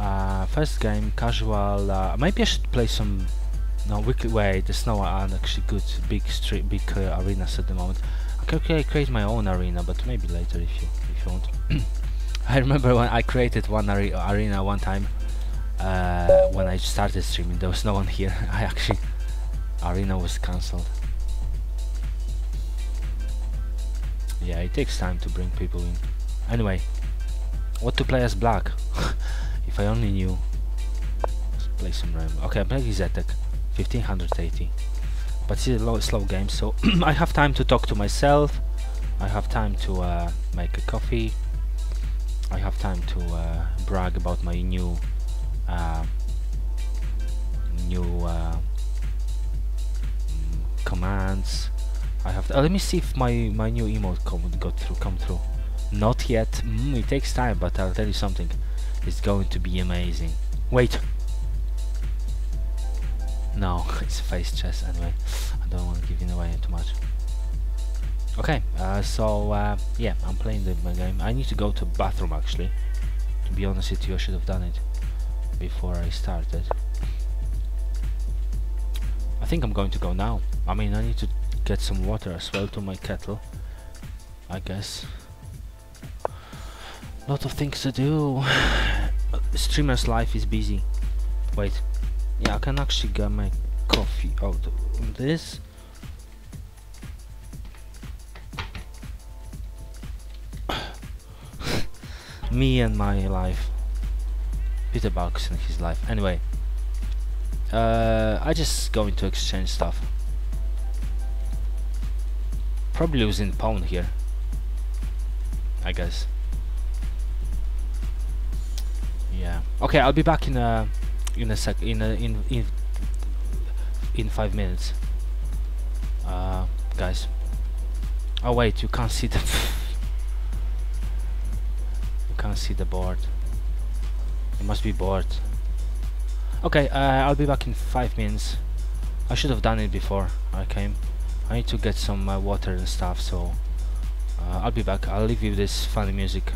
Uh, first game, casual. Uh, maybe I should play some. No, we could wait. There's no actually good big street, big uh, arenas at the moment. Can okay, create my own arena, but maybe later if you if you want. I remember when I created one are arena one time. Uh, when I started streaming, there was no one here. I actually arena was cancelled. Yeah, it takes time to bring people in. Anyway, what to play as black? if I only knew. Let's play some random. Okay, I'm playing Zetek, 1580. But it's a low, slow game, so I have time to talk to myself. I have time to uh, make a coffee. I have time to uh, brag about my new uh, new uh, mm, commands. I have. Uh, let me see if my my new emote come got through. Come through. Not yet. Mm, it takes time, but I'll tell you something. It's going to be amazing. Wait. No, it's face chest anyway. I don't want to give it away too much. Okay, uh, so uh, yeah, I'm playing the game. I need to go to bathroom actually. To be honest with you, I should have done it before I started. I think I'm going to go now. I mean, I need to get some water as well to my kettle. I guess. Lot of things to do. Streamer's life is busy. Wait. Yeah, I can actually get my coffee out of this. Me and my life. Peter Bugs and his life. Anyway. Uh, I just going to exchange stuff. Probably losing pound here. I guess. Yeah. Okay, I'll be back in a in a sec in a in in in five minutes. Uh, guys. Oh wait, you can't see the. you can't see the board. It must be bored. Okay, uh, I'll be back in five minutes. I should have done it before I came. I need to get some uh, water and stuff, so uh, I'll be back. I'll leave you this funny music.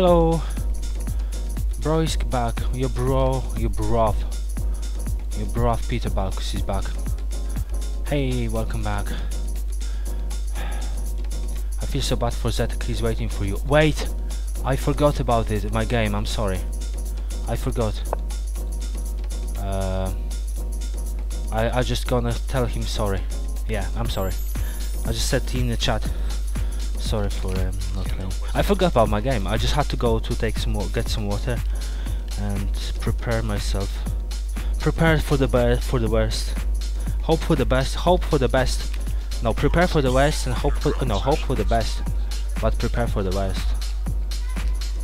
Hello. Bro is back. Your bro, your bro, your bro Peter Balkus is back. Hey, welcome back. I feel so bad for Zetek, he's waiting for you. Wait! I forgot about it, my game, I'm sorry. I forgot. Uh, I, I just gonna tell him sorry. Yeah, I'm sorry. I just said in the chat. Sorry for um, not playing. I forgot about my game. I just had to go to take some get some water and prepare myself. Prepare for the best. For the worst. Hope for the best. Hope for the best. No, prepare for the worst and hope for no hope for the best, but prepare for the worst.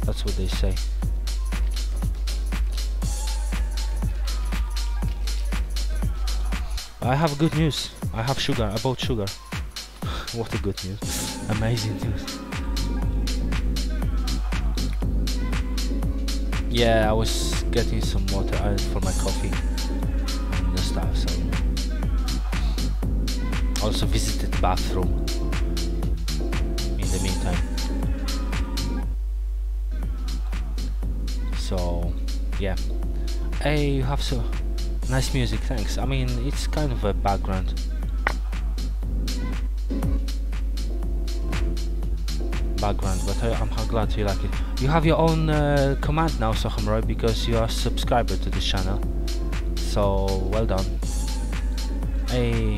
That's what they say. I have good news. I have sugar. I bought sugar. what a good news. Amazing news. Yeah, I was getting some water for my coffee and stuff, so also visited bathroom in the meantime. So, yeah. Hey, you have so Nice music, thanks. I mean, it's kind of a background. Background, but I, am glad you like it. You have your own uh, command now, Sohamroy, because you are a subscriber to this channel. So, well done. Hey,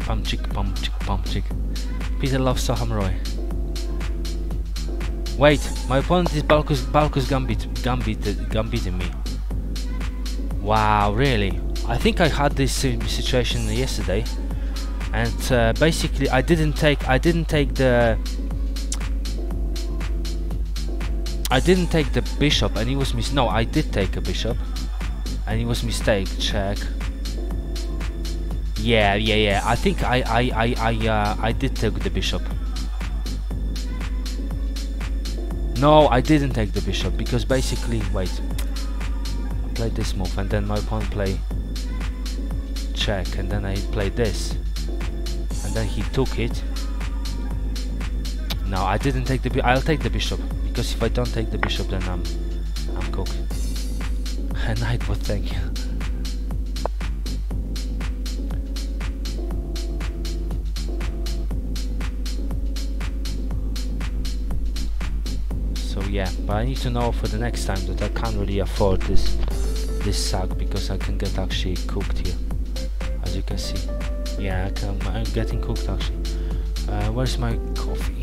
pump chick, pump chick, pump chick. Peter loves Sohamroy. Wait, my opponent is Balkus, Balkus Gambit, Gambit, Gambiting me. Wow, really? I think I had this situation yesterday, and uh, basically I didn't take I didn't take the I didn't take the bishop, and he was mis. No, I did take a bishop, and he was mistake. Check. Yeah, yeah, yeah. I think I I I I uh, I did take the bishop. No, I didn't take the bishop because basically, wait I played this move and then my pawn play check and then I played this and then he took it no I didn't take the I'll take the bishop because if I don't take the bishop then I'm I'm cooked. A knight would thank you. So yeah but I need to know for the next time that I can't really afford this this sack because I can get actually cooked here as you can see. Yeah I can, I'm getting cooked actually. Uh, where's my coffee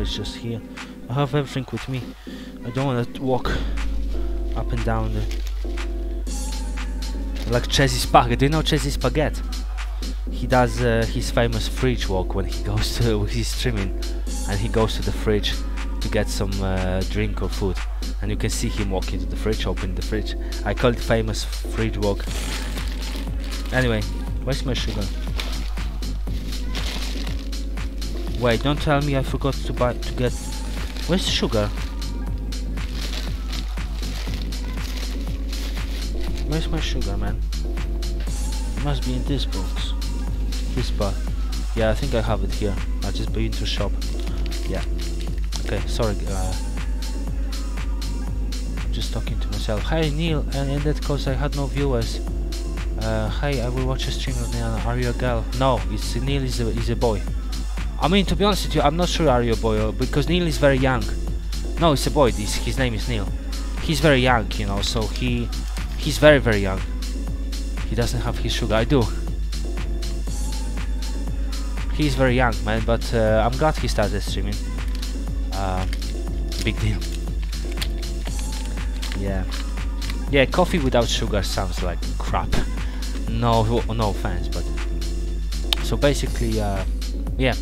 is just here. I have everything with me. I don't want to walk up and down the like Chessy Spaghetti. Do you know Chessy Spaghetti? He does uh, his famous fridge walk when he goes to he's streaming. And he goes to the fridge to get some uh, drink or food. And you can see him walking to the fridge opening the fridge. I call it famous fridge walk. Anyway where's my sugar wait don't tell me I forgot to buy to get where's the sugar Where's my sugar, man? It must be in this box. This part. Yeah, I think I have it here. I just been to shop. Yeah. Okay, sorry. Uh, just talking to myself. Hi, Neil. And in that case, I had no viewers. Uh, hi, I will watch a stream of Neil. Are you a girl? No, it's Neil is a, is a boy. I mean, to be honest with you, I'm not sure are you a boy or, because Neil is very young. No, it's a boy. This, his name is Neil. He's very young, you know, so he He's very very young. He doesn't have his sugar. I do. He's very young, man, but uh, I'm glad he started streaming. Uh, big deal. Yeah. Yeah, coffee without sugar sounds like crap. No, no offense, but... So basically, uh, yeah.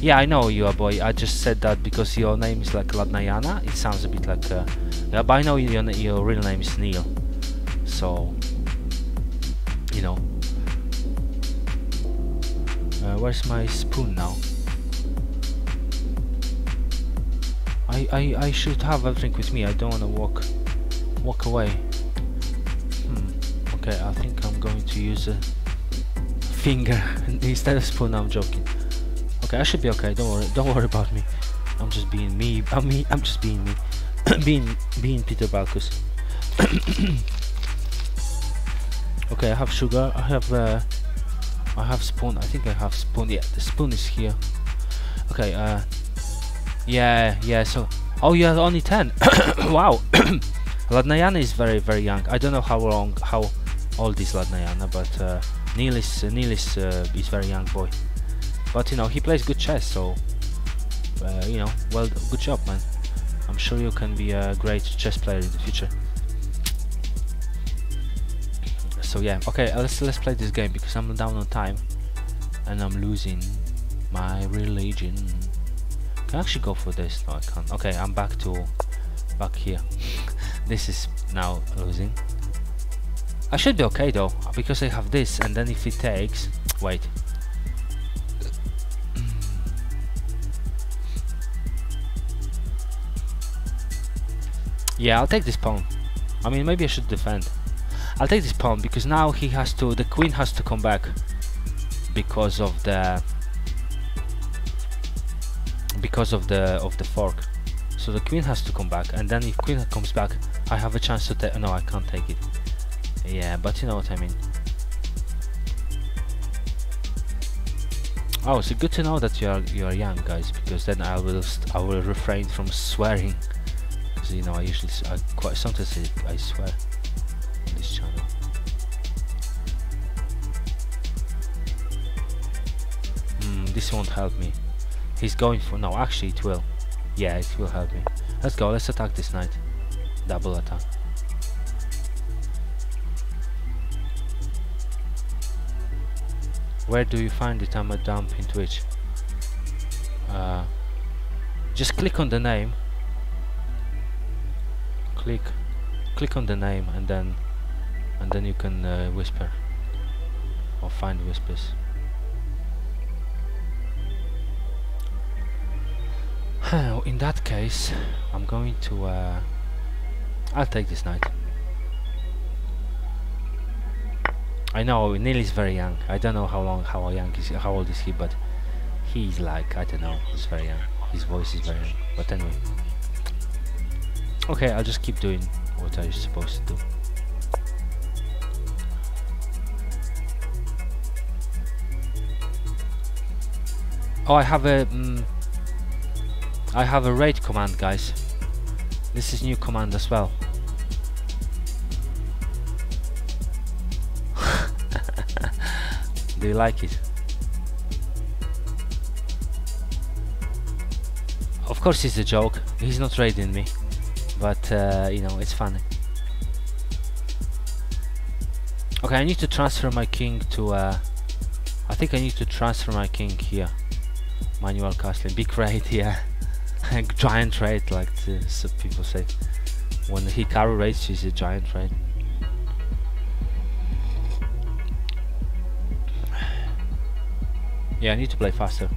Yeah, I know you are boy. I just said that because your name is like Ladnayana. It sounds a bit like... Uh, yeah, but I know your, your real name is Neil so you know uh, where's my spoon now I I, I, should have everything with me. I don't want to walk walk away. Hmm. Okay, I think I'm going to use a finger instead of spoon. I'm joking. Okay, I should be okay. Don't worry. Don't worry about me. I'm just being me. I'm me. I'm just being me. being being Peter Balkus. okay, I have sugar. I have uh, I have spoon. I think I have spoon. Yeah, the spoon is here. Okay. Uh, yeah, yeah. So, oh, you have only ten. wow. Ladnayana is very, very young. I don't know how long, how old is Ladnayana, but uh, Neil is uh, Neil is uh, is very young boy. But you know, he plays good chess, so uh, you know, well, good job, man. I'm sure you can be a great chess player in the future. So yeah, okay, uh, let's let's play this game because I'm down on time and I'm losing my religion. Can I actually go for this? No, I can't. Okay, I'm back to back here. this is now losing. I should be okay though because I have this, and then if it takes, wait. Yeah, I'll take this pawn. I mean, maybe I should defend. I'll take this pawn because now he has to, the queen has to come back because of the because of the of the fork. So the queen has to come back, and then if queen comes back, I have a chance to take. No, I can't take it. Yeah, but you know what I mean. Oh, so good to know that you are you are young, guys, because then I will I will refrain from swearing. Because you know I usually I quite sometimes I, I swear on this channel. Hmm, this won't help me. He's going for no. Actually, it will. Yeah, it will help me. Let's go. Let's attack this knight. Double attack. Where do you find it? I'm a dump in Twitch. Uh, just click on the name. Click, click on the name, and then, and then you can uh, whisper or find whispers. in that case, I'm going to. Uh, I'll take this knight. I know Neil is very young. I don't know how long, how young is, how old is he, but he's like I don't know. He's very young. His voice is very young. But anyway, okay. I'll just keep doing what I'm supposed to do. Oh, I have a. Mm, I have a raid command, guys. This is new command as well. Do you like it? Of course it's a joke, he's not raiding me, but uh, you know, it's funny. Okay, I need to transfer my king to, uh, I think I need to transfer my king here. Manual castling, big raid, yeah. giant raid, like the, people say. When Hikaru raids, she's a giant raid. Yeah, I need to play faster.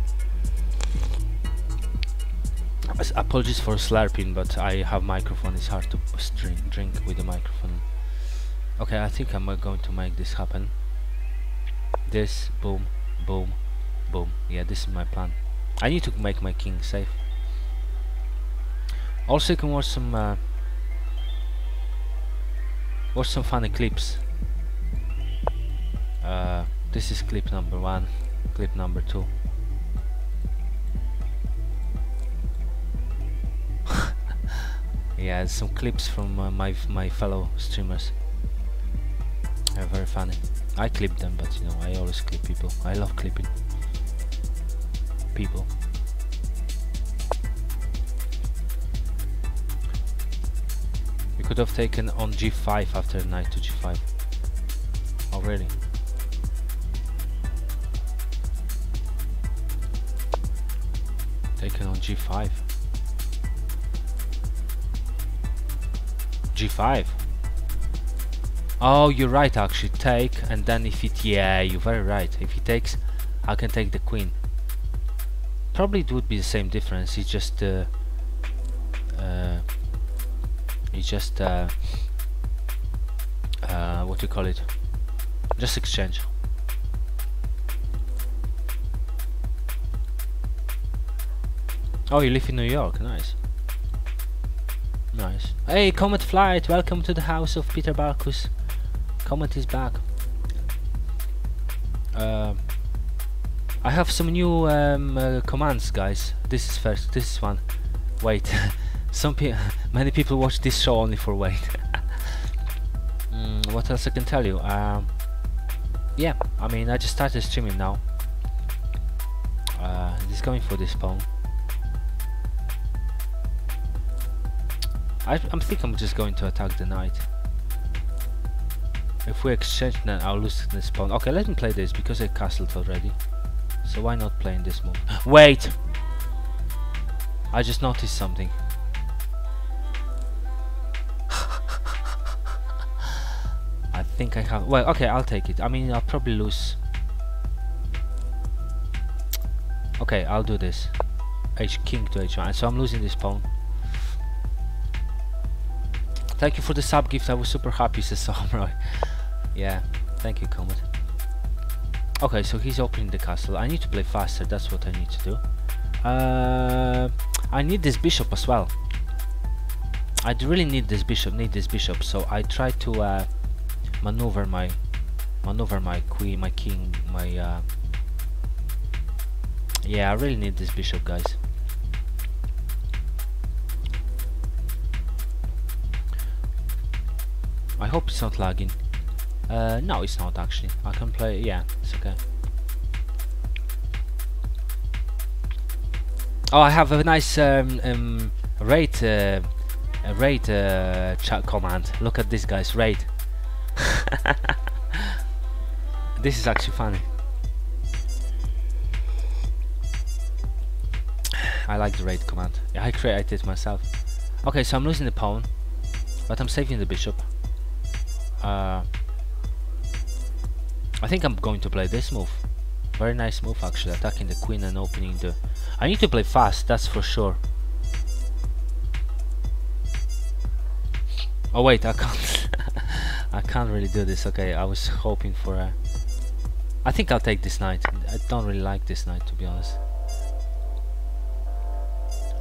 Apologies for slurping, but I have microphone. It's hard to drink, drink with the microphone. Okay, I think I'm going to make this happen. This, boom, boom, boom. Yeah, this is my plan. I need to make my king safe. Also, you can watch some uh, watch some funny clips. Uh, this is clip number one clip number two. yeah, some clips from uh, my my fellow streamers. They're very funny. I clip them, but you know, I always clip people. I love clipping people. You could have taken on g5 after knight to g5. Oh really? taken on g5 g5 oh you're right actually. Take and then if it yeah you're very right. If he takes I can take the queen. Probably it would be the same difference. It's just uh, uh, it's just uh, uh, what do you call it? Just exchange. Oh you live in New York. Nice nice. Hey Comet Flight welcome to the house of Peter Balkus. Comet is back. Uh, I have some new um, uh, commands guys. This is first this is one. Wait. Some people many people watch this show only for wait. Mm, what else I can tell you? Um, yeah I mean I just started streaming now. Uh, he's going for this pawn I, I'm think I'm just going to attack the knight. If we exchange then I'll lose this pawn okay let me play this because I castled already. So why not playing this move wait! I just noticed something. I think I have well okay I'll take it. I mean I'll probably lose. Okay I'll do this. H king to h1 so I'm losing this pawn thank you for the sub gift. I was super happy says Samurai yeah thank you Comet. Okay so he's opening the castle. I need to play faster. That's what I need to do. Uh, I need this bishop as well. I really need this bishop need this bishop. So I try to uh, maneuver my maneuver my queen my king my uh, yeah I really need this bishop guys I hope it's not lagging uh, no it's not actually I can play yeah it's okay oh I have a nice um, um, rate uh, rate uh, chat command look at this guys rate this is actually funny. I like the raid command. Yeah, I created it myself. Okay, so I'm losing the pawn, but I'm saving the bishop. Uh, I think I'm going to play this move. Very nice move actually, attacking the queen and opening the... I need to play fast, that's for sure. Oh wait, I can't. I can't really do this. Okay, I was hoping for a... I think I'll take this knight. I don't really like this knight, to be honest.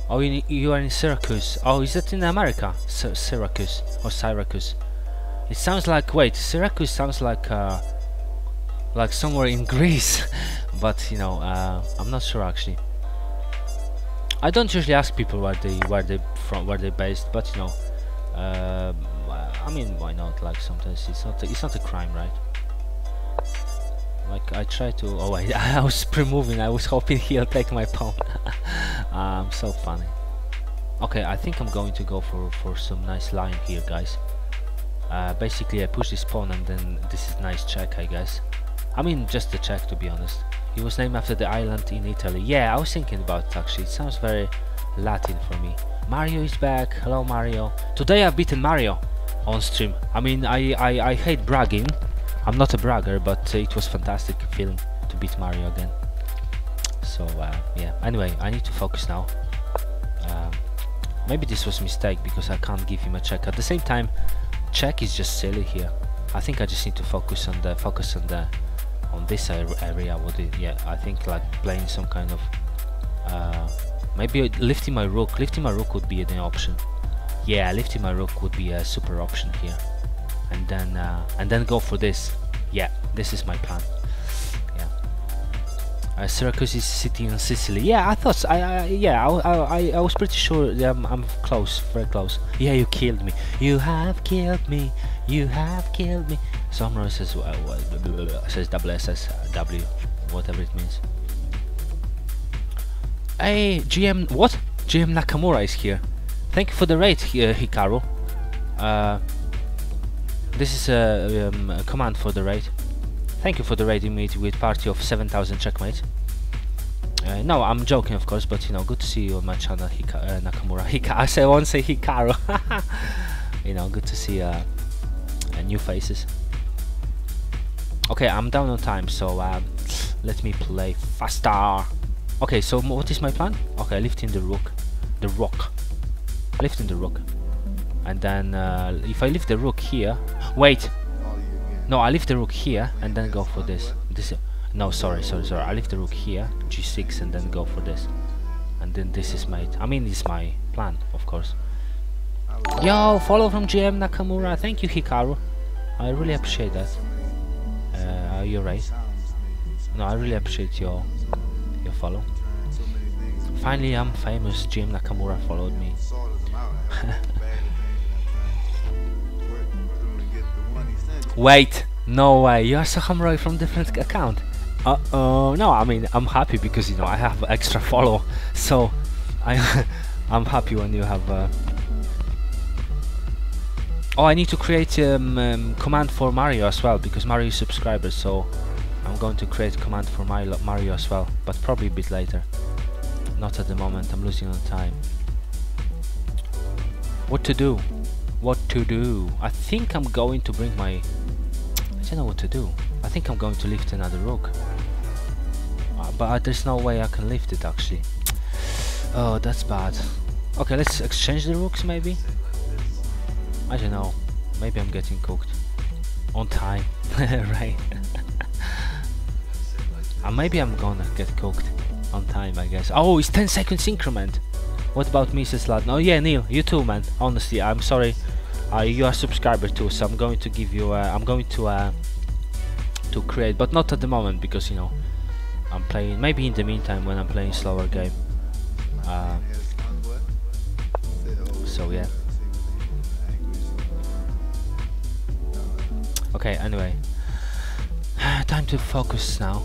Oh, you, you are in Syracuse. Oh, is that in America? S Syracuse or Syracuse? It sounds like... Wait, Syracuse sounds like... Uh, like somewhere in Greece. but, you know, uh, I'm not sure actually. I don't usually ask people where they where they from where they based, but you know, uh, I mean, why not? Like sometimes it's not a, it's not a crime, right? Like I try to. Oh, I I was pre-moving. I was hoping he'll take my pawn. um, so funny. Okay, I think I'm going to go for for some nice line here, guys. Uh, basically, I push this pawn and then this is nice check, I guess. I mean, just a check to be honest. It was named after the island in Italy. Yeah, I was thinking about it actually. It sounds very Latin for me. Mario is back. Hello, Mario. Today I've beaten Mario on stream. I mean, I, I, I hate bragging. I'm not a bragger, but it was fantastic feeling to beat Mario again. So, uh, yeah. Anyway, I need to focus now. Uh, maybe this was a mistake because I can't give him a check. At the same time, check is just silly here. I think I just need to focus on the focus on the on this area. What it, yeah, I think like playing some kind of uh, maybe lifting my rook. Lifting my rook would be an option yeah lifting my rook would be a super option here and then uh, and then go for this yeah this is my plan uh, Syracuse is city in Sicily. Yeah I thought I, I yeah I, I, I was pretty sure I'm, I'm close very close. Yeah you killed me. You have killed me. You have killed me. Somro says uh, blah, blah, blah, says WSSW whatever it means. Hey GM what? GM Nakamura is here. Thank you for the raid, uh, Hikaru. Uh, this is a, um, a, command for the raid. Thank you for the raiding me with party of 7000 checkmate. Uh, no, I'm joking, of course, but you know, good to see you on my channel, Hika uh, Nakamura. Hika I say, won't say Hikaru. you know, good to see uh, uh, new faces. Okay, I'm down on time, so um, let me play faster. Okay, so what is my plan? Okay, lifting the rook, the rock. lifting the rook. And then uh, if I lift the rook here, wait, no, I leave the rook here and then go for this. This, no, sorry, sorry, sorry. I leave the rook here, g6, and then go for this. And then this is made. I mean, this is my plan, of course. Yo, follow from GM Nakamura. Thank you, Hikaru. I really appreciate that. Uh, are you right? No, I really appreciate your your follow. Finally, I'm famous. GM Nakamura followed me. Wait, no way. You are Sahamroy from different account. Uh oh. No, I mean I'm happy because you know I have extra follow, so I I'm happy when you have. Uh, Oh, I need to create um, um, command for Mario as well because Mario is subscribers. So I'm going to create command for Mario, Mario as well, but probably a bit later. Not at the moment. I'm losing on time. What to do? What to do? I think I'm going to bring my. I don't know what to do. I think I'm going to lift another rook. Uh, but uh, there's no way I can lift it actually. Oh, that's bad. Okay, let's exchange the rooks maybe. I don't know. Maybe I'm getting cooked. On time. right. uh, maybe I'm gonna get cooked. On time, I guess. Oh, it's 10 seconds increment. What about Mrs. Lad? Oh yeah, Neil, you too, man. Honestly, I'm sorry. Uh, you are a subscriber too, so I'm going to give you. Uh, I'm going to uh, to create, but not at the moment because you know I'm playing. Maybe in the meantime when I'm playing slower game. Uh, so yeah. Okay, anyway. Time to focus now.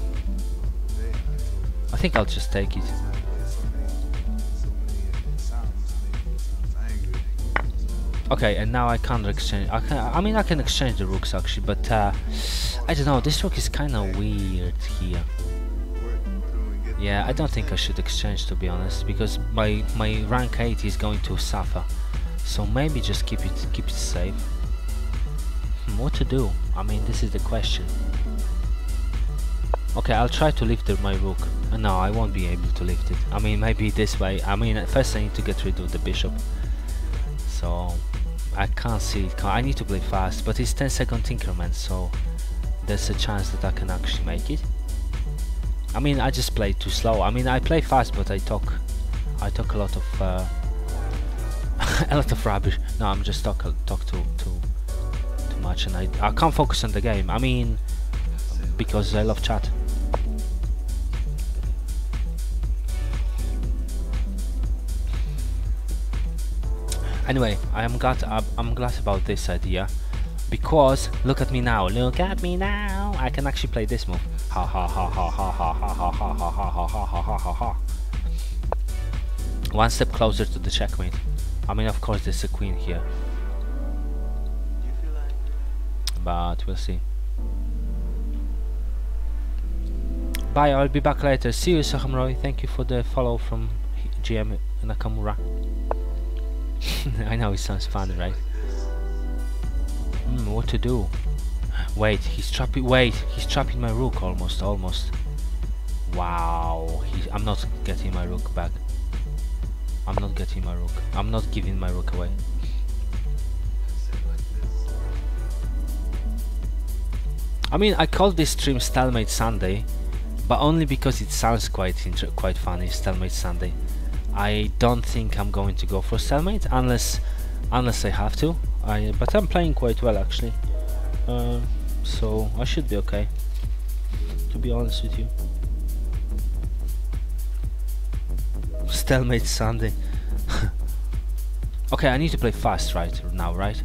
I think I'll just take it. Okay, and now I can't exchange. I can. I mean, I can exchange the rooks actually, but uh, I don't know. This rook is kind of weird here. Yeah, I don't think I should exchange to be honest, because my my rank 8 is going to suffer. So maybe just keep it keep it safe. Hmm, what to do? I mean, this is the question. Okay, I'll try to lift my rook. Uh, no, I won't be able to lift it. I mean, maybe this way. I mean, first I need to get rid of the bishop. So, I can't see it. I need to play fast, but it's 10 second increments, so there's a chance that I can actually make it. I mean, I just play too slow. I mean, I play fast, but I talk. I talk a lot of uh, a lot of rubbish. No, I'm just talk talk too too too much, and I I can't focus on the game. I mean, because I love chat. Anyway, I am glad I'm glad about this idea because look at me now, look at me now. I can actually play this move. Ha ha ha ha ha ha ha ha ha ha ha ha ha ha ha. One step closer to the checkmate. I mean, of course, there's a queen here, but we'll see. Bye, I'll be back later. See you, Sahamroy. Thank you for the follow from GM Nakamura. I know it sounds funny, right? Hmm, what to do? Wait, he's trapping. Wait, he's trapping my rook almost, almost. Wow, I'm not getting my rook back. I'm not getting my rook. I'm not giving my rook away. I mean, I called this stream Stalemate Sunday, but only because it sounds quite quite funny, Stalemate Sunday. I don't think I'm going to go for Stalemate unless unless I have to. I but I'm playing quite well actually, uh, so I should be okay. To be honest with you. Stalemate Sunday. okay, I need to play fast right now, right?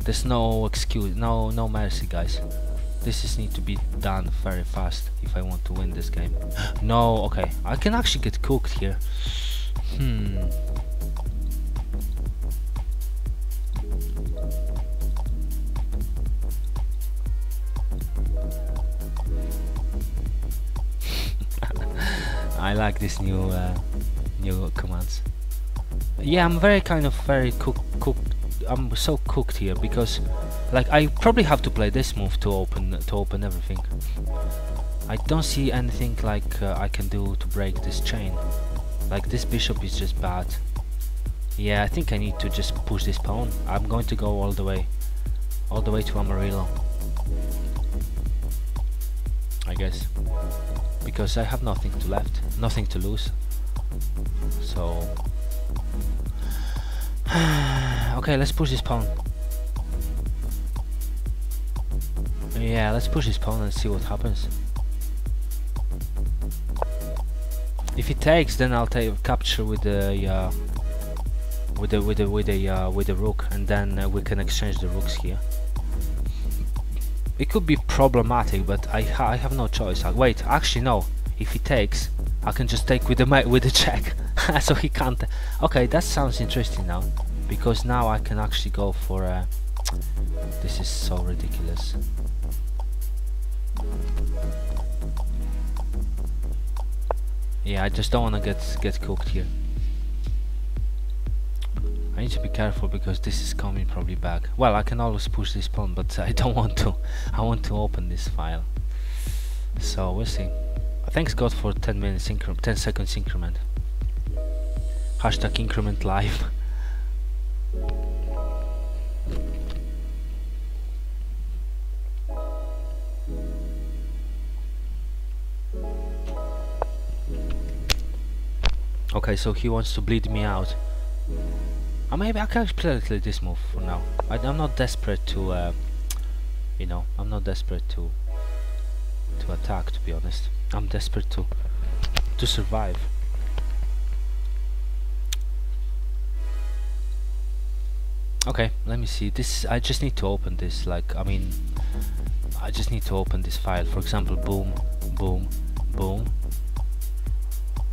There's no excuse, no no mercy, guys. This is need to be done very fast if I want to win this game. no, okay, I can actually get cooked here. Hmm. I like this new uh, new commands. Yeah, I'm very kind of very cook cook. I'm so cooked here because, like, I probably have to play this move to open to open everything. I don't see anything like uh, I can do to break this chain. Like this bishop is just bad. Yeah, I think I need to just push this pawn. I'm going to go all the way, all the way to Amarillo. I guess, because I have nothing to left, nothing to lose. So, okay, let's push this pawn. Yeah, let's push this pawn and see what happens. If he takes, then I'll take capture with the uh, with the with the with the uh, with the rook, and then uh, we can exchange the rooks here. It could be problematic, but I ha I have no choice. Uh, wait, actually no. If he takes, I can just take with the with the check, so he can't. Okay, that sounds interesting now, because now I can actually go for. Uh, this is so ridiculous. Yeah, I just don't want to get get cooked here. I need to be careful because this is coming probably back. Well, I can always push this pawn, but I don't want to. I want to open this file. So we'll see. Thanks God for 10 minutes increment, 10 seconds increment. Hashtag increment live. Okay, so he wants to bleed me out. Or maybe I can play this move for now. I, am not desperate to, uh, you know, I'm not desperate to to attack. To be honest, I'm desperate to to survive. Okay, let me see. This I just need to open this. Like, I mean, I just need to open this file. For example, boom, boom, boom,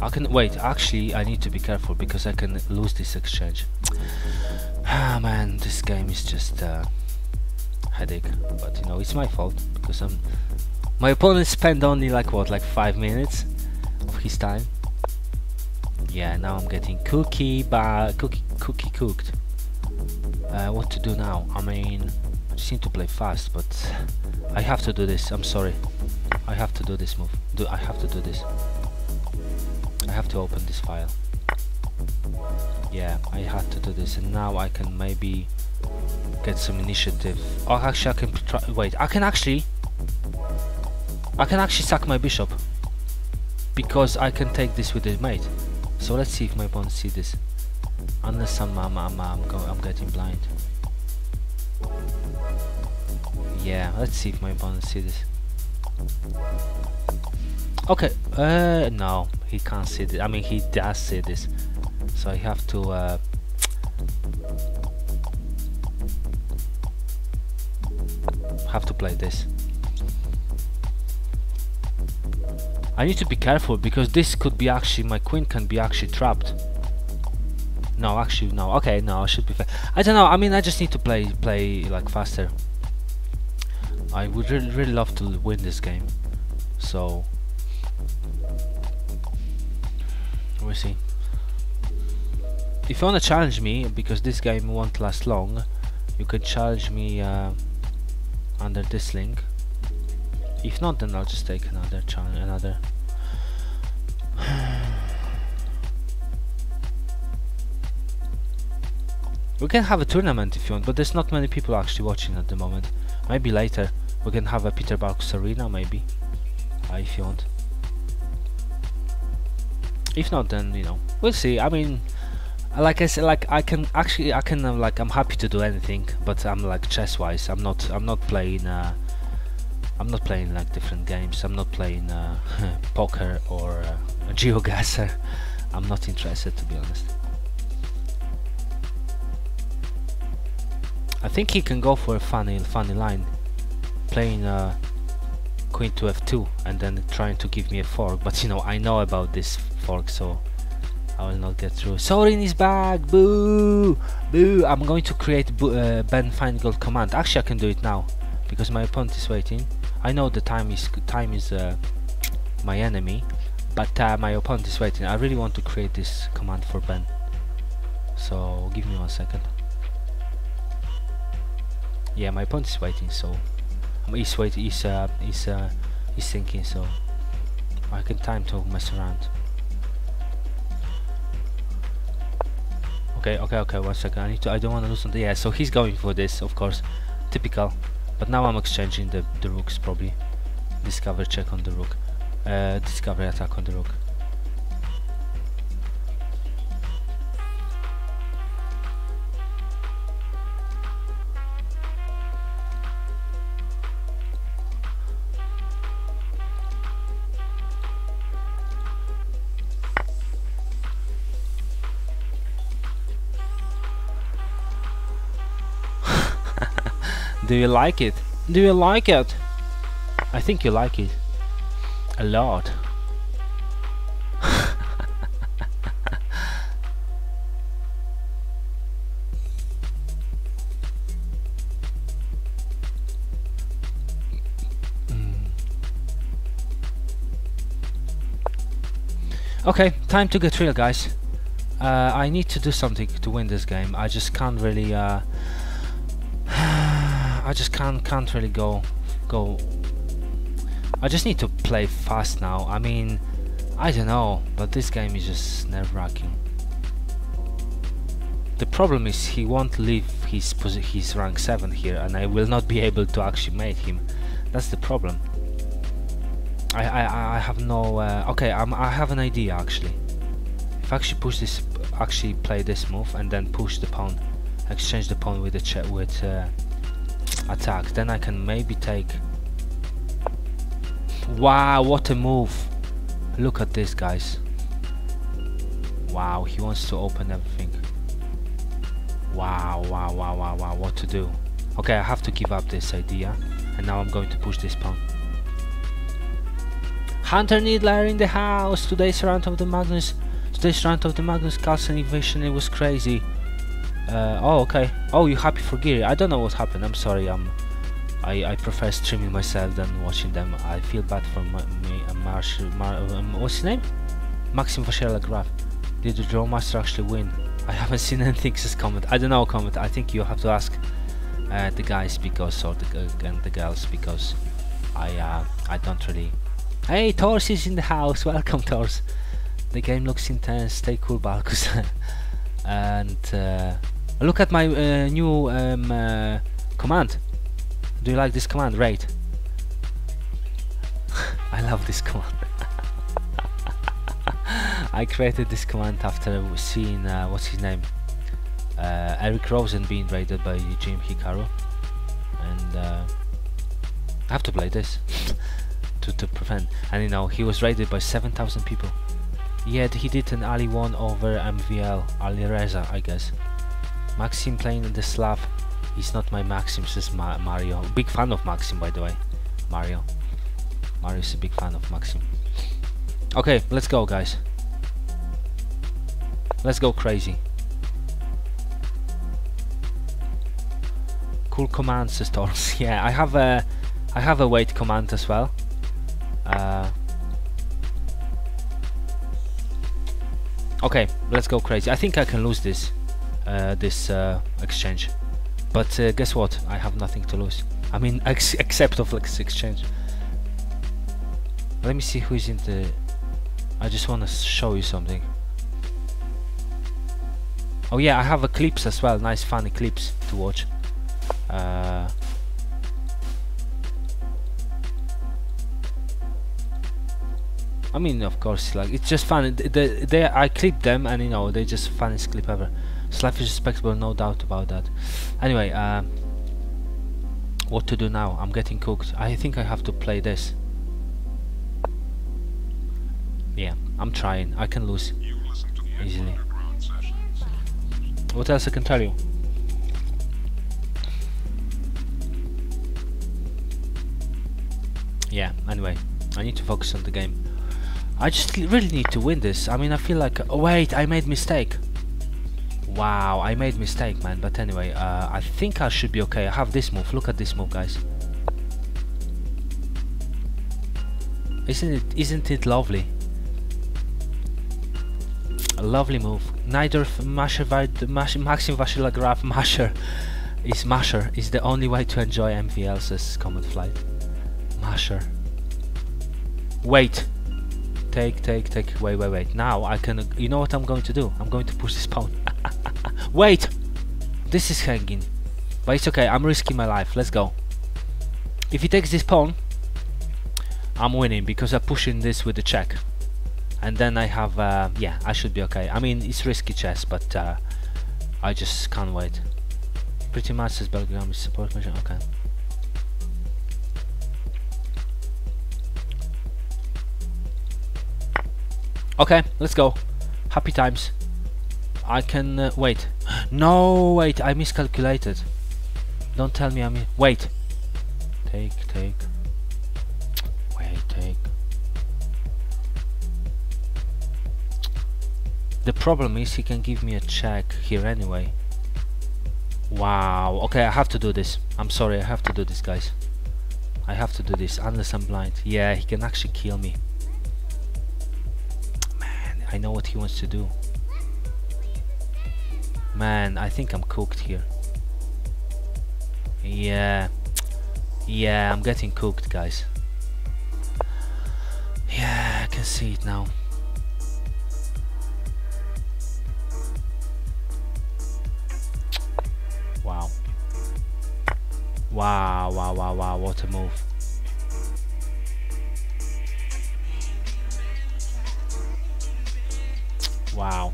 I can wait actually I need to be careful because I can lose this exchange. Ah man this game is just a headache but you know it's my fault because I'm my opponent spent only like what like five minutes of his time? Yeah now I'm getting cookie but cookie cookie cooked. Uh, what to do now? I mean I just need to play fast but I have to do this. I'm sorry. I have to do this move. Do I have to do this I have to open this file. Yeah, I had to do this and now I can maybe get some initiative. Oh, actually I can try, wait, I can actually, I can actually sack my bishop because I can take this with the mate. So let's see if my pawns see this. Unless I'm, I'm, I'm, I'm, I'm getting blind. Yeah, let's see if my pawns see this. Okay, uh, no, he can't see this. I mean, he does see this. So I have to, uh, have to play this. I need to be careful because this could be actually, my queen can be actually trapped. No, actually, no. Okay, no, I should be fair. I don't know. I mean, I just need to play, play like faster. I would really, really love to win this game. So we see. If you wanna challenge me, because this game won't last long, you can challenge me uh, under this link. If not, then I'll just take another challenge, another. we can have a tournament if you want, but there's not many people actually watching at the moment. Maybe later we can have a Peter Balkus arena, maybe, uh, if you want. If not, then you know we'll see. I mean, like I said, like I can actually I can uh, like I'm happy to do anything, but I'm like chess wise. I'm not I'm not playing. Uh, I'm not playing like different games. I'm not playing uh, poker or uh, GeoGuessr. I'm not interested to be honest. I think he can go for a funny funny line, playing uh, queen to f2 and then trying to give me a fork. But you know I know about this fork so I will not get through. Sorin is back! Boo! Boo! I'm going to create uh, Ben command. Actually, I can do it now because my opponent is waiting. I know the time is time is uh, my enemy, but uh, my opponent is waiting. I really want to create this command for Ben. So give me one second. Yeah, my opponent is waiting, so he's waiting. He's uh, he's uh, he's thinking. So I can time to mess around. Okay, okay, okay, one second. I need to I don't wanna lose on the yeah, so he's going for this, of course. Typical. But now I'm exchanging the, the rooks probably. Discover check on the rook. Uh, discover attack on the rook. Do you like it? Do you like it? I think you like it. A lot. Okay, time to get real guys. Uh, I need to do something to win this game. I just can't really uh, I just can't can't really go go I just need to play fast now. I mean I don't know, but this game is just nerve-wracking. The problem is he won't leave his his rank 7 here and I will not be able to actually make him. That's the problem. I I, I have no uh, okay I'm, I have an idea actually. If I actually push this actually play this move and then push the pawn exchange the pawn with the with uh, attack. Then I can maybe take... Wow, what a move! Look at this, guys. Wow, he wants to open everything. Wow, wow, wow, wow, wow, what to do? Okay, I have to give up this idea. And now I'm going to push this pawn. Hunter Needler in the house! Today's round of the Magnus... Today's round of the Magnus Carlsen invasion, it was crazy. Uh, oh, okay. Oh, you happy for Giri? I don't know what happened. I'm sorry. I'm. I, I prefer streaming myself than watching them. I feel bad for my, me. Uh, Marsh, Mar, um, what's his name? Maxim Vachier-Lagrave. Did the Draw Master actually win? I haven't seen anything since comment. I don't know comment. I think you have to ask uh, the guys because or the uh, and the girls because I uh, I don't really. Hey, Tors is in the house. Welcome, Tors. The game looks intense. Stay cool, Balkus. and. Uh, Look at my uh, new um, uh, command. Do you like this command? Right. I love this command. I created this command after seeing uh, what's his name, uh, Eric Rosen being raided by GM Hikaru, and uh, I have to play this to to prevent. And you know he was raided by 7,000 people. Yet he did an Ali one over MVL Alireza, I guess. Maxim playing the Slav. He's not my Maxim, says Ma Mario. Big fan of Maxim, by the way. Mario. Mario's a big fan of Maxim. Okay, let's go, guys. Let's go crazy. Cool command, says Torres. yeah, I have a, I have a wait command as well. Uh, okay, let's go crazy. I think I can lose this this uh, exchange. But uh, guess what? I have nothing to lose. I mean, ex except of like exchange. Let me see who's in the. I just want to show you something. Oh yeah, I have a clips as well. Nice, funny clips to watch. Uh, I mean, of course, like it's just fun. They, they, I clip them, and you know, they just funniest clip ever. Slav is respectable, no doubt about that. Anyway, uh, what to do now? I'm getting cooked. I think I have to play this. Yeah, I'm trying. I can lose easily. What else I can tell you? Yeah, anyway, I need to focus on the game. I just really need to win this. I mean, I feel like... Oh, wait, I made mistake. Wow, I made mistake, man. But anyway, uh, I think I should be okay. I have this move. Look at this move, guys. Isn't it? Isn't it lovely? A lovely move. Neither Masher, Masher, Maxim Graf Masher is Masher is the only way to enjoy MVL's Comet Flight. Masher. Wait. Take, take, take. Wait, wait, wait. Now I can. You know what I'm going to do? I'm going to push this pawn. Wait! This is hanging. But it's okay, I'm risking my life. Let's go. If he takes this pawn, I'm winning because I'm pushing this with the check. And then I have, uh, yeah, I should be okay. I mean, it's risky chess, but uh, I just can't wait. Pretty much says Belgium is support mission, okay. Okay, let's go. Happy times. I can uh, wait. No, wait, I miscalculated. Don't tell me I am wait. Take, take. Wait, take. The problem is he can give me a check here anyway. Wow. Okay, I have to do this. I'm sorry, I have to do this, guys. I have to do this unless I'm blind. Yeah, he can actually kill me. I know what he wants to do. Man, I think I'm cooked here. Yeah. Yeah, I'm getting cooked, guys. Yeah, I can see it now. Wow. Wow, wow, wow, wow, what a move. Wow.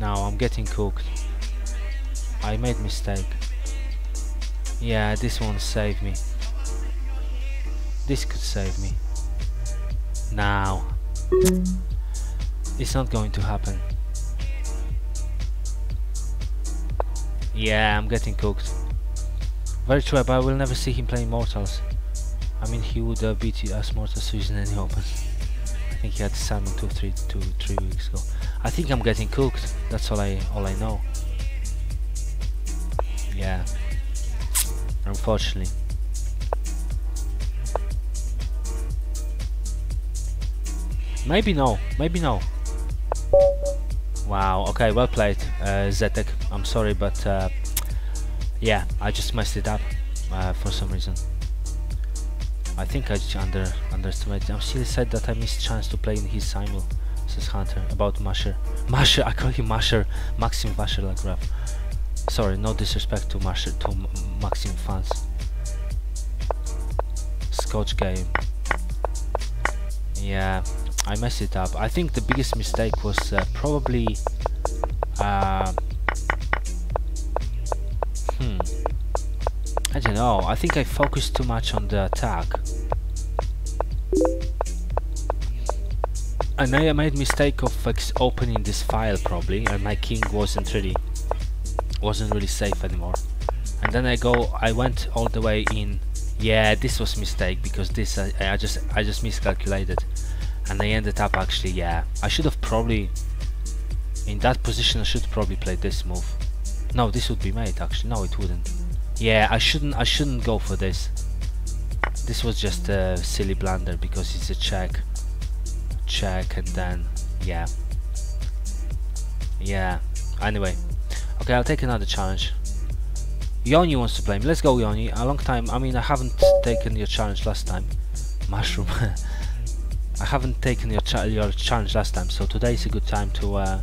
Now I'm getting cooked. I made mistake. Yeah, this one saved me. This could save me. Now. It's not going to happen. Yeah, I'm getting cooked. Very true, but I will never see him playing Mortals. I mean, he would uh, beat us Mortals using any open. I think he had simul two, three, two, three weeks ago. I think I'm getting cooked. That's all I, all I know. Yeah. Unfortunately. Maybe no. Maybe no. Wow. Okay. Well played, uh, Zetek. I'm sorry, but uh, yeah, I just messed it up uh, for some reason. I think I under underestimated. I'm still sad that I missed chance to play in his simul, says Hunter about Masher. Masher. I call him Masher. Maxim Vachier-Lagrave. Sorry, no disrespect to Marshall, to Maxim fans. Scotch game. Yeah, I messed it up. I think the biggest mistake was uh, probably. Uh, hmm. I don't know. I think I focused too much on the attack. And I made mistake of opening this file probably, and my king wasn't really wasn't really safe anymore. And then I go I went all the way in. Yeah this was mistake because this I, I just I just miscalculated. And I ended up actually yeah I should have probably in that position I should probably play this move. No this would be mate actually. No it wouldn't yeah I shouldn't I shouldn't go for this this was just a silly blunder because it's a check check and then yeah yeah anyway Okay, I'll take another challenge. Yoni wants to play me. Let's go, Yoni. A long time. I mean, I haven't taken your challenge last time. Mushroom. I haven't taken your, your challenge last time, so today is a good time to uh,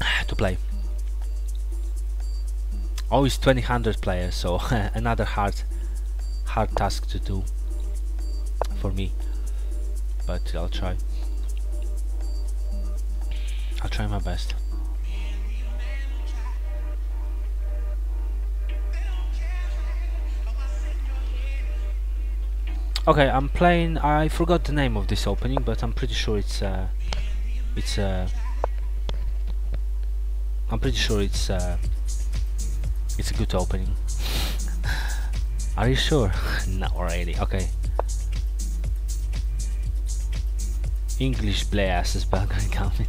to play. Always 2000 players, so another hard hard task to do for me. But I'll try. I'll try my best. Okay, I'm playing. I forgot the name of this opening, but I'm pretty sure it's uh, it's uh, I'm pretty sure it's uh, it's a good opening. Are you sure? Not already. Okay. English blast is back coming.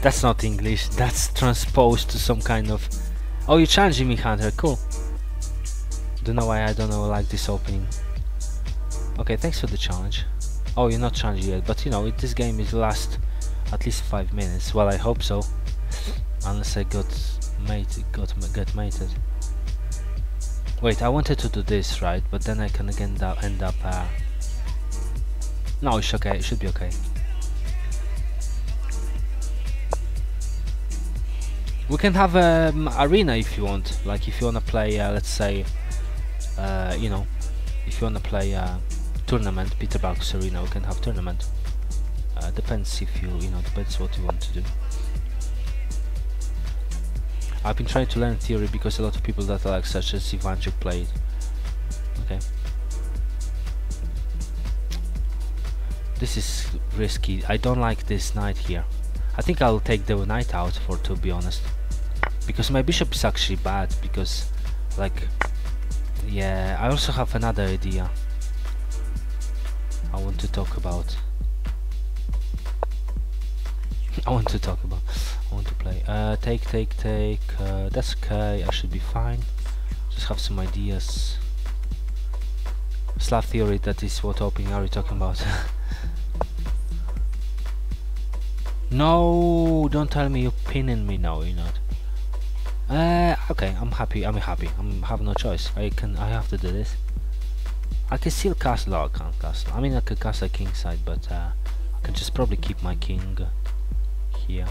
That's not English, that's transposed to some kind of... Oh, you're challenging me, Hunter, cool. Don't know why I don't know like this opening. Okay, thanks for the challenge. Oh, you're not challenging yet, but you know, it, this game is last at least 5 minutes. Well, I hope so. unless I got mate got get mated. Wait, I wanted to do this right, but then I can again end up. Uh, no, it's okay. It should be okay. We can have an um, arena if you want. Like if you wanna play, uh, let's say, uh, you know, if you wanna play a tournament, Peter Arena, can have tournament. Uh, depends if you, you know, depends what you want to do. I've been trying to learn theory because a lot of people that I like, such as Ivanchuk, played. Okay. This is risky. I don't like this knight here. I think I'll take the knight out for to be honest because my bishop is actually bad because like yeah I also have another idea I want to talk about. I want to talk about I want to play. Uh, take take take uh, that's okay I should be fine. Just have some ideas. Slav theory that is what opening are you talking about. No don't tell me you're pinning me now you're not uh, okay, I'm happy. I'm happy. I'm have no choice. I can. I have to do this. I can still castle. Oh, I can't. I mean, I could castle king side, but uh, I can just probably keep my king here.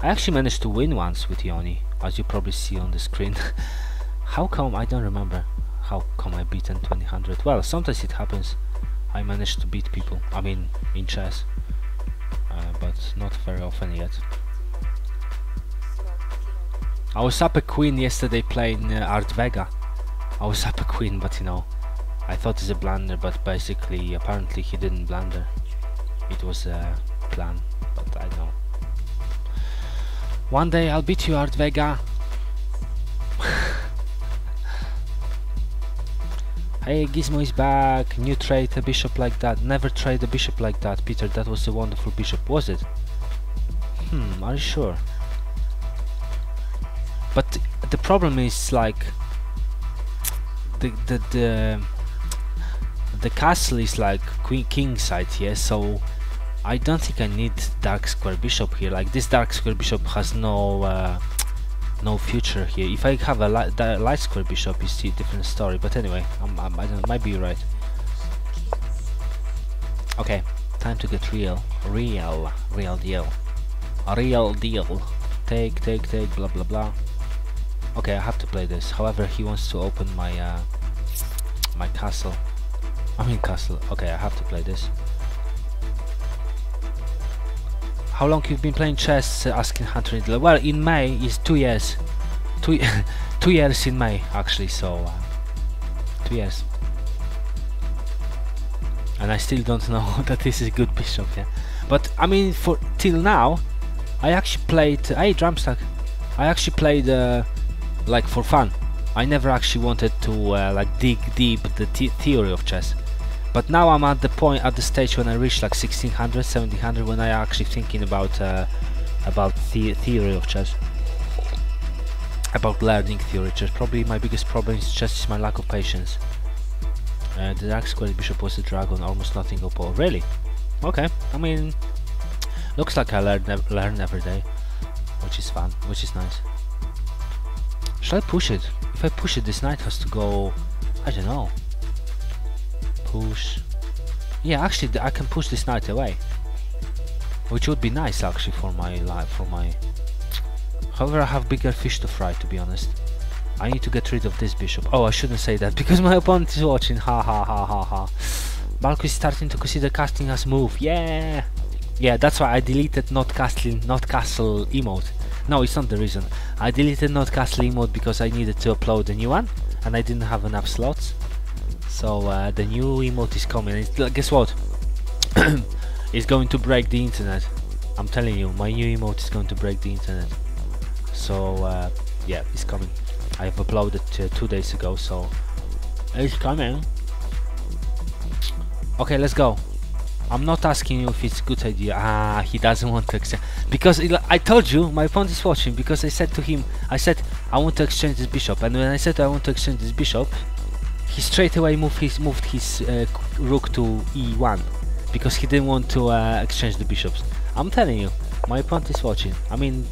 I actually managed to win once with Yoni, as you probably see on the screen. how come? I don't remember. How come I beat n 2000? Well, sometimes it happens. I managed to beat people. I mean, in chess, uh, but not very often yet. I was up a queen yesterday playing uh, Art Vega. I was up a queen, but you know, I thought it's a blunder, but basically, apparently he didn't blunder. It was a plan, but I know. One day I'll beat you, Art Vega. hey, Gizmo is back. New trade a bishop like that. Never trade a bishop like that, Peter. That was a wonderful bishop, was it? Hmm, are you sure? But the problem is like the the the, the castle is like queen king side here so I don't think I need dark square bishop here. Like this dark square bishop has no uh, no future here. If I have a light, light square bishop it's a different story. But anyway I'm, I'm, I don't might be right. Okay time to get real. Real real deal. A real deal. Take take take blah blah blah Okay, I have to play this. However, he wants to open my uh, my castle. I mean castle. Okay, I have to play this. How long you've been playing chess? Uh, asking Hunter Needler. Well, in May is two years. Two two years in May actually. So uh, two years. And I still don't know that this is a good bishop. Yeah, but I mean, for till now, I actually played. Hey, drumstack. I actually played. Uh, like for fun. I never actually wanted to uh, like dig deep the theory of chess. But now I'm at the point, at the stage when I reach like 1600, 1700, when I actually thinking about uh, about the theory of chess, about learning theory chess. Probably my biggest problem is chess is my lack of patience. Uh, the dark square bishop was a dragon, almost nothing oppo. Really? Okay. I mean, looks like I learn learn every day, which is fun, which is nice. Should I push it? If I push it, this knight has to go... I don't know. Push... Yeah, actually, I can push this knight away. Which would be nice, actually, for my life, for my... However, I have bigger fish to fry, to be honest. I need to get rid of this bishop. Oh, I shouldn't say that, because my opponent is watching. Ha ha ha ha ha. Balko is starting to consider casting as move. Yeah! Yeah, that's why I deleted not casting, not castle emote. No, it's not the reason. I deleted not castle mode because I needed to upload a new one and I didn't have enough slots. So uh, the new emote is coming. It's, guess what? it's going to break the internet. I'm telling you, my new emote is going to break the internet. So uh, yeah, it's coming. I have uploaded uh, two days ago, so it's coming. Okay, let's go. I'm not asking you if it's a good idea. Ah, he doesn't want to exchange. Because I told you, my opponent is watching, because I said to him, I said, I want to exchange this bishop. And when I said I want to exchange this bishop, he straight away moved his, moved his uh, rook to e1. Because he didn't want to uh, exchange the bishops. I'm telling you, My opponent is watching. I mean,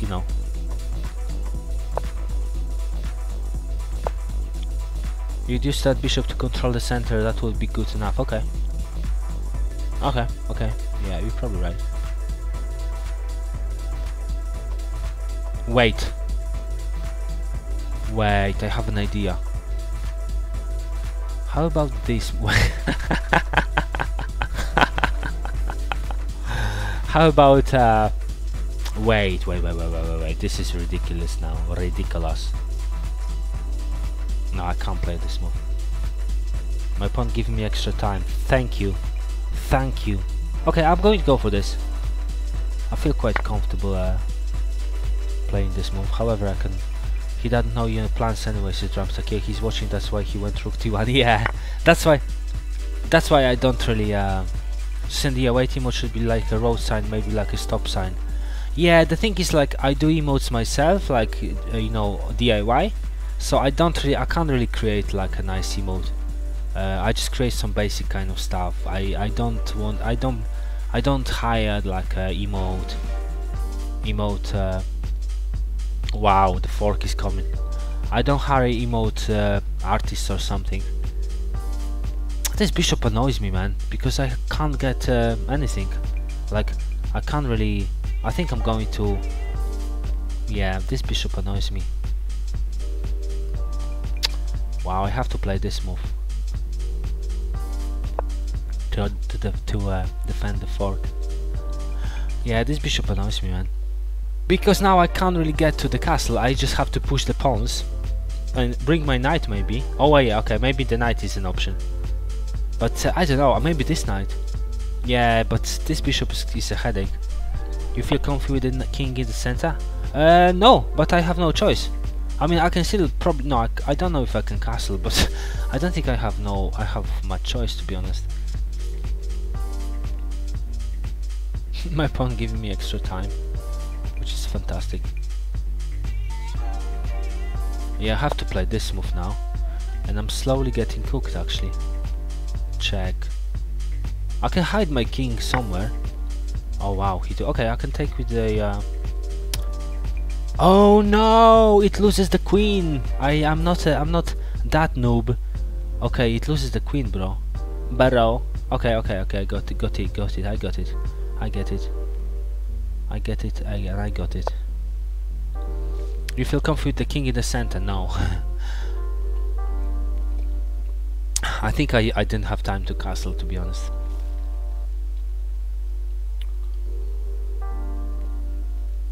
you know. You'd use that bishop to control the center, that would be good enough. Okay. Okay, okay. Yeah, you're probably right. Wait. Wait, I have an idea. How about this? How about uh wait, wait, wait, wait, wait, wait, wait. This is ridiculous now. Ridiculous. No, I can't play this move. My pawn giving me extra time. Thank you. Thank you. Okay, I'm going to go for this. I feel quite comfortable uh, playing this move. However, I can... He doesn't know your plans anyway, so drums okay, he's watching, that's why he went rook t1. yeah, that's why... That's why I don't really... Uh, send the away emote should be like a road sign, maybe like a stop sign. Yeah, the thing is like I do emotes myself, like uh, you know DIY. So I don't really, I can't really create like a nice emote. Uh, I just create some basic kind of stuff. I I don't want, I don't, I don't hire like a emote, emote. Uh, wow, the fork is coming. I don't hire emote uh, artists or something. This bishop annoys me, man, because I can't get uh, anything. Like, I can't really... I think I'm going to... Yeah, this bishop annoys me. Wow, I have to play this move. To, to, the, to uh, defend the fork. Yeah, this bishop annoys me, man. Because now I can't really get to the castle, I just have to push the pawns. And bring my knight, maybe. Oh, yeah, okay, maybe the knight is an option. But uh, I don't know, maybe this knight. Yeah, but this bishop is, is, a headache. You feel comfy with the king in the center? Uh, no, but I have no choice. I mean, I can still probably no. I, I don't know if I can castle, but I don't think I have no. I have much choice to be honest. My pawn giving me extra time, which is fantastic. Yeah, I have to play this move now, and I'm slowly getting cooked actually check. I can hide my king somewhere. Oh wow, he do okay, I can take with the uh... Oh no, it loses the queen. I am not I'm not that noob. Okay, it loses the queen, bro. Bro. Okay, okay, okay, I got it, got it, got it, I got it. I get it. I get it, I, I got it. You feel comfy with the king in the center? No. I think I, I didn't have time to castle to be honest.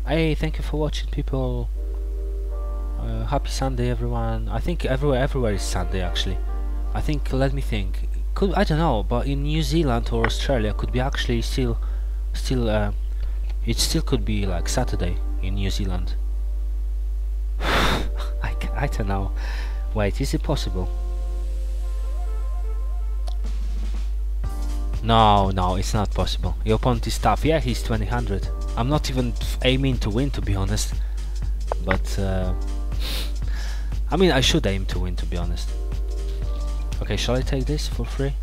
Hey, thank you for watching people. Uh, happy Sunday everyone. I think everywhere everywhere is Sunday actually. I think let me think. Could I don't know, but in New Zealand or Australia could be actually still still uh, it still could be like Saturday in New Zealand. I, I don't know. Wait, is it possible? No, no, it's not possible. Your opponent is tough. Yeah, he's 2000. I'm not even aiming to win, to be honest. But, uh, I mean, I should aim to win, to be honest. Okay, shall I take this for free?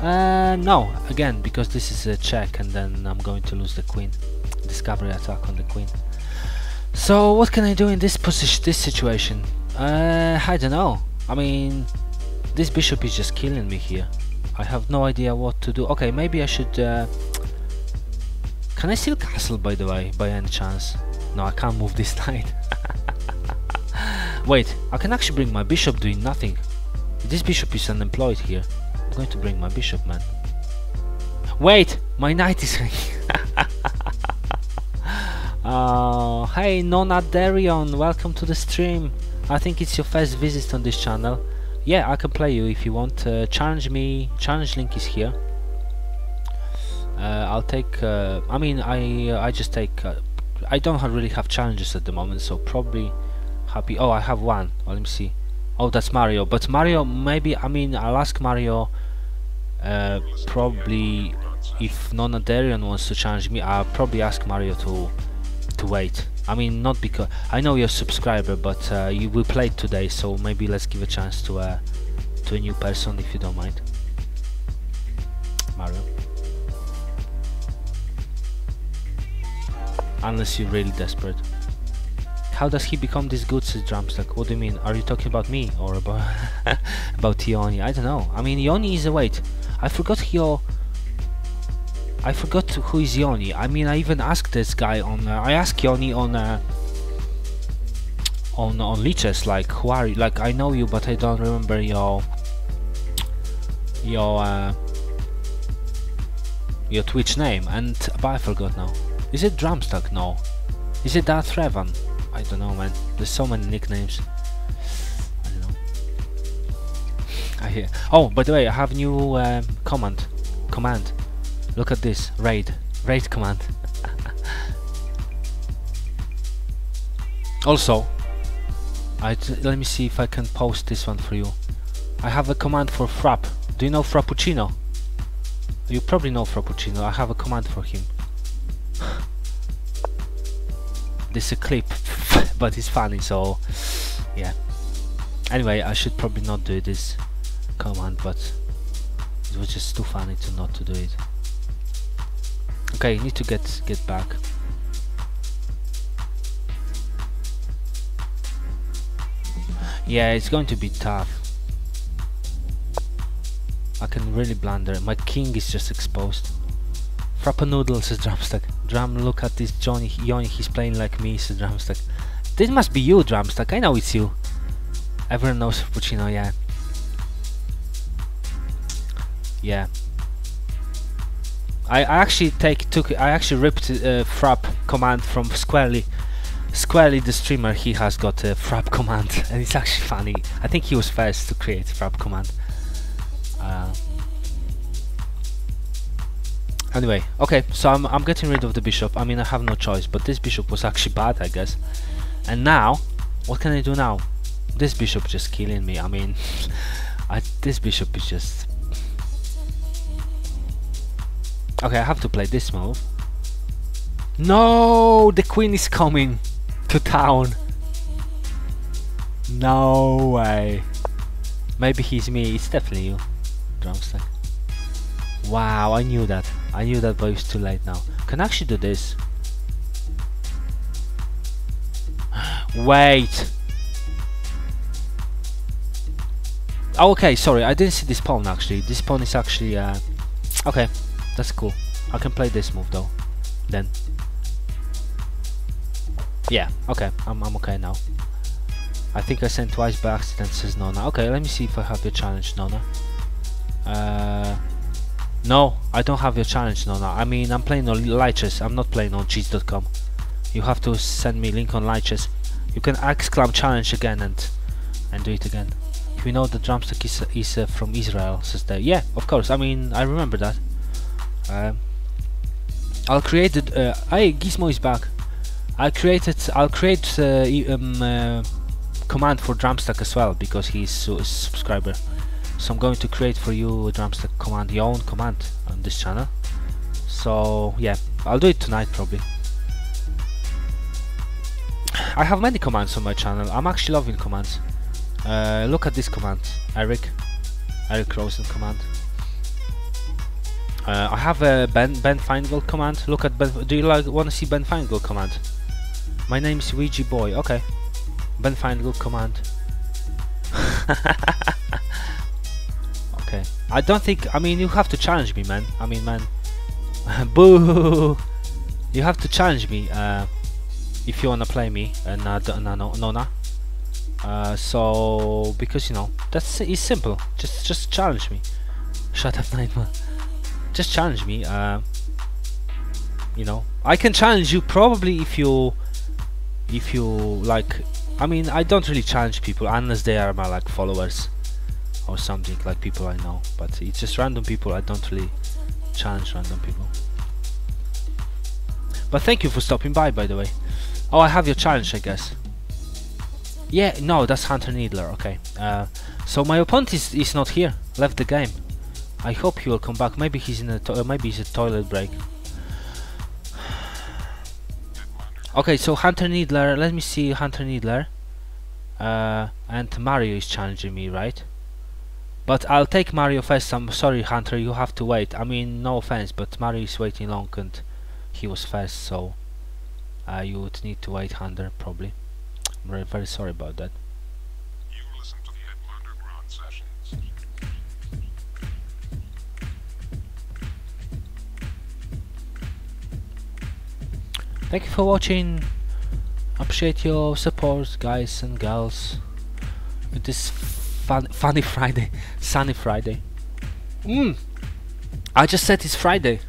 Uh, no, again, because this is a check and then I'm going to lose the queen. Discovery attack on the queen. So, what can I do in this position, this situation? Uh, I don't know. I mean, this bishop is just killing me here. I have no idea what to do. Okay, maybe I should... Uh, can I still castle, by the way, by any chance? No, I can't move this knight. Wait, I can actually bring my bishop doing nothing. This bishop is unemployed here. Going to bring my bishop, man. Wait, my knight is... uh, hey, Nona Darion, welcome to the stream. I think it's your first visit on this channel yeah, I can play you if you want. Uh, challenge me. Challenge link is here. Uh, I'll take. Uh, I mean, I uh, I just take. Uh, I don't have really have challenges at the moment, so probably happy. Oh, I have one. Let me see. Oh, that's Mario. But Mario, maybe. I mean, I'll ask Mario. Uh, probably, if Nona Darion wants to challenge me, I'll probably ask Mario to to wait. I mean, not because I know you're a subscriber, but uh, you we played today, so maybe let's give a chance to uh, to a new person if you don't mind. Mario. unless you're really desperate. How does he become this good, says Drumstick? What do you mean? Are you talking about me or about about Yoni? I don't know. I mean, Yoni is a wait. I forgot your. I forgot who is Yoni. I mean, I even asked this guy on. Uh, I asked Yoni on. Uh, on on Lichess like who are you like I know you but I don't remember your your uh, your Twitch name and but I forgot now is it Drumstick no is it Darth Revan I don't know man there's so many nicknames I hear oh by the way I have new um, command command look at this raid raid command also I let me see if I can post this one for you. I have a command for Frapp. Do you know Frappuccino? You probably know Frappuccino. I have a command for him. this is a clip, but it's funny, so yeah. Anyway, I should probably not do this command, but it was just too funny to not to do it. Okay, need to get get back. Yeah, it's going to be tough. I can really blunder. My king is just exposed. Frappa Noodle says Drumstick. Drum, look at this Johnny Johnny, he's playing like me, says Drumstick. This must be you, Drumstick. I know it's you. Everyone knows Puccino, yeah. Yeah. I, I actually take took I actually ripped uh, Frapp command from Squarely Squarely the streamer he has got a Frapp command and it's actually funny. I think he was first to create frap command. Uh, anyway, okay, so I'm, I'm getting rid of the bishop. I mean I have no choice, but this bishop was actually bad I guess. And now, what can I do now? This bishop just killing me. I mean, I, this bishop is just... Okay, I have to play this move. No, the queen is coming to town. No way. Maybe he's me. It's definitely you. Drumstick. Wow, I knew that. I knew that, but it's too late now. Can I actually do this? Wait. Oh, okay, sorry, I didn't see this pawn actually. This pawn is actually, uh, okay, that's cool. I can play this move though, then. Yeah, okay, I'm, I'm okay now. I think I sent twice by accident, says Nona. Okay, let me see if I have your challenge, Nona. Uh, no, I don't have your challenge, Nona. I mean, I'm playing on Lichess. I'm not playing on chess.com. You have to send me link on Lichess. You can exclam challenge again and and do it again. We know the drumstick is, is uh, from Israel, says there. Yeah, of course. I mean, I remember that. Um, I'll create it. Uh, hey, Gizmo is back. I'll create it. I'll create uh, um, uh, command for Drumstick as well because he's a subscriber. So I'm going to create for you a Drumstick command, your own command on this channel. So yeah, I'll do it tonight probably. I have many commands on my channel. I'm actually loving commands. Uh, look at this command, Eric, Eric Rosen command. Uh, I have a Ben Ben Finegold command. Look at Ben. Do you like want to see Ben Finegold command? My name is Ouija Boy. Okay. Ben Finegold command. okay. I don't think. I mean, you have to challenge me, man. I mean, man. Boo! You have to challenge me uh, if you wanna play me, and uh, no, no, Nona. Uh, so because you know that's it's simple. Just just challenge me. Shut up, Nightman. Just challenge me. Uh, you know, I can challenge you probably if you if you like I mean I don't really challenge people unless they are my like followers or something like people I know. But it's just random people. I don't really challenge random people. But thank you for stopping by by the way. Oh I have your challenge I guess. Yeah no that's Hunter Needler. Okay. Uh, so my opponent is, is not here. Left the game I hope he will come back maybe he's in a uh, maybe he's a toilet break Okay, so Hunter Needler, let me see Hunter Needler. Uh, and Mario is challenging me, right? But I'll take Mario first. I'm sorry, Hunter, you have to wait. I mean, no offense, but Mario is waiting long and he was first, so uh, you would need to wait 100 probably. I'm very, very sorry about that. Thank you for watching. Appreciate your support, guys and girls. With this fun, funny Friday, sunny Friday. Mmm. I just said it's Friday.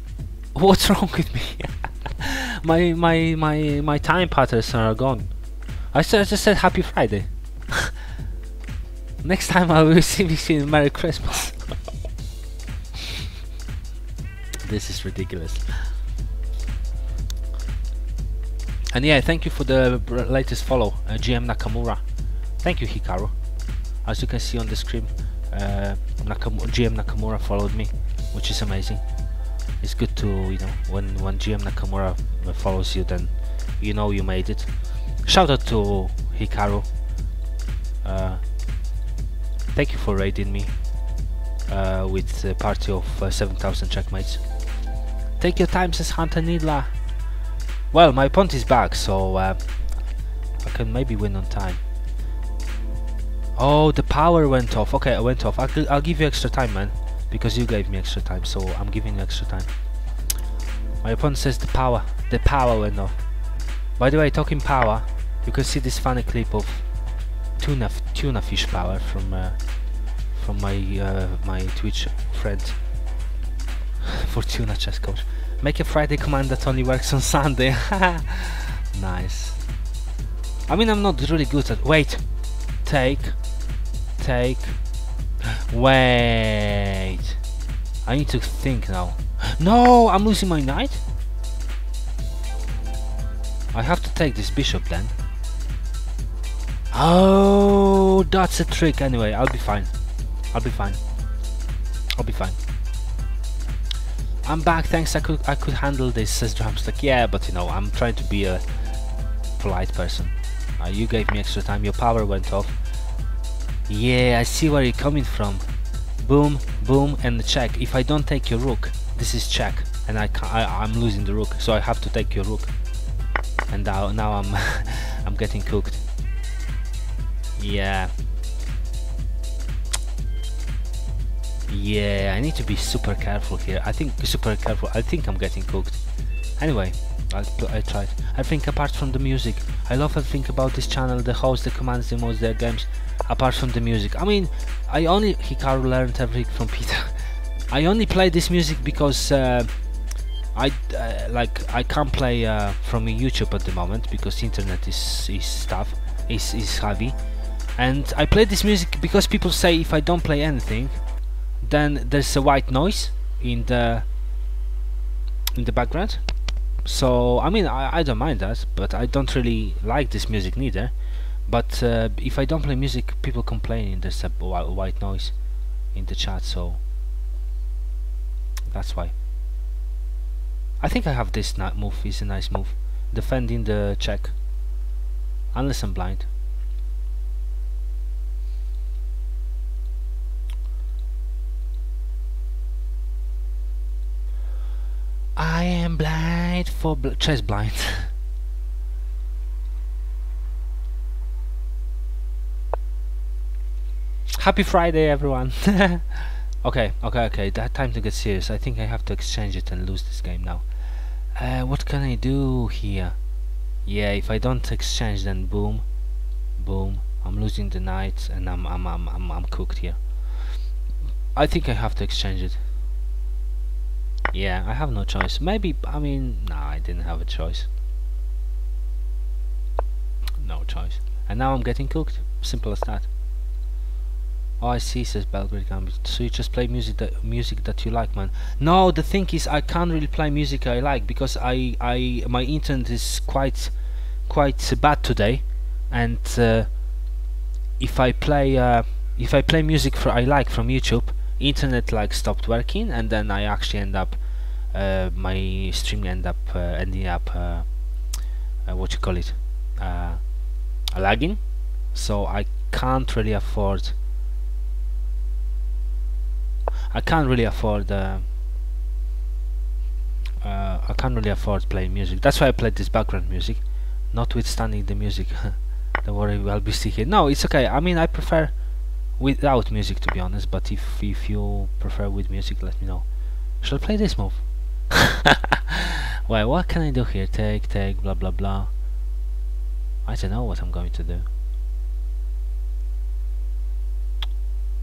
What's wrong with me? my my my my time patterns are gone. I, said, I just said Happy Friday. Next time I will see you Merry Christmas. this is ridiculous. And yeah, thank you for the latest follow, uh, GM Nakamura. Thank you, Hikaru. As you can see on the screen, uh, Nakam GM Nakamura followed me, which is amazing. It's good to, you know, when, when GM Nakamura follows you, then you know you made it. Shout out to Hikaru. Uh, thank you for raiding me uh, with a party of uh, 7000 checkmates. Take your time, says Hunter Needler. Well, my opponent is back, so uh, I can maybe win on time. Oh, the power went off. Okay, I went off. I'll, I'll give you extra time, man. Because you gave me extra time, so I'm giving you extra time. My opponent says the power. The power went off. By the way, talking power, you can see this funny clip of tuna tuna fish power from uh, from my uh, my Twitch friend Fortuna chess coach. Make a Friday command that only works on Sunday. nice. I mean, I'm not really good at... Wait. Take. Take. Wait. I need to think now. No, I'm losing my knight? I have to take this bishop then. Oh, that's a trick. Anyway, I'll be fine. I'll be fine. I'll be fine. I'm back, thanks, I could I could handle this, says Drumstick. Yeah, but you know, I'm trying to be a polite person. Uh, you gave me extra time, your power went off. Yeah, I see where you're coming from. Boom, boom, and check. If I don't take your rook, this is check, and I, I I'm losing the rook, so I have to take your rook. And now, now I'm I'm getting cooked. Yeah, Yeah, I need to be super careful here. I think super careful. I think I'm getting cooked. Anyway, I, I tried. I think apart from the music, I love everything about this channel, the host, the commands, the modes, their games, apart from the music. I mean, I only, Hikaru learned everything from Peter. I only play this music because uh, I uh, like I can't play uh, from YouTube at the moment because internet is is stuff is is heavy, and I play this music because people say if I don't play anything, then there's a white noise in the in the background. So I mean I, I don't mind that but I don't really like this music neither. But uh, if I don't play music people complain there's a white noise in the chat so that's why. I think I have this move is a nice move. Defending the check. Unless I'm blind I am blind for bl chess blind. Happy Friday, everyone. okay, okay, okay. That time to get serious. I think I have to exchange it and lose this game now. Uh, what can I do here? Yeah, if I don't exchange, then boom, boom. I'm losing the knight, and I'm I'm I'm I'm, I'm cooked here. I think I have to exchange it. Yeah, I have no choice. Maybe, I mean, no, I didn't have a choice. No choice. And now I'm getting cooked. Simple as that. Oh, I see, says Belgrade Gambit. So you just play music that music that you like, man. No, the thing is, I can't really play music I like because I, I, my internet is quite, quite bad today, and uh, if I play, uh, if I play music for I like from YouTube, internet like stopped working, and then I actually end up my stream end up uh, ending up uh, what you call it lagging so I can't really afford I can't really afford uh, uh, I can't really afford playing music. That's why I played this background music, notwithstanding the music. Don't worry, I'll be still No, it's okay. I mean, I prefer without music to be honest. But if if you prefer with music, let me know. Shall I play this move? Wait, what can I do here? Take, take, blah blah blah. I don't know what I'm going to do.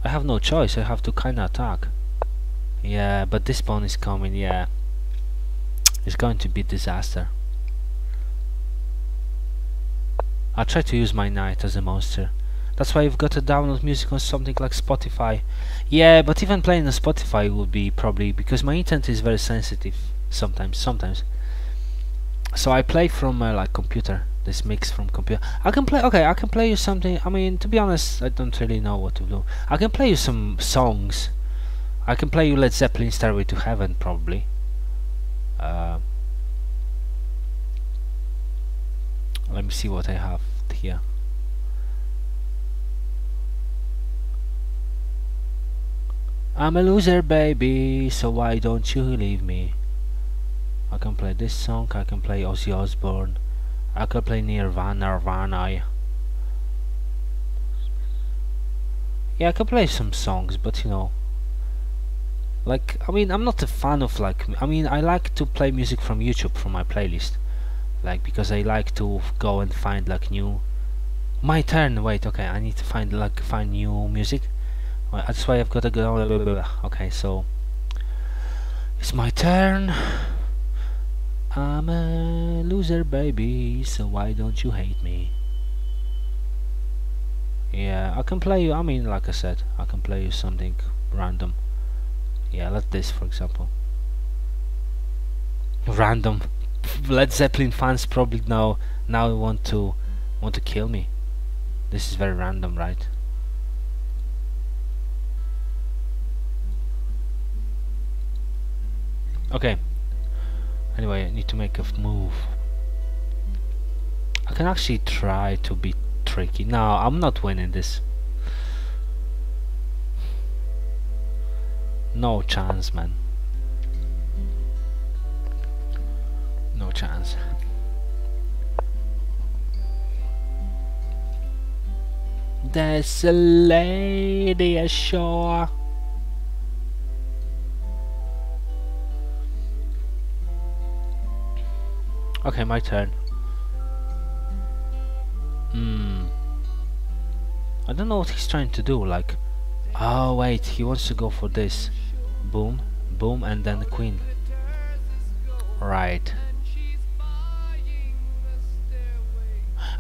I have no choice. I have to kinda attack. Yeah, but this pawn is coming. Yeah, it's going to be disaster. I'll try to use my knight as a monster. That's why you've got to download music on something like Spotify. Yeah, but even playing on Spotify would be probably because my internet is very sensitive sometimes. Sometimes. So I play from uh, like computer. This mix from computer. I can play. Okay, I can play you something. I mean, to be honest, I don't really know what to do. I can play you some songs. I can play you Led Zeppelin Stairway to Heaven probably. Uh, let me see what I have here. I'm a loser baby, so why don't you leave me? I can play this song, I can play Ozzy Osbourne, I can play Nirvana, Nirvana. Yeah, I can play some songs, but you know, like, I mean, I'm not a fan of like, I mean, I like to play music from YouTube from my playlist, like, because I like to go and find like new, my turn, wait, okay, I need to find like, find new music, well, that's why I've got to go, okay, so, it's my turn, I'm a loser baby, so why don't you hate me? Yeah, I can play you, I mean, like I said, I can play you something random. Yeah like this for example. Random. Led Zeppelin fans probably now now want to want to kill me. This is very random right okay anyway I need to make a move I can actually try to be tricky no I'm not winning this No chance, man. No chance. There's a lady ashore. Okay, my turn. Hmm. I don't know what he's trying to do, like... Oh wait, he wants to go for this. Boom boom and then queen. Right.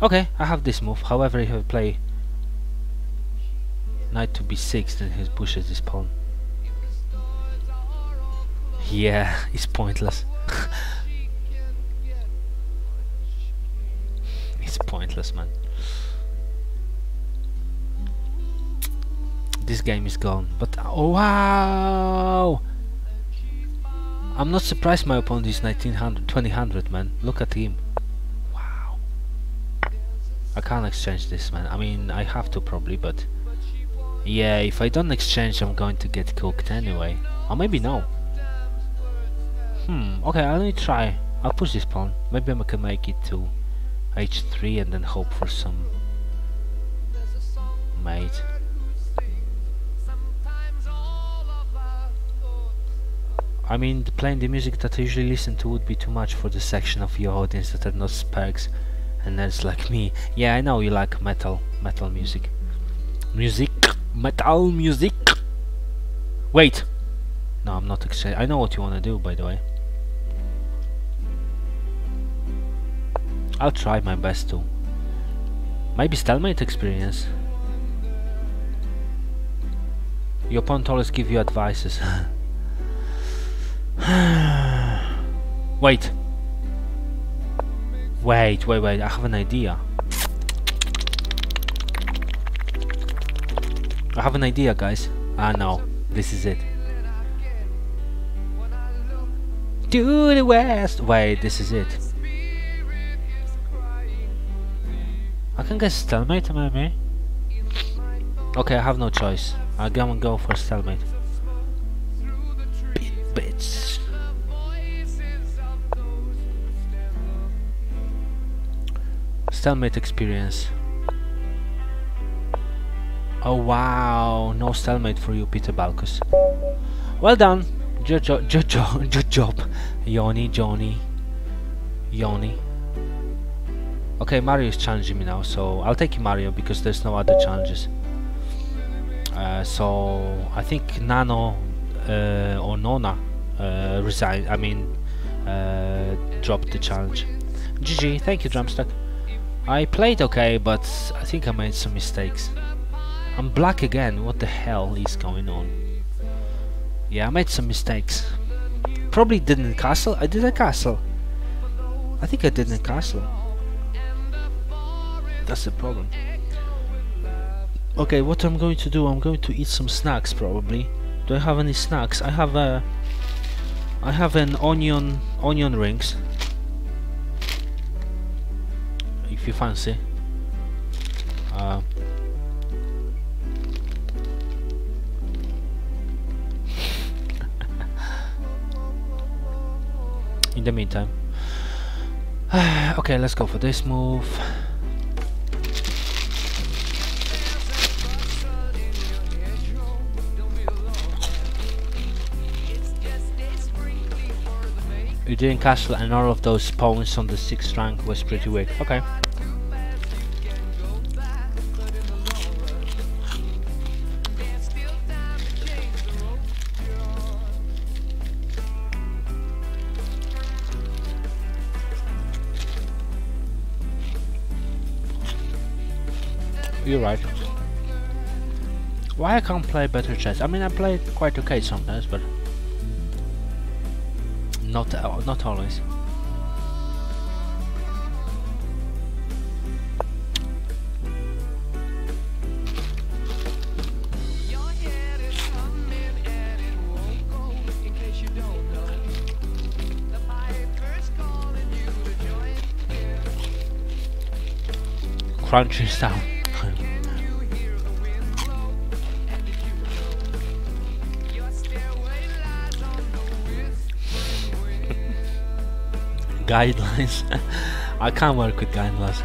Okay I have this move. However if I play knight to b6 then he pushes this pawn. Yeah it's pointless it's pointless man this game is gone. But oh, wow! I'm not surprised my opponent is 1900, 2000 man. Look at him. Wow. I can't exchange this man. I mean, I have to probably, but yeah, if I don't exchange, I'm going to get cooked anyway. Or maybe no. Hmm, okay, I'll try. I'll push this pawn. Maybe I can make it to h3 and then hope for some mate. I mean, playing the music that I usually listen to would be too much for the section of your audience that are not Sparks and that's like me. Yeah, I know you like metal, metal music. Music, metal music. Wait! No, I'm not excited. I know what you want to do, by the way. I'll try my best to. Maybe stalemate experience. Your opponent always give you advices. wait. Wait, wait, wait, I have an idea. I have an idea, guys. Ah, no. This is it. To the west! Wait, this is it. I can get stalemate maybe? Okay, I have no choice. I'm gonna go for stalemate. Stalemate experience. Oh wow, no stalemate for you, Peter Balkus. Well done, good job, good Yoni job, Yoni, Johnny, Yoni. Okay, Mario is challenging me now, so I'll take Mario because there's no other challenges. Uh, so I think Nano uh, or Nona uh, resigned. I mean, uh, dropped the challenge. GG, thank you, Drumstick. I played okay, but I think I made some mistakes. I'm black again. What the hell is going on? Yeah, I made some mistakes. Probably didn't castle. I did a castle. I think I did a castle. That's the problem. Okay, what I'm going to do, I'm going to eat some snacks probably. Do I have any snacks? I have a I have an onion onion rings. If you fancy. Uh, in the meantime. okay, let's go for this move. You didn't castle and all of those pawns on the 6th rank was pretty weak. Okay. You're right. Why I can't play better chess? I mean, I play quite okay sometimes, but not not always. Crunching sound. Guidelines. I can't work with guidelines.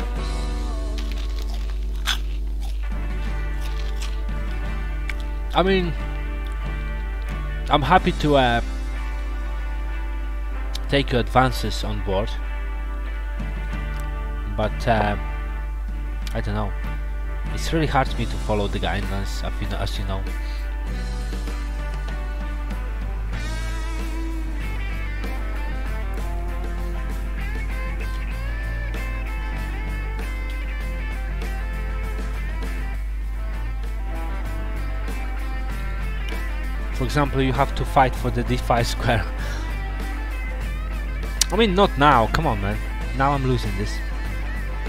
I mean, I'm happy to uh, take your advances on board, but uh, I don't know. It's really hard for me to follow the guidelines, as you know. For example, you have to fight for the d5 square. I mean, not now. Come on, man. Now I'm losing this.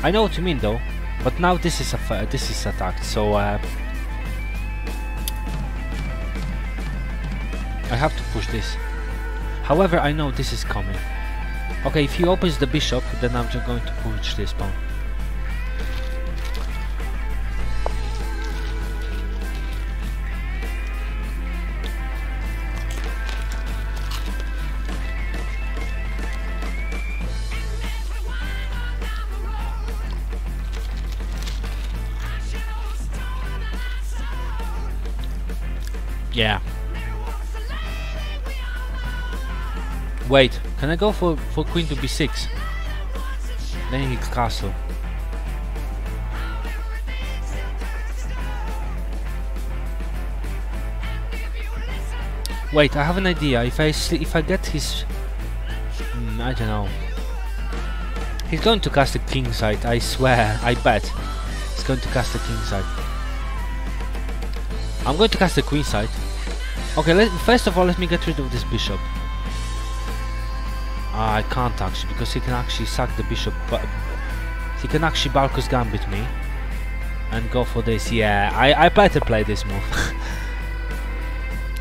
I know what you mean, though. But now this is a this is attacked, so uh, I have to push this. However, I know this is coming. Okay, if he opens the bishop, then I'm just going to push this pawn. Yeah. Wait, can I go for, for queen to b6? Then he castle. Wait, I have an idea. If I if I get his, mm, I don't know. He's going to cast the king side. I swear. I bet. He's going to cast the king side. I'm going to cast the queen side. Okay, let, first of all, let me get rid of this bishop. I can't actually, because he can actually sack the bishop, but he can actually Balkus Gambit with me and go for this. Yeah, I, I better play this move.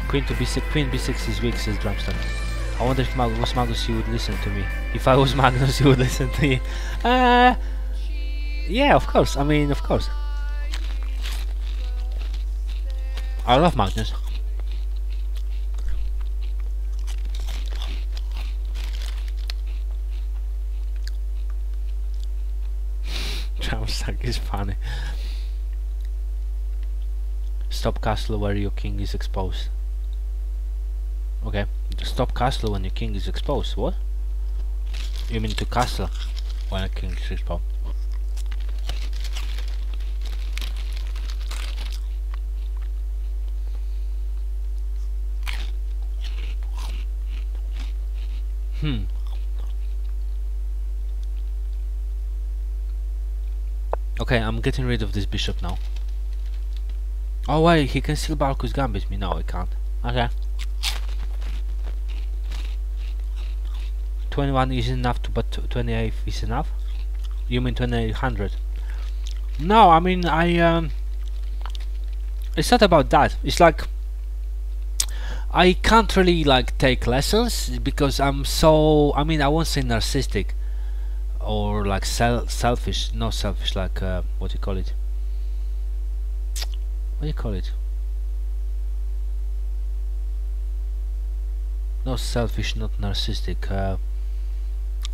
queen to b6, queen b6 is weak, says Drumstick. I wonder if Mag was Magnus, he would listen to me. If I was Magnus, he would listen to me. Uh, yeah, of course. I mean, of course. I love Magnus. is funny. Stop castle where your king is exposed. Okay, stop castle when your king is exposed. What? You mean to castle when a king is exposed? Hmm. Okay, I'm getting rid of this bishop now. Oh wait, he can still Balkus Gambit me. No, he can't. Okay. 21 is enough to, but 28 is enough? You mean 2800? No, I mean, I, um... It's not about that. It's like... I can't really, like, take lessons because I'm so... I mean, I won't say narcissistic or like sel selfish, not selfish, like uh, what do you call it? What do you call it? Not selfish, not narcissistic. Uh,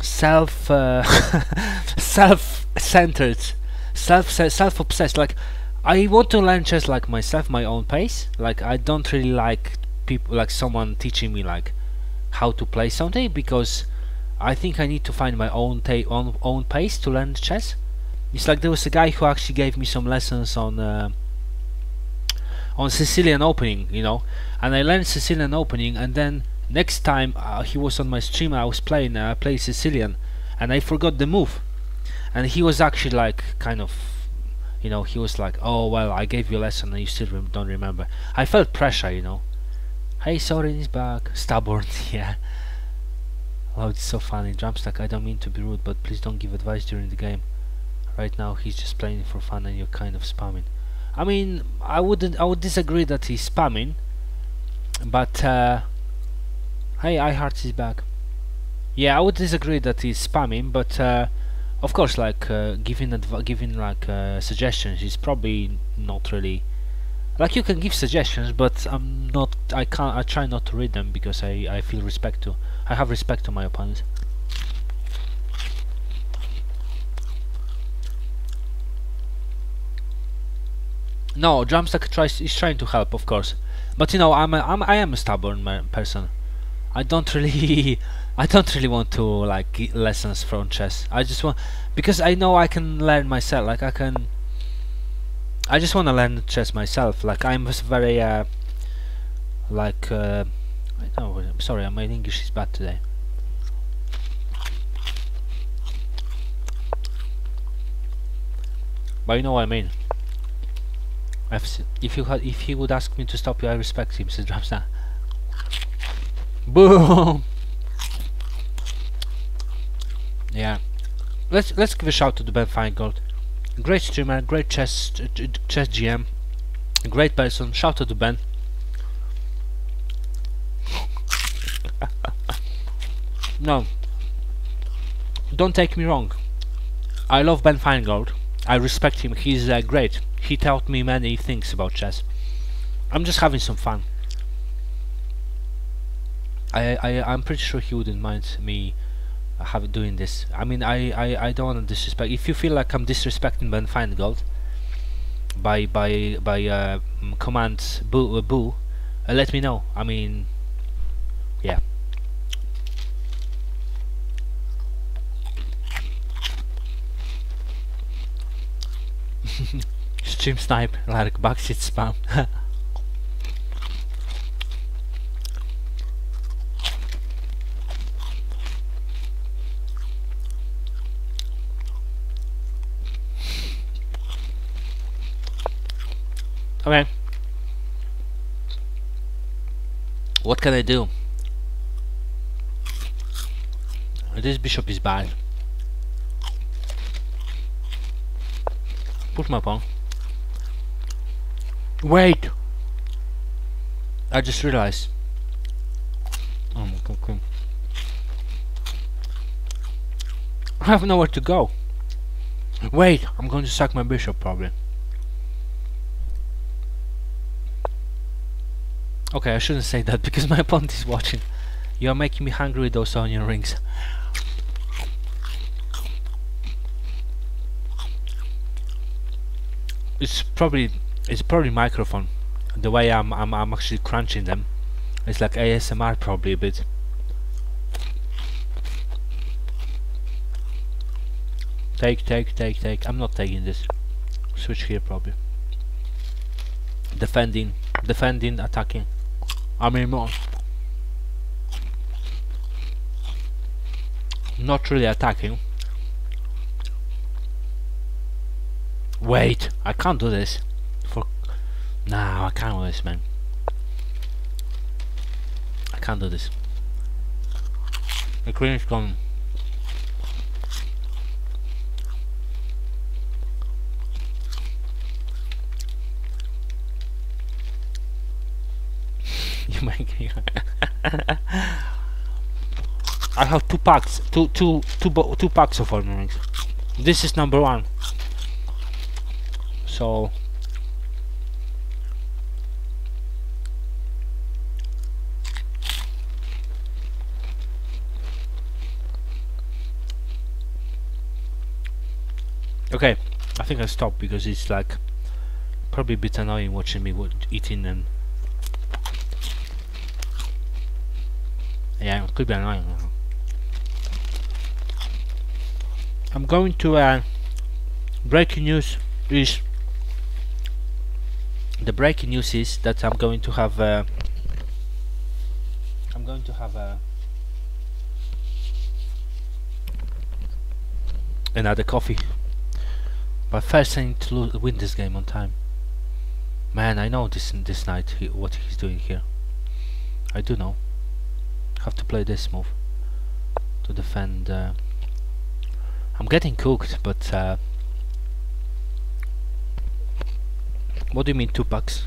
self, uh, self-centered, self self-obsessed. Like I want to learn chess like myself, my own pace. Like I don't really like people, like someone teaching me like how to play something because I think I need to find my own own, own pace to learn chess. It's like there was a guy who actually gave me some lessons on uh, on Sicilian opening, you know, and I learned Sicilian opening, and then next time uh, he was on my stream, I was playing, uh, I played Sicilian, and I forgot the move, and he was actually like kind of, you know, he was like, oh well, I gave you a lesson and you still don't remember. I felt pressure, you know. Hey, sorry, he's back. Stubborn, yeah. Oh, it's so funny. Drumstick, I don't mean to be rude, but please don't give advice during the game. Right now, he's just playing for fun and you're kind of spamming. I mean, I wouldn't, I would disagree that he's spamming, but, uh, hey, iHeart is back. Yeah, I would disagree that he's spamming, but, uh, of course, like, uh, giving, giving, like, uh, suggestions is probably not really like you can give suggestions but I'm not I can't I try not to read them because I, I feel respect to I have respect to my opponents. No Drumstick tries is trying to help of course. But you know I'm, a, I'm I am a stubborn person. I don't really I don't really want to like lessons from chess. I just want because I know I can learn myself like I can I just want to learn chess myself. Like I'm very uh, like uh, oh, sorry, my English is bad today. But you know what I mean. if you had, if he would ask me to stop you, I respect him. Says Dramsa. Boom. Yeah. Let's let's give a shout to the Ben Finegold. Great streamer, great chess, chess GM, great person. Shout out to Ben. no, don't take me wrong. I love Ben Finegold. I respect him. He's uh, great. He taught me many things about chess. I'm just having some fun. I, I I'm pretty sure he wouldn't mind me have doing this. I mean, I, I, I don't want to disrespect. If you feel like I'm disrespecting Ben Finegold by by by uh, command boo uh, boo, uh, let me know. I mean, yeah. Stream snipe like backseat spam. Okay. What can I do? This bishop is bad. Push my pawn. Wait! I just realized. Oh my god. I have nowhere to go. Wait, I'm going to sack my bishop probably. Okay, I shouldn't say that because my opponent is watching. You are making me hungry with those onion rings. it's probably it's probably microphone. The way I'm I'm I'm actually crunching them, it's like ASMR probably a bit. Take, take, take, take. I'm not taking this. Switch here probably. Defending, defending, attacking. I mean. Not really attacking. Wait, I can't do this. For no, I can't do this, man. I can't do this. The queen is gone. you make I have two packs, two, two, two, two packs of armor rings. This is number one. So Okay, I think I stopped because it's like probably a bit annoying watching me eating and yeah, it could be annoying. I'm going to uh, breaking news is the breaking news is that I'm going to have uh, I'm going to have uh, another coffee. But first I need to win this game on time. Man I know this this night he, what he's doing here. I do know have to play this move to defend uh, I'm getting cooked but uh, What do you mean two packs?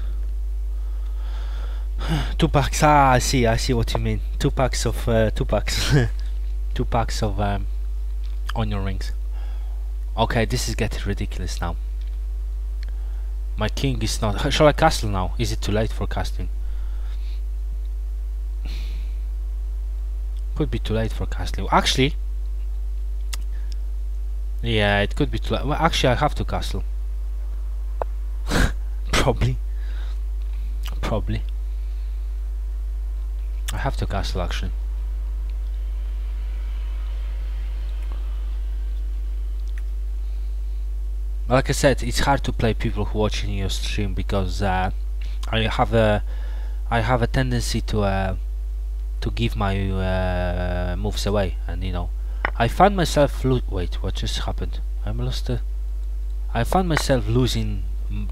two packs. Ah, I see. I see what you mean. Two packs of uh, two packs. two packs of um, onion rings. Okay, this is getting ridiculous now. My king is not. Shall I castle now? Is it too late for casting? Could be too late for castle. Actually, yeah, it could be too late. Well, actually, I have to castle. Probably. Probably. I have to castle actually. Like I said, it's hard to play people who watching your stream because uh, I have a I have a tendency to uh, to give my uh, moves away, and you know, I find myself wait, what just happened? I'm lost. I found myself losing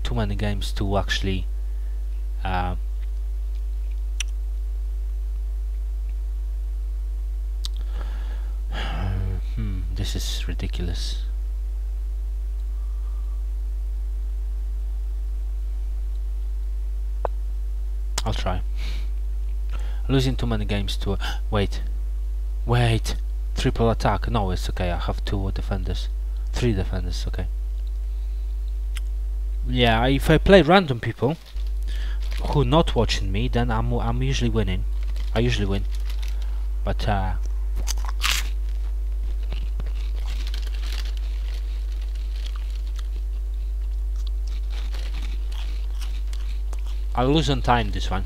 too many games to actually uh, hmm, this is ridiculous I'll try losing too many games to wait wait triple attack no it's okay I have two defenders three defenders okay yeah, if I play random people who not watching me, then I'm I'm usually winning. I usually win, but uh, I'll lose on time this one.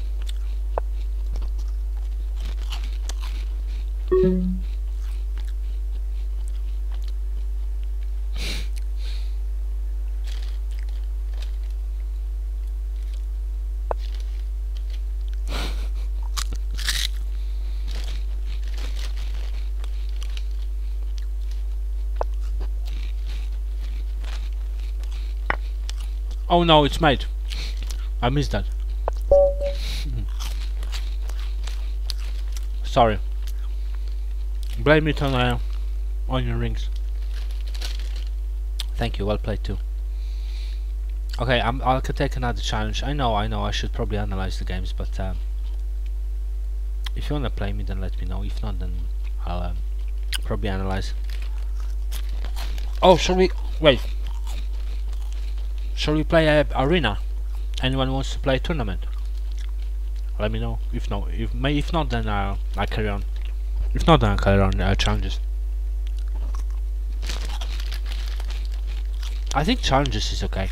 Oh no, it's made. I missed that. Sorry. Blame it on uh, on your rings. Thank you. Well played too. Okay, I'm, I'll take another challenge. I know, I know. I should probably analyze the games, but um, if you wanna play me, then let me know. If not, then I'll um, probably analyze. Oh, shall we? Wait. Shall we play a arena? Anyone wants to play a tournament? Let me know. If no, if may, if not, then uh, I carry on. If not, then I carry on uh, challenges. I think challenges is okay.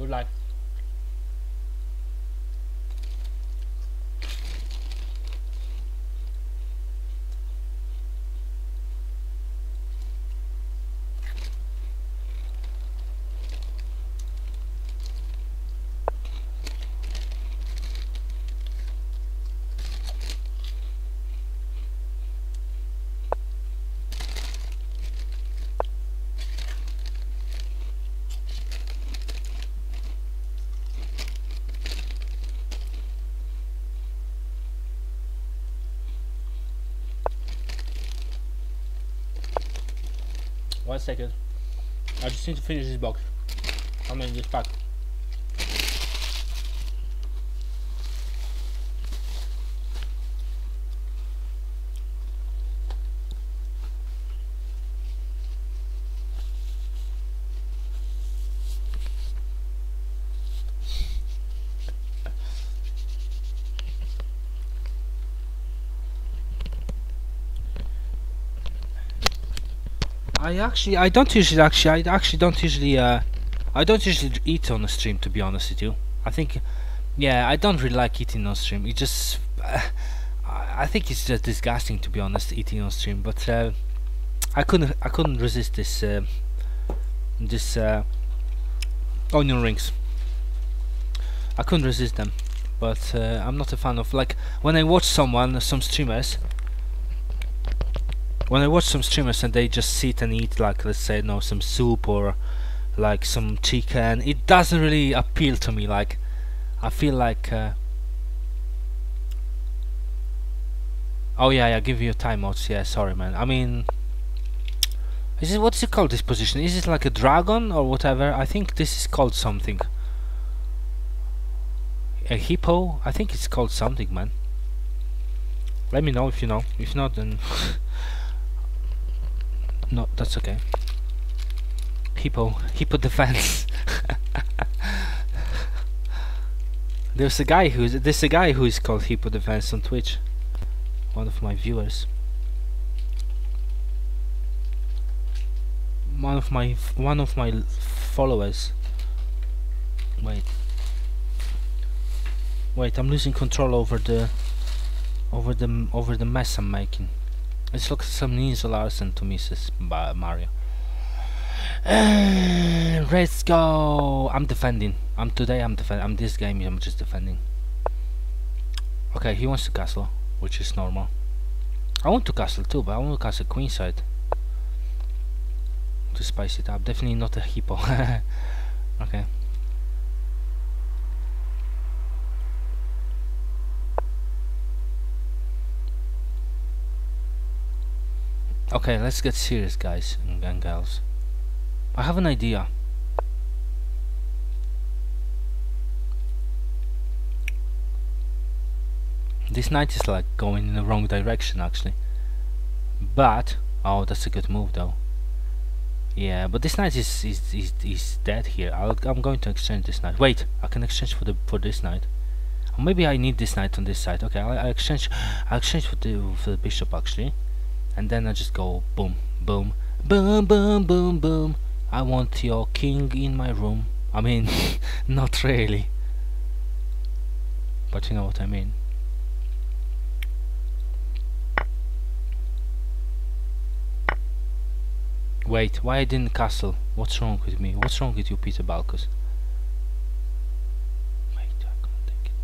Good luck. One second. I just need I actually, I don't usually actually, I actually don't usually, uh, I don't usually eat on the stream to be honest with you. I think, yeah, I don't really like eating on stream. It just, uh, I think it's just disgusting to be honest, eating on stream. But uh, I couldn't, I couldn't resist this, uh, this uh, onion rings. I couldn't resist them, but uh, I'm not a fan of like when I watch someone, some streamers when I watch some streamers and they just sit and eat like let's say no some soup or like some chicken it doesn't really appeal to me like I feel like uh, oh yeah yeah give you timeouts. Yeah sorry man. I mean is it what's it called this position? Is it like a dragon or whatever? I think this is called something. A hippo? I think it's called something man. Let me know if you know. If not then no, that's okay. Hippo, Hippo defense. there's a guy who's there's a guy who is called Hippo defense on Twitch. One of my viewers. One of my one of my followers. Wait. Wait, I'm losing control over the over the over the mess I'm making. Let's look at some news Larsen to Mrs. Mario. Let's go. I'm defending. I'm today. I'm defending. I'm this game. I'm just defending. Okay, he wants to castle, which is normal. I want to castle too, but I want to castle queen side To spice it up. Definitely not a hippo. okay. Okay, let's get serious guys and girls. I have an idea. This knight is like going in the wrong direction actually. But, oh that's a good move though. Yeah, but this knight is is is, is dead here. i am going to exchange this knight. Wait, I can exchange for the for this knight. Or maybe I need this knight on this side. Okay, I'll, I'll exchange. I'll exchange for the for the bishop actually and then I just go boom, boom, boom, boom, boom, boom. I want your king in my room. I mean, not really, but you know what I mean. Wait, why I didn't castle? What's wrong with me? What's wrong with you, Peter Balkus? Wait, I can't take it.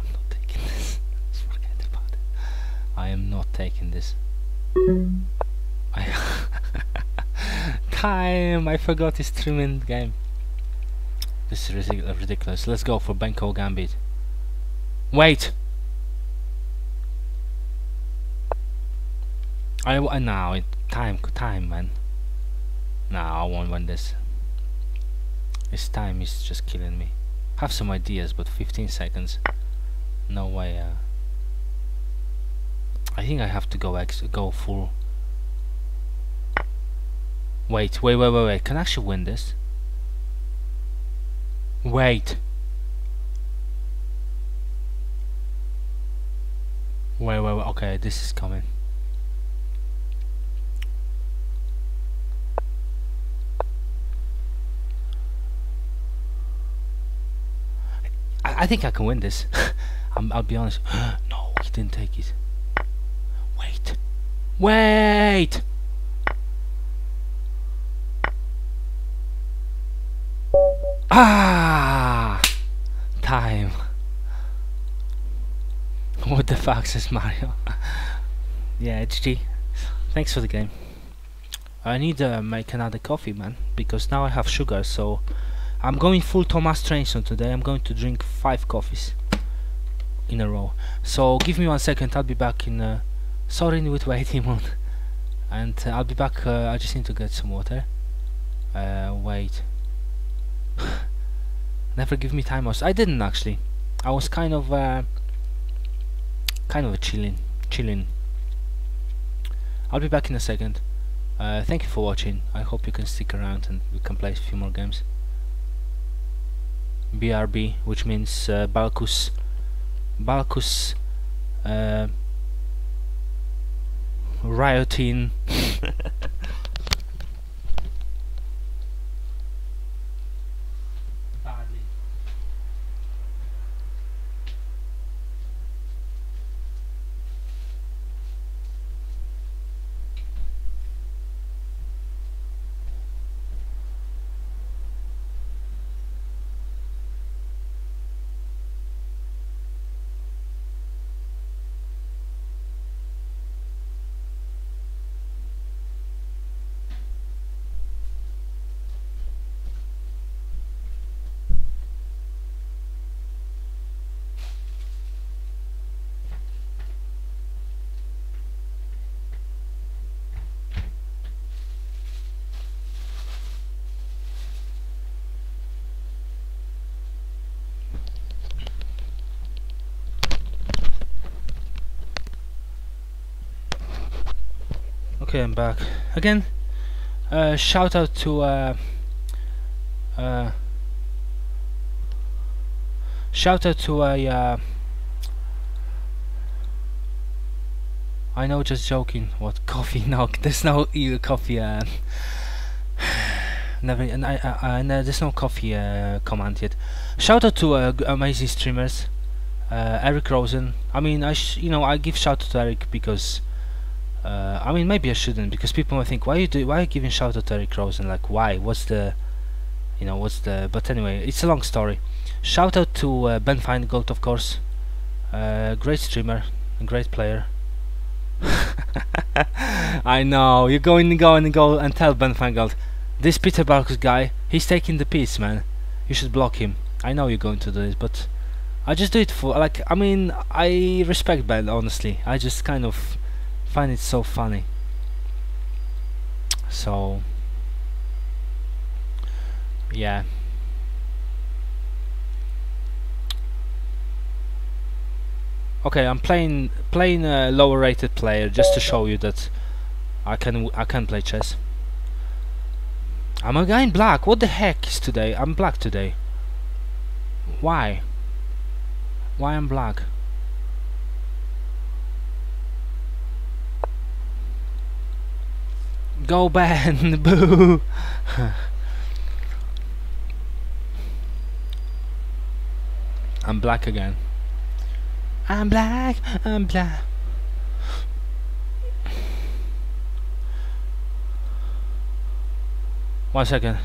I'm not taking this. Forget about it. I am not taking this. Time! I forgot his streaming game. This is ridiculous. Let's go for Benko Gambit. Wait! I uh, now it time time man. Now I won't win this. This time is just killing me. Have some ideas, but 15 seconds. No way. Uh, I think I have to go ex go full. Wait, wait, wait, wait, wait. Can I actually win this? Wait. Wait, wait, wait. Okay, this is coming. I think I can win this. i will be honest. no, he didn't take it. Wait. Wait! Ah! Time. What the fuck says Mario? yeah, GG. Thanks for the game. I need to make another coffee, man, because now I have sugar, so I'm going full Thomas Transon today. I'm going to drink five coffees in a row. So give me one second. I'll be back in. Uh, sorry with waiting on, and uh, I'll be back. Uh, I just need to get some water. Uh, wait. Never give me time. I didn't actually. I was kind of, uh, kind of chilling, chilling. I'll be back in a second. Uh, thank you for watching. I hope you can stick around and we can play a few more games. BRB, which means uh, Balkus, Balkus, rioting. Back again. Uh, shout out to uh, uh, shout out to a. Uh, I know, just joking. What coffee? No, there's no coffee. Uh, never, and I, I, I, there's no coffee uh, command yet. Shout out to amazing streamers, Eric Rosen. I mean, I you know I give shout out to Eric because uh, I mean, maybe I shouldn't because people might think, why you do, why are you giving shout out to Eric Rosen like, why? What's the, you know, what's the? But anyway, it's a long story. Shout out to uh, Ben Finegold, of course. Uh, great streamer, great player. I know you're going to go and go and tell Ben Finegold, this Peter Balkus guy, he's taking the piece, man. You should block him. I know you're going to do this, but I just do it for like. I mean, I respect Ben honestly. I just kind of find it so funny. So yeah. Okay I'm playing playing a lower rated player just to show you that I can I can play chess. I'm a guy in black. What the heck is today? I'm black today. Why? Why I'm black Go Ben! Boo! I'm black again. I'm black, I'm black. One second.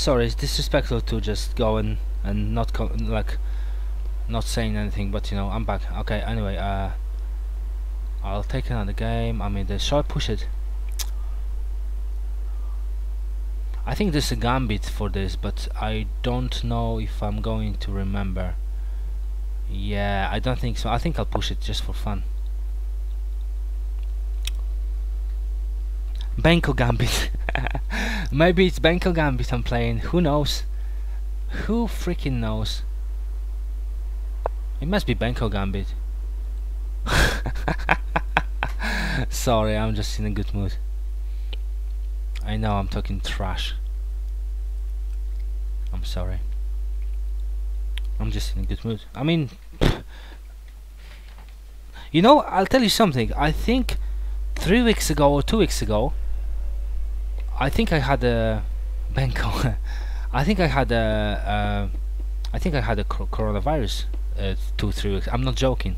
Sorry, it's disrespectful to just go and, and not like not saying anything, but you know, I'm back. Okay, anyway, uh, I'll take another game. I mean, the shall I push it? I think there's a gambit for this, but I don't know if I'm going to remember. Yeah, I don't think so. I think I'll push it just for fun. Benko Gambit. Maybe it's Benko Gambit I'm playing. Who knows? Who freaking knows? It must be Benko Gambit. Sorry, I'm just in a good mood. I know I'm talking trash. I'm sorry. I'm just in a good mood. I mean, you know, I'll tell you something. I think three weeks ago or two weeks ago, I think I had a Benko. I think I had a. I think I had a coronavirus uh, two three weeks. I'm not joking.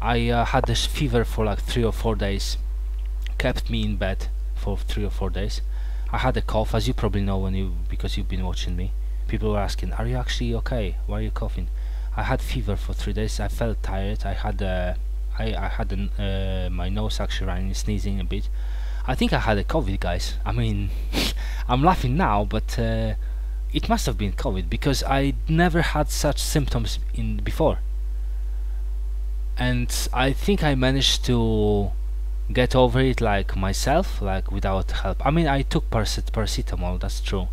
I uh, had this fever for like three or four days, kept me in bed for three or four days. I had a cough, as you probably know when you because you've been watching me. People were asking, "Are you actually okay? Why are you coughing?" I had fever for three days. I felt tired. I had uh, I I had an, uh, my nose actually running, sneezing a bit. I think I had a COVID, guys. I mean, I'm laughing now, but uh, it must have been COVID because I never had such symptoms in before. And I think I managed to get over it like myself, like without help. I mean, I took paracetamol, that's true.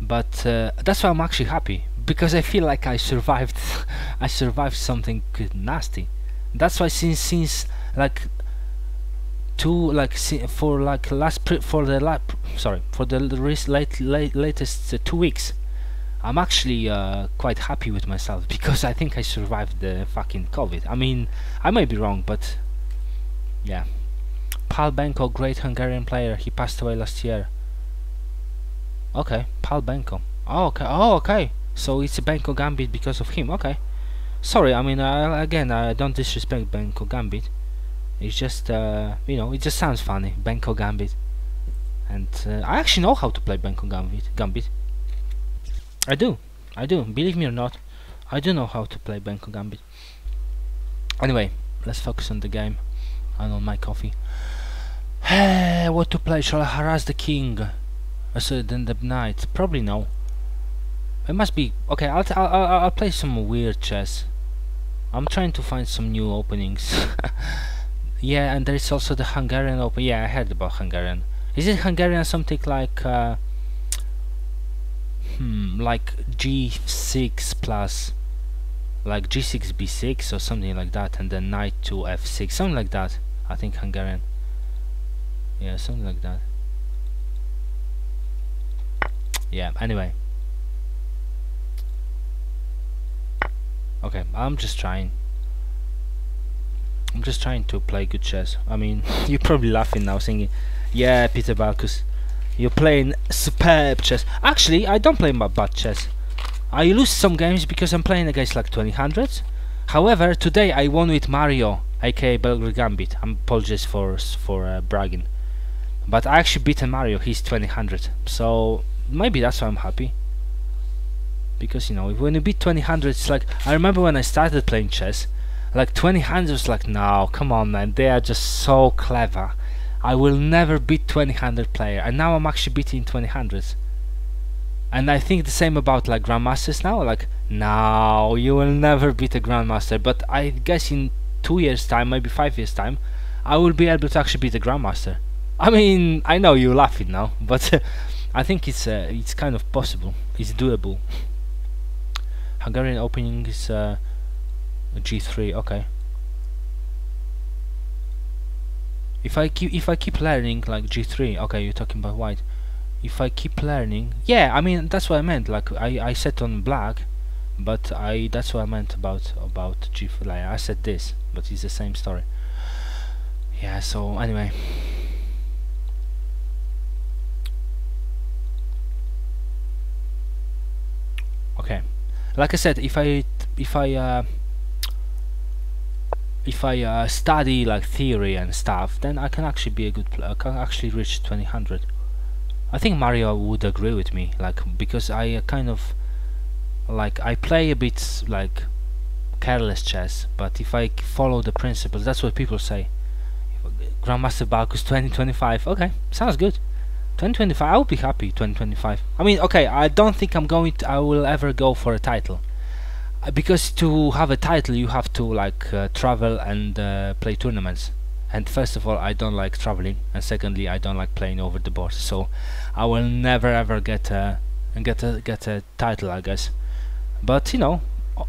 But uh, that's why I'm actually happy because I feel like I survived. I survived something nasty. That's why since since like two like for like last for the last sorry for the late, late latest uh, two weeks I'm actually uh, quite happy with myself because I think I survived the fucking COVID. I mean I might be wrong but yeah. Pal Benko great Hungarian player. He passed away last year. Okay Pal Benko. Oh okay oh okay. So it's a Benko Gambit because of him. Okay sorry I mean again I don't disrespect Benko Gambit it's just, uh, you know, it just sounds funny. Benko Gambit. And uh, I actually know how to play Benko Gambit. Gambit. I do. I do. Believe me or not, I do know how to play Benko Gambit. Anyway, let's focus on the game and on my coffee. Hey, what to play? Shall I harass the king? Uh, so then the knight? Probably no. It must be okay. I'll I'll I'll, I'll play some weird chess. I'm trying to find some new openings. Yeah, and there is also the Hungarian Open. Yeah, I heard about Hungarian. Is it Hungarian something like uh, hmm, like G6 plus like G6 B6 or something like that, and then Knight to F6, something like that. I think Hungarian. Yeah, something like that. Yeah. Anyway. Okay, I'm just trying. I'm just trying to play good chess. I mean, you're probably laughing now, singing, "Yeah, Peter Balkus, you're playing superb chess." Actually, I don't play my bad chess. I lose some games because I'm playing against like 2000s. However, today I won with Mario, aka Belgrade Gambit. I'm apologies for for uh, bragging, but I actually beaten Mario. He's 2000, so maybe that's why I'm happy. Because you know, when you beat 2000, it's like I remember when I started playing chess like 20 hands was like no come on man they are just so clever. I will never beat 2000 player. And now I'm actually beating 2000s and I think the same about like grandmasters now like no you will never beat a grandmaster. But I guess in two years time maybe five years time I will be able to actually beat a grandmaster. I mean I know you're laughing now but I think it's uh, it's kind of possible. It's doable Hungarian opening is uh, G3, okay. If I keep if I keep learning like G3, okay, you're talking about white. If I keep learning, yeah, I mean that's what I meant. Like I I set on black, but I that's what I meant about about G4. Like I said this, but it's the same story. Yeah. So anyway. Okay, like I said, if I if I uh, if I uh, study like theory and stuff, then I can actually be a good player. I can actually reach 2000. I think Mario would agree with me, like because I uh, kind of like I play a bit like careless chess, but if I follow the principles, that's what people say. Grandmaster Balkus 2025. Okay, sounds good. 2025. I would be happy. 2025. I mean, okay. I don't think I'm going. To, I will ever go for a title. Uh, because to have a title you have to like uh, travel and uh, play tournaments and first of all I don't like traveling and secondly I don't like playing over the board so I will never ever get a get a get a title I guess but you know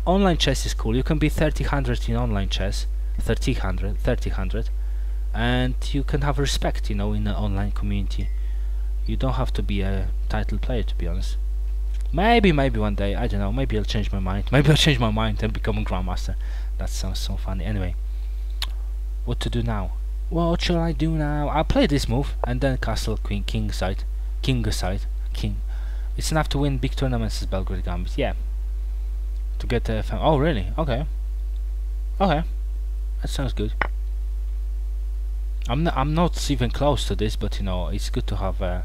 online chess is cool you can be 3000 in online chess 3000 3000 and you can have respect you know in the online community you don't have to be a title player to be honest Maybe, maybe one day, I don't know, maybe I'll change my mind. Maybe I'll change my mind and become a Grandmaster. That sounds so funny. Anyway, what to do now? What shall I do now? I'll play this move and then castle queen king side. King side. King. It's enough to win big tournaments as Belgrade Gambit. Yeah. To get the uh, Oh really? Okay. Okay. That sounds good. I'm not I'm not even close to this but you know it's good to have uh,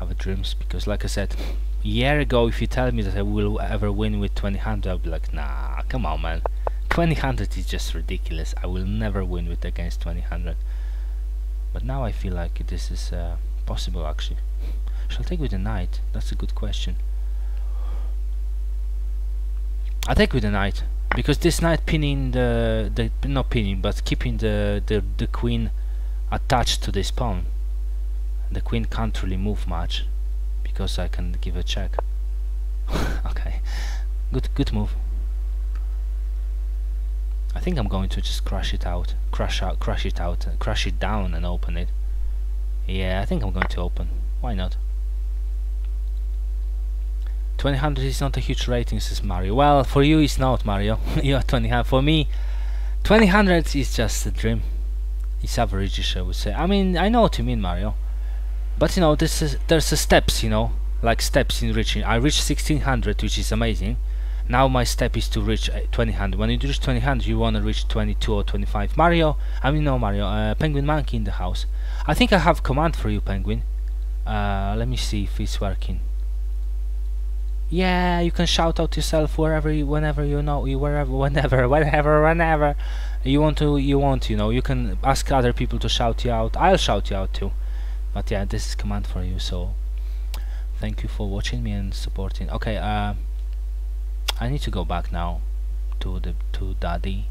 have dreams because like I said a year ago if you tell me that I will ever win with 2000 I'll be like nah come on man 2000 is just ridiculous. I will never win with against 2000. But now I feel like this is uh, possible actually. Shall I take with the knight? That's a good question. I take with the knight because this knight pinning the the not pinning but keeping the the the queen attached to this pawn. The queen can't really move much because I can give a check. okay, good good move. I think I'm going to just crash it out, crash out, crash it out, uh, crash it down and open it. Yeah, I think I'm going to open. Why not? 2000 is not a huge rating, says Mario. Well, for you it's not, Mario. you are 2000. For me, 2000 is just a dream. It's average, I would say. I mean, I know what you mean, Mario. But you know, this is, there's a steps, you know, like steps in reaching. I reached 1600, which is amazing. Now my step is to reach uh, 2000 when you reach 2000 you want to reach 22 or 25 Mario I mean no Mario uh, Penguin Monkey in the house. I think I have command for you Penguin. Uh, let me see if it's working. Yeah you can shout out yourself wherever you whenever you know you wherever whenever whenever whenever. You want to you want you know you can ask other people to shout you out. I'll shout you out too but yeah this is command for you so thank you for watching me and supporting. Okay uh I need to go back now to the to daddy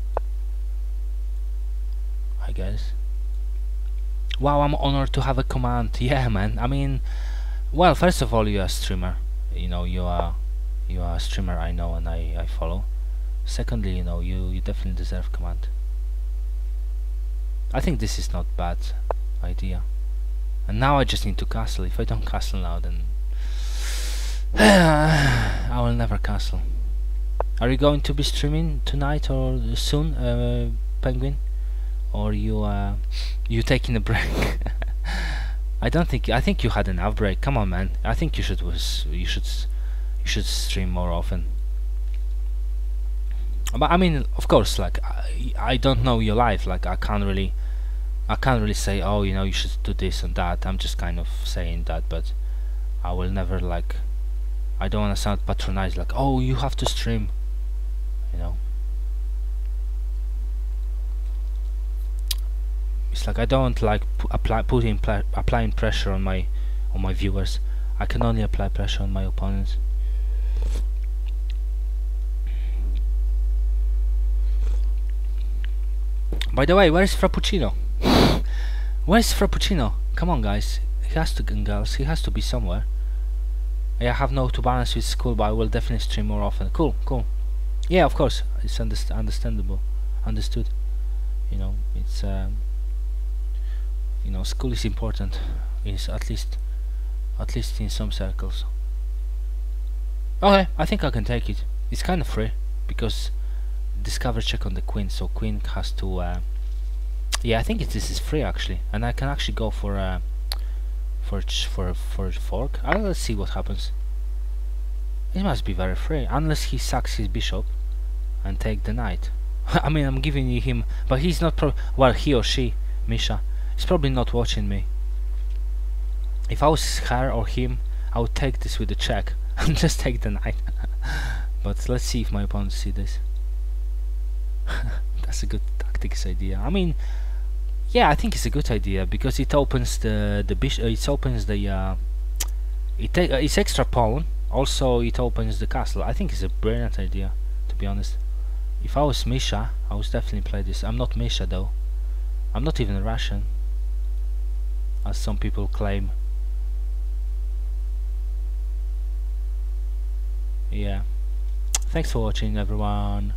I guess. Wow I'm honored to have a command. Yeah man. I mean well first of all you're a streamer. You know you are you are a streamer I know and I, I follow. Secondly you know you, you definitely deserve command. I think this is not bad idea and now I just need to castle if I don't castle now then I will never castle are you going to be streaming tonight or soon, uh, Penguin? Or you uh, you taking a break? I don't think. I think you had enough break. Come on, man. I think you should was you should you should stream more often. But I mean, of course, like I, I don't know your life. Like I can't really I can't really say, oh, you know, you should do this and that. I'm just kind of saying that, but I will never like. I don't want to sound patronized, like, oh, you have to stream you know it's like I don't like apply putting applying pressure on my on my viewers I can only apply pressure on my opponents by the way where's Frappuccino where's Frappuccino? Come on guys. He has to girls he has to be somewhere. I have no to balance with school but I will definitely stream more often. Cool cool. Yeah of course. It's underst understandable. Understood. You know it's um, you know school is important. Is at least at least in some circles. Okay I think I can take it. It's kind of free because discover check on the queen so queen has to uh, yeah I think this is free actually and I can actually go for a for for for fork uh, let's see what happens it must be very free unless he sacks his bishop and take the knight. I mean, I'm giving him, but he's not pro- well, he or she, Misha, is probably not watching me. If I was her or him, I would take this with a check and just take the knight. but let's see if my opponents see this. That's a good tactics idea. I mean, yeah, I think it's a good idea because it opens the the bishop. It opens the uh, it uh, it's extra pawn. Also, it opens the castle. I think it's a brilliant idea, to be honest. If I was Misha, I would definitely play this. I'm not Misha though. I'm not even a Russian, as some people claim. Yeah. Thanks for watching everyone.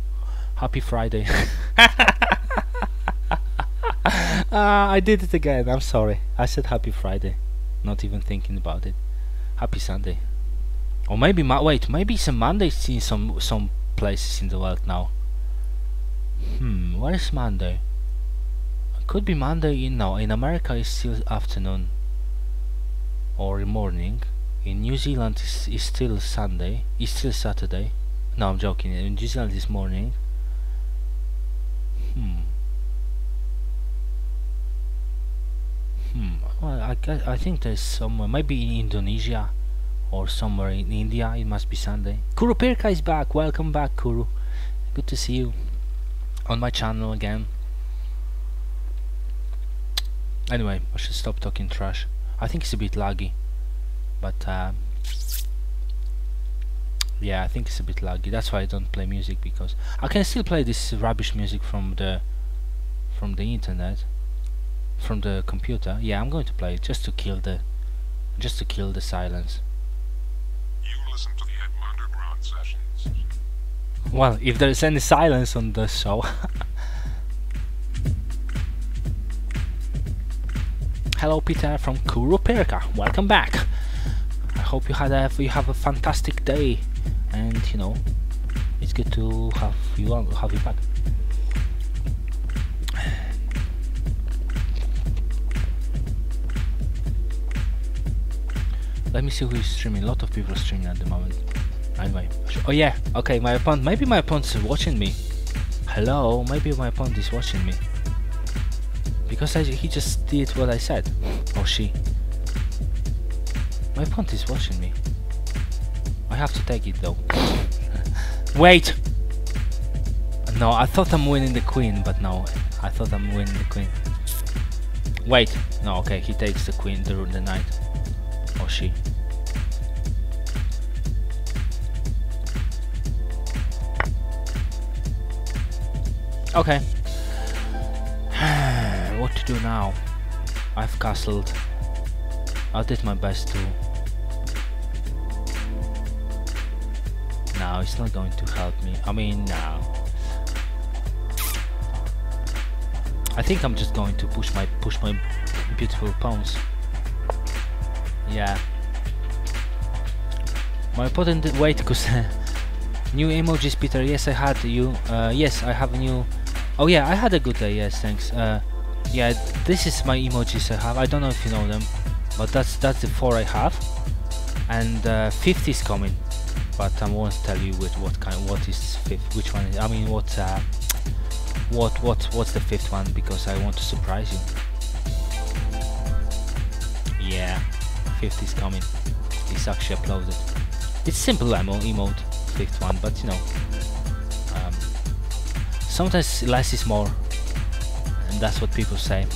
Happy Friday. uh, I did it again. I'm sorry. I said happy Friday. Not even thinking about it. Happy Sunday. Or maybe ma wait, maybe it's a Monday in some some places in the world now. Hmm, where is Monday? Could be Monday in no, in America it's still afternoon or morning. In New Zealand it's, is still Sunday. It's still Saturday. No, I'm joking. In New Zealand is morning. Hmm. Hmm. Well, I I think there's somewhere, maybe in Indonesia or somewhere in India. It must be Sunday. Kuru Pirka is back. Welcome back, Kuru. Good to see you on my channel again. Anyway, I should stop talking trash. I think it's a bit laggy, but uh, yeah, I think it's a bit laggy. That's why I don't play music because I can still play this rubbish music from the from the internet, from the computer. Yeah, I'm going to play it just to kill the just to kill the silence. listen to the underground sessions. Well, if there is any silence on the show. Hello, Peter from Kuru Pirka. Welcome back. I hope you had a you have a fantastic day, and you know, it's good to have you on, have you back. Let me see who is streaming. A lot of people are streaming at the moment. Anyway, oh yeah, okay, my opponent. Maybe my opponent is watching me. Hello, maybe my opponent is watching me. Because I, he just did what I said. Or she. My opponent is watching me. I have to take it though. Wait! No, I thought I'm winning the queen, but no. I thought I'm winning the queen. Wait! No, okay, he takes the queen, the, the knight. Or she. Okay. what to do now? I've castled. I did my best to. No, it's not going to help me. I mean, no. I think I'm just going to push my push my beautiful pawns. Yeah. My did wait because new emojis, Peter. Yes, I had you. Uh, yes, I have new Oh yeah, I had a good day, yes, thanks. Uh, yeah, this is my emojis I have. I don't know if you know them, but that's that's the four I have. And uh, fifth is coming, but I won't tell you with what kind, what is fifth, which one is, I mean what, uh, what, what, what's the fifth one, because I want to surprise you. Yeah, fifth is coming. It's actually uploaded. It's simple emo emote, fifth one, but you know, um, Sometimes less is more, and that's what people say.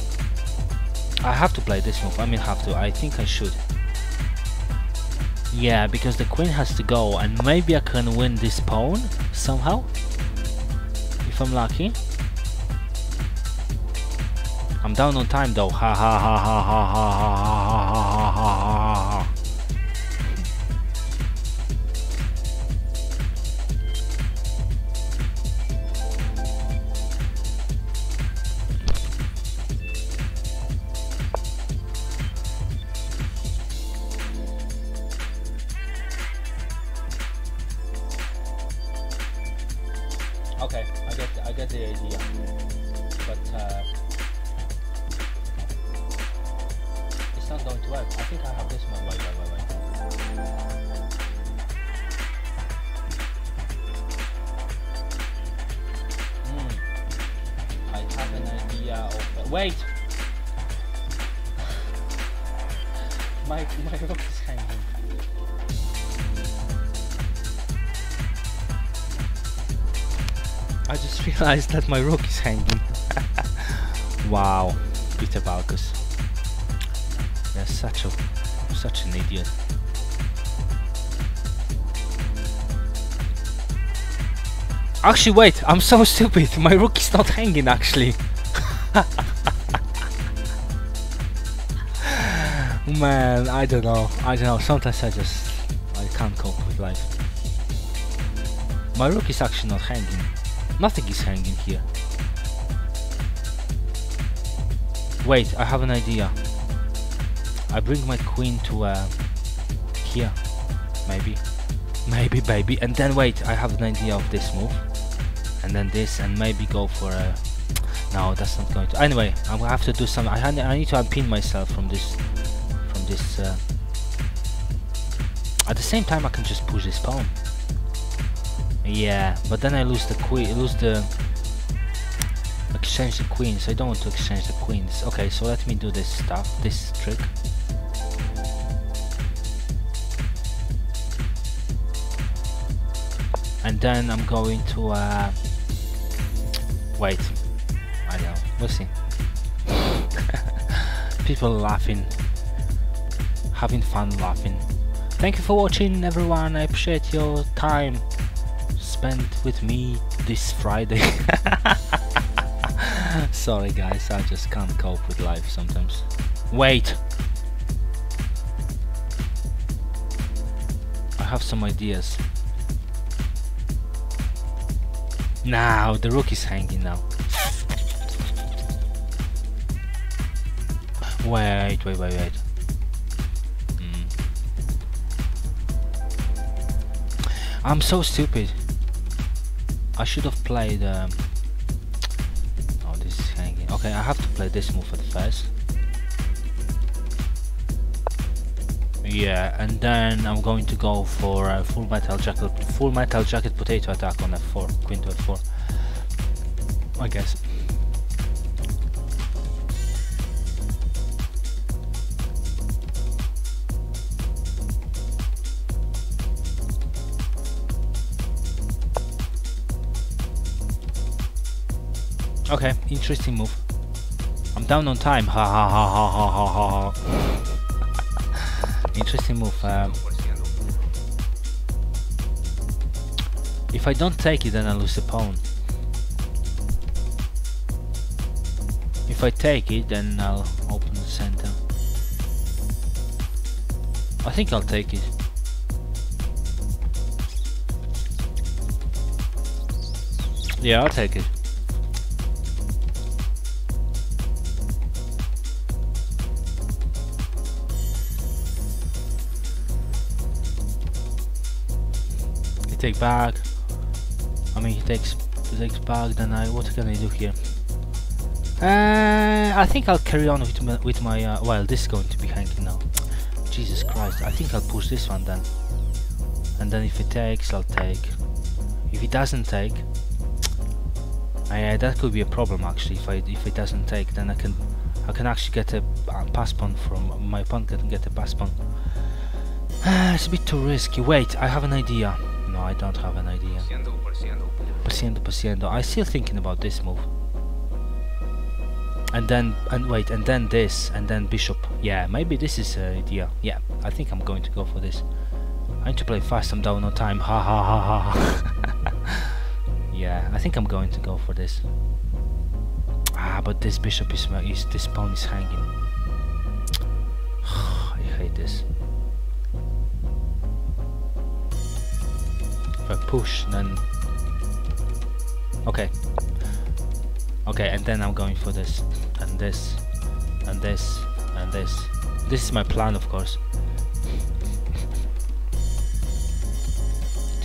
I have to play this move, I mean have to, I think I should. Yeah, because the queen has to go, and maybe I can win this pawn, somehow? If I'm lucky. I'm down on time though, ha ha ha ha ha ha ha ha ha ha ha it's not going to work. I think I have this one. Wait, wait, wait, wait. Mm. I have an idea of... The... Wait! my, my rope is hanging. I just realized that my rook is hanging. wow, Peter Balkus. You're such a such an idiot. Actually, wait, I'm so stupid. My rook is not hanging, actually. Man, I don't know. I don't know. Sometimes I just I can't cope with life. My rook is actually not hanging. Nothing is hanging here. Wait, I have an idea. I bring my queen to uh, here, maybe. Maybe, baby. And then wait, I have an idea of this move. And then this, and maybe go for a... No, that's not going to... Anyway, I will have to do some... I, I need to unpin myself from this... From this... Uh... At the same time, I can just push this pawn. Yeah, but then I lose the queen, lose the... Exchange the queens, I don't want to exchange the queens. Okay, so let me do this stuff, this trick. And then I'm going to uh, wait. I know. We'll see. People laughing. Having fun laughing. Thank you for watching everyone. I appreciate your time spent with me this Friday. Sorry guys. I just can't cope with life sometimes. Wait. I have some ideas Now the rook is hanging now. Wait, wait, wait, wait. Mm. I'm so stupid. I should have played. Um... Oh, this is hanging. Okay, I have to play this move at first. Yeah, and then I'm going to go for a full metal jacket, full metal jacket potato attack on f4, queen to f4. I guess. Okay, interesting move. I'm down on time. Ha ha ha ha ha ha ha. Interesting move. Um, if I don't take it, then I lose the pawn. If I take it, then I'll open the center. I think I'll take it. Yeah, I'll take it. Take back. I mean, he takes he takes back. Then I what can I do here? Uh, I think I'll carry on with my, with my uh, well. This is going to be hanging now. Jesus Christ! I think I'll push this one then. And then if it takes, I'll take. If it doesn't take, uh, that could be a problem actually. If I if it doesn't take, then I can I can actually get a uh, pass pawn from my opponent and get a pass pawn. Uh, it's a bit too risky. Wait, I have an idea. No, I don't have an idea. Persiendo, persiendo. I'm still thinking about this move. And then, and wait, and then this, and then bishop. Yeah, maybe this is an idea. Yeah, I think I'm going to go for this. I need to play fast, I'm down on time. Ha ha ha ha ha. yeah, I think I'm going to go for this. Ah, but this bishop is, is this pawn is hanging. I hate this. If I push then okay. Okay and then I'm going for this and this and this and this. This is my plan of course.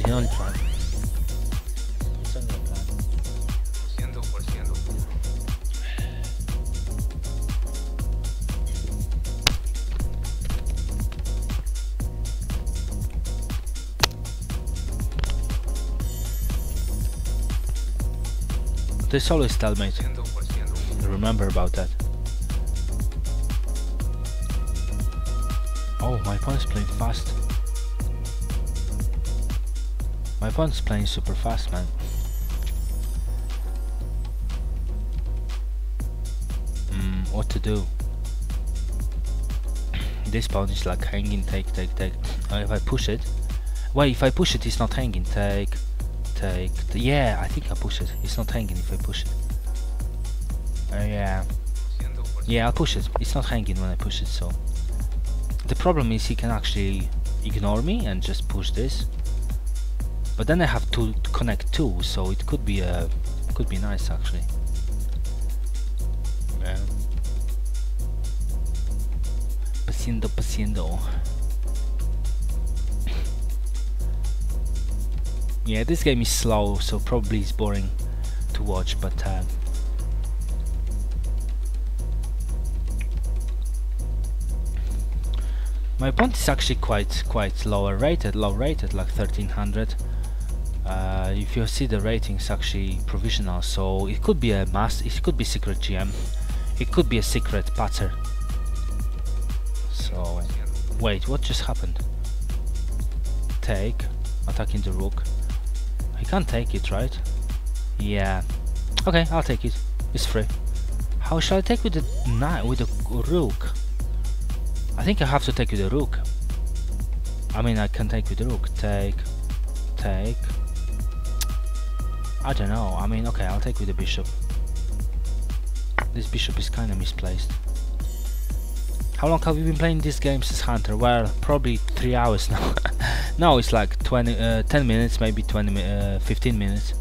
The only plan There's always stalemate. Remember about that. Oh, my opponent's playing fast. My opponent's playing super fast, man. Mm, what to do? This pawn is like hanging, take, take, take. Uh, if I push it... Wait, if I push it, it's not hanging, take take... The, yeah, I think I push it. It's not hanging if I push it. Uh, yeah. Yeah, I'll push it. It's not hanging when I push it, so... The problem is he can actually ignore me and just push this. But then I have to, connect two, so it could be a... could be nice, actually. Yeah. Paciendo, paciendo. Yeah, this game is slow, so probably it's boring to watch, but uh, my opponent is actually quite quite lower rated, low rated, like 1300. Uh, if you see the ratings, actually provisional, so it could be a mass, it could be secret GM, it could be a secret pattern. So wait, what just happened? Take, attacking the rook. I can't take it, right? Yeah. Okay, I'll take it. It's free. How shall I take with the knight with the rook? I think I have to take with the rook. I mean, I can take with the rook. Take, take. I don't know. I mean, okay, I'll take with the bishop. This bishop is kind of misplaced. How long have you been playing this game, says Hunter? Well, probably 3 hours now. no, it's like 20, uh, 10 minutes, maybe 20, uh, 15 minutes.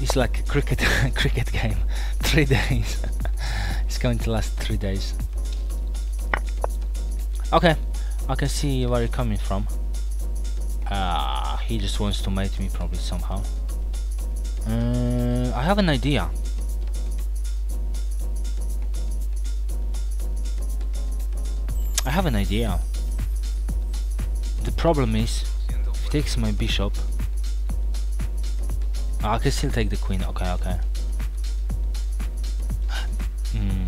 It's like a cricket, cricket game. 3 days. it's going to last 3 days. Okay, I can see where you're coming from. Uh, he just wants to mate me probably somehow. Uh, I have an idea. I have an idea. The problem is, if he takes my bishop, oh, I can still take the queen. Okay, okay. Hmm.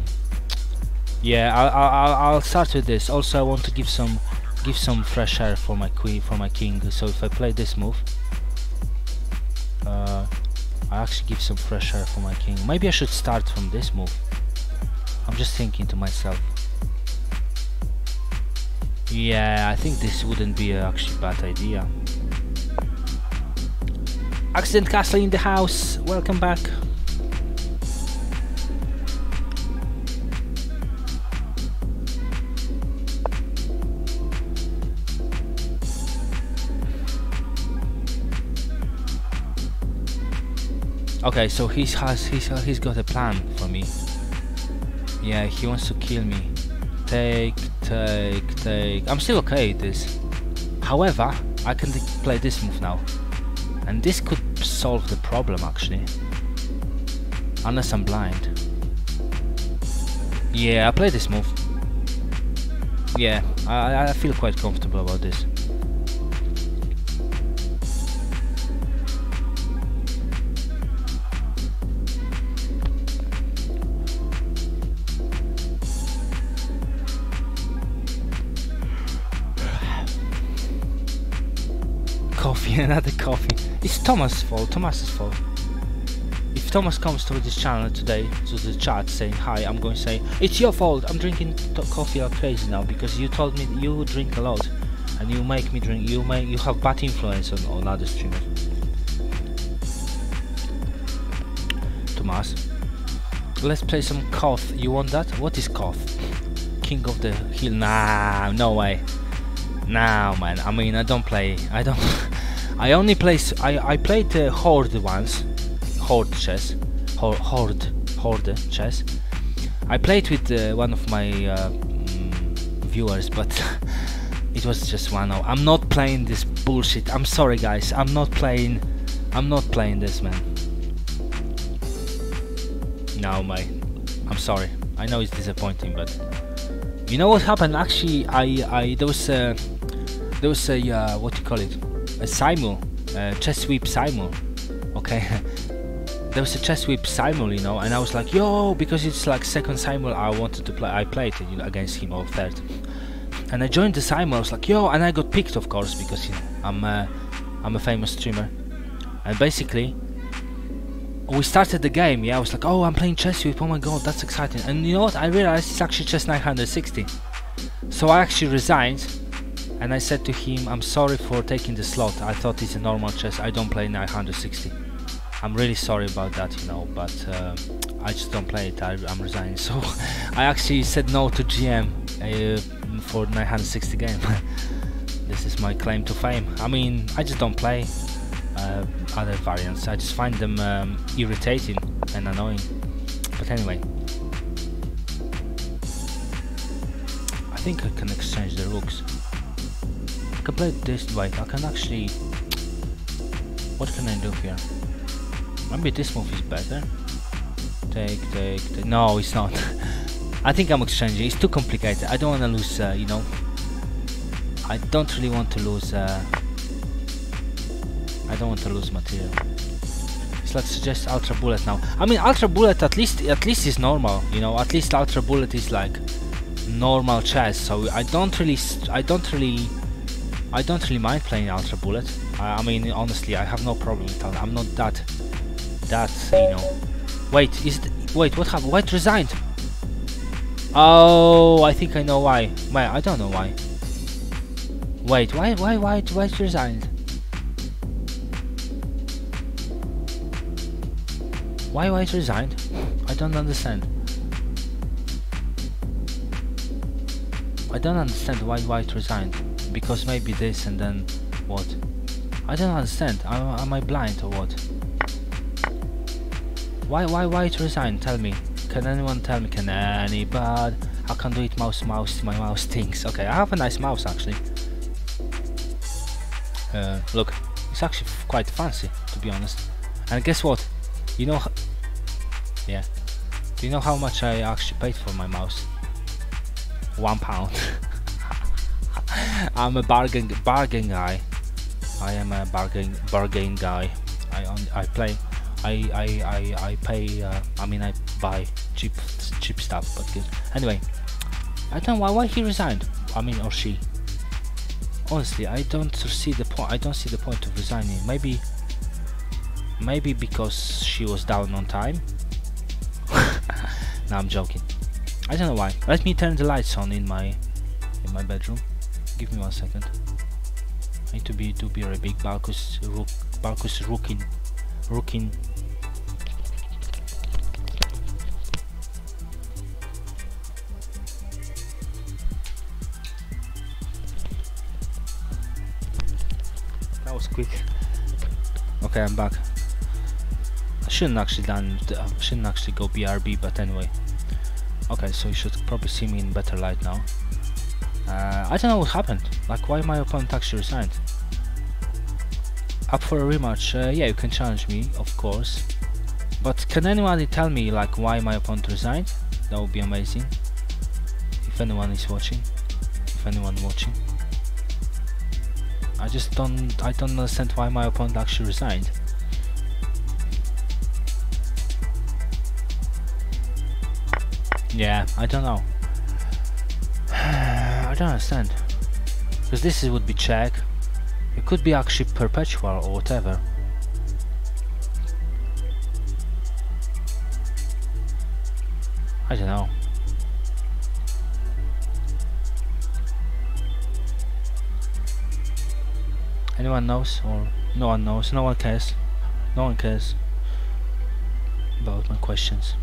Yeah, I'll, I'll I'll start with this. Also, I want to give some give some fresh air for my queen for my king. So if I play this move, uh, I actually give some fresh air for my king. Maybe I should start from this move. I'm just thinking to myself. Yeah, I think this wouldn't be actually a bad idea. Accident Castle in the house. Welcome back. Okay, so he has he's he's got a plan for me. Yeah, he wants to kill me. Take, take, take. I'm still okay with this. However, I can play this move now, and this could solve the problem actually. Unless I'm blind. Yeah, I play this move. Yeah, I, I feel quite comfortable about this. another coffee. It's Thomas' fault, Thomas's fault. If Thomas comes to this channel today, to the chat saying hi, I'm going to say, it's your fault, I'm drinking coffee like crazy now because you told me you drink a lot and you make me drink, you make, you have bad influence on, on other streamers. Thomas, let's play some Koth, you want that? What is Koth? King of the Hill, nah, no way. Nah, man. I mean, I don't play. I don't. I only play. I I played the Horde once. Horde chess. Horde Horde chess. I played with uh, one of my uh, mm, viewers, but it was just one. Hour. I'm not playing this bullshit. I'm sorry, guys. I'm not playing. I'm not playing this, man. No, my. I'm sorry. I know it's disappointing, but you know what happened? Actually, I I there was a there was a uh, what do you call it? A simul, uh, chess sweep simul. Okay, there was a chess sweep simul, you know, and I was like, yo, because it's like second simul. I wanted to play. I played you know, against him or third, and I joined the simul. I was like, yo, and I got picked, of course, because you know, I'm a, I'm a famous streamer, and basically we started the game, yeah, I was like, oh, I'm playing chess with, oh my god, that's exciting. And you know what, I realized it's actually chess 960. So I actually resigned, and I said to him, I'm sorry for taking the slot, I thought it's a normal chess, I don't play 960. I'm really sorry about that, you know, but uh, I just don't play it, I, am resigning. So I actually said no to GM uh, for 960 game. this is my claim to fame. I mean, I just don't play uh, other variants. I just find them um, irritating and annoying. But anyway, I think I can exchange the rooks. I can play this way. I can actually. What can I do here? Maybe this move is better. Take, take, take. No, it's not. I think I'm exchanging. It's too complicated. I don't want to lose, uh, you know. I don't really want to lose. Uh, I don't want to lose material. So let's suggest ultra bullet now. I mean, ultra bullet at least at least is normal. You know, at least ultra bullet is like normal chess. So I don't really, I don't really, I don't really mind playing ultra bullet. I, I mean, honestly, I have no problem with that. I'm not that, that you know. Wait, is it, wait, what happened? White resigned. Oh, I think I know why. Why? I don't know why. Wait, why, why, why, why resigned? Why White resigned? I don't understand. I don't understand why White resigned. Because maybe this and then what? I don't understand. Am, am I blind or what? Why why White resign? Tell me. Can anyone tell me? Can anybody? I can't do it mouse mouse my mouse stinks. Okay, I have a nice mouse actually. Uh, look, it's actually quite fancy to be honest. And guess what? You know, yeah. Do you know how much I actually paid for my mouse? One pound. I'm a bargain bargain guy. I am a bargain bargain guy. I on, I play. I I I I pay. Uh, I mean I buy cheap cheap stuff. But good. anyway, I don't know why why he resigned. I mean or she. Honestly, I don't see the point. I don't see the point of resigning. Maybe maybe because she was down on time. no, I'm joking. I don't know why. Let me turn the lights on in my in my bedroom. Give me one second. I need to be to be a big Balkus Rook Balkus Rookin Rookin That was quick. Okay, I'm back. I shouldn't actually done uh, shouldn't actually go BRB, but anyway. Okay, so you should probably see me in better light now. Uh, I don't know what happened. Like, why my opponent actually resigned? Up for a rematch? Uh, yeah, you can challenge me, of course. But can anybody tell me, like, why my opponent resigned? That would be amazing. If anyone is watching. If anyone watching. I just don't, I don't understand why my opponent actually resigned. Yeah, I don't know. I don't understand. Because this is, would be check. It could be actually perpetual or whatever. I don't know. Anyone knows or no one knows? No one cares. No one cares about my questions.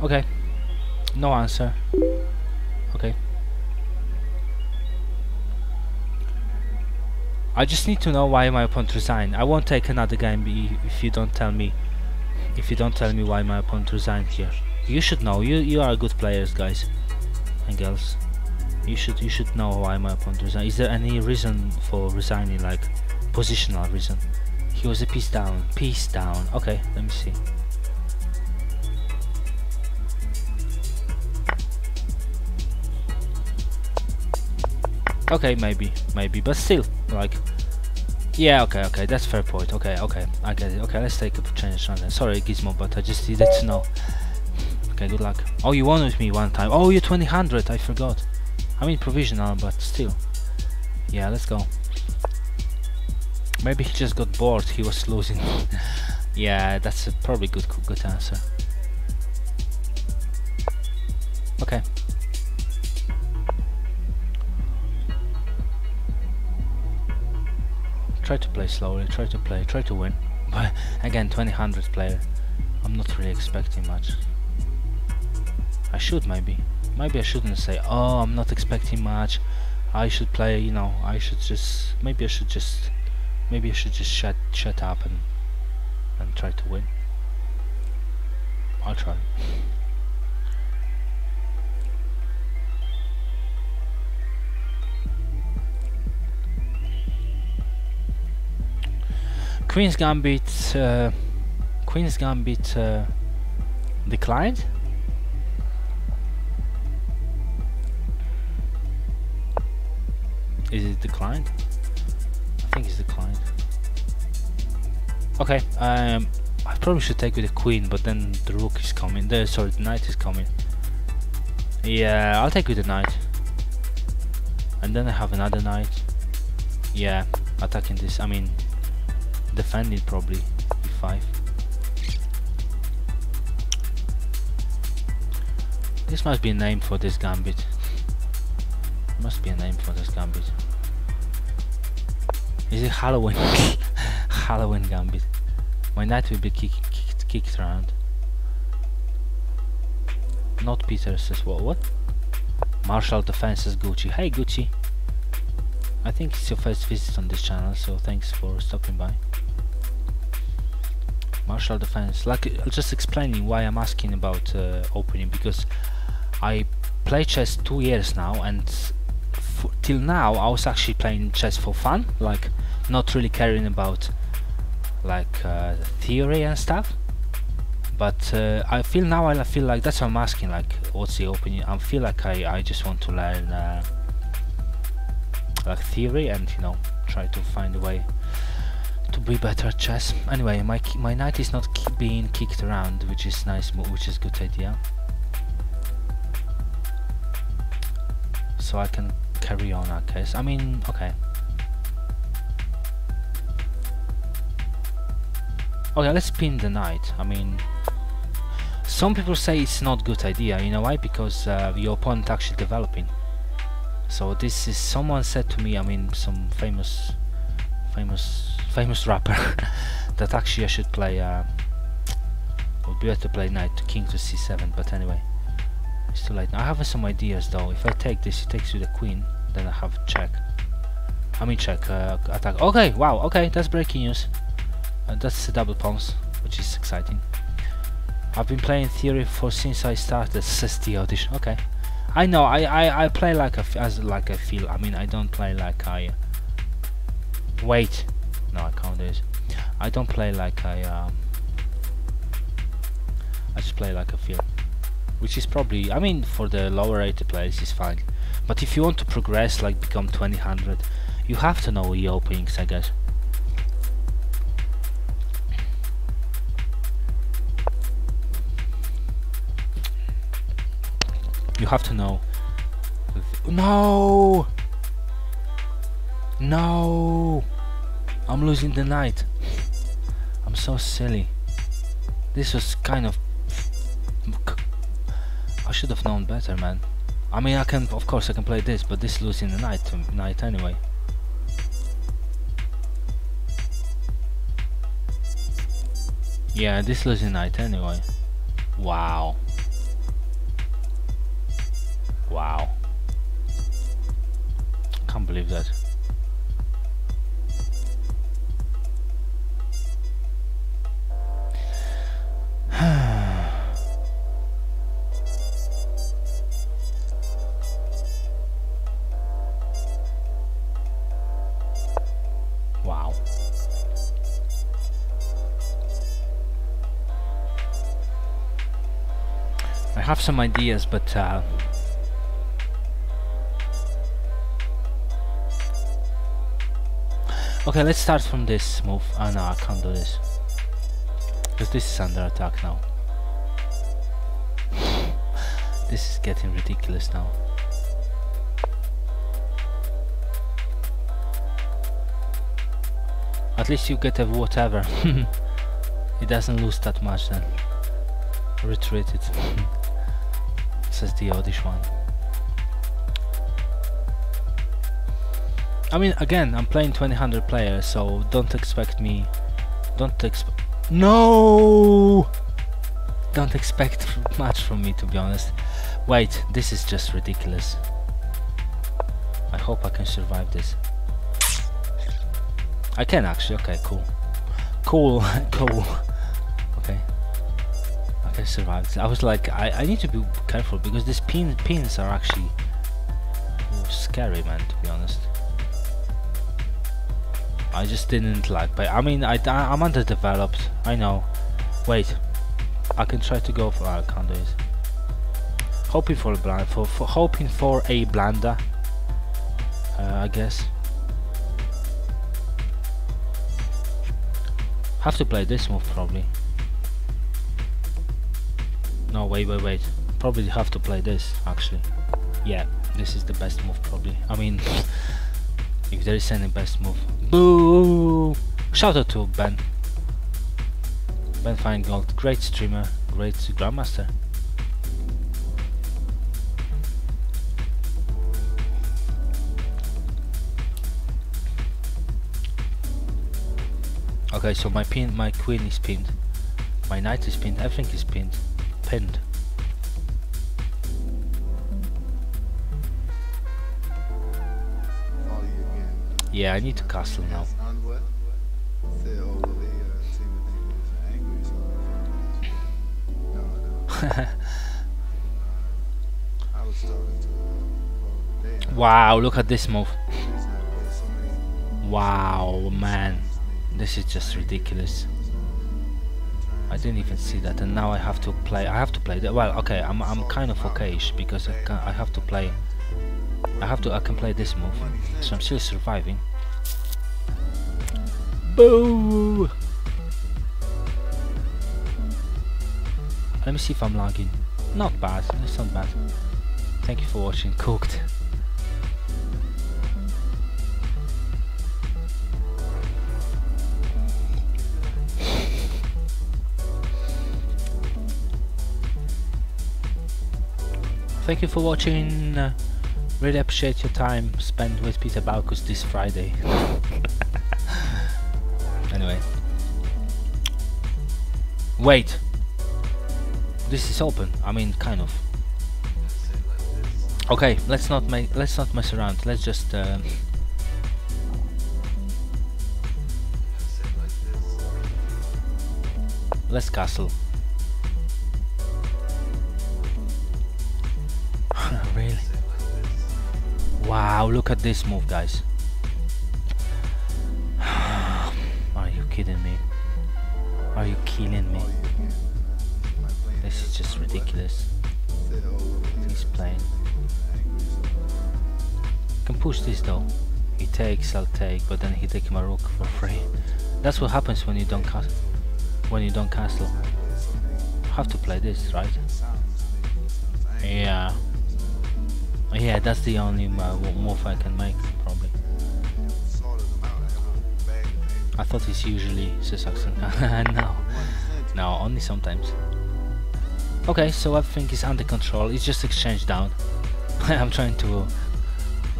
Okay. No answer. Okay. I just need to know why my opponent resigned. I won't take another game if you don't tell me if you don't tell me why my opponent resigned here. You should know. You you are good players, guys and girls. You should you should know why my opponent resigned. Is there any reason for resigning, like positional reason? He was a piece down. Piece down. Okay, let me see. Okay, maybe, maybe, but still, like, yeah, okay, okay, that's fair point. Okay, okay, I get it. Okay, let's take a change on. Sorry, Gizmo, but I just needed to know. Okay, good luck. Oh, you won with me one time. Oh, you're 2000. I forgot. I mean provisional, but still. Yeah, let's go. Maybe he just got bored. He was losing. yeah, that's a probably good good answer. Okay. Try to play slowly, try to play, try to win. But again, 2000 player. I'm not really expecting much. I should maybe. Maybe I shouldn't say, oh, I'm not expecting much. I should play, you know, I should just, maybe I should just, maybe I should just shut, shut up and, and try to win. I'll try. Queen's Gambit. Uh, Queen's Gambit uh, declined. Is it declined? I think it's declined. Okay, um, I probably should take with the queen, but then the rook is coming. The sorry, the knight is coming. Yeah, I'll take with the knight. And then I have another knight. Yeah, attacking this. I mean, defending probably e5. This must be a name for this gambit. Must be a name for this gambit. Is it Halloween? Halloween gambit. My knight will be kick, kicked, kicked around. Not Peter says what? What? Marshall defenses Gucci. Hey Gucci. I think it's your first visit on this channel, so thanks for stopping by. Marshall defense. Like uh, just explaining why I'm asking about uh, opening because I play chess two years now and till now I was actually playing chess for fun like not really caring about like uh, theory and stuff. But uh, I feel now I feel like that's what I'm asking like what's the opening I feel like I, I just want to learn uh, like theory and you know try to find a way to be better at chess. Anyway my my knight is not being kicked around which is nice which is good idea. So I can carry on I guess. I mean okay. Okay let's pin the knight. I mean some people say it's not good idea. You know why? Because uh, your opponent actually developing. So this is someone said to me I mean some famous famous famous rapper that actually I should play uh, would be better to play knight to king to c7 but anyway it's too late now. I have some ideas though. If I take this it takes you the queen then I have check I mean check uh, attack. Okay wow okay that's breaking news. Uh, that's a double pawns which is exciting. I've been playing theory for since I started the audition. Okay. I know I, I, I play like a as like I feel I mean I don't play like I wait no I can't do this I don't play like I um, I just play like I feel which is probably I mean for the lower rated players is fine. But if you want to progress like become 2000 you have to know your openings I guess. You have to know. No! No I'm losing the knight I'm so silly. This was kind of I should have known better man. I mean I can of course I can play this but this losing the knight knight um, anyway. Yeah this losing knight anyway. Wow. Wow. Can't believe that. wow. I have some ideas, but uh, Okay, let's start from this move. Oh no, I can't do this. Because this is under attack now. this is getting ridiculous now. At least you get a whatever. it doesn't lose that much then. Retreat it. Says the oddish one. I mean, again, I'm playing 2000 players, so don't expect me. Don't expect. No! Don't expect much from me, to be honest. Wait, this is just ridiculous. I hope I can survive this. I can actually, okay, cool. Cool, cool. Okay. I can survive this. I was like, I, I need to be careful because these pin, pins are actually scary, man, to be honest. I just didn't like but I mean I, I am underdeveloped I know. Wait I can try to go for I can't do it. Hoping for a blind for, for hoping for a blunder uh, I guess. Have to play this move probably. No wait wait wait. Probably have to play this actually. Yeah this is the best move probably. I mean if there is any best move. Boo! Shout out to Ben. Ben Finegold great streamer great grandmaster. Okay so my pin my queen is pinned. My knight is pinned. Everything is pinned. Pinned to, uh, well, today, and now. wow look at this move. I wow man. This is just ridiculous. I didn't even see that and now I have to play I have to play that. Well okay I'm, I'm kind of okayish because I, can, I have to play I have to I can play this move. So I'm still surviving Boo! Let me see if I'm lagging not bad. It's not bad. Thank you for watching. Cooked. Thank you for watching. Uh, really appreciate your time spent with Peter Balkus this Friday. anyway. Wait. This is open. I mean, kind of. Okay, let's not make. Let's not mess around. Let's just. Uh, let's castle. really? Wow, look at this move, guys. Kidding me? Are you killing me? This is just ridiculous. He's playing. Can push this though. He takes, I'll take, but then he take my rook for free. That's what happens when you don't cast. When you don't castle. Have to play this, right? Yeah. Yeah, that's the only uh, move I can make, I thought it's usually Susaxon. no. No, only sometimes. Okay, so everything is under control. It's just exchange down. I'm trying to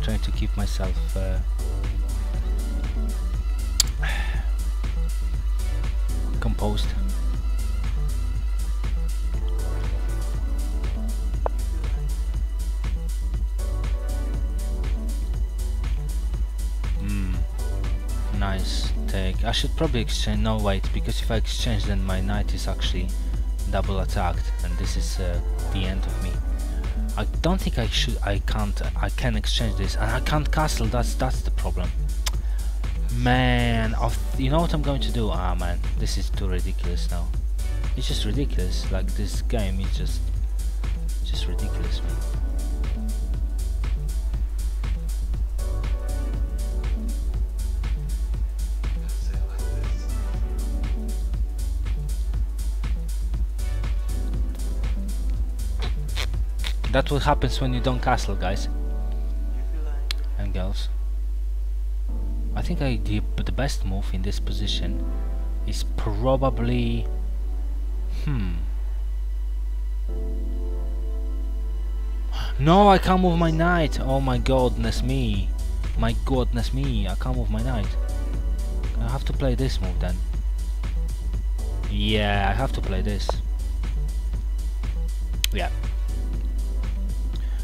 trying to keep myself uh, composed. Hmm. Nice take. I should probably exchange. No, wait, because if I exchange, then my knight is actually double attacked, and this is uh, the end of me. I don't think I should. I can't. I can exchange this, and I can't castle. That's that's the problem. Man, you know what I'm going to do? Ah, man, this is too ridiculous now. It's just ridiculous. Like this game is just, just ridiculous, man. That's what happens when you don't castle, guys and girls. I think I the the best move in this position is probably hmm. No, I can't move my knight. Oh my godness me. My godness me. I can't move my knight. I have to play this move then. Yeah, I have to play this. Yeah.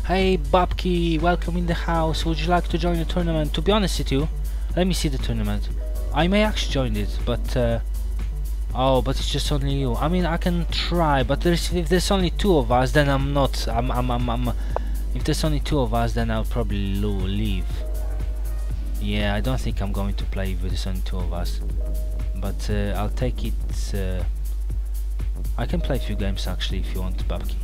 Hey Babki, welcome in the house. Would you like to join the tournament? To be honest with you, let me see the tournament. I may actually join it, but uh, oh, but it's just only you. I mean, I can try, but there's if there's only two of us, then I'm not. I'm. I'm. I'm. I'm if there's only two of us, then I'll probably leave. Yeah, I don't think I'm going to play with the only two of us. But uh, I'll take it. Uh, I can play a few games actually if you want, Babki.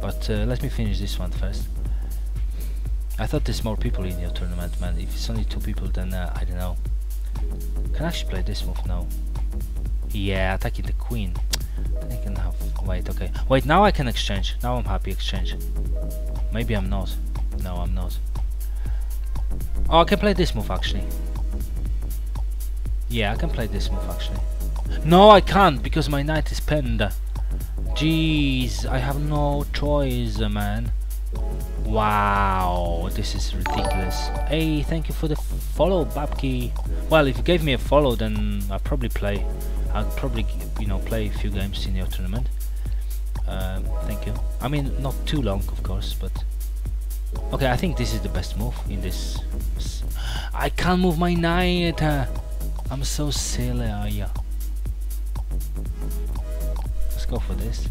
But uh, let me finish this one first. I thought there's more people in your tournament, man. If it's only two people, then uh, I don't know. Can I actually play this move now? Yeah, attacking the queen. I can have. Wait, okay. Wait, now I can exchange. Now I'm happy exchange. Maybe I'm not. No, I'm not. Oh, I can play this move actually. Yeah, I can play this move actually. No, I can't because my knight is pinned. Jeez, I have no choice, man. Wow, this is ridiculous. Hey, thank you for the follow, Babki. Well, if you gave me a follow, then I'll probably play. I'll probably, you know, play a few games in your tournament. Um, thank you. I mean, not too long, of course, but... Okay, I think this is the best move in this... I can't move my knight! Uh, I'm so silly, uh, yeah. Go for this.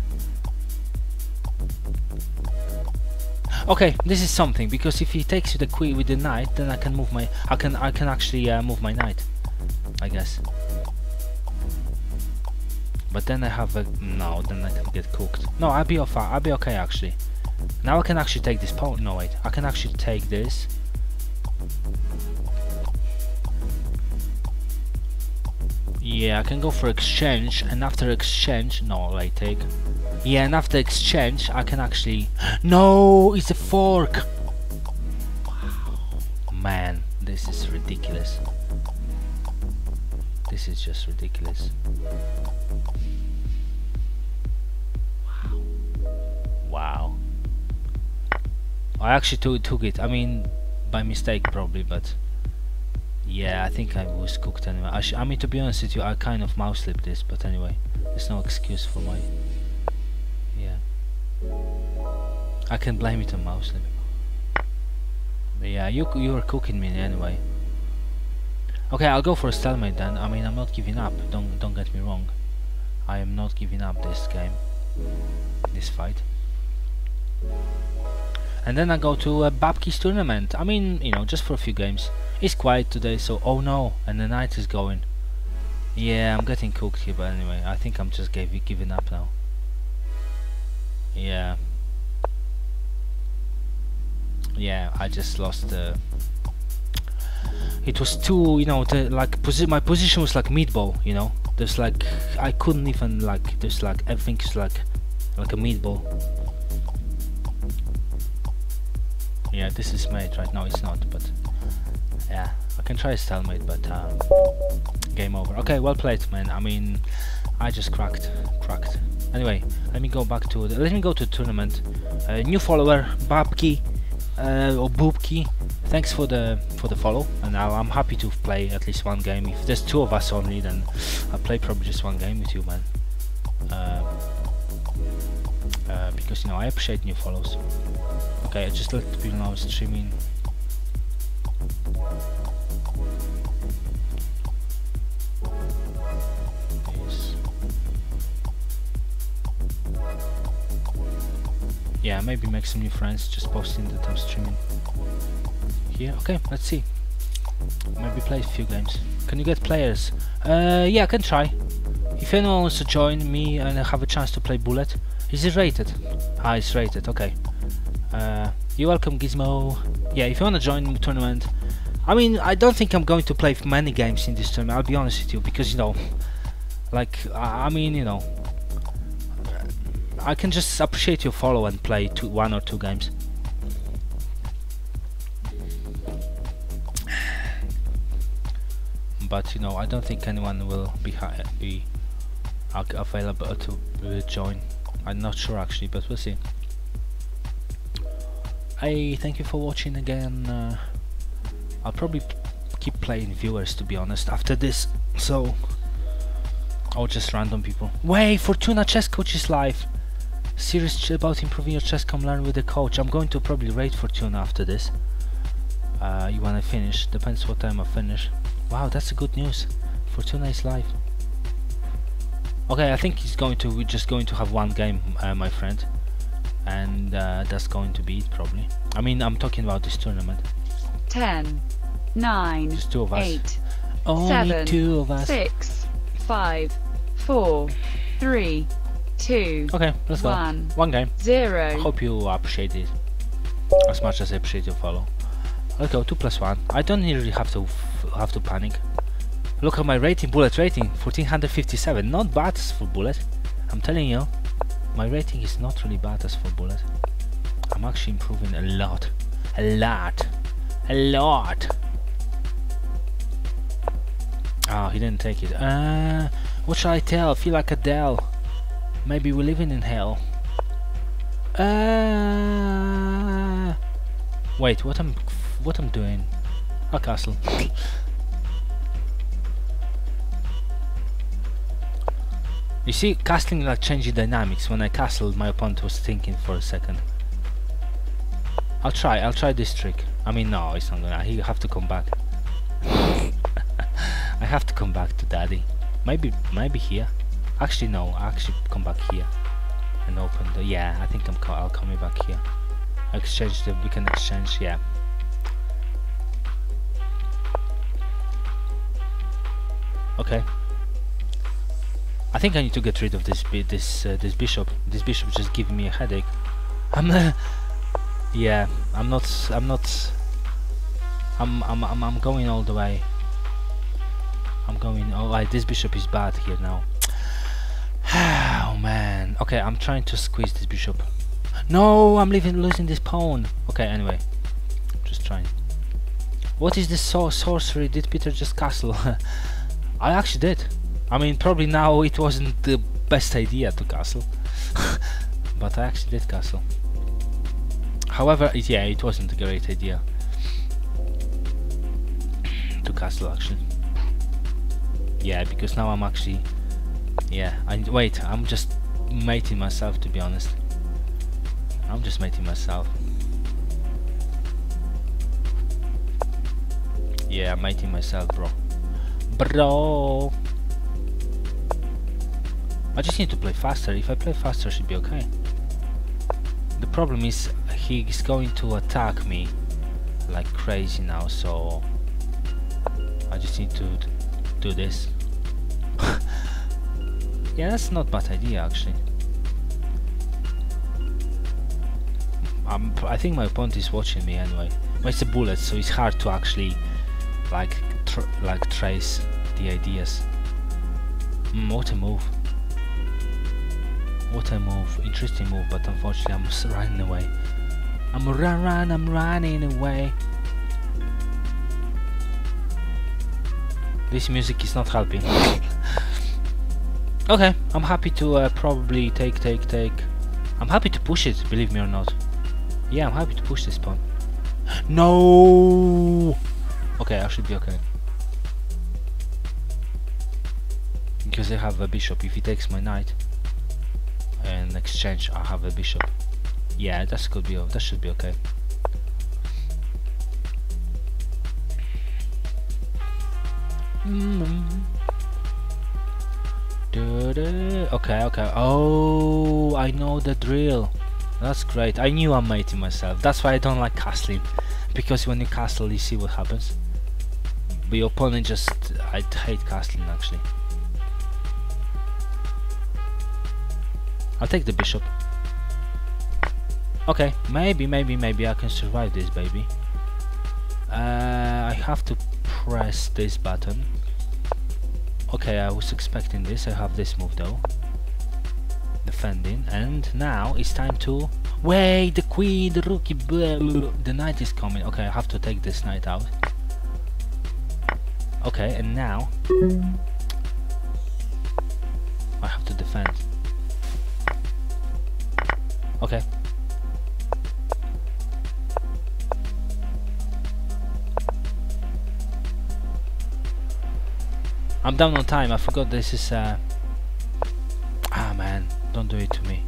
Okay, this is something because if he takes the queen with the knight, then I can move my I can I can actually uh, move my knight. I guess. But then I have a no, then I can get cooked. No, I'll be off. I'll be okay actually. Now I can actually take this pawn. No wait, I can actually take this. Yeah, I can go for exchange, and after exchange, no, I take. Yeah, and after exchange, I can actually... No, it's a fork! Wow. Man, this is ridiculous. This is just ridiculous. Wow. Wow. I actually took it, I mean, by mistake probably, but... Yeah, I think I was cooked anyway. I, I mean, to be honest with you, I kind of mouse slipped this, but anyway, there's no excuse for my Yeah. I can blame it on mouse slip. But yeah, you you were cooking me anyway. Okay, I'll go for a stalemate then. I mean, I'm not giving up. Don't don't get me wrong. I am not giving up this game, this fight. And then I go to a Babki's tournament. I mean, you know, just for a few games. It's quiet today, so oh no, and the night is going. Yeah, I'm getting cooked here, but anyway, I think I'm just gave, giving up now. Yeah. Yeah, I just lost the... It was too, you know, the, like, posi my position was like meatball, you know? There's like, I couldn't even, like, there's like, everything's like, like a meatball. Yeah, this is made right now, it's not, but yeah, I can try stalemate, but um, game over. Okay, well played, man. I mean, I just cracked, cracked. Anyway, let me go back to the, let me go to tournament. Uh, new follower, Babki uh, or Boobki. Thanks for the for the follow, and I'm happy to play at least one game. If there's two of us only, then I'll play probably just one game with you, man. Uh, uh, because you know I appreciate new follows. Okay, I just let people know I'm streaming. yeah maybe make some new friends just posting that I'm streaming. Here okay let's see. Maybe play a few games. Can you get players? Uh, yeah I can try. If anyone wants to join me and have a chance to play bullet is it rated? Ah it's rated okay uh, you're welcome Gizmo yeah if you want to join the tournament I mean I don't think I'm going to play many games in this tournament I'll be honest with you because you know like I mean you know I can just appreciate your follow and play two, one or two games. But you know, I don't think anyone will be be available to uh, join. I'm not sure actually, but we'll see. Hey, thank you for watching again. Uh, I'll probably keep playing viewers to be honest after this, so or just random people. Wait, Fortuna Chess Coach is live. Serious about improving your chess come learn with the coach. I'm going to probably raid Fortuna after this. Uh, you wanna finish? Depends what time I finish. Wow that's a good news. Fortuna is live. Okay I think he's going to we're just going to have one game uh, my friend and uh, that's going to be it probably I mean I'm talking about this tournament ten, nine, Just two of us. eight, Only seven, two of us. six, five, four, three, two, Okay, let's go. one, One game. zero. Hope you appreciate it as much as I appreciate your follow. Let's go. Two plus one. I don't really have to f have to panic. Look at my rating, bullet rating, 1457. Not bad for bullet. I'm telling you, my rating is not really bad as for bullet. I'm actually improving a lot, a lot, a lot. Oh, he didn't take it. Uh, what shall I tell? feel like Adele. Maybe we're living in hell. Uh, wait, what I'm what I'm doing? A castle. you see, castling like changing dynamics. When I castled, my opponent was thinking for a second. I'll try. I'll try this trick. I mean, no, it's not gonna. He have to come back. I have to come back to daddy. Maybe, maybe here. Actually, no. I actually come back here and open the. Yeah, I think I'm. Co I'll coming back here. Exchange the. We can exchange. Yeah. Okay. I think I need to get rid of this this uh, this bishop. This bishop just giving me a headache. I'm. Uh, yeah, I'm not. I'm not. I'm. I'm. I'm. I'm going all the way. I'm going. all right, this bishop is bad here now. oh man. Okay, I'm trying to squeeze this bishop. No, I'm leaving, losing this pawn. Okay, anyway, just trying. What is this so sorcery? Did Peter just castle? I actually did. I mean, probably now it wasn't the best idea to castle, but I actually did castle. However, it, yeah, it wasn't a great idea to castle actually. Yeah, because now I'm actually, yeah. I wait. I'm just mating myself to be honest. I'm just mating myself. Yeah, I'm mating myself, bro. Bro. I just need to play faster. If I play faster, should be okay. The problem is he's going to attack me like crazy now, so I just need to do this. yeah, that's not bad idea actually. Um, I think my opponent is watching me anyway. But it's a bullet, so it's hard to actually like tr like trace the ideas. Mm, what a move! What a move! Interesting move, but unfortunately I'm running away. I'm run run, I'm running away. This music is not helping. okay, I'm happy to uh, probably take, take, take. I'm happy to push it, believe me or not. Yeah, I'm happy to push this pawn. No. Okay, I should be okay. Because I have a bishop. If he takes my knight, in exchange, I have a bishop. Yeah, that could be. That should be okay. Mm. Da-da. Okay, okay. Oh, I know the drill. That's great. I knew I'm mating myself. That's why I don't like castling. Because when you castle, you see what happens. But your opponent just... I hate castling, actually. I'll take the bishop. Okay, maybe, maybe, maybe I can survive this, baby. Uh, I have to press this button. Okay, I was expecting this. I have this move though. Defending, and now it's time to wait. The queen, the rookie, blah, blah, the knight is coming. Okay, I have to take this knight out. Okay, and now I have to defend. Okay. I'm down on time. I forgot this is. Uh... Ah man, don't do it to me.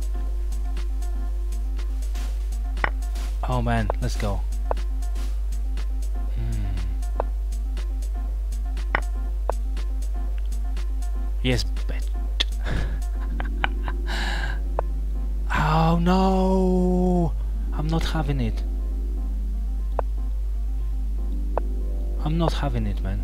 Oh man, let's go. Oh no! I'm not having it. I'm not having it, man.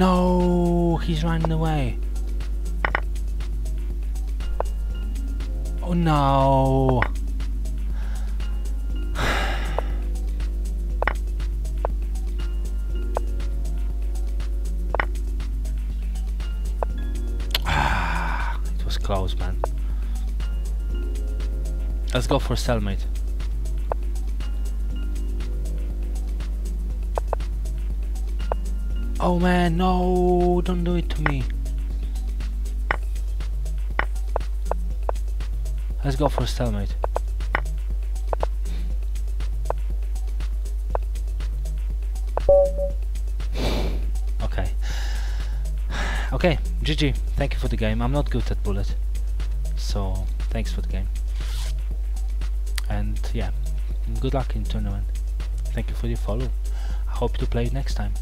No, he's running away. Oh no. It was close, man. Let's go for cellmate. Oh man, no, don't do it to me. Let's go for a stalemate. Okay. Okay, GG. Thank you for the game. I'm not good at bullet. So, thanks for the game. And yeah, good luck in tournament. Thank you for your follow. I hope to play next time.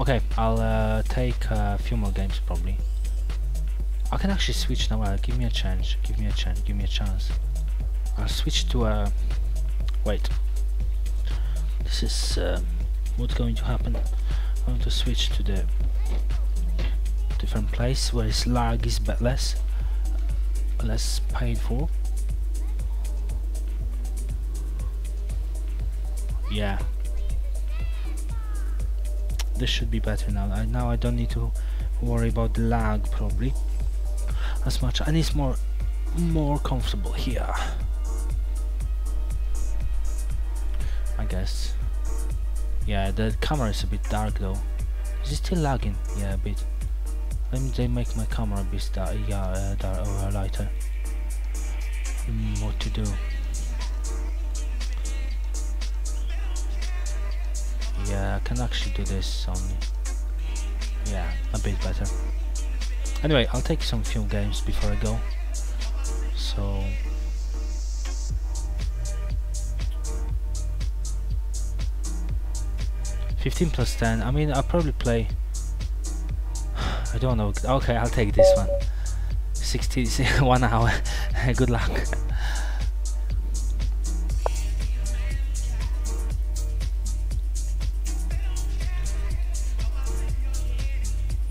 Okay, I'll uh, take a few more games probably. I can actually switch now. Uh, give me a chance. Give me a chance. Give me a chance. I'll switch to a. Uh, wait. This is uh, what's going to happen. I'm going to switch to the different place where its lag is but less less painful. Yeah. This should be better now. I, now I don't need to worry about the lag probably as much and it's more more comfortable here. I guess. Yeah, the camera is a bit dark though. Is it still lagging? Yeah, a bit. Let me make my camera a bit dark, yeah, uh, dark or lighter. Mm, what to do? Yeah, I can actually do this only. Yeah, a bit better. Anyway, I'll take some few games before I go. So... Fifteen plus ten. I mean, I'll probably play. I don't know. Okay, I'll take this one. Sixty one hour. Good luck.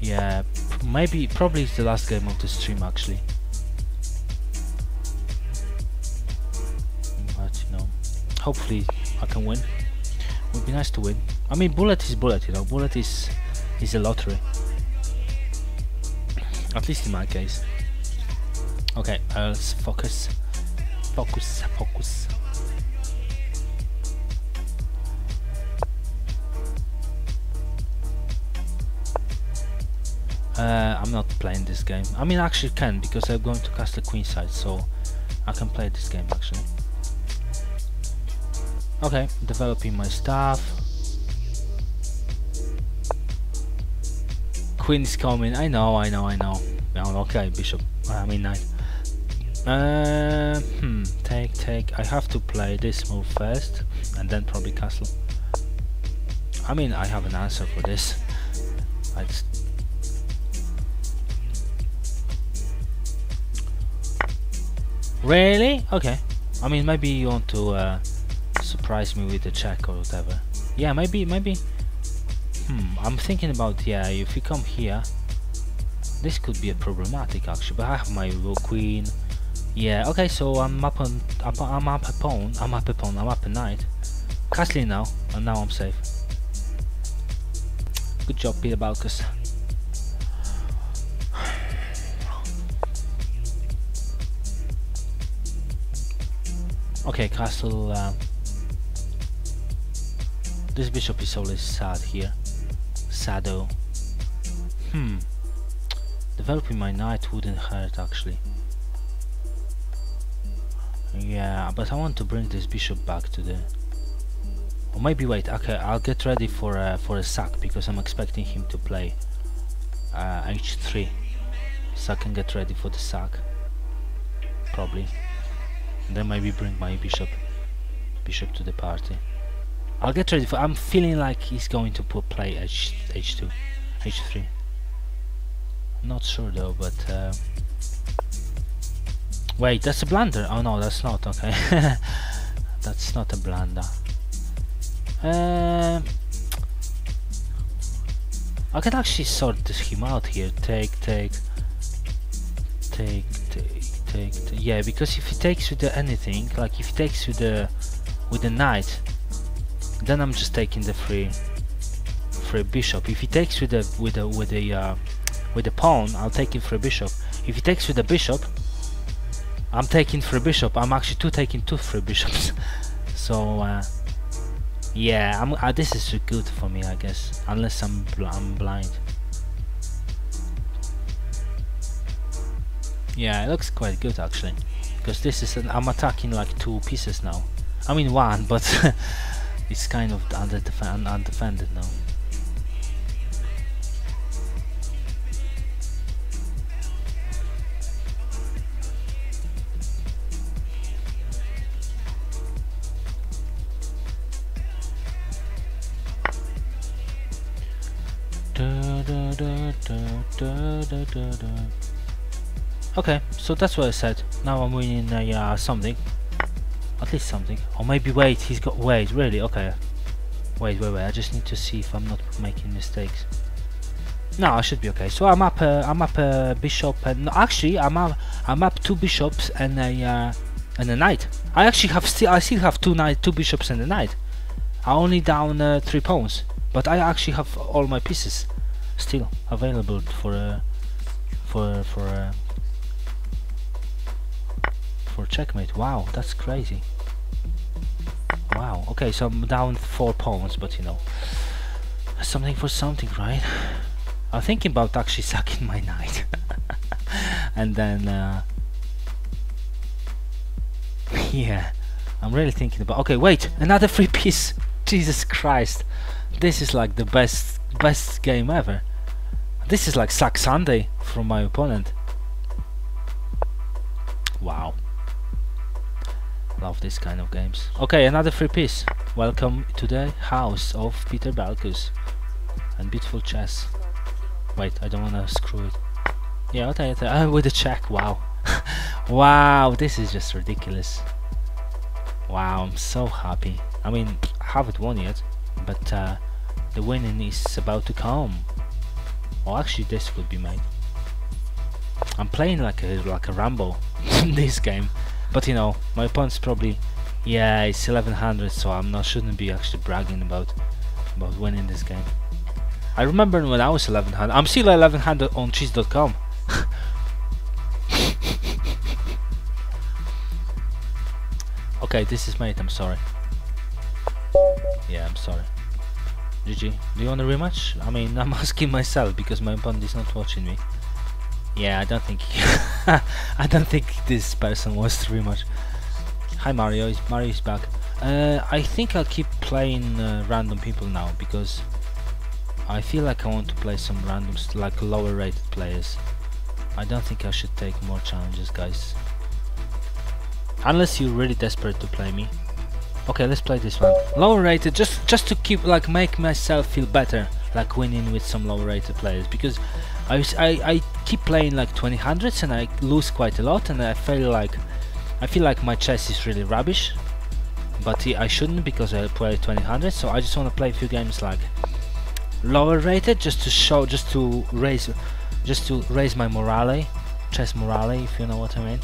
yeah, maybe probably the last game of the stream actually. But you know, hopefully I can win. Would be nice to win. I mean, bullet is bullet, you know. Bullet is is a lottery. At least in my case. Okay, uh, let's focus, focus, focus. Uh, I'm not playing this game. I mean, I actually can because I'm going to cast the queen side, so I can play this game actually. Okay, developing my stuff. Queen is coming. I know, I know, I know. Okay, bishop. I mean knight. Uh, hmm. Take, take. I have to play this move first, and then probably castle. I mean, I have an answer for this. I just Really? Okay. I mean, maybe you want to uh, surprise me with a check or whatever. Yeah, maybe, maybe. Hmm, I'm thinking about, yeah, if you come here, this could be a problematic actually, but I have my queen. Yeah, okay, so I'm up on, up, I'm up a pawn, I'm up a pawn, I'm up a knight. Castling now, and now I'm safe. Good job, Peter Balkus. Okay, castle. Uh, this bishop is always sad here. Sado. Hmm. Developing my knight wouldn't hurt actually. Yeah, but I want to bring this bishop back to the. Or maybe wait. Okay, I'll get ready for uh, for a sack because I'm expecting him to play uh, h3, so I can get ready for the sack. probably. Then maybe bring my bishop bishop to the party. I'll get ready for I'm feeling like he's going to put play h h2 h3. Not sure though, but uh, wait, that's a blunder. Oh no, that's not okay. that's not a blunder. Um, I can actually sort this him out here. Take, take, take, take, take. t- Yeah, because if he takes with the anything, like if he takes with the with the knight, then I'm just taking the free free bishop. If he takes with the with the with the uh, with the pawn, I'll take him for a bishop. If he takes with the bishop, I'm taking for a bishop. I'm actually two taking two free bishops. so uh, yeah, I'm, uh, this is good for me, I guess, unless I'm bl I'm blind. Yeah, it looks quite good actually, because this is an, I'm attacking like two pieces now. I mean one, but it's kind of under defen undefended now. Da, da, da, da, da, da, da. Okay, so that's what I said. Now I'm winning uh, something. At least something. Or maybe wait, he's got wait, really? Okay. Wait, wait, wait. I just need to see if I'm not making mistakes. No, I should be okay. So I'm up. Uh, I'm up a bishop, and no, actually, I'm up. I'm up two bishops and a uh, and a knight. I actually have still. I still have two knight, two bishops and a knight. I only down uh, three pawns, but I actually have all my pieces still available for uh, for for uh, for checkmate. Wow, that's crazy. Wow. Okay, so I'm down four pawns, but you know, something for something, right? I'm thinking about actually sacking my knight, and then uh, yeah, I'm really thinking about. Okay, wait, another free piece. Jesus Christ, this is like the best best game ever. This is like Sack Sunday from my opponent. Wow. Love this kind of games. Okay, another free piece. Welcome to the house of Peter Balkus. And beautiful chess. Wait, I don't wanna screw it. Yeah, okay, okay. Uh, with a check, wow. wow, this is just ridiculous. Wow, I'm so happy. I mean, I haven't won yet, but uh, the winning is about to come. Oh, actually, this would be mine. I'm playing like a like a Rambo in this game, but you know, my opponent's probably yeah, it's 1100, so I'm not shouldn't be actually bragging about about winning this game. I remember when I was 1100. I'm still 1100 on chess.com. okay, this is mate. I'm sorry. Yeah, I'm sorry. GG. Do you want a rematch? I mean, I'm asking myself because my opponent is not watching me. Yeah, I don't think I don't think this person was to much. Hi Mario, is Mario is back. Uh, I think I'll keep playing uh, random people now because I feel like I want to play some randoms, like lower rated players. I don't think I should take more challenges, guys. Unless you're really desperate to play me. Okay, let's play this one. Lower rated, just just to keep like make myself feel better, like winning with some lower rated players because I, I I keep playing like 20 hundreds and I lose quite a lot and I feel like I feel like my chess is really rubbish. But I shouldn't because I play 20 hundreds, so I just want to play a few games like lower rated just to show just to raise just to raise my morale chess morale if you know what I mean.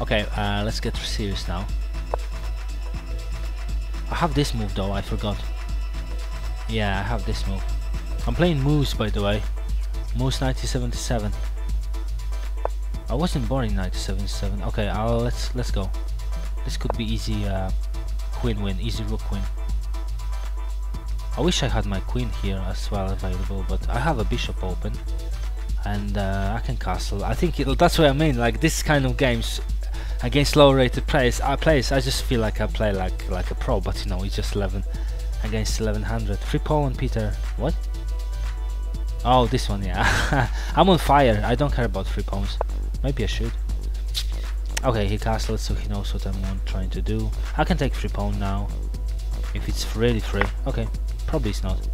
Okay uh, let's get serious now. I have this move though I forgot yeah I have this move I'm playing Moose by the way Moose 1977 I wasn't born in 1977 okay I'll, let's let's go this could be easy uh, queen win, easy rook win. I wish I had my queen here as well available, but I have a bishop open and uh, I can castle. I think that's what I mean. Like this kind of games against low-rated players, I players, I just feel like I play like like a pro, but you know it's just 11 against 1100. Free Poland, Peter. What? Oh, this one, yeah. I'm on fire. I don't care about free pawns. Maybe I should. Okay, he castled, so he knows what I'm trying to do. I can take free pawn now. If it's really free. Okay, probably it's not.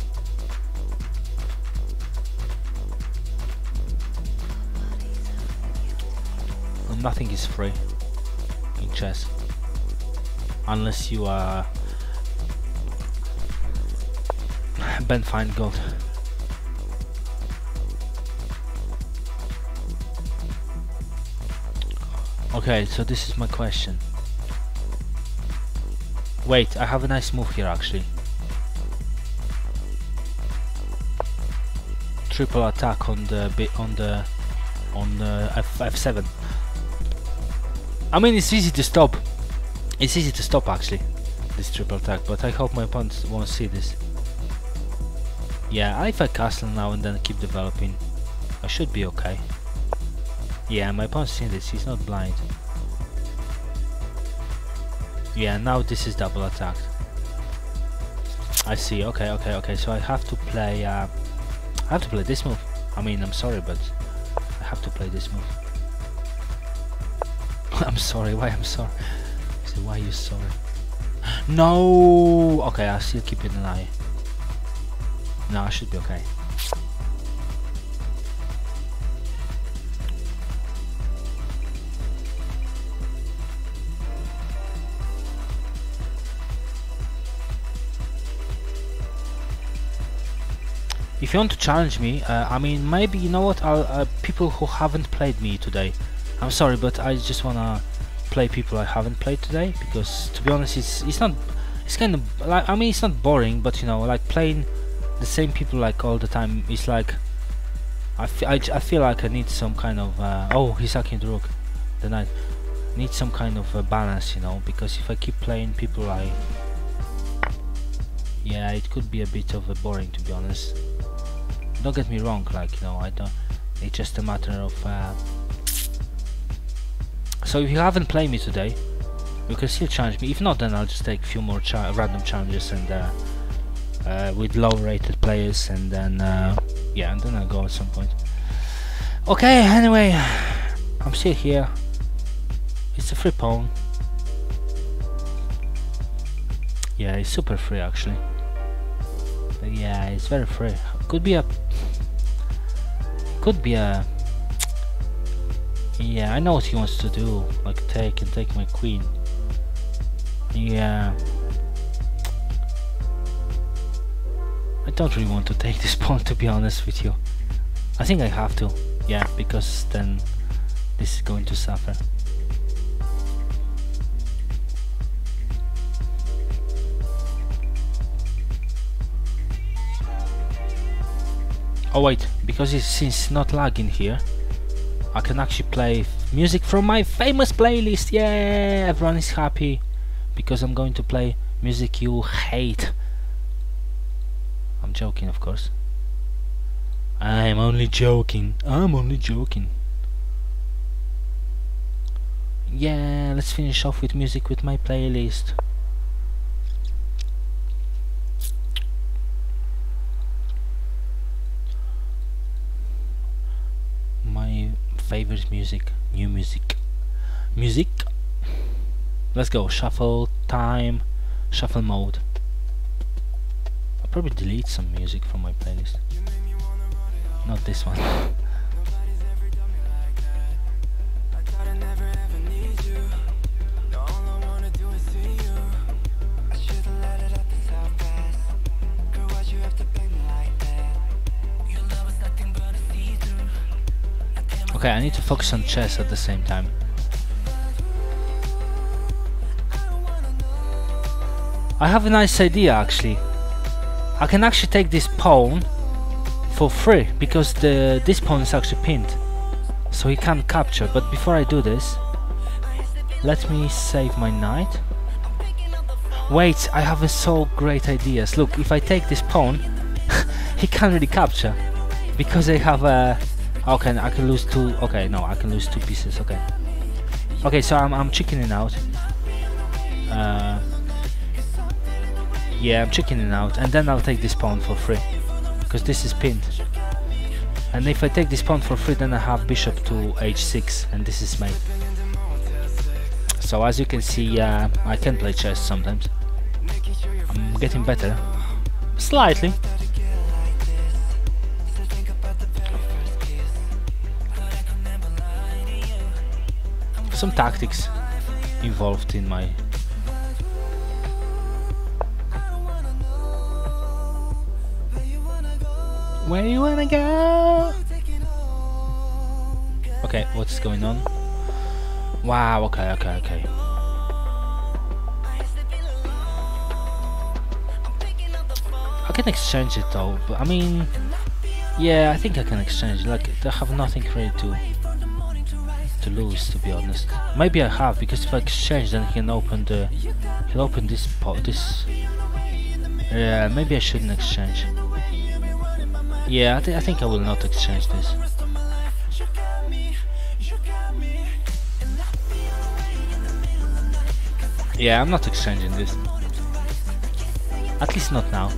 Nothing is free in chess. Unless you are Ben Finegold. Okay, so this is my question. Wait, I have a nice move here actually. Triple attack on the bit on the on the F F7. I mean, it's easy to stop. It's easy to stop actually, this triple attack. But I hope my opponents won't see this. Yeah, if I castle now and then keep developing, I should be okay. Yeah, my opponent's seen this. He's not blind. Yeah, now this is double attack. I see. Okay, okay, okay. So I have to play. Uh, I have to play this move. I mean, I'm sorry, but I have to play this move. I'm sorry. Why I'm sorry? I say, why are you sorry? No. Okay, I still keep it an eye. No, I should be okay. If you want to challenge me, uh, I mean, maybe you know what? Uh, people who haven't played me today. I'm sorry, but I just wanna play people I haven't played today because, to be honest, it's it's not. It's kind of like I mean, it's not boring, but you know, like playing the same people like all the time is like. I, I, feel like I need some kind of uh, oh he's hacking the rook, the knight. Need some kind of uh, balance, you know, because if I keep playing people I yeah, it could be a bit of a boring to be honest. Don't get me wrong, like you know, I don't. It's just a matter of. Uh, so if you haven't played me today, you can still challenge me. If not, then I'll just take a few more random challenges and uh, uh, with low-rated players, and then uh, yeah, and then I'll go at some point. Okay, anyway, I'm still here. It's a free pawn. Yeah, it's super free actually. But yeah, it's very free. Could be a. Could be a. Yeah, I know what he wants to do. Like take and take my queen. Yeah. I don't really want to take this pawn to be honest with you. I think I have to. Yeah, because then this is going to suffer. Oh wait, because it's since not lagging here, I can actually play music from my famous playlist. Yeah, everyone is happy because I'm going to play music you hate. Joking, of course. I'm only joking. I'm only joking. Yeah, let's finish off with music with my playlist. my favorite music, new music, music. Let's go, shuffle time, shuffle mode. Probably delete some music from my playlist. Not this one. Okay, I need to focus on chess at the same time. I have a nice idea actually. I can actually take this pawn for free because the this pawn is actually pinned. So he can't capture. But before I do this, let me save my knight. Wait, I have a so great ideas. Look, if I take this pawn, he can't really capture because I have a Okay, I can lose two. Okay, no, I can lose two pieces. Okay. Okay, so I'm I'm chickening out. Uh, yeah, I'm chickening out, and then I'll take this pawn for free because this is pinned. And if I take this pawn for free, then I have bishop to h6, and this is mate. So as you can see, uh, I can play chess sometimes. I'm getting better, slightly. Some tactics involved in my Where you wanna go? Okay, what's going on? Wow, okay, okay, okay. I can exchange it though, but I mean, yeah, I think I can exchange. Like, I have nothing really to to lose, to be honest. Maybe I have because if I exchange, then he can open the he'll open this pot. This, yeah, maybe I shouldn't exchange. Yeah, I, th I think I will not exchange this. Yeah, I'm not exchanging this. At least not now.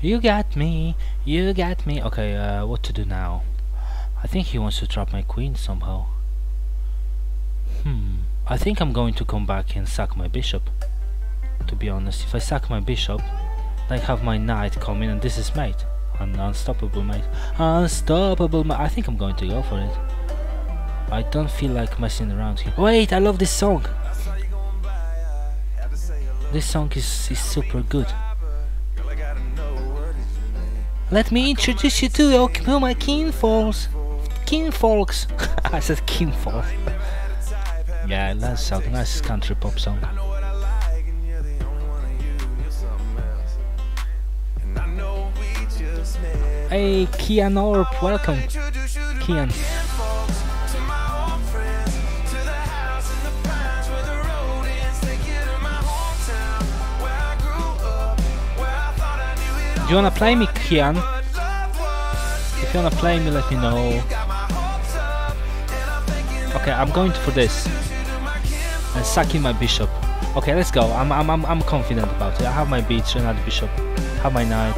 You got me, you got me. Okay, uh, what to do now? I think he wants to trap my queen somehow. Hmm, I think I'm going to come back and sack my bishop. To be honest, if I sack my bishop, I have my knight come in and this is mate. An unstoppable mate. Unstoppable mate. I think I'm going to go for it. I don't feel like messing around here. Wait, I love this song. This song is, is super good. Let me introduce you to your, my kinfolks. Kinfolks. I said kinfolk. Yeah, nice song, nice country pop song. Hey, Kian Orp, welcome. Kian. Do you wanna play me, Kian? If you wanna play me, let me know. Okay, I'm going for this. And sacking my bishop. Okay, let's go. I'm I'm I'm, I'm confident about it. I have my beach, another bishop. have my knight.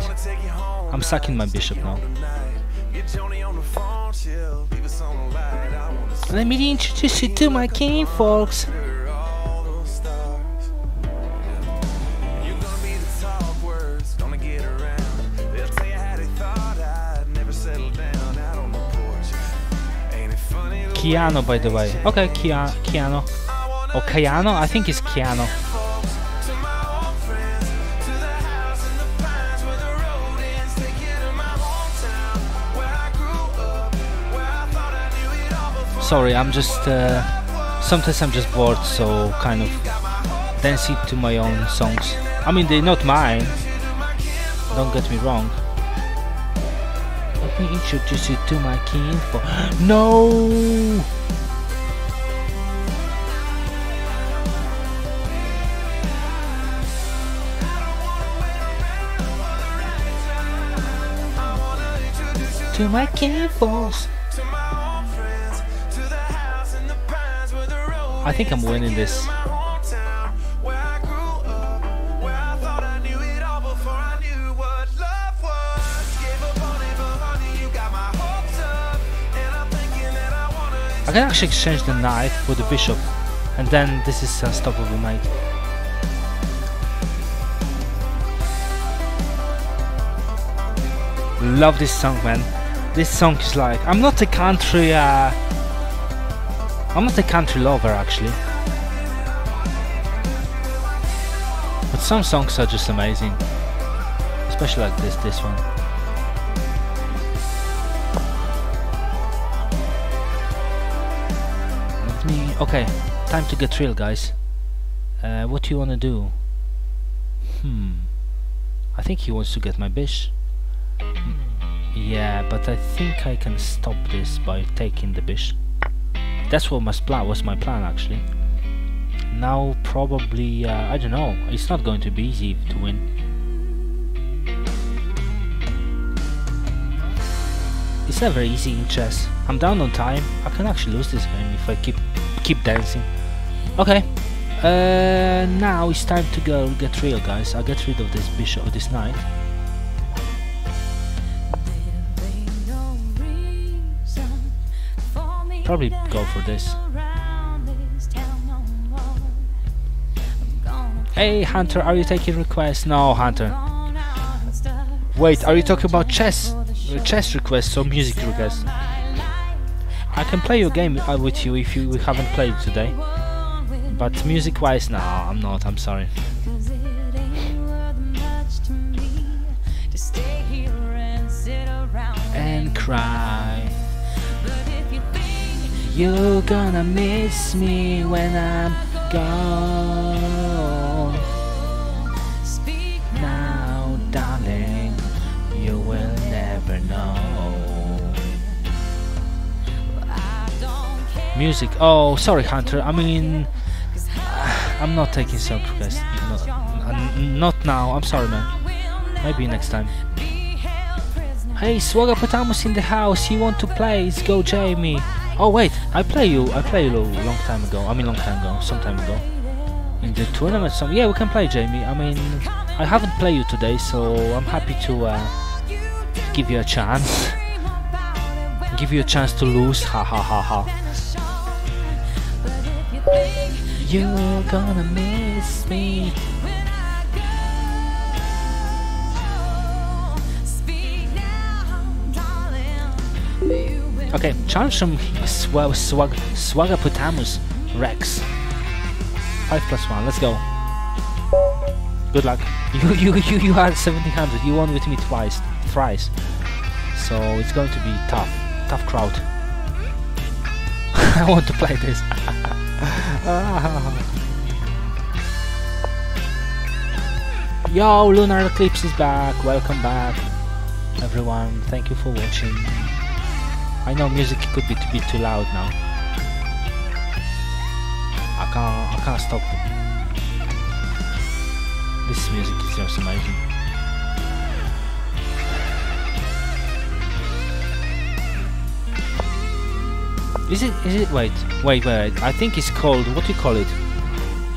I'm sucking my bishop now. Let me introduce you to my king, folks. Keanu, by the way. Okay, Kia Keanu. Or Keanu? I think it's Keanu. Sorry, I'm just. Uh, sometimes I'm just bored, so kind of dance it to my own songs. I mean, they're not mine. Don't get me wrong. Let me introduce you to my king for. No! To my falls. I think I'm winning this. I can actually exchange the knight for the bishop, and then this is unstoppable mate. Love this song, man. This song is like I'm not a country. Uh, I'm not a country lover actually, but some songs are just amazing, especially like this. This one. Okay, time to get real, guys. Uh, what do you wanna do? Hmm. I think he wants to get my bish. Yeah, but I think I can stop this by taking the bish. That's what my plan was my plan actually. now probably uh, I don't know. It's not going to be easy to win. It's never easy in chess. I'm down on time. I can actually lose this game if I keep keep dancing. Okay. Uh, now it's time to go get real, guys. I'll get rid of this bishop, this knight. Probably go for this. Hey, Hunter, are you taking requests? No, Hunter. Wait, are you talking about chess? Uh, chess requests or music requests? I can play your game uh, with you if you haven't played today. But music-wise, no, I'm not. I'm sorry. And cry. You're gonna miss me when I'm gone. Now, darling, you will never know. Music. Oh, sorry, Hunter. I mean, I'm not taking some requests. No, not now. I'm sorry, man. Maybe next time. Hey, Swagapotamus in the house. You want to play? Let's go, Jamie. Oh wait, I play you. I play you a long time ago. I mean, long time ago, some time ago. In the tournament, some yeah, we can play, Jamie. I mean, I haven't played you today, so I'm happy to uh, give you a chance. give you a chance to lose. Ha ha ha ha. You're gonna miss me. Okay, from swag, swag, Swagapotamus Rex. 5 plus 1, let's go. Good luck. You you you you had 1700, you won with me twice, thrice. So it's going to be tough. Tough crowd. I want to play this. Yo, Lunar Eclipse is back. Welcome back, everyone. Thank you for watching. I know music could be to be too loud now. I can't I can't stop. This music is just amazing. Is it is it wait wait wait I think it's called what do you call it?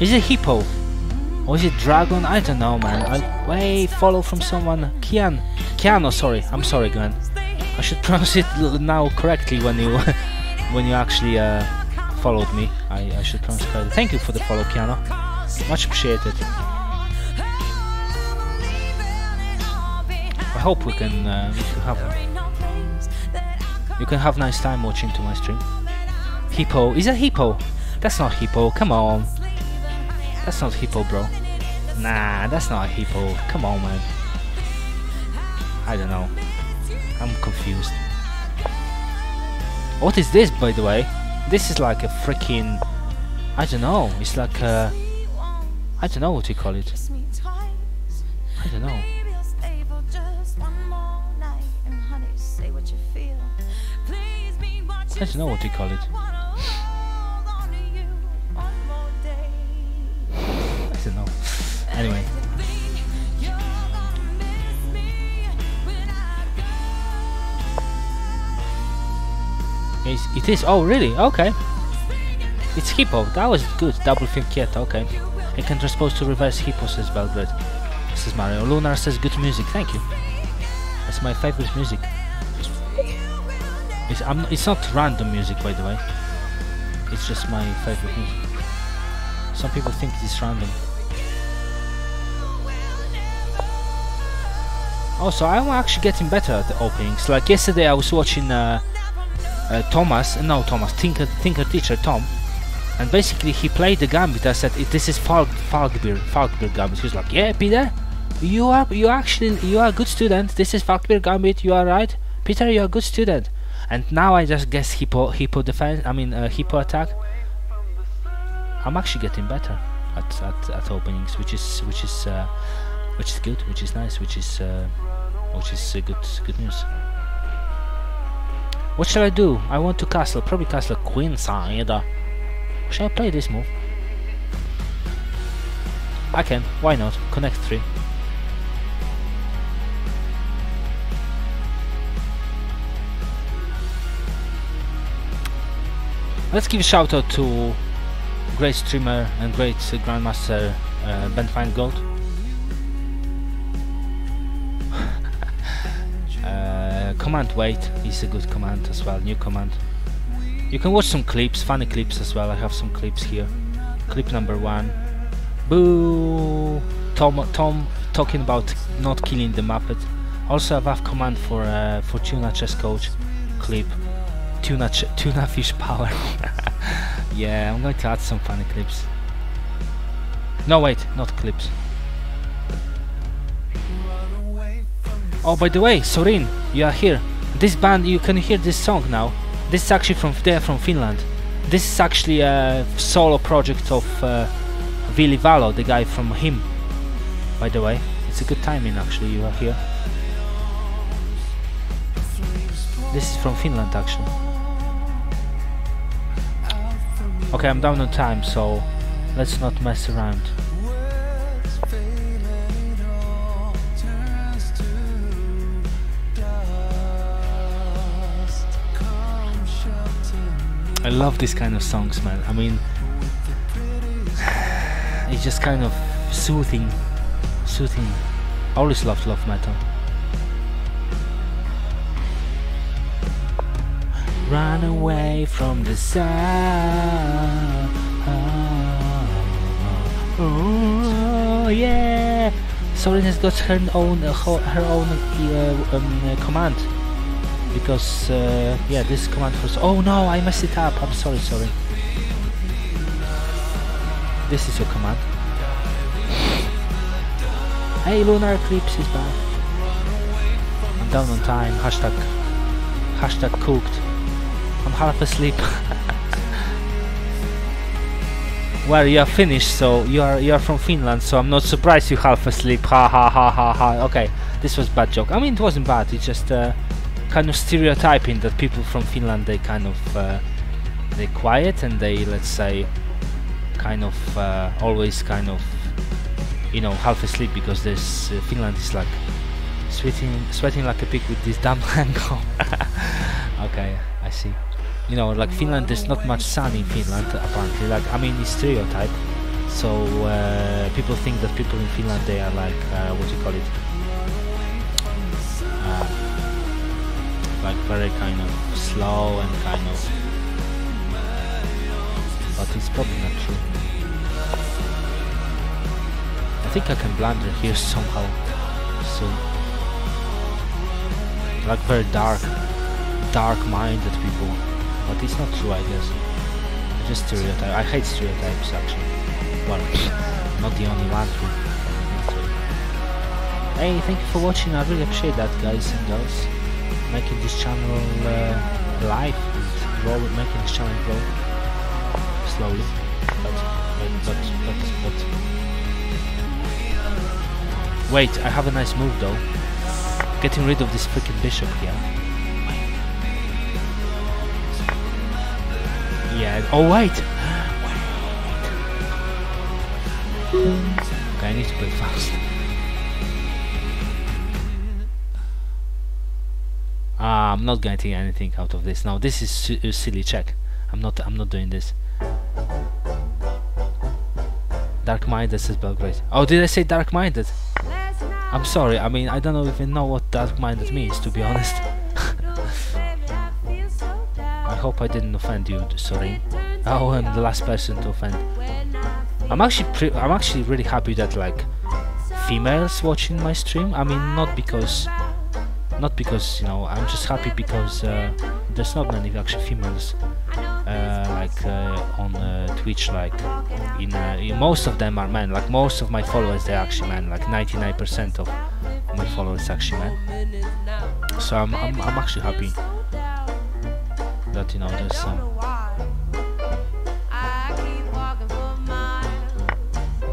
Is it hippo? Or is it dragon? I don't know man. I, wait follow from someone Kian Kiano sorry I'm sorry Glenn. I should pronounce it now correctly when you when you actually uh, followed me. I, I should pronounce it correctly. Thank you for the follow, Kiana. Much appreciated. I hope we can, uh, we can have you can have nice time watching to my stream. Hippo is a hippo. That's not hippo. Come on. That's not hippo, bro. Nah, that's not a hippo. Come on, man. I don't know. I'm confused. What is this, by the way? This is like a freaking... I don't know. It's like a... I don't know what you call it. I don't know. I don't know what you call it. I don't. Anyway. Yes, it is. Oh, really? Okay. It's Hippo. That was good. Double Fianchetto. Okay. It can transpose to reverse Hippo, says Belgrade. Says Mario. Lunar says good music. Thank you. That's my favorite music. It's, I'm, it's not random music, by the way. It's just my favorite music. Some people think it's random. Also, I'm actually getting better at the openings. Like yesterday, I was watching uh, uh, Thomas, no Thomas, Tinker, Tinker Teacher Tom, and basically he played the gambit. I said, "This is Falk, Falkbeer, Falkbeer gambit." He was like, "Yeah, Peter, you are you actually you are a good student. This is Falkbeer gambit. You are right, Peter. You are a good student." And now I just guess hippo hippo defense. I mean uh, hippo attack. I'm actually getting better at, at, at openings, which is which is uh, which is good, which is nice, which is uh, which is uh, good good news. What shall I do? I want to castle, probably castle queen side. Shall I play this move? I can. Why not? Connect three. Let's give a shout out to great streamer and great uh, grandmaster uh, Ben Finegold. Uh, command wait is a good command as well, new command. You can watch some clips, funny clips as well. I have some clips here. Clip number one. Boo! Tom, Tom talking about not killing the Muppet. Also, I have command for uh, for tuna chess coach clip. Tuna tuna fish power. yeah, I'm going to add some funny clips. No, wait, not clips. Oh, by the way, Sorin, you are here. This band, you can hear this song now. This is actually from there, from Finland. This is actually a solo project of uh, Ville Valo, the guy from HIM. By the way, it's a good timing actually. You are here. This is from Finland actually. Okay, I'm down on time, so let's not mess around. I love this kind of songs, man. I mean, it's just kind of soothing, soothing. I always loved love metal. Run away from the sun. Oh yeah. Sorin has got her own uh, her own uh, um, uh, command because uh, yeah this command was oh no I messed it up. I'm sorry sorry. This is your command. Hey lunar eclipse is back. I'm down on time. Hashtag hashtag cooked. I'm half asleep. Well you are finished so you are you are from Finland so I'm not surprised you half asleep. Ha ha ha ha ha. Okay this was bad joke. I mean it wasn't bad. It's just uh, kind of stereotyping that people from Finland they kind of uh, they quiet and they let's say kind of uh, always kind of you know half asleep because this uh, Finland is like sweating sweating like a pig with this damn mango. Okay I see. You know like Finland there's not much sun in Finland apparently. Like I mean it's stereotype. So uh, people think that people in Finland they are like uh, what do you call it? Uh, like very kind of slow and kind of but it's probably not true. I think I can blunder here somehow soon like very dark dark minded people but it's not true I guess. I just stereotype I hate stereotypes actually. Well not the only one. Who Hey, thank you for watching. I really appreciate that, guys and girls making this channel uh, live and grow, making this channel grow slowly, but but but but. but. Wait, I have a nice move though. Getting rid of this freaking bishop here. Yeah. Oh wait. Okay, I need to play fast. Ah, I'm not getting anything out of this. Now this is a silly check. I'm not. I'm not doing this. Dark minded says Belgrade. Oh, did I say dark minded? I'm sorry. I mean, I don't know even know what dark minded means, to be honest. I hope I didn't offend you. Sorry. Oh, I'm the last person to offend. I'm actually. I'm actually really happy that like females watching my stream. I mean, not because not because you know I'm just happy because uh, there's not many actually females uh, like uh, on uh, Twitch like in, uh, in most of them are men. Like most of my followers they're actually men. Like 99% of my followers are actually men. So I'm, I'm, I'm actually happy that you know there's some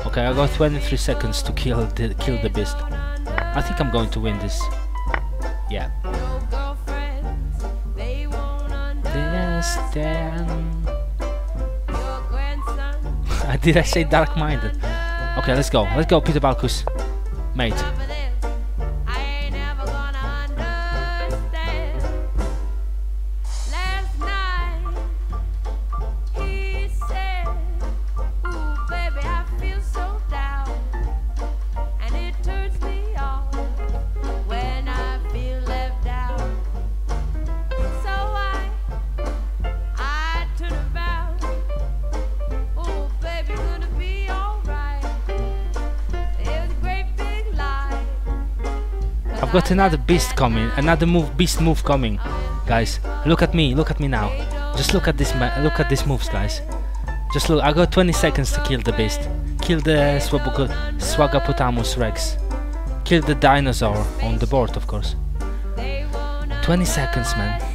okay I got 23 seconds to kill the kill the beast. I think I'm going to win this yeah Yes, then. Uh, did I say dark minded? Okay, Okay, let's go. Let's go, Peter Balkus. Mate. I've got another beast coming. Another move, beast move coming. Guys, look at me. Look at me now. Just look at this. Look at these moves, guys. Just look. I got 20 seconds to kill the beast. Kill the Swabuko- Swagapotamus Rex. Kill the dinosaur on the board, of course. 20 seconds, man.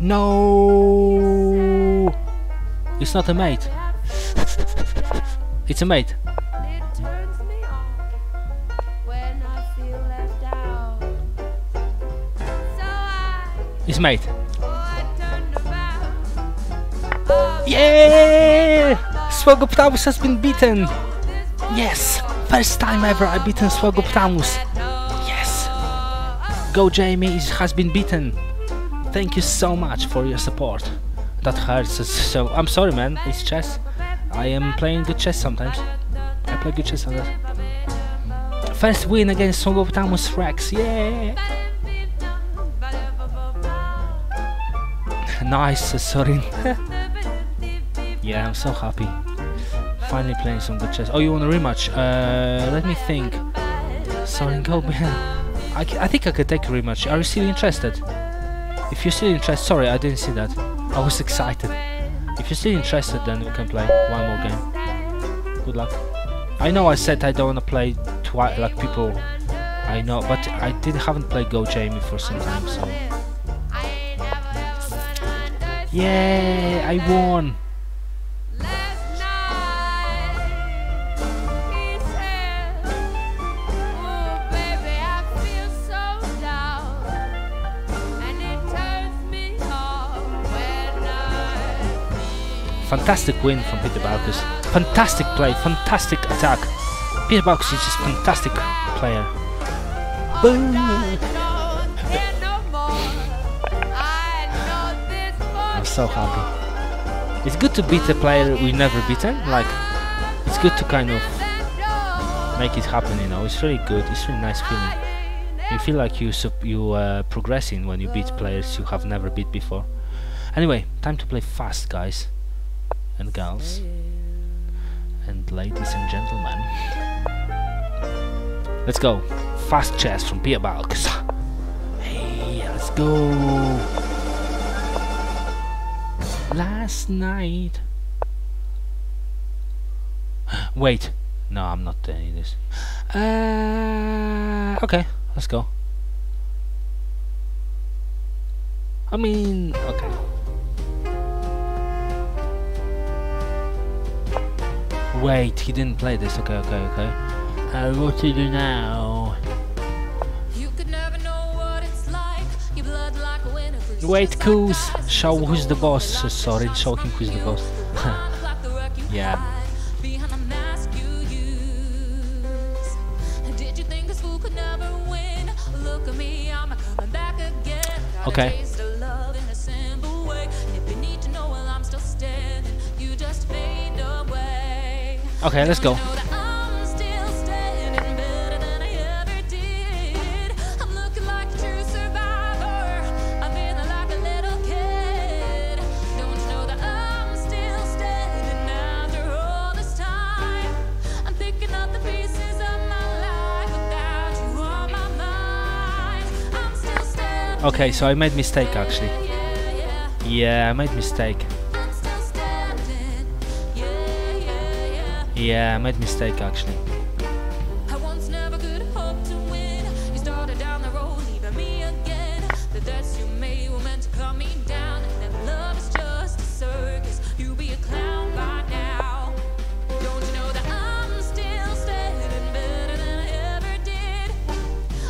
On It's not a mate. It's a mate. It's mate. Yeah! Swagapotamus has been beaten. Yes. First time ever I beaten Swagapotamus. Yes. Go Jamie has been beaten. Thank you so much for your support. That hurts. So I'm sorry, man. It's chess. I am playing good chess sometimes. I play good chess sometimes. First win against Swagapotamus Rex. Yeah. nice, sorry. Yeah, I'm so happy. Finally playing some good chess. Oh, you want a rematch? Uh, let me think. Sorin, go man. I, I think I could take a rematch. Are you still interested? If you're still interested, sorry, I didn't see that. I was excited. If you're still interested, then we can play one more game. Good luck. I know I said I don't want to play twice like people. I know, but I didn't haven't played Go Jamie for some time, so yeah, I won. Fantastic win from Peter Balkus. Fantastic play, fantastic attack. Peter Balkus is just fantastic player. Boom. know there no more. I know this I'm so happy. It's good to beat a player we never beaten. Like, it's good to kind of make it happen. You know, it's really good. It's really nice feeling. You feel like you sup- you uh, progressing when you beat players you have never beat before. Anyway, time to play fast, guys and girls and ladies and gentlemen. Let's go. Fast chess from Balkus. Hey, let's go. Last night. Wait. No, I'm not doing this. Uh, okay, let's go. I mean, okay. Wait, he didn't play this. Okay, okay, okay. Uh, what to do now? You could never know what it's like. Your blood like a winter freeze. Wait, Coos. Show who's the boss. Sorry, show him who's the boss. Like the wreck you Yeah. hide I'm still standing. Okay, so I made mistake actually. Yeah, I made mistake. Yeah, I made mistake actually. I once never could hope to win. You started down the road, leaving me again. The debts you made were meant to cut me down. That love is just a circus. You be a clown by now. Don't you know that I'm still standing better than I ever did?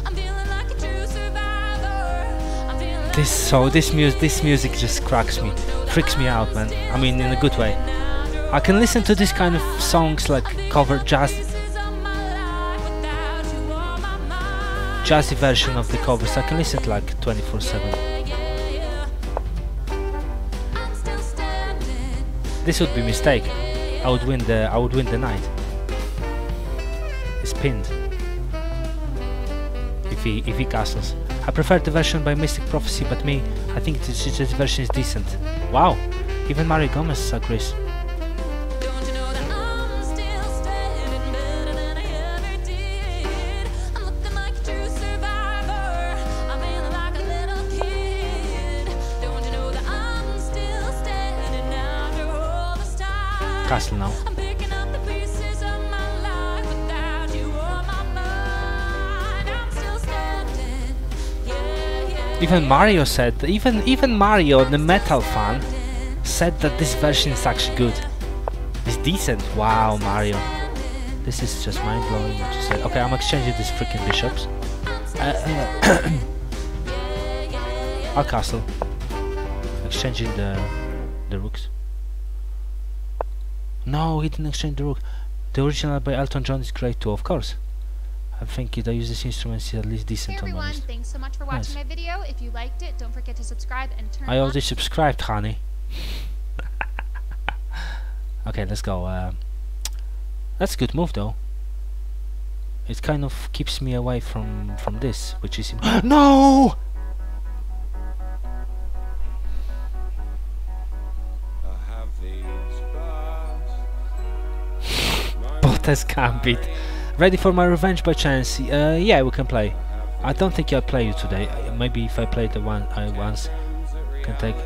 I'm feeling like a true survivor. I'm This so this music this music just cracks me, freaks me out, man. I mean in a good way. I can listen to this kind of songs like cover jazz jazzy version of the covers. I can listen to like 24/7. This would be mistake. I would win the I would win the night. It's pinned. If he if he castles. I prefer the version by Mystic Prophecy, but me, I think this version is decent. Wow, even Mario Gomez agrees. Yeah, yeah. Even Mario said, even even Mario, the metal fan, said that this version is actually good. It's decent. Wow, Mario. This is just mind blowing what you said. Okay, I'm exchanging these freaking bishops. Uh, uh, I'll castle. Exchanging the the rooks. No, he didn't exchange the rook. The original by Elton John is great too, of course. I think it, I use this instrument is at least decent Hey everyone, thanks so much for watching Nice. my video. If you liked it, don't forget to subscribe and turn I already subscribed, honey. okay, let's go. Um, that's a good move, though. It kind of keeps me away from from this, which is no. Balkus Gambit. Ready for my revenge by chance? Uh, yeah, we can play. I don't think I'll play you today. Uh, Maybe if I play the one I once can take.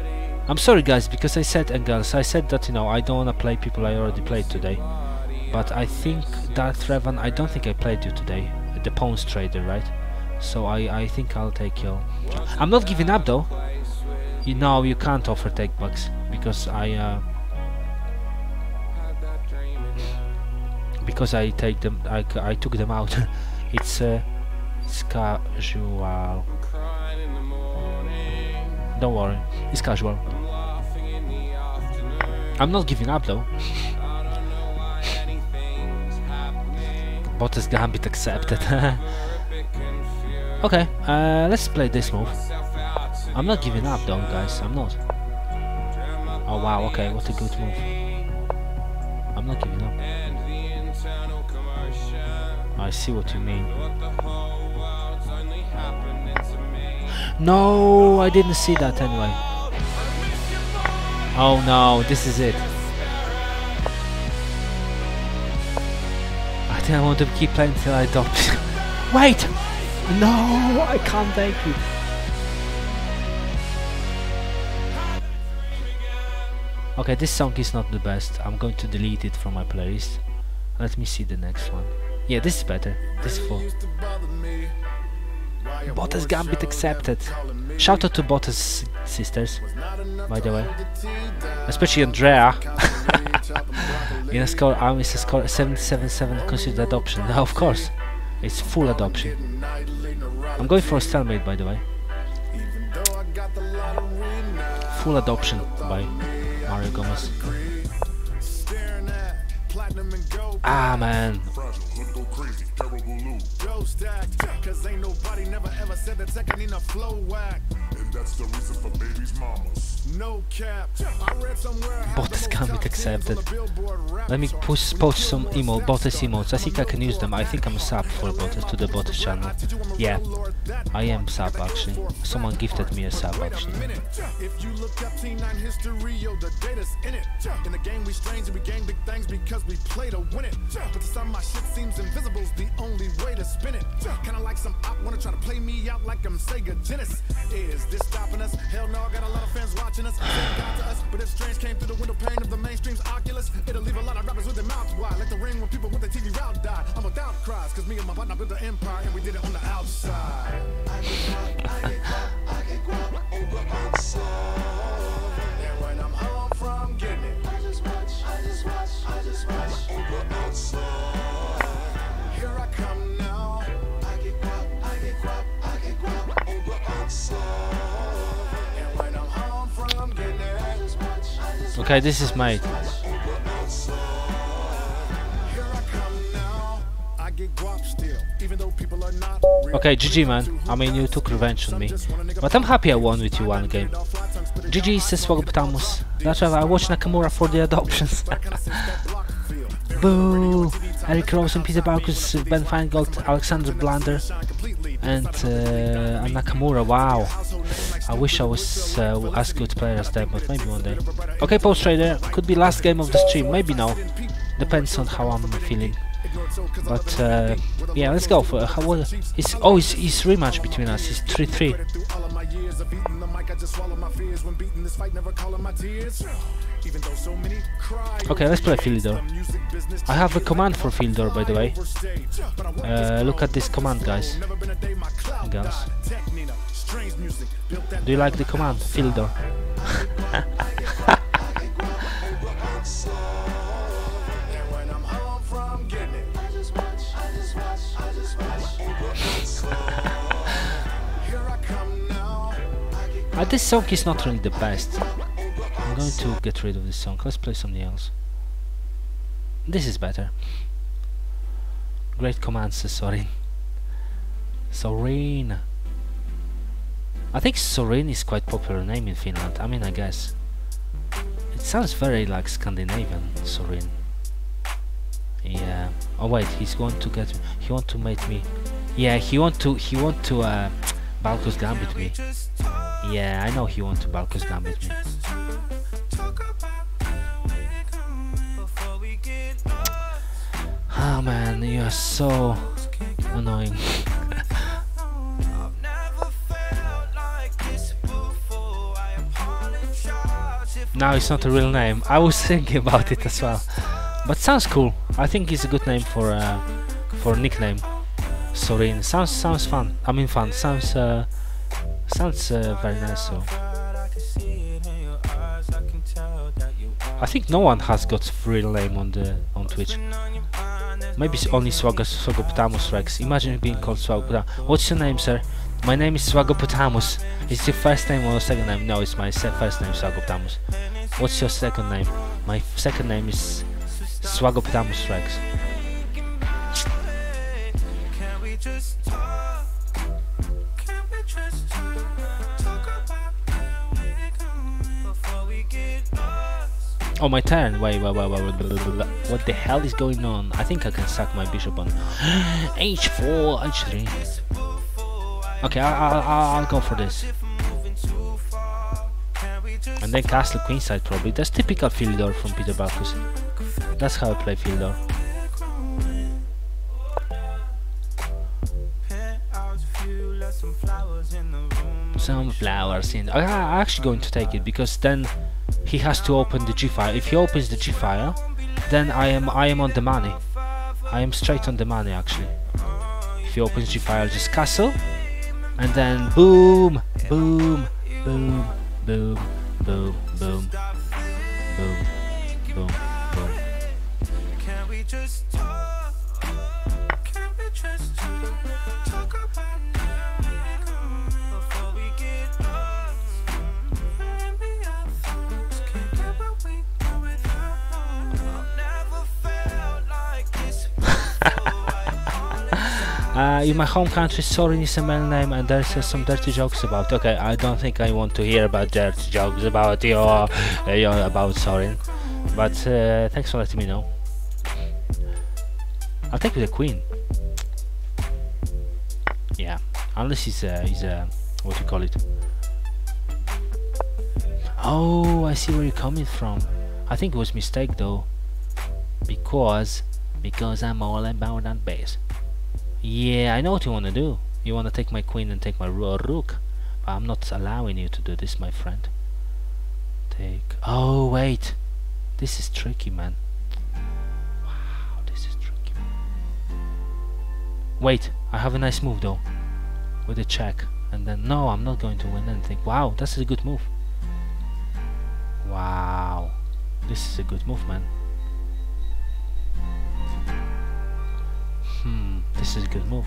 I'm sorry, guys, because I said and girls, I said that you know I don't wanna play people I already played today. But I think Dark Revan. I don't think I played you today. The Pawns Trader, right? So I I think I'll take you. I'm not giving up though. You know you can't offer take backs because I. Uh, because I take them, I, I took them out. it's uh, it's casual. Don't worry, it's casual. I'm not giving up though. Balkus Gambit accepted. okay, uh, let's play this move. I'm not giving up though, guys. I'm not. Oh wow, okay, what a good move. I'm not giving up. I see what you mean. No, I didn't see that anyway. Oh no, this is it. I think I want to keep playing until I drop. Wait! No, I can't take it. Okay, this song is not the best. I'm going to delete it from my playlist. Let me see the next one. Yeah, this is better. This is full. Botez Gambit accepted. Shout out to Botez sisters, by the way. Especially Andrea. In a score, arm is a score 777 considered adoption. Now, of course, it's full adoption. I'm going for a stalemate, by the way. Full adoption by Mario Gomez. Ah, man crazy, terrible. Yo, stack, cause ain't nobody never ever said that second in a flow whack. Botez Gambit accepted. Let me push, post some emo, Botez emotes. I think I can use them. I think I'm a sub for Botez to the Botez channel. Yeah, I am sub actually. Someone gifted me a sub actually. If you look up T9 history, yo, the data's in it. In the game, we strange and we gain big things because we play to win it. But to some, my shit seems invisible's the only way to spin it. Kinda like some op wanna try to play me out like I'm Sega Genesis. Is this stopping us? Hell no, I got a lot of fans watching us. Saying God to us, but if strange came through the window pane of the mainstream's Oculus, it'll leave a lot of rappers with their mouths wide. Like the ring when people with their TV route die. I'm without cries, cause me and my partner built an empire and we did it on the outside. I got caught up in the madness and when I'm home from getting it, I just watch, I just watch, I just watch over outside. Okay, this is real. Okay, GG man. I mean, you took revenge on me. But I'm happy I won with you one game. GG says Swagapotamus. That's why I watched Nakamura for the adoptions. Boo! Eric Rosen, Peter Balkus, Ben Finegold, Alexander Blander, and, uh, and Nakamura. Wow. I wish I was uh, as good player as them, but maybe one day. Okay, Post Trader, could be last game of the stream, maybe now. Depends on how I'm feeling. But uh, yeah, let's go for how was it's oh it's, it's rematch between us. It's three three. Okay, let's play Philidor. I have a command for Philidor, by the way. Uh, look at this command, guys. Guns. Do you like the command? Philidor. uh, this song is not really the best. Going to get rid of this song. Let's play something else. This is better. Great command, Sorin. Sorin. I think Sorin is quite popular name in Finland. I mean, I guess. It sounds very like Scandinavian, Sorin. Yeah. Oh wait, he's going to get. He want to make me. Yeah, he want to. He want to. Uh, Balkus Gambit me. Yeah, I know he want to Balkus Gambit me. Oh man, you are so annoying. now it's not a real name. I was thinking about it as well, but sounds cool. I think it's a good name for uh, for nickname. Sorin sounds sounds fun. I mean fun. Sounds uh, sounds uh, very nice. So I think no one has got real name on the on Twitch. Maybe it's only Swaga Swagapotamus Rex. Imagine being called Swagapotamus. What's your name, sir? My name is Swagapotamus. Is your first name or second name? No, it's my first name, Swagapotamus. What's your second name? My second name is Swagapotamus Rex. Oh, my turn. Wait, wait, wait, wait, wait. What the hell is going on? I think I can sack my bishop on h4, h3. Okay, I, I, I, I'll go for this. And then castle queenside probably. That's typical Philidor from Peter Balkus. That's how I play Philidor. some flowers in. I, I'm actually going to take it because then he has to open the G file. If he opens the G file, then I am I am on the money. I am straight on the money actually. If he opens G file, just castle, and then boom, boom, boom, boom, boom, boom, boom, boom. Uh, in my home country, Sorin is a male name, and there's uh, some dirty jokes about. Okay, I don't think I want to hear about dirty jokes about you uh, you know, about Sorin, but uh, thanks for letting me know. I'll take the queen. Yeah, unless he's a he's a what do you call it? Oh, I see where you're coming from. I think it was mistake though, because because I'm all about that base. Yeah, I know what you want to do. You want to take my queen and take my ro- rook. But I'm not allowing you to do this, my friend. Take. Oh, wait. This is tricky, man. Wow, this is tricky. Wait, I have a nice move though. With a check. And then, no, I'm not going to win anything. Wow, that's a good move. Wow. This is a good move, man. This is a good move.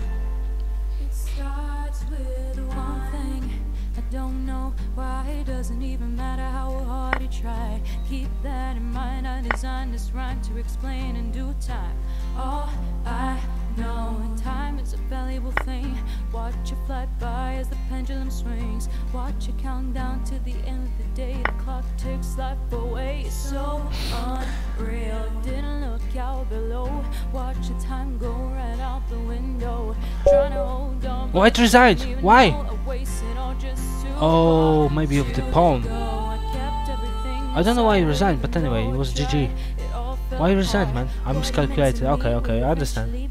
Don't know why it doesn't even matter how hard you try. Keep that in mind. I designed this rhyme to explain in due time. All I and time is a valuable thing. Watch it fly by as the pendulum swings. Watch it count down to the end of the day. The clock ticks life away. It's so unreal. Didn't look out below. Watch the time go right out the window. Trying to hold on. Why resigned? Why? know I wasted all just too Oh, maybe of the pawn. I kept everything I don't know why he inside, resigned, but anyway, it was GG. tried, it all fell Why he resigned, man? I miscalculated. Okay, okay, I understand.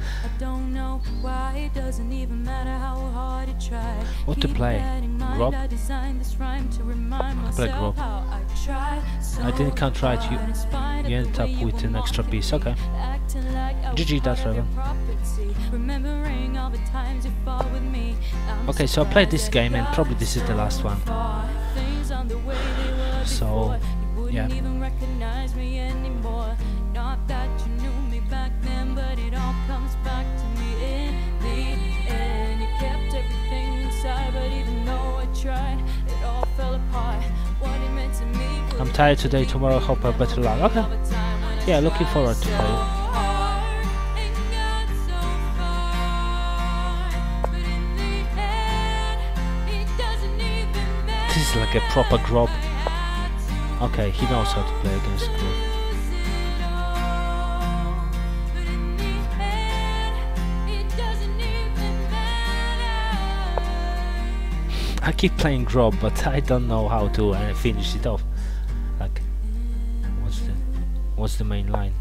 What to play? Rob? I play Rob. I didn't can't you. You ended up with an extra piece. Okay. GG, that's relevant. Okay, so I played this game and probably this is the last one. So, yeah. Not that you knew me back then, but it all comes back I'm tired today, tomorrow hope I better luck. Okay. Yeah, looking forward to it. This is like a proper Grob. Okay, he knows how to play against Grob. I keep playing Grob, but I don't know how to uh, finish it off. Like, what's the what's the main line?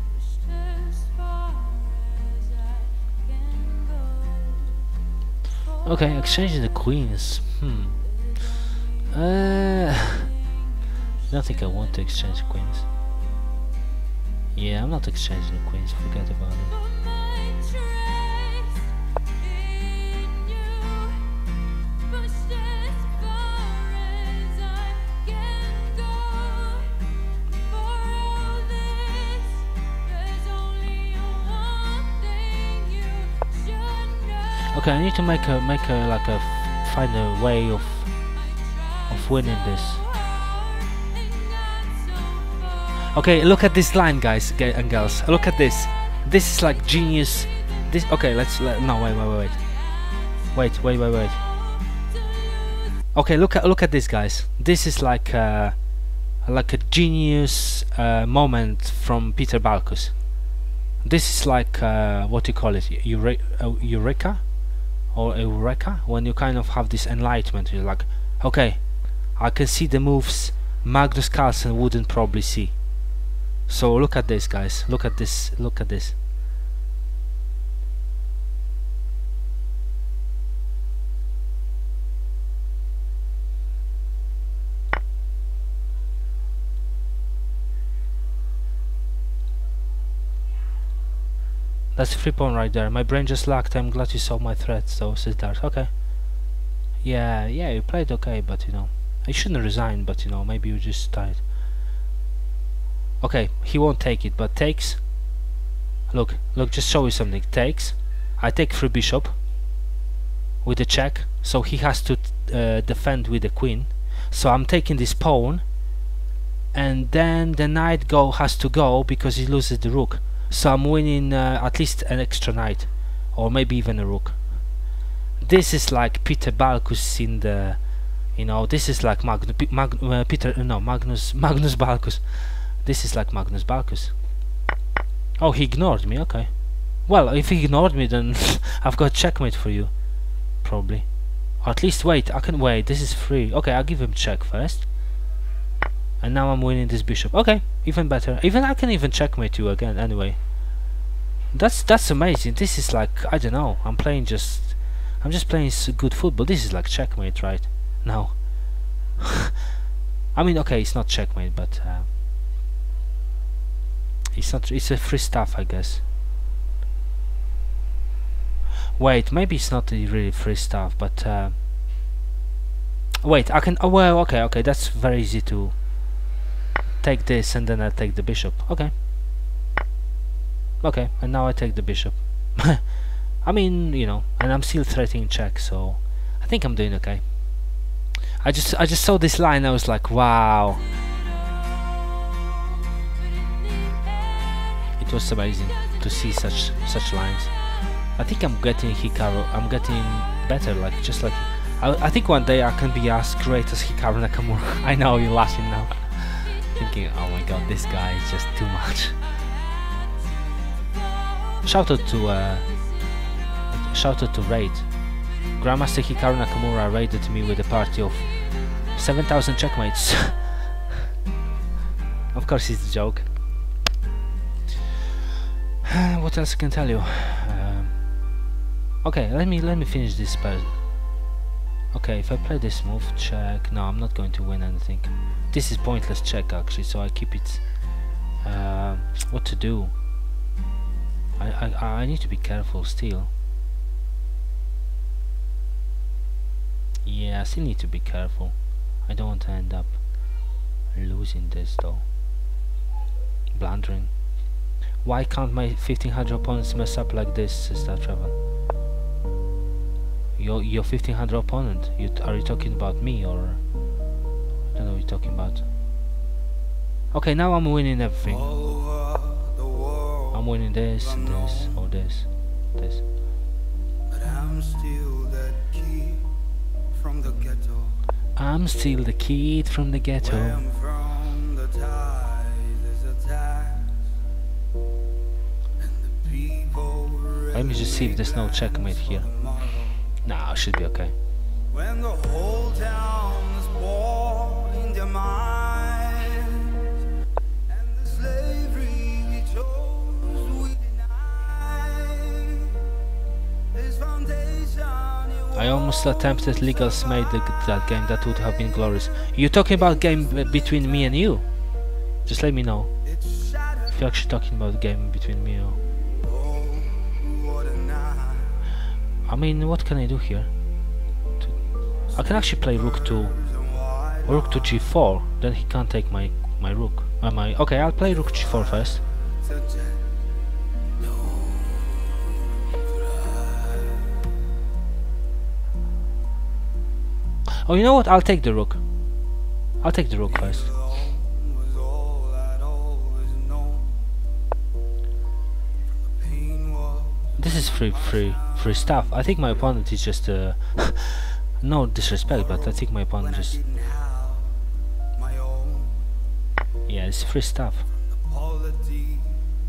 Okay, exchanging the queens. Hmm. Uh, I don't think I want to exchange queens. Yeah, I'm not exchanging the queens. Forget about it. Okay, I need to make a make a like a find a way of of winning this. Okay, look at this line, guys and girls. Look at this. This is like genius. This okay. Let's let, no wait wait wait wait wait wait wait. Okay, look at look at this, guys. This is like a, like a genius uh, moment from Peter Balkus. This is like uh, what you call it, uh, Eureka or eureka? When you kind of have this enlightenment, you're like, okay, I can see the moves Magnus Carlsen wouldn't probably see. So look at this, guys. Look at this. Look at this. That's free pawn right there. My brain just lagged. I'm glad you saw my threat. So Dart. Okay. Yeah, yeah, you played okay, but you know, I shouldn't resign. But you know, maybe you just tired. Okay, he won't take it, but takes. Look, look, just show you something. Takes. I take free bishop with a check, so he has to uh, defend with the queen. So I'm taking this pawn, and then the knight go has to go because he loses the rook. So I'm winning uh, at least an extra knight, or maybe even a rook. This is like Peter Balkus in the, you know, this is like Magnus, Mag- uh, Peter, uh, no, Magnus, Magnus Balkus. This is like Magnus Balkus. Oh, he ignored me. Okay. Well, if he ignored me, then I've got checkmate for you, probably. Or at least wait. I can wait. This is free. Okay, I'll give him check first. And now I'm winning this bishop. Okay, even better. Even I can even checkmate you again. Anyway, that's that's amazing. This is like I don't know. I'm playing just. I'm just playing good football. This is like checkmate, right? Now. I mean, okay, it's not checkmate, but uh, it's not. It's a free stuff, I guess. Wait, maybe it's not really free stuff, but uh, wait, I can. Oh well, okay, okay, that's very easy to take this and then I take the bishop. Okay. Okay, and now I take the bishop. I mean, you know, and I'm still threatening check, so I think I'm doing okay. I just I just saw this line, I was like, wow. It was amazing to see such such lines. I think I'm getting Hikaru. I'm getting better, like just like. I, I think one day I can be as great as Hikaru Nakamura. I know you're laughing now, thinking, oh my god, this guy is just too much. Shout out to uh, shout out to Raid. Grandmaster Hikaru Nakamura raided me with a party of 7,000 checkmates. of course, it's a joke. what else can I can tell you? Um, okay, let me let me finish this spell. Okay, if I play this move, check. No, I'm not going to win anything. This is pointless check actually, so I keep it. Uh, what to do? I, I I need to be careful still. Yeah, I still need to be careful. I don't want to end up losing this though. Blundering. Why can't my 1500 opponents mess up like this, Star Travel? Your your 1500 opponent? You are you talking about me or? I don't what you're talking about. Okay, now I'm winning everything. I'm winning this and this, or this, this. But I'm still that kid from the ghetto. I'm still the kid from the ghetto. I'm from, the tide is a. And the people Let me just see if there's no checkmate here. Nah, should be okay. I almost attempted legal smite that game. That would have been glorious. You talking about game between me and you? Just let me know if you're actually talking about game between me or. I mean, what can I do here? I can actually play rook to rook to g4. Then he can't take my my rook. Uh, my okay. I'll play rook g4 first. Oh, you know what? I'll take the rook. I'll take the rook first. This is free, free, free stuff. I think my opponent is just uh, no disrespect, but I think my opponent just yeah, it's free stuff. quality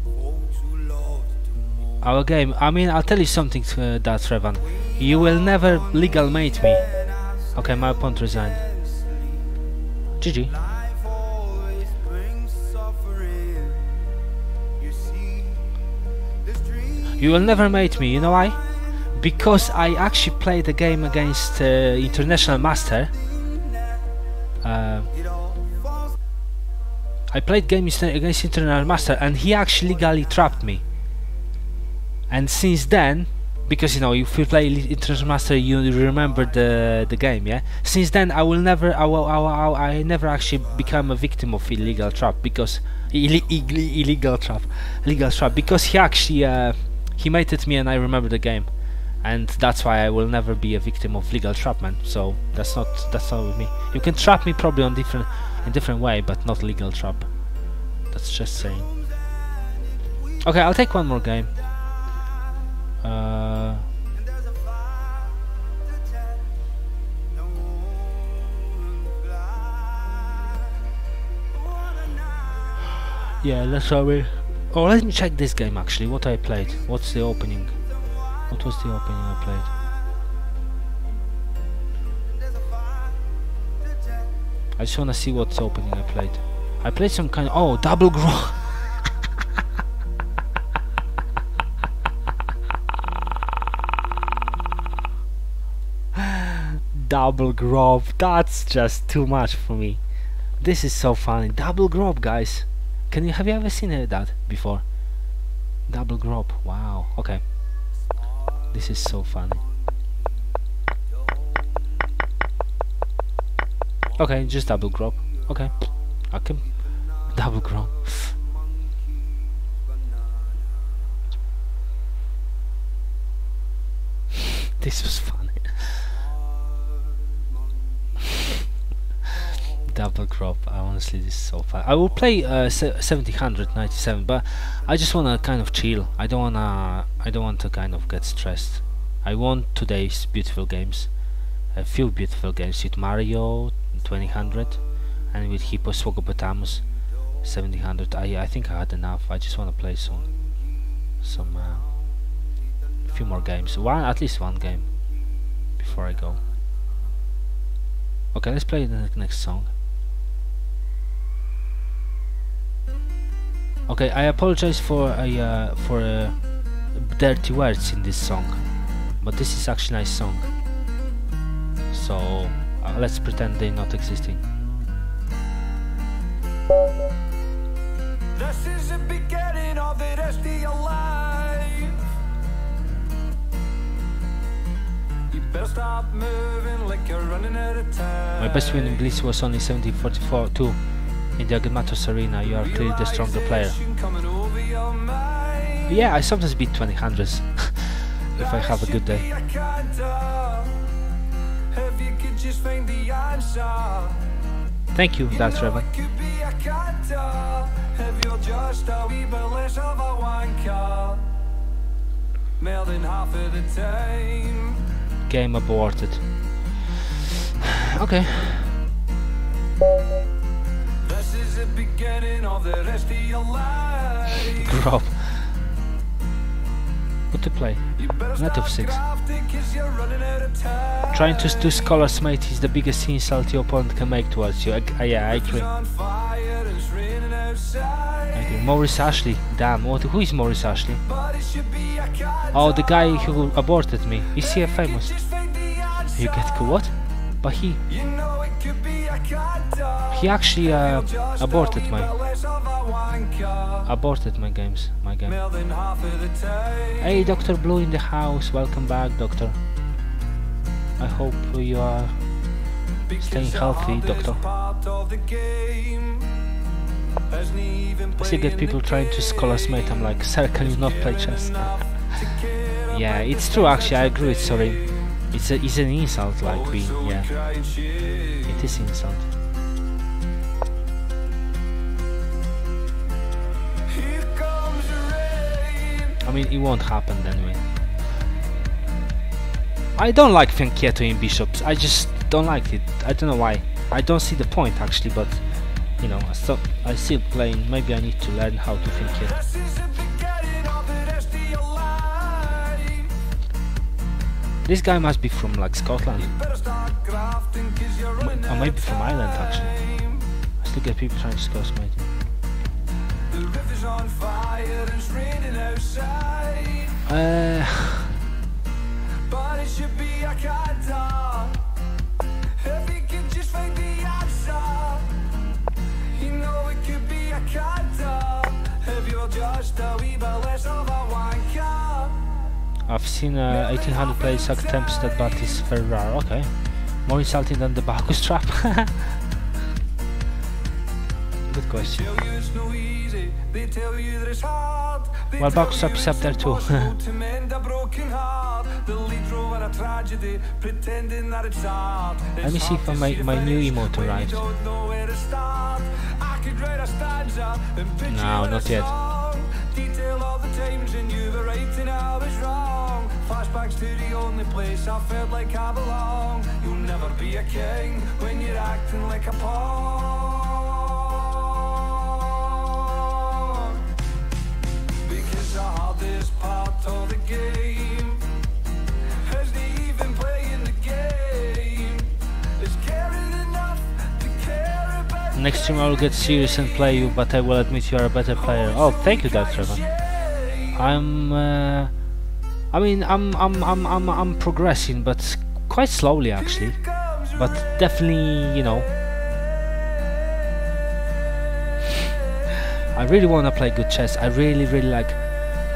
Folks who love to mourn Our game. I mean, I'll tell you something, uh, that Revan. You will never legal mate me. Okay, my opponent resigned. GG. Life always brings suffering You see This dream You will never mate me. You know why? Because I actually played the game against uh, International Master. Uh, it all falls I played game against International Master and he actually legally trapped me. And since then, because you know if you play International Master you remember the the game, yeah? Since then I will never I will, I, will, I, never actually become a victim of illegal trap because Ill- ill- illegal trap, illegal trap because he actually uh, he mated me and I remember the game. And that's why I will never be a victim of legal trap, man. So that's not that's not with me. You can trap me probably on different in different way, but not legal trap. That's just saying. Okay, I'll take one more game. Uh, yeah, let's have it. Oh, let me check this game actually. What I played? What's the opening? What was the opening I played? I just wanna see what's opening I played. I played some kind of oh double Grob. double Grob. That's just too much for me. This is so funny. Double Grob, guys. Can you have you ever seen that before? Double Grob. Wow. Okay. This is so funny. Okay, just double Grob. Okay. I can double Grob. this was funny. double Grob I honestly this is so fun I will play uh, se 7097 but I just wanna kind of chill I don't wanna I don't want to kind of get stressed I want today's beautiful games a few beautiful games with Mario 2000 and with Hippo Swagapotamus 1700 I, I think I had enough. I just wanna play some some uh, few more games. One at least one game before I go. Okay let's play the next song. Okay, I apologize for a uh, for uh, dirty words in this song, but this is actually a nice song. So uh, let's pretend they're not existing. This is the beginning of the rest of your life. You better stop moving like you're running out of time. My best win in Blitz was only 1744 2 in the Agmatos arena. You are clearly the stronger player. Coming over your mind. Yeah, I sometimes beat 20 hundreds if I have a good day. Thank you, Dark know Revan. it could be a canter. If you're just a wee bit less of a wanker. More than half of the time. Game aborted. okay. This is the beginning of the rest of your life. Grob. 'Cause to play. out of 6. Trying to do Scholar's Mate is the biggest insult your opponent can make towards you. I, I- yeah, I agree. I agree. Maurice Ashley. Damn, what, who is Maurice Ashley? Oh, the guy who aborted me. Is he a famous? You get what? But he You know it could be a canter. he actually uh, aborted my bit less of a wanker. aborted my games, my game. More than half of the time. Hey, Doctor Blue in the house. Welcome back, Doctor. I hope you are staying healthy, doctor. part of the game isn't even I see get people trying to Scholar's Mate. I'm like, sir, can you not play chess? enough to care Yeah, it's true. Actually, I agree with that sorry. It's a, it's an insult, like being yeah. It is insult. I mean, it won't happen anyway. I don't like Fianchetto in bishops. I just don't like it. I don't know why. I don't see the point actually, but you know, I still I still playing. Maybe I need to learn how to Fianchetto. This guy must be from like Scotland, Better start grafting 'cause or maybe from Ireland actually. I still get people trying to Scholar's Mate. The river's on fire and raining outside. Uh, But it should be a canter. If you could just find the answer. You know it could be a canter. If you're just a wee bit less of a wanker. I've seen uh, 1800 players suck Tempest, but it's very rare. Okay, more insulting than the Balkus trap. Good question. Tell you it's no easy. They tell you that it's hard. They Well, you Up is up there too. to mend a broken heart. The lead role a tragedy, pretending that it's art. Let me see if my- my new emote arrived. don't know where to start. I could write a stanza and pitch No, not yet. Flashbacks to the only place I felt like I belong. You'll never be a king when you're acting like a pawn. Because the hardest part of the game is the even playing the game. Is caring enough to care about Next time I will get serious and play you, but I will admit you are a better player. Oh, thank you, Dark Trevor. I'm. Uh, I mean, I'm, I'm, I'm, I'm, I'm progressing, but quite slowly actually. But definitely, you know, I really want to play good chess. I really, really like.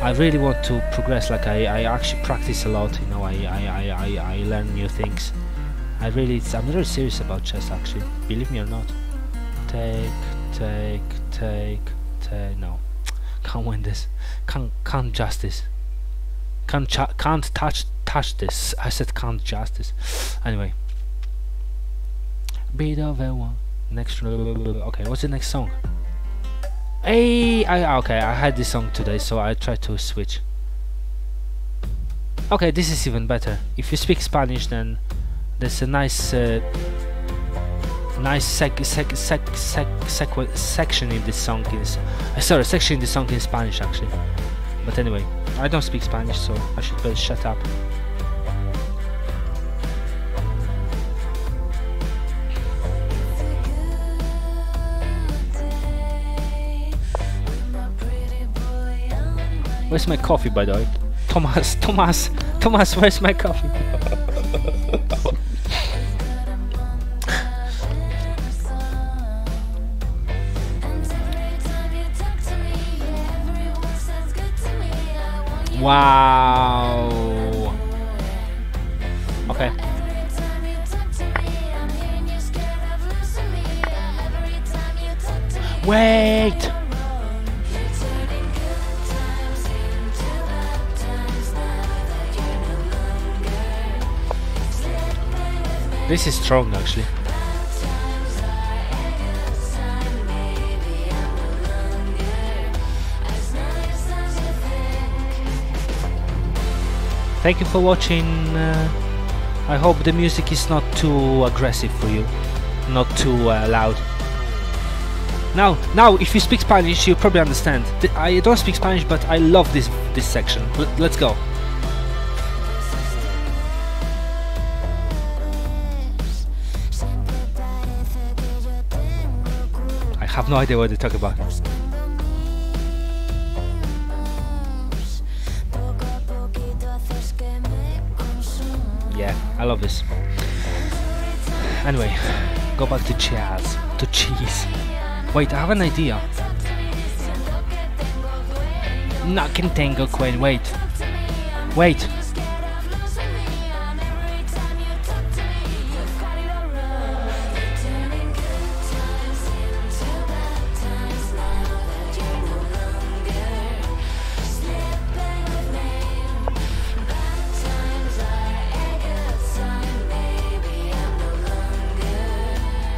I really want to progress. Like I, I actually practice a lot. You know, I, I, I, I, I learn new things. I really, I'm really serious about chess. Actually, believe me or not. Take, take, take, take. No, can't win this. Can't, can't justice. Can't, can't touch, touch this. I said can't justice. Anyway. Of a one. Next. Okay, what's the next song? Hey, I, okay, I had this song today, so I tried to switch. Okay, this is even better. If you speak Spanish, then there's a nice, uh, nice sec, sec, sec, sec, section in this song. Is uh, sorry, section in the song in Spanish actually. But anyway, I don't speak Spanish, so I should better shut up. Where's my coffee, by the way? Thomas, Thomas, Thomas, where's my coffee? wow. Okay. Wait. This is strong actually. Thank you for watching. Uh, I hope the music is not too aggressive for you, not too uh, loud. Now, now, if you speak Spanish, you probably understand. I don't speak Spanish, but I love this this section. L- let's go. I have no idea what they talk about. I love this. Anyway, go back to jazz, to cheese. Wait, I have an idea. No, can tango queen. Wait, wait.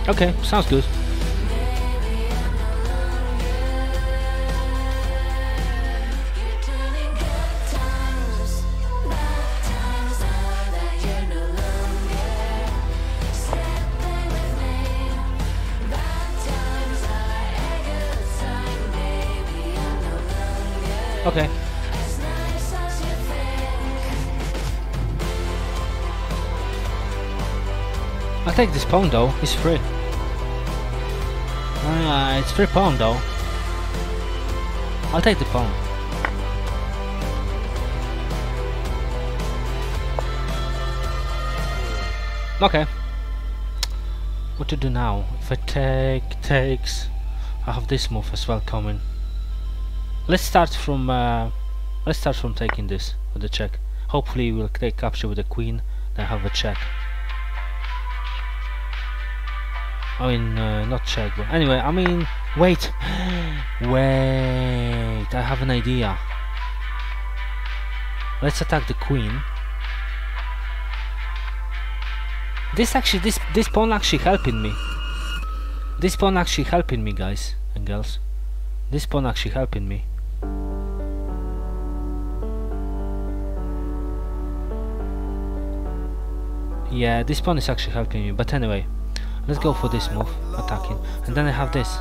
Okay, sounds good. Take this pawn though, it's free. Ah, it's free pawn though. I'll take the pawn. Okay. What to do now? If I take takes, I have this move as well coming. Let's start from uh, let's start from taking this with the check. Hopefully we'll take capture with the queen, then have a check. I mean, uh, not but anyway, I mean, wait, wait, I have an idea. Let's attack the queen. This actually, this this pawn actually helping me. This pawn actually helping me, guys and girls. This pawn actually helping me. Yeah, this pawn is actually helping me, but anyway. Let's go for this move, attacking. And then I have this.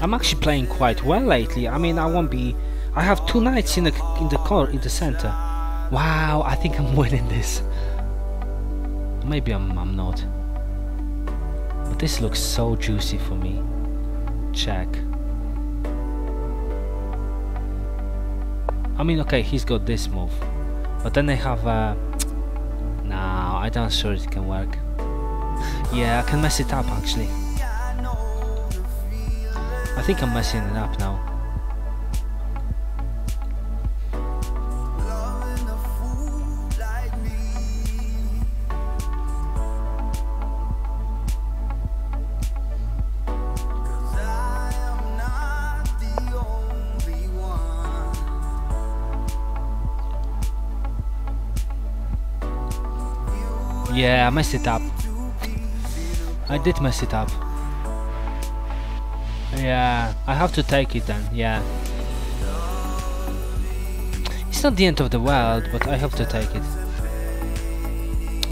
I'm actually playing quite well lately. I mean, I won't be. I have two knights in the in the core in the center. Wow, I think I'm winning this. Maybe I'm I'm not. But this looks so juicy for me. Check. I mean, okay, he's got this move, but then I have. Uh, no, I don't sure it can work. Yeah, I can mess it up actually. I think I'm messing it up now. Yeah, I messed it up. I did mess it up. Yeah, I have to take it then, yeah. It's not the end of the world, but I have to take it.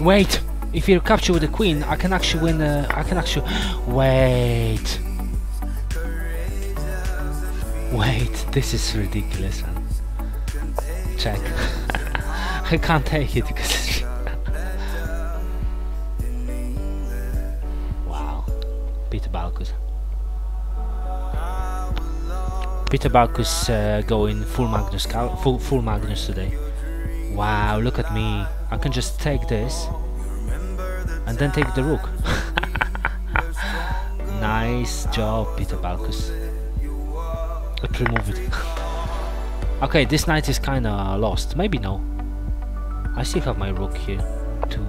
Wait! If you capture with the queen, I can actually win uh, I can actually... Wait! Wait, this is ridiculous. Check. I can't take it because Peter Balkus. Peter Balkus uh, going full Magnus full full Magnus today. Wow, look at me. I can just take this and then take the rook. nice job, Peter Balkus. Let's remove it. okay, this knight is kinda lost. Maybe no. I still have my rook here too.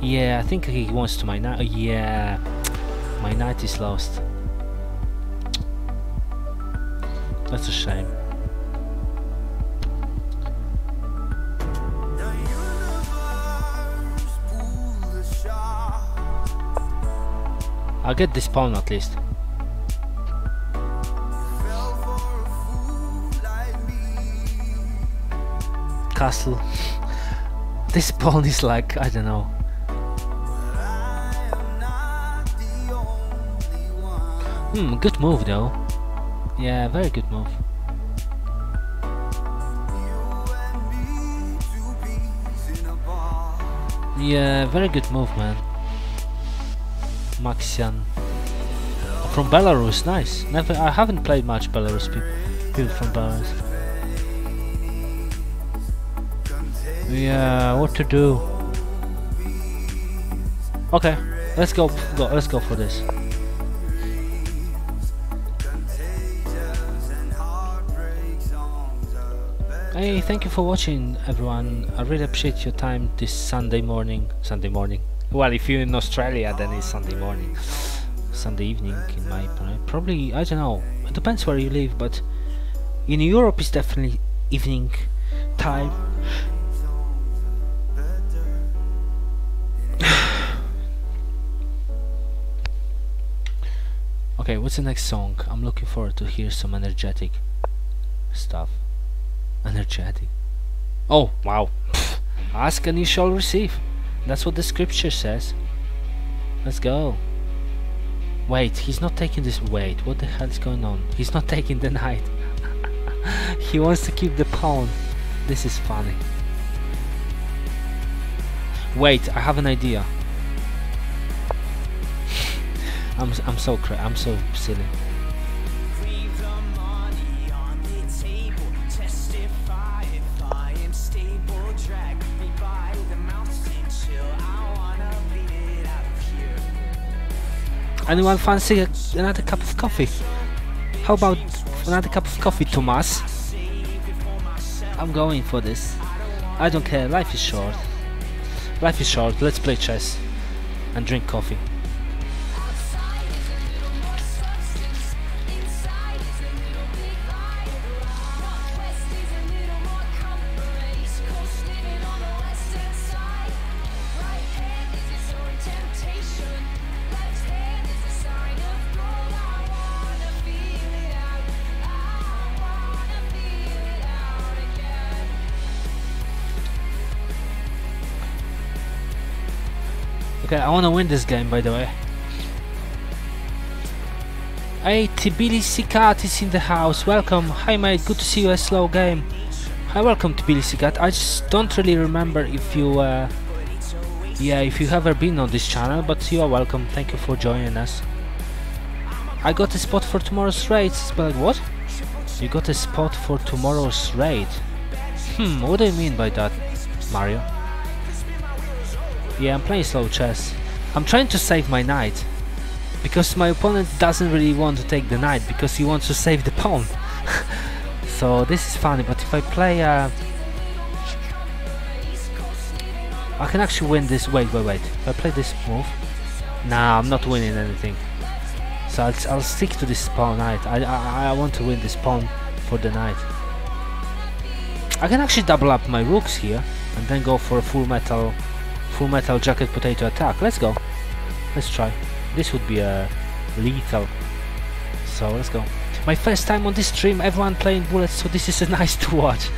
Yeah, I think he wants to my knight. yeah, my knight is lost. That's a shame. I'll get this pawn at least. Castle. this pawn is like, I don't know. Hmm, good move though. Yeah, very good move. Yeah, very good move, man. Maxian from Belarus, nice. Never, I haven't played much Belarus people, people from Belarus. Yeah, what to do? Okay, let's go. Go. Let's go for this. Hey, thank you for watching, everyone. I really appreciate your time this Sunday morning. Sunday morning. Well, if you're in Australia, then it's Sunday morning. Sunday evening, in my. Probably, I don't know. It depends where you live, but in Europe, it's definitely evening time. okay, what's the next song? I'm looking forward to hear some energetic stuff energetic. Oh, wow. Pfft. Ask and you shall receive. That's what the scripture says. Let's go. Wait, he's not taking this. Wait, what the hell is going on? He's not taking the knight. he wants to keep the pawn. This is funny. Wait, I have an idea. I'm I'm so cra- I'm so silly. Anyone fancy a, another cup of coffee? How about another cup of coffee, Thomas? I'm going for this. I don't care, life is short. Life is short, let's play chess and drink coffee. Okay, I wanna win this game by the way. Hey, Tbilisi Cat is in the house. Welcome. Hi mate, good to see you a slow game. Hi, welcome Tbilisi Cat. I just don't really remember if you uh yeah, if you ever been on this channel, but you are welcome. Thank you for joining us. I got a spot for tomorrow's raid. Spelled what? You got a spot for tomorrow's raid. Hmm, what do you mean by that, Mario? Yeah, I'm playing slow chess. I'm trying to save my knight. Because my opponent doesn't really want to take the knight because he wants to save the pawn. so this is funny, but if I play uh, I can actually win this. Wait, wait, wait. If I play this move, nah, I'm not winning anything. So I'll, I'll stick to this pawn knight. I, I I want to win this pawn for the knight. I can actually double up my rooks here and then go for a full metal, full metal jacket potato attack. Let's go. Let's try. This would be a lethal. So let's go. My first time on this stream, everyone playing bullets, so this is a nice to watch.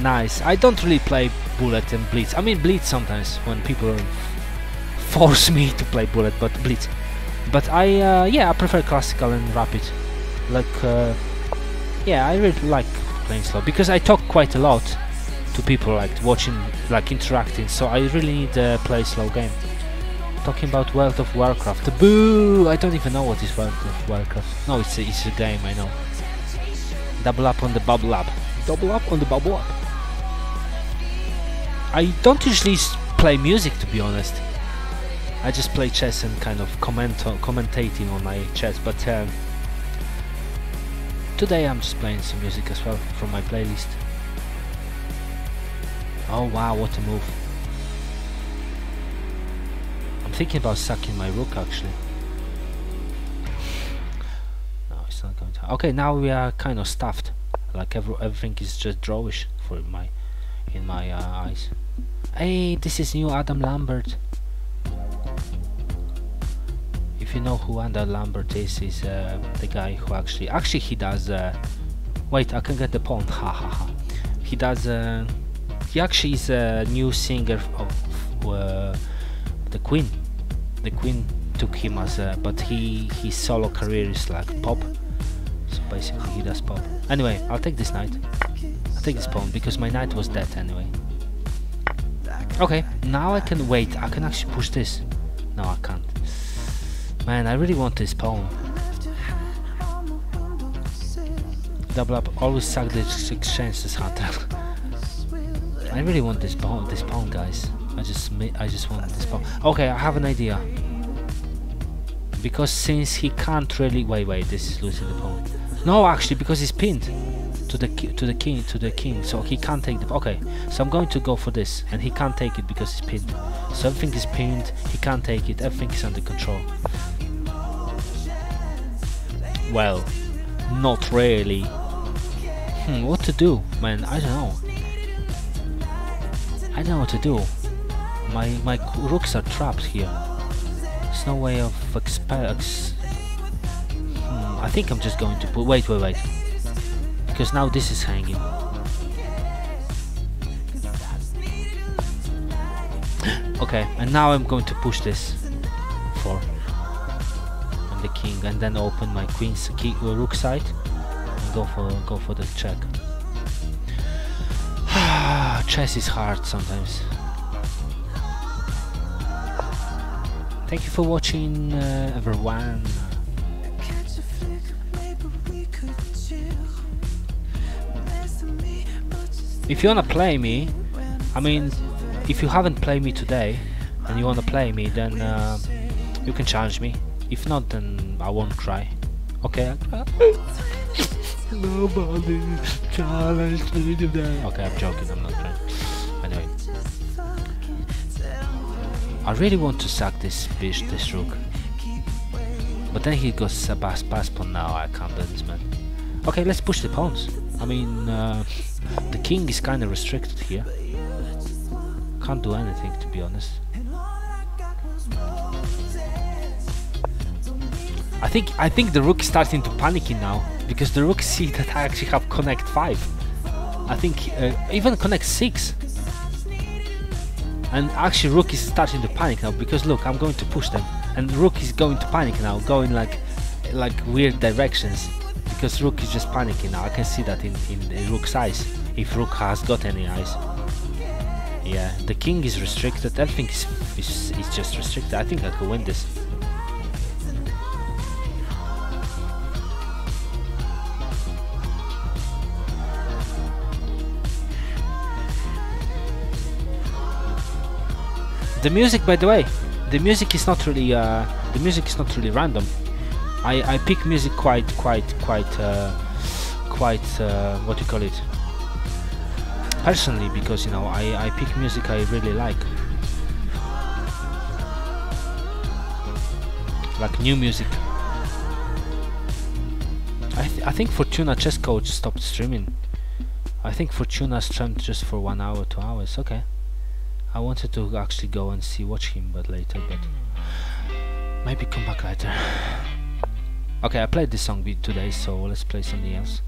Nice. I don't really play bullet and blitz. I mean blitz sometimes when people force me to play bullet, but blitz. But I, uh, yeah, I prefer classical and rapid. Like, uh, yeah, I really like playing slow because I talk quite a lot to people, like watching, like interacting. So I really need to play slow game. Talking about World of Warcraft. Boo! I don't even know what is World of Warcraft. No, it's a, it's a game. I know. Double up on the bubble up. Double up on the bubble up. I don't usually play music to be honest. I just play chess and kind of comment commentating on my chess, but um, today I'm just playing some music as well from my playlist. Oh wow, what a move! I'm thinking about sucking my rook actually. No, it's not going to. Okay, now we are kind of stuffed. Like every, everything is just drawish for my in my uh, eyes. Hey, this is new Adam Lambert. If you know who Adam Lambert is, he's uh, the guy who actually actually he does. Uh, wait, I can get the pawn. Ha ha ha. He does. He actually is a new singer of uh, the Queen. The Queen took him as a, but he his solo career is like pop. So basically, he does pop. Anyway, I'll take this knight. I'll take this pawn because my knight was dead anyway. Okay, now I can wait. I can actually push this. No, I can't. Man, I really want this pawn. Double up. Always suck the ex- exchange this hunter. I really want this pawn. This pawn, guys. I just, I just want this pawn. Okay, I have an idea. Because since he can't really wait, wait, this is losing the pawn. No, actually, because he's pinned to the to the king to the king, so he can't take the. Okay, so I'm going to go for this, and he can't take it because he's pinned. So everything is pinned. He can't take it. Everything is under control. Well, not really. Hmm, what to do, man? I don't know. I don't know what to do. My my rooks are trapped here. There's no way of expel. Ex hmm, I think I'm just going to put. Wait, wait, wait. Because now this is hanging. okay, and now I'm going to push this for on the king, and then open my queen's key, uh, rook side and go for go for the check. Chess is hard sometimes. Thank you for watching, uh, everyone. If you wanna play me, I mean, if you haven't played me today and you wanna play me, then uh, you can challenge me. If not, then I won't cry. Okay? Nobody challenged me today. Okay, I'm joking. I'm not crying. Anyway, I really want to sack this bitch, this rook. But then he goes a pass pass pawn now. I can't do this, man. Okay, let's push the pawns. I mean, uh, the king is kind of restricted here. Can't do anything, to be honest. I think I think the rook is starting to panicking now because the rook see that I actually have connect five. I think uh, even connect six. And actually, rook is starting to panic now because look, I'm going to push them, and rook is going to panic now, going like like weird directions because rook is just panicking now. I can see that in in, rook's eyes if rook has got any eyes. Yeah, the king is restricted. Everything is, is is just restricted. I think I could win this. The music, by the way, the music is not really uh, the music is not really random. I I pick music quite quite quite uh, quite uh, what do you call it personally because you know I I pick music I really like. Like new music. I, th- I think Fortuna Chess Coach stopped streaming. I think Fortuna streamed just for one hour, two hours. Okay. I wanted to actually go and see watch him, but later. But maybe come back later. okay, I played this song today, so let's play something else.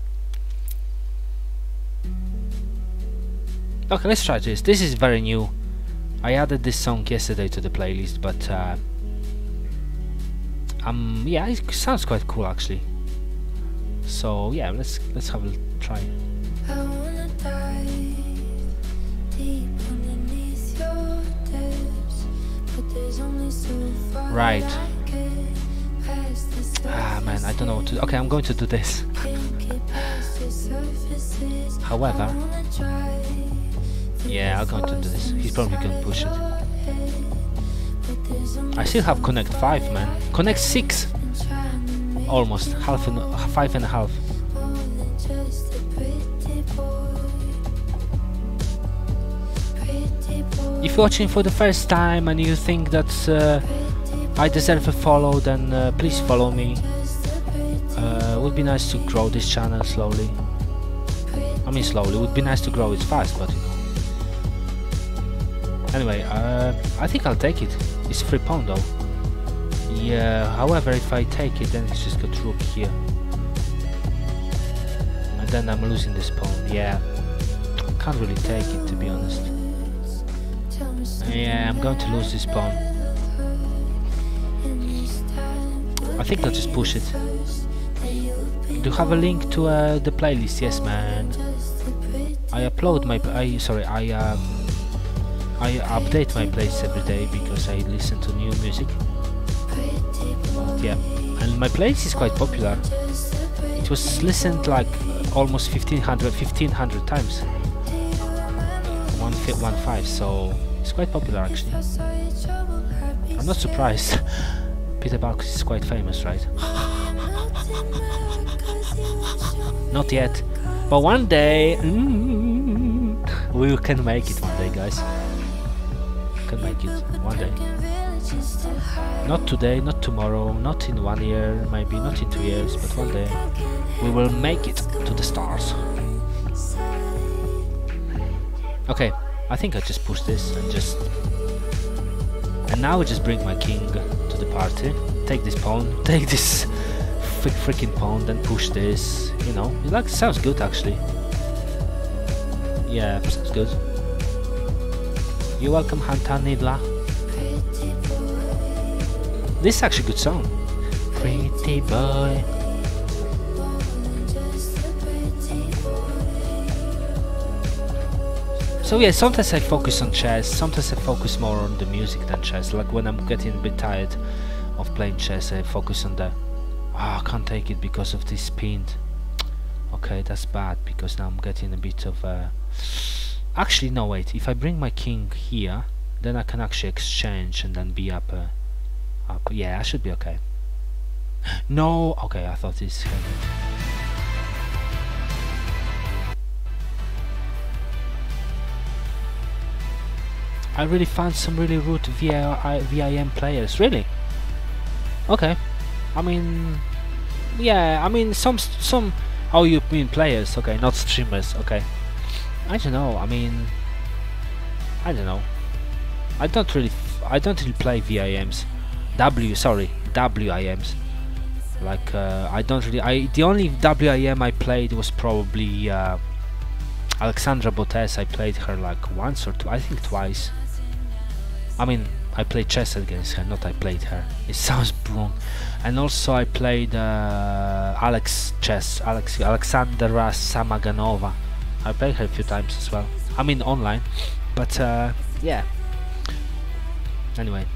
Okay, let's try this. This is very new. I added this song yesterday to the playlist, but uh, um, yeah, it sounds quite cool actually. So yeah, let's let's have a try. Right. Ah man, I don't know what to. do. Okay, I'm going to do this. However, yeah, I'm going to do this. He's probably going to push it. I still have Connect five, man. Connect six, trying to make almost half and five and a half. If you're watching for the first time and you think that uh, I deserve a follow, then uh, please follow me. Uh, would be nice to grow this channel slowly. I mean slowly. Would be nice to grow it fast, but you know. Anyway, uh, I think I'll take it. It's free pound though. Yeah. However, if I take it, then it's just got rook here, and then I'm losing this pawn. Yeah. Can't really take it to be honest. Yeah, I'm going to lose this pawn. I think I'll just push it. Do you have a link to uh, the playlist? Yes, man. I upload my. I sorry. I um. I update my playlist every day because I listen to new music. Yeah, and my playlist is quite popular. It was listened like almost 1500, 1500 times. One one five, so it's quite popular actually. I'm not surprised. Peter Buck is quite famous, right? Not yet, but one day mm, we can make it. One day, guys. Can make it one day. Not today, not tomorrow, not in one year, maybe not in two years, but one day we will make it to the stars. Okay, I think I just push this and just and now I just bring my king to the party. Take this pawn, take this freak freaking pawn, then push this. You know, it like sounds good actually. Yeah, sounds good. You're welcome, Hanta Needler. This is actually a good song. Pretty boy. So yeah, sometimes I focus on chess, sometimes I focus more on the music than chess. Like when I'm getting a bit tired of playing chess, I focus on the ah, I can't take it because of this pin. Okay, that's bad because now I'm getting a bit of Actually, no, wait. If I bring my king here, then I can actually exchange and then be up. Uh, up. Yeah, I should be okay. No, okay. I thought this. I really found some really rude VI, VIM players. Really? Okay. I mean, yeah. I mean, some some. Oh, you mean players? Okay, not streamers. Okay. I don't know. I mean, I don't know. I don't really, I don't really play VIMs. W, sorry, WIMs. Like uh, I don't really. I the only WIM I played was probably uh, Alexandra Botez. I played her like once or two. I think twice. I mean, I played chess against her, not I played her. It sounds wrong. And also I played uh, Alex chess, Alex Alexandra Samaganova. I played her a few times as well. I mean online, but uh, yeah. Anyway,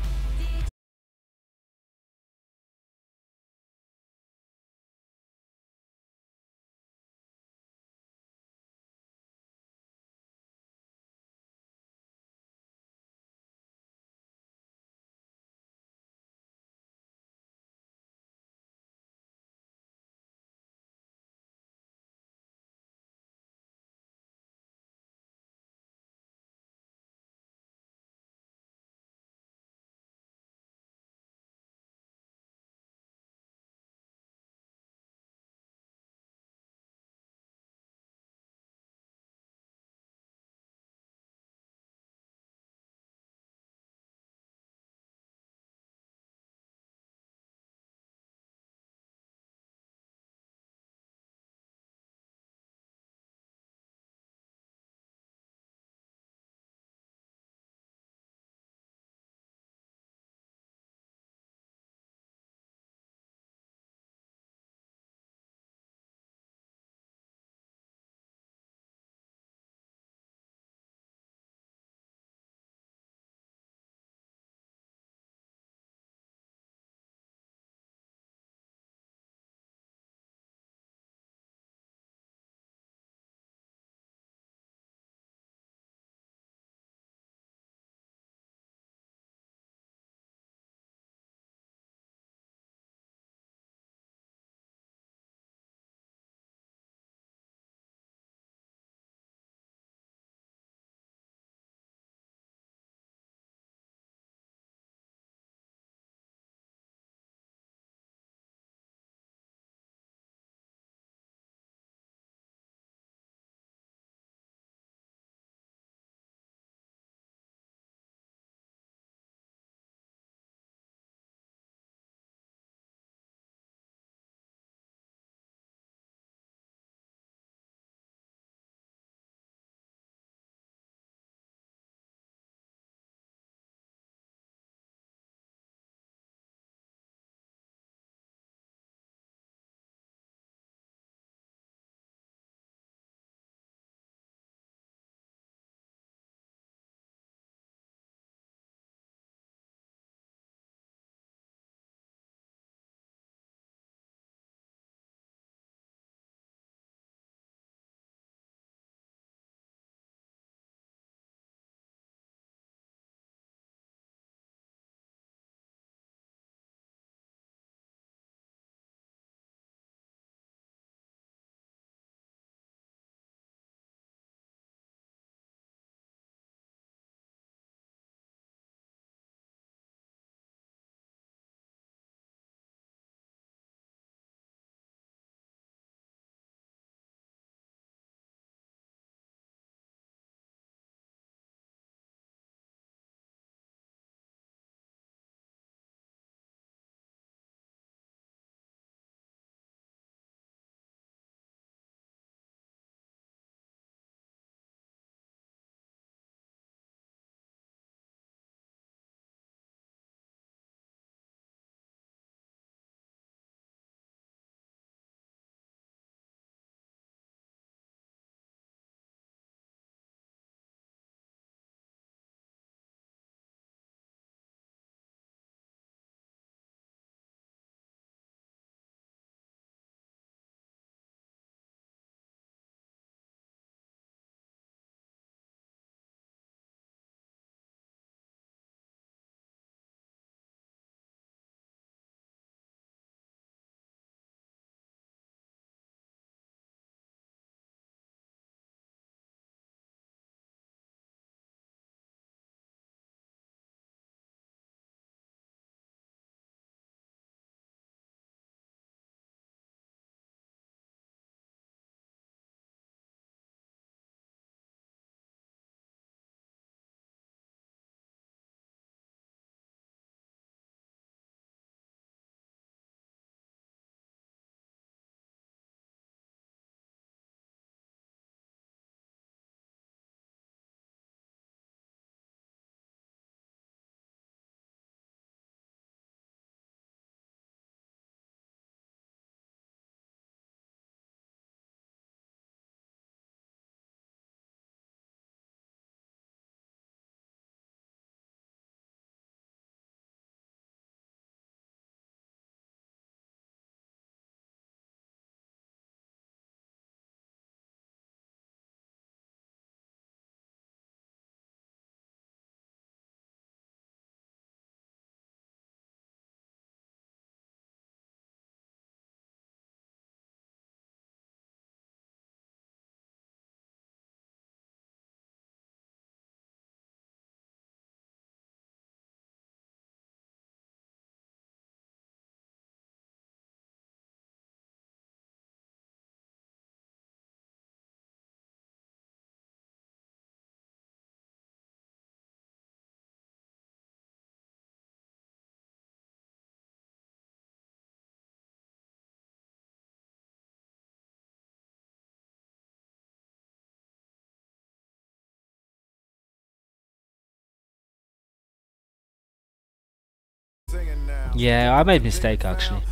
Yeah, I made mistake actually.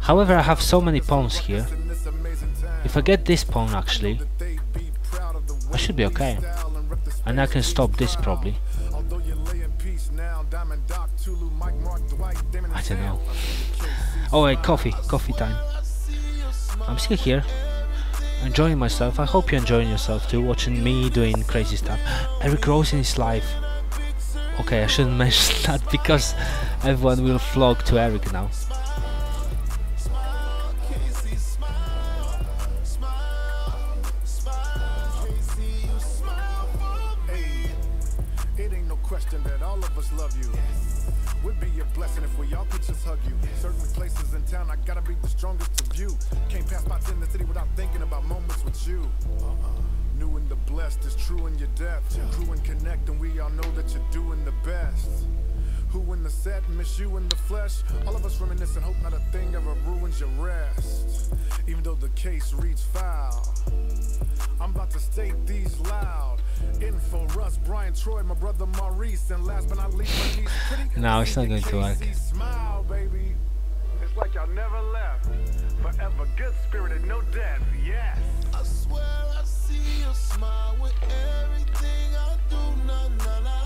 However, I have so many pawns here. If I get this pawn actually, I should be okay. and I can stop this probably. I don't know. Oh wait, coffee, coffee time. I'm still here, enjoying myself. I hope you're enjoying yourself too, watching me doing crazy stuff. Eric Rosen his life. Okay, I shouldn't mention that because everyone will flock to Eric now. All of you. Strongest. Can't pass by the city without thinking about moments with you. And the blessed is true in your depth. Crew and connect, and we all know that you're doing the best. Who in the set miss you in the flesh? All of us reminisce and hope not a thing ever ruins your rest. Even though the case reads foul. I'm about to state these loud. Info, Russ, Brian, Troy, my brother Maurice, and last but not least, my niece, pretty No, it's not going to work. Smile, baby. It's like y'all never left. Forever good spirited, no death. Yes. I swear I see your smile with everything I do. Na na na.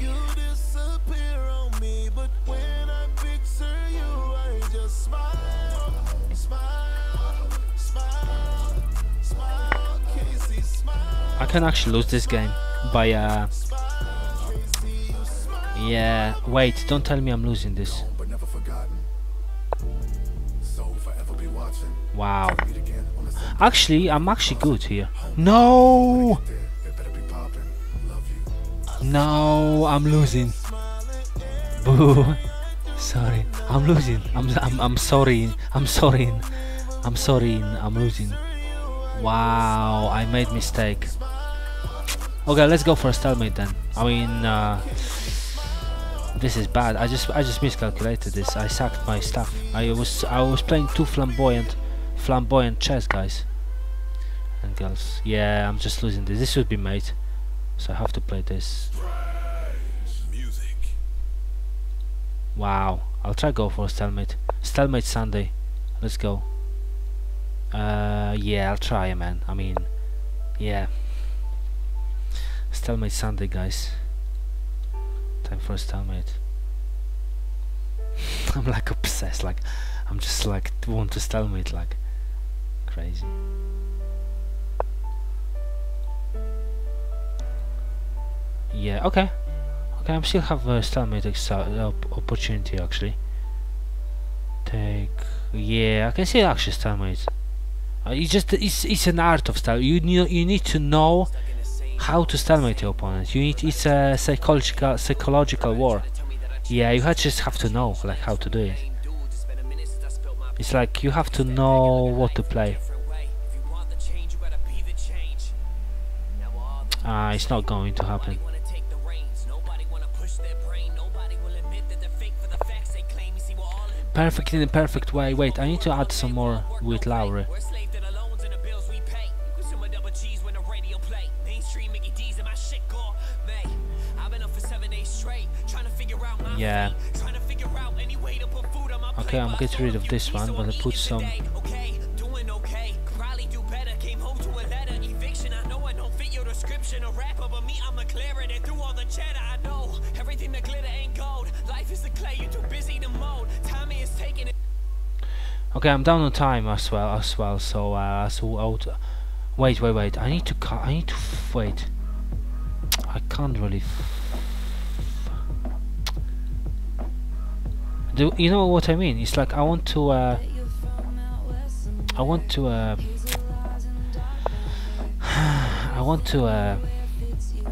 You disappear on me, but when I picture you, I just smile, smile, smile, smile. Casey, smile. I can actually lose this game by uh Yeah, wait, don't tell me I'm losing this. But never forgotten. So forever be watching. Wow. Actually, I'm actually good here. No! No, I'm losing. Boo. Sorry, I'm losing. I'm I'm I'm sorry. I'm sorry. I'm sorry. I'm losing. Wow, I made mistake. Okay, let's go for a stalemate then. I mean, uh, this is bad. I just I just miscalculated this. I sacked my stuff. I was I was playing too flamboyant, flamboyant chess, guys and girls. Yeah, I'm just losing this. This should be mate, so I have to play this. Wow, I'll try go for stalemate. Stalemate Sunday. Let's go. Uh, yeah, I'll try, man. I mean, yeah. Stalemate Sunday, guys. Time for a stalemate. I'm like obsessed. Like, I'm just like want to stalemate like crazy. Yeah. Okay. Okay, I still have a stalemate exa- opportunity actually. Take. Yeah, I can see actually stalemate. Uh, it's just it's it's an art of style. You need you need to know how to stalemate your opponent. You need it's a psychological psychological war. Yeah, you just have to know like how to do it. It's like you have to know what to play. Ah, it's not going to happen. Perfect in a perfect way. Wait, I need to add some more with Lowry. Yeah. Okay, I'm getting rid of this one, but I put some. Okay, I'm down on time as well, as well. So, uh, so out. Wait, wait, wait. I need to. I need to wait. I can't really. Do you know what I mean? It's like I want to. Uh, I want to. Uh, I want to uh,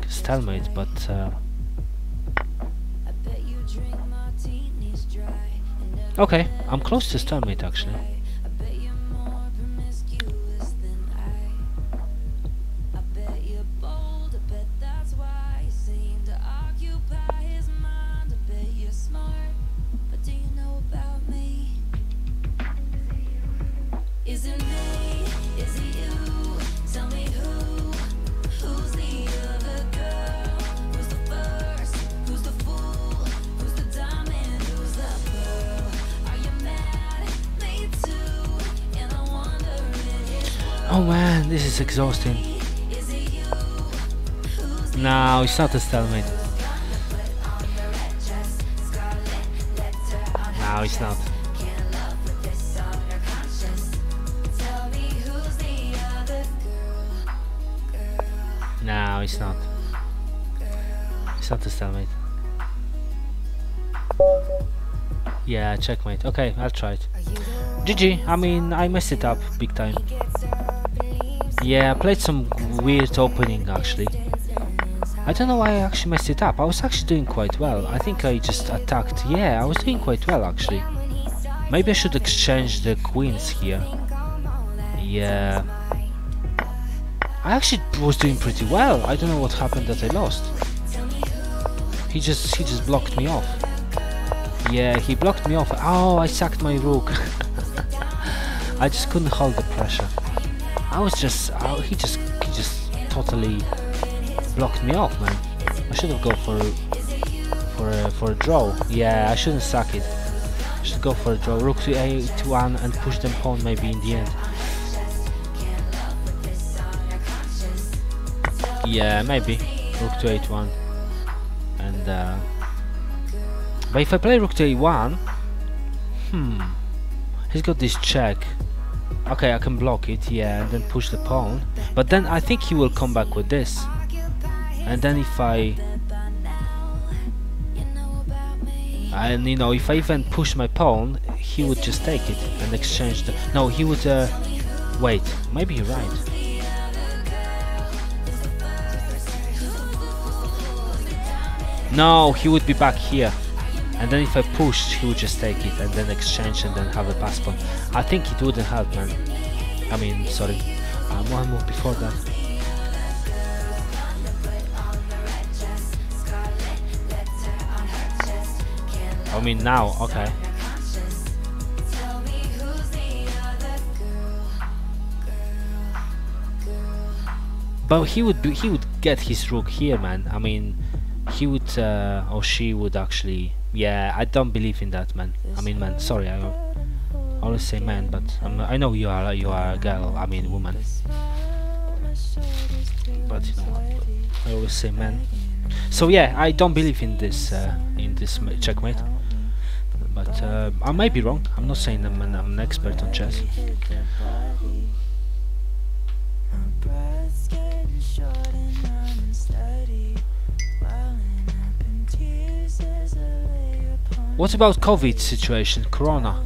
stalemate, but. Uh, okay, I'm close to stalemate actually. Exhausting. No, it's not a stalemate. No, it's not. No, it's not. It's not a stalemate. Yeah, checkmate. Okay, I'll try it. GG, I mean, I messed it up big time. Yeah, I played some weird opening actually. I don't know why I actually messed it up. I was actually doing quite well. I think I just attacked. Yeah, I was doing quite well actually. Maybe I should exchange the queens here. Yeah. I actually was doing pretty well. I don't know what happened that I lost. He just he just blocked me off. Yeah, he blocked me off. Oh, I sacked my rook. I just couldn't hold the pressure. I was just oh, he just he just totally blocked me off, man. I should have gone for for a, for a draw. Yeah, I shouldn't suck it. I should go for a draw. Rook to a1 and push them pawn maybe in the end. Yeah, maybe. Rook to h1. And, uh... But if I play rook to a1... Hmm... He's got this check. Okay, I can block it, yeah, and then push the pawn. But then I think he will come back with this. And then if I... And, you know, if I even push my pawn, he would just take it and exchange the... No, he would, uh... Wait, maybe you're right. No, he would be back here. And then if I pushed, he would just take it and then exchange and then have a pass pawn. I think it wouldn't help, man. I mean, sorry. Um, one move before that. I mean now, okay. But he would be, he would get his rook here, man. I mean, he would uh, or she would actually. Yeah, I don't believe in that, man. I mean, man. Sorry, I always say man, but I'm, I know you are you are a girl. I mean, woman. But you know what? I always say man. So yeah, I don't believe in this uh, in this checkmate. But uh, I might be wrong. I'm not saying I'm an, I'm an expert on chess. What about COVID situation, Corona?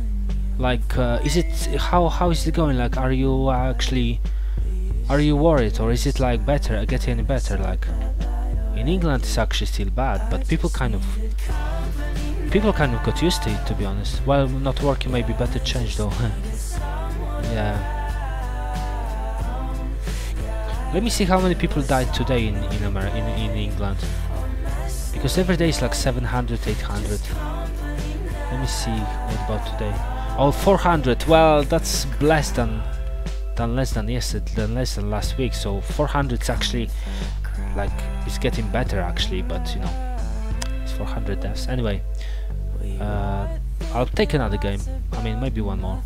Like, uh, is it how how is it going? Like, are you actually are you worried, or is it like better, getting any better? Like, in England, it's actually still bad, but people kind of people kind of got used to it, to be honest. Well, not working may be better change though. yeah. Let me see how many people died today in in, in in England. Because every day is like 700, 800. Let me see what about today. Oh, 400. Well, that's less than than less than yesterday, than less than last week. So 400 is actually like it's getting better actually, but you know, it's 400 deaths. Anyway, uh, I'll take another game. I mean, maybe one more.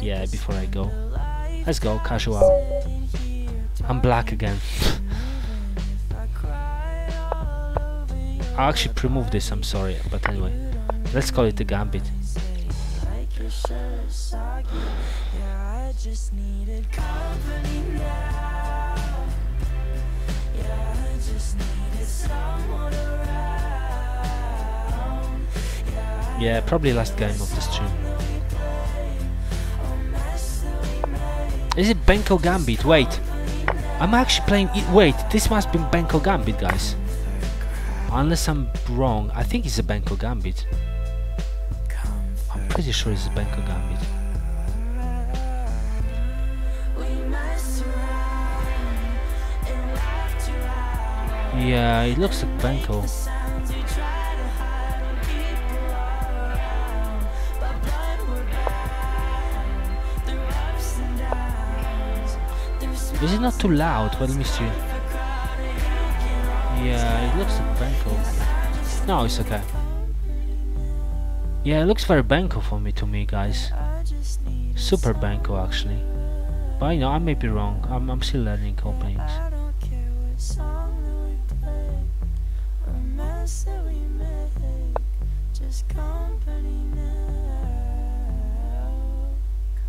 Yeah, before I go. Let's go, casual. I'm black again. I'll actually remove this, I'm sorry, but anyway. Let's call it the gambit. Yeah, probably last game of the stream. Is it Benko Gambit? Wait. I'm actually playing it. Wait, this must be Benko Gambit, guys. Unless I'm wrong, I think it's a Benko Gambit. I'm pretty sure it's a Benko Gambit. Yeah, it looks like Benko. Is it not too loud? Well, let me see. Yeah, it looks like Benko. No, it's okay. Yeah, it looks very Benko for me to me, guys. Super Benko, actually. But you know, I may be wrong. I'm, I'm still learning openings.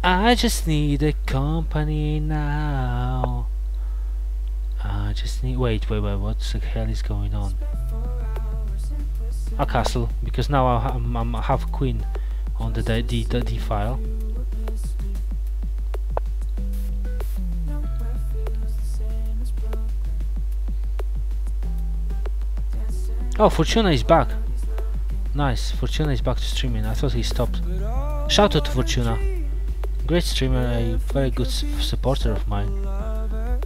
I just need a company now. I just need. Wait, wait, wait. What the hell is going on? A castle, because now I, I'm, I'm, I have queen on the D, D, D file. Oh, Fortuna is back. Nice, Fortuna is back to streaming. I thought he stopped. Shout out to Fortuna. Great streamer, a very good supporter of mine.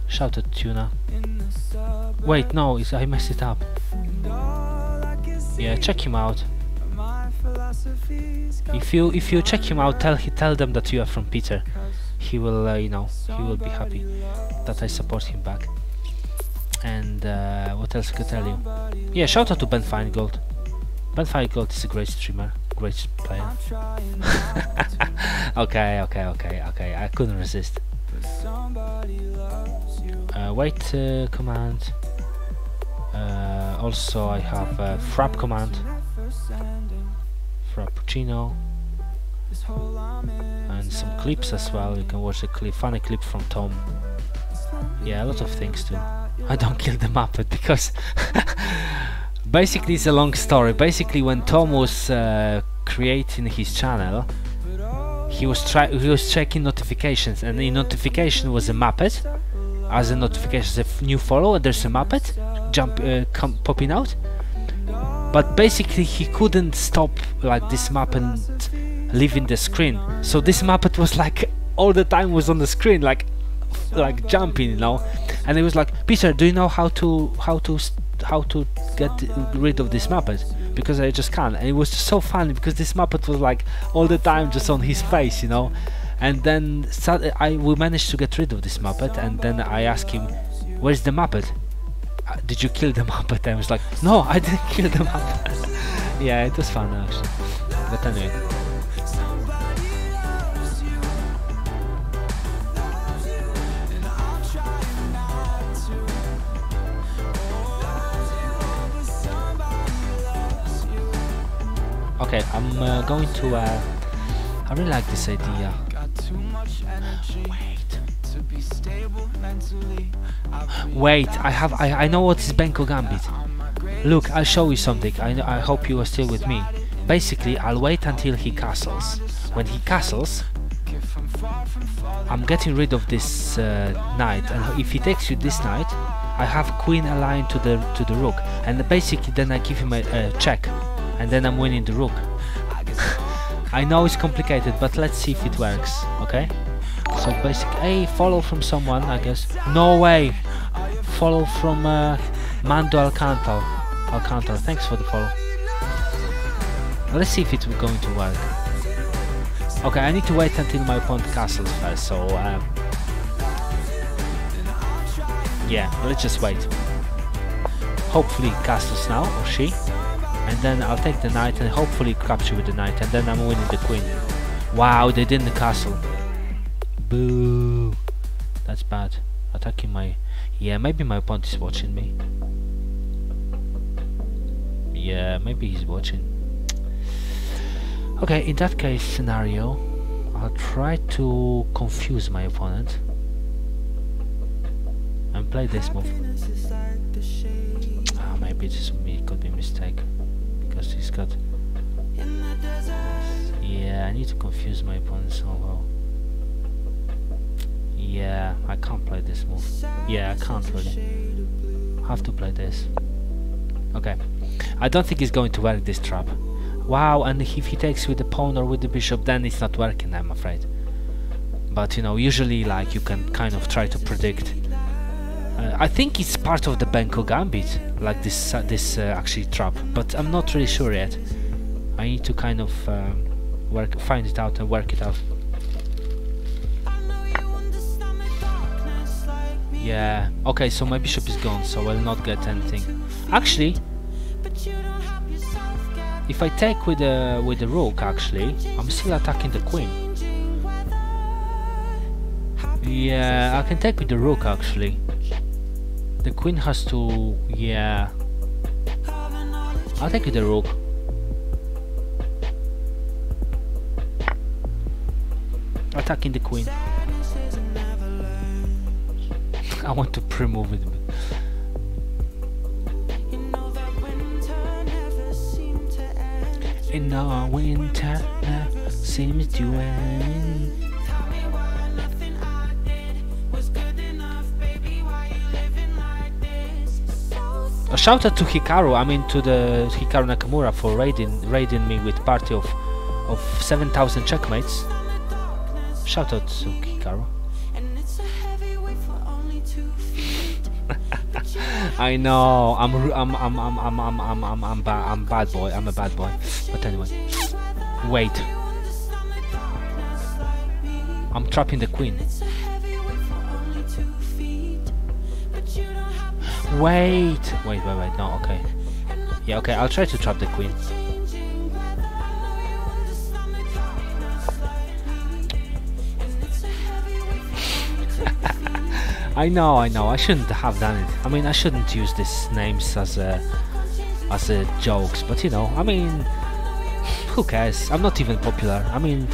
Shout out Tuna. Wait, no, I messed it up. Yeah, check him out. If you if you check him out, tell he tell them that you are from Peter. He will, uh, you know, he will be happy that I support him back. And uh, what else could I tell you? Yeah, shout out to Ben Finegold. Ben Finegold is a great streamer, great player. okay, okay, okay, okay. I couldn't resist. Uh, wait uh, command. Uh, also, I have a frap command. Frappuccino. And some clips as well. You can watch a clip, funny clip from Tom. Yeah, a lot of things too. I don't kill the Muppet because basically it's a long story. Basically, when Tom was uh, creating his channel, he was try he was checking notifications, and in notification was a Muppet as a notification, as a new follow, and there's a Muppet jump uh, come popping out. But basically, he couldn't stop like this Muppet leaving the screen. So this Muppet was like all the time was on the screen, like like jumping, you know. And it was like, Peter, do you know how to how to how to get rid of this Muppet? Because I just can't. And it was just so funny because this Muppet was like all the time just on his face, you know. And then I we managed to get rid of this Muppet, and then I asked him, "Where's the Muppet? Uh, did you kill the Muppet?" And he was like, "No, I didn't kill the Muppet." yeah, it was fun actually. But anyway. Okay, I'm uh, going to. Uh, I really like this idea. Wait. Wait, I have. I, I know what is Benko Gambit. Look, I'll show you something. I, I hope you are still with me. Basically, I'll wait until he castles. When he castles, I'm getting rid of this uh, knight, and if he takes you this knight, I have queen aligned to the to the rook, and basically then I give him a, a check, and then I'm winning the rook. I know it's complicated, but let's see if it works. Okay? So basically, hey, follow from someone, I guess. No way. Follow from uh, Mando Alcantar. Alcantar. Thanks for the follow. Let's see if it's going to work. Okay, I need to wait until my opponent castles first, so um, yeah, let's just wait. Hopefully castles now, or she, and then I'll take the knight and hopefully capture with the knight, and then I'm winning the queen. Wow, they didn't castle. Boo! That's bad. Attacking my... Yeah, maybe my opponent is watching me. Yeah, maybe he's watching. Okay, in that case scenario, I'll try to confuse my opponent and play this move. Ah, maybe this could be a mistake because he's got. Yeah, I need to confuse my opponent somehow. Yeah, I can't play this move. Yeah, I can't really. Have to play this. Okay, I don't think he's going to work this trap. Wow, and if he takes with the pawn or with the bishop, then it's not working, I'm afraid. But you know, usually like you can kind of try to predict. Uh, I think it's part of the Benko Gambit, like this uh, this uh, actually trap, but I'm not really sure yet. I need to kind of um, work, find it out and work it out. Yeah. Okay, so my bishop is gone, so I'll not get anything. Actually, if I take with the with the rook, actually, I'm still attacking the queen. Yeah, I can take with the rook actually. The queen has to. Yeah. I'll take the rook. Attacking the queen. I want to pre-move it. In our winter uh, seems to end. A shout out to Hikaru, I mean to the Hikaru Nakamura for raiding raiding me with party of of 7000 checkmates. Shout out to Hikaru. I know. I'm I'm I'm I'm I'm I'm I'm I'm I'm, I'm bad boy. I'm a bad boy. But anyway, wait. I'm trapping the queen. Wait, wait, wait, wait. No, okay. Yeah, okay. I'll try to trap the queen. I know, I know. I shouldn't have done it. I mean, I shouldn't use these names as a as a jokes. But you know, I mean, who cares? I'm not even popular. I mean,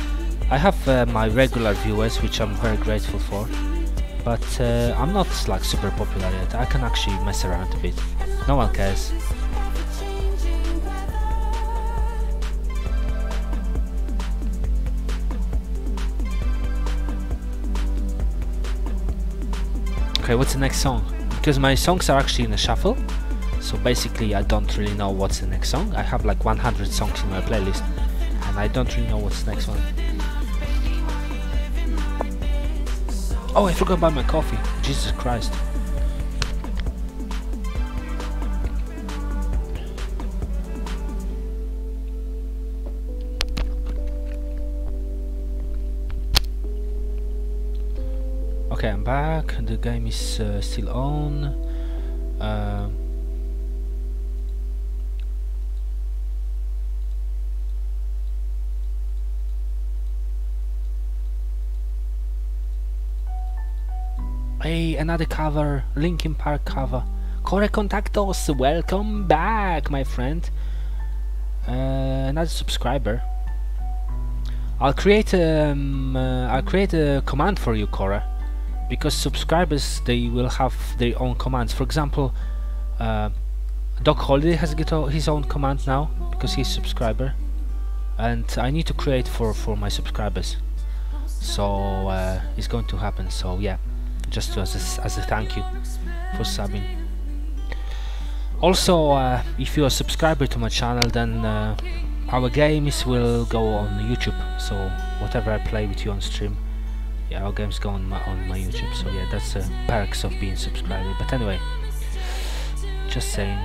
I have uh, my regular viewers, which I'm very grateful for. But uh, I'm not like super popular yet. I can actually mess around a bit. No one cares. Okay, what's the next song? Because my songs are actually in a shuffle, so basically I don't really know what's the next song. I have like 100 songs in my playlist, and I don't really know what's the next one. Oh, I forgot about my coffee. Jesus Christ. Okay, I'm back. The game is uh, still on. Uh, hey, another cover, Linkin Park cover. Core Contactos, welcome back, my friend. Uh, another subscriber. I'll create um, uh, I'll create a command for you, Cora because subscribers they will have their own commands. For example, uh, Doc Holiday has got o- his own command now because he's a subscriber, and I need to create for for my subscribers. So uh, it's going to happen. So yeah, just as a, as a thank you for subbing. Also, uh, if you're a subscriber to my channel, then uh, our games will go on YouTube. So whatever I play with you on stream yeah, our games go on my on my YouTube. So yeah, that's a perks of being subscriber. But anyway, just saying,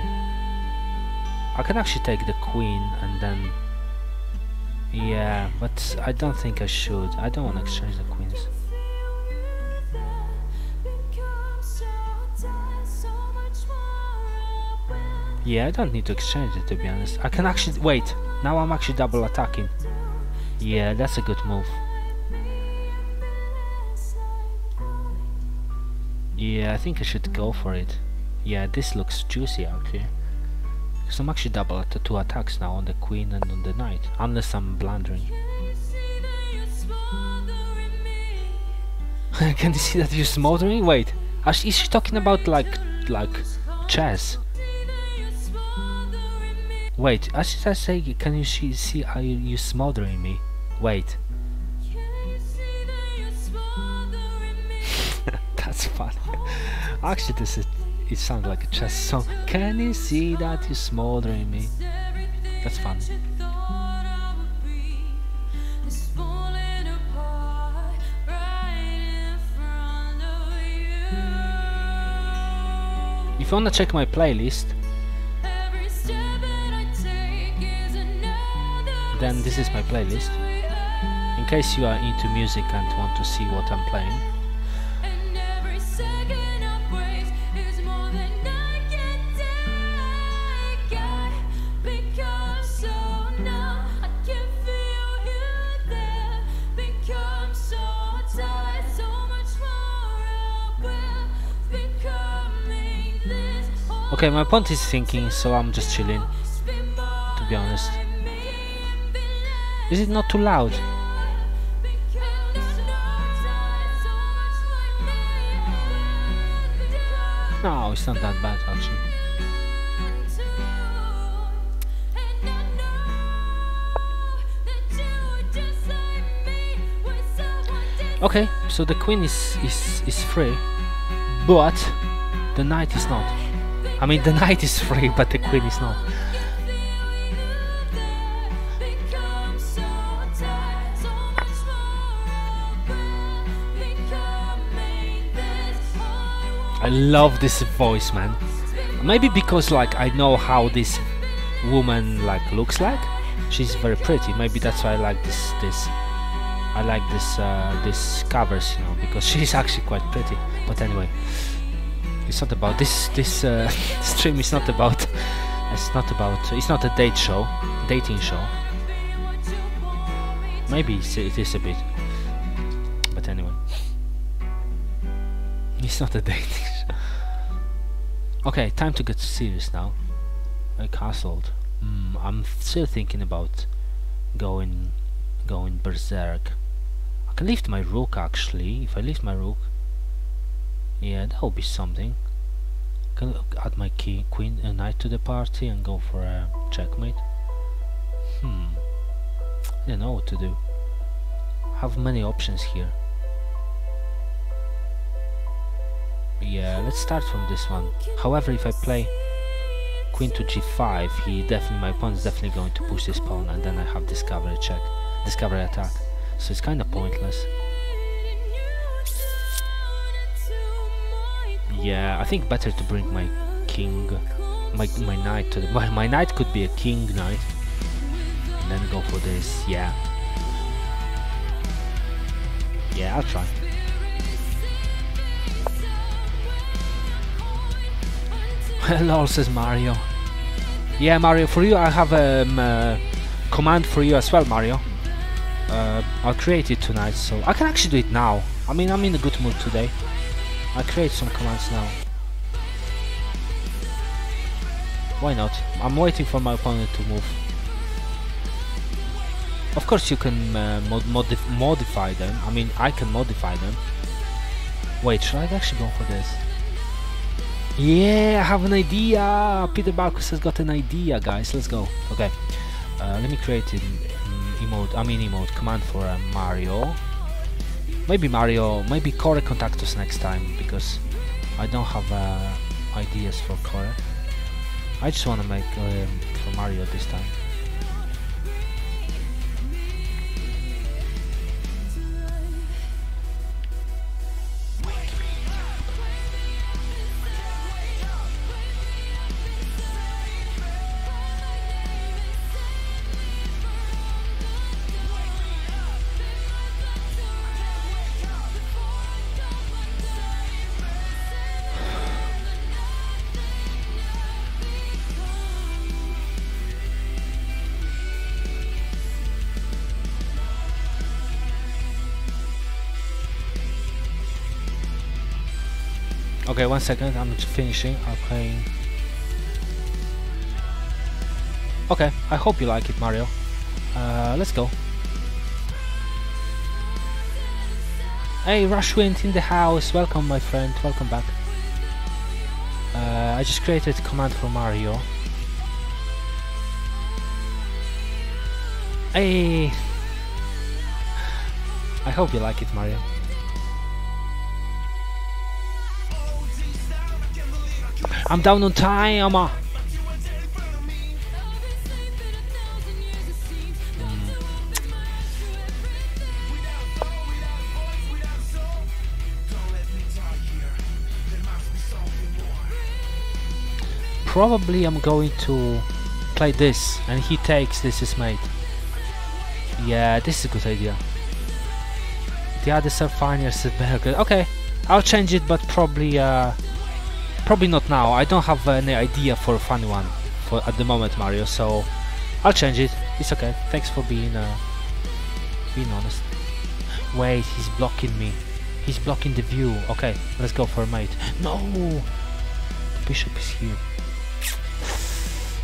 I can actually take the queen and then yeah, but I don't think I should. I don't want to exchange the queens. Yeah, I don't need to exchange it to be honest. I can actually wait. Now I'm actually double attacking. Yeah, that's a good move. Yeah, I think I should go for it. Yeah, this looks juicy actually. Because I'm actually double at two attacks now on the queen and on the knight. Unless I'm blundering. Can you see that you're smoldering? Wait, is she- is she talking about like like chess? Wait, I should I say, can you see, see how you, you smoldering me? Wait. That's funny. Actually, this is, it sounds like a chess song. Can you see that you're smoldering me? That's funny. If you wanna check my playlist, then this is my playlist. In case you are into music and want to see what I'm playing, Okay, my point is thinking, so I'm just chilling, to be honest. Is it not too loud? No, it's not that bad actually. Okay, so the queen is is is free, but the knight is not. I mean, the knight is free, but the queen is not. I love this voice, man. Maybe because like I know how this woman like looks like. She's very pretty. Maybe that's why I like this this I like this uh, this covers, you know, because she's actually quite pretty. But anyway, it's not about this. This uh, stream is not about. It's not about. It's not a date show, dating show. Maybe it is a bit, but anyway, it's not a dating show. Okay, time to get serious now. I castled. Mm, I'm still thinking about going going berserk. I can lift my rook actually. If I lift my rook, yeah, that will be something. I Can add my key, queen, a knight to the party and go for a checkmate. Hmm, I don't know what to do. I have many options here. Yeah, let's start from this one. However, if I play queen to g5, he definitely, my pawn is definitely going to push this pawn, and then I have discovery check, discovery attack. So it's kind of pointless. Yeah, I think better to bring my king, my my knight to the. My, my knight could be a king knight, and then go for this. Yeah. Yeah, I'll try. Hello, says Mario. Yeah, Mario, for you I have a um, uh, command for you as well, Mario. Uh, I'll create it tonight, so I can actually do it now. I mean, I'm in a good mood today. I'll create some commands now. Why not? I'm waiting for my opponent to move. Of course you can uh, mod modif modify them. I mean, I can modify them. Wait, should I actually go for this? Yeah, I have an idea! Peter Balkus has got an idea, guys. Let's go. Okay. Uh, let me create an emote, I mean emote, command for uh, Mario. Maybe Mario, maybe Core contact us next time, because I don't have uh, ideas for Core. I just want to make um, for Mario this time. Okay, one second, I'm finishing. I'm playing. Okay, I hope you like it, Mario. Uh, let's go. Hey, Rushwind in the house. Welcome, my friend. Welcome back. Uh, I just created a command for Mario. Hey! I hope you like it, Mario. I'm down on time. uh. Probably I'm going to play this and he takes this is mate. Yeah, this is a good idea. The others are fine, better. Okay, I'll change it, but probably uh, probably not now. I don't have any idea for a funny one for at the moment, Mario. So I'll change it. It's okay. Thanks for being uh, being honest. Wait, he's blocking me. He's blocking the view. Okay, let's go for a mate. No, the bishop is here.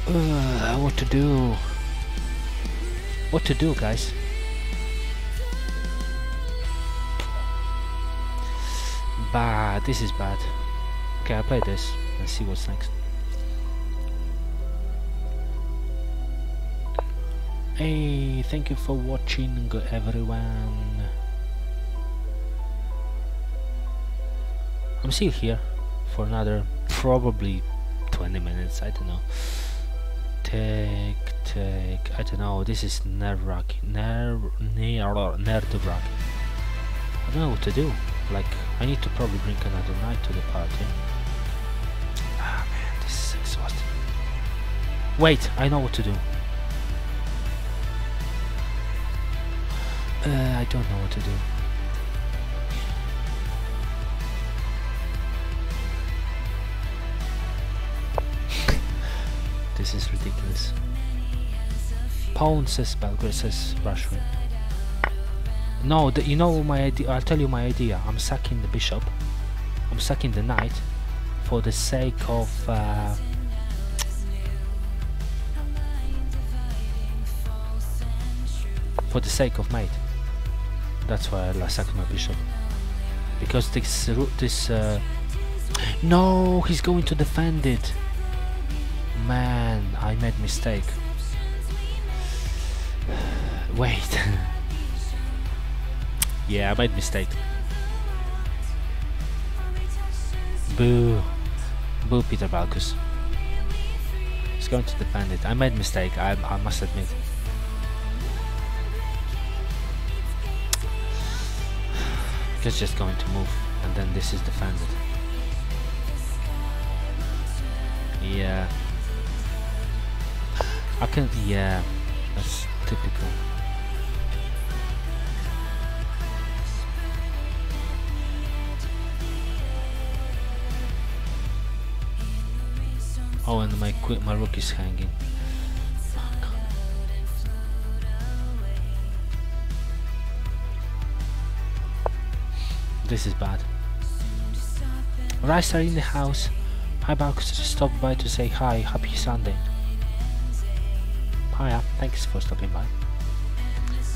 Uh, what to do? What to do, guys? Bad. This is bad. Okay, I'll play this and see what's next. Hey, thank you for watching, everyone. I'm still here for another probably 20 minutes. I don't know. Take, take. I don't know. This is nerve wracking. Nerve, nerve, nerve wracking. I don't know what to do. Like, I need to probably bring another knight to the party. Wait, I know what to do. Uh, I don't know what to do. this is ridiculous. Pound says Belgrade says Rushford. No, the, you know my idea. I'll tell you my idea. I'm sacking the bishop. I'm sacking the knight for the sake of. Uh, for the sake of mate. That's why I sacked my bishop. Because this this. Uh, no, he's going to defend it. Man, I made mistake. Wait. yeah, I made mistake. Boo. Boo, Peter Balkus. He's going to defend it. I made mistake, I, I must admit. He's just going to move, and then this is defended. Yeah. I can, yeah, that's typical. Oh, and my my rook is hanging. This is bad. Rice are in the house. Hi, just stopped by to say hi. Happy Sunday. Hiya, thanks for stopping by.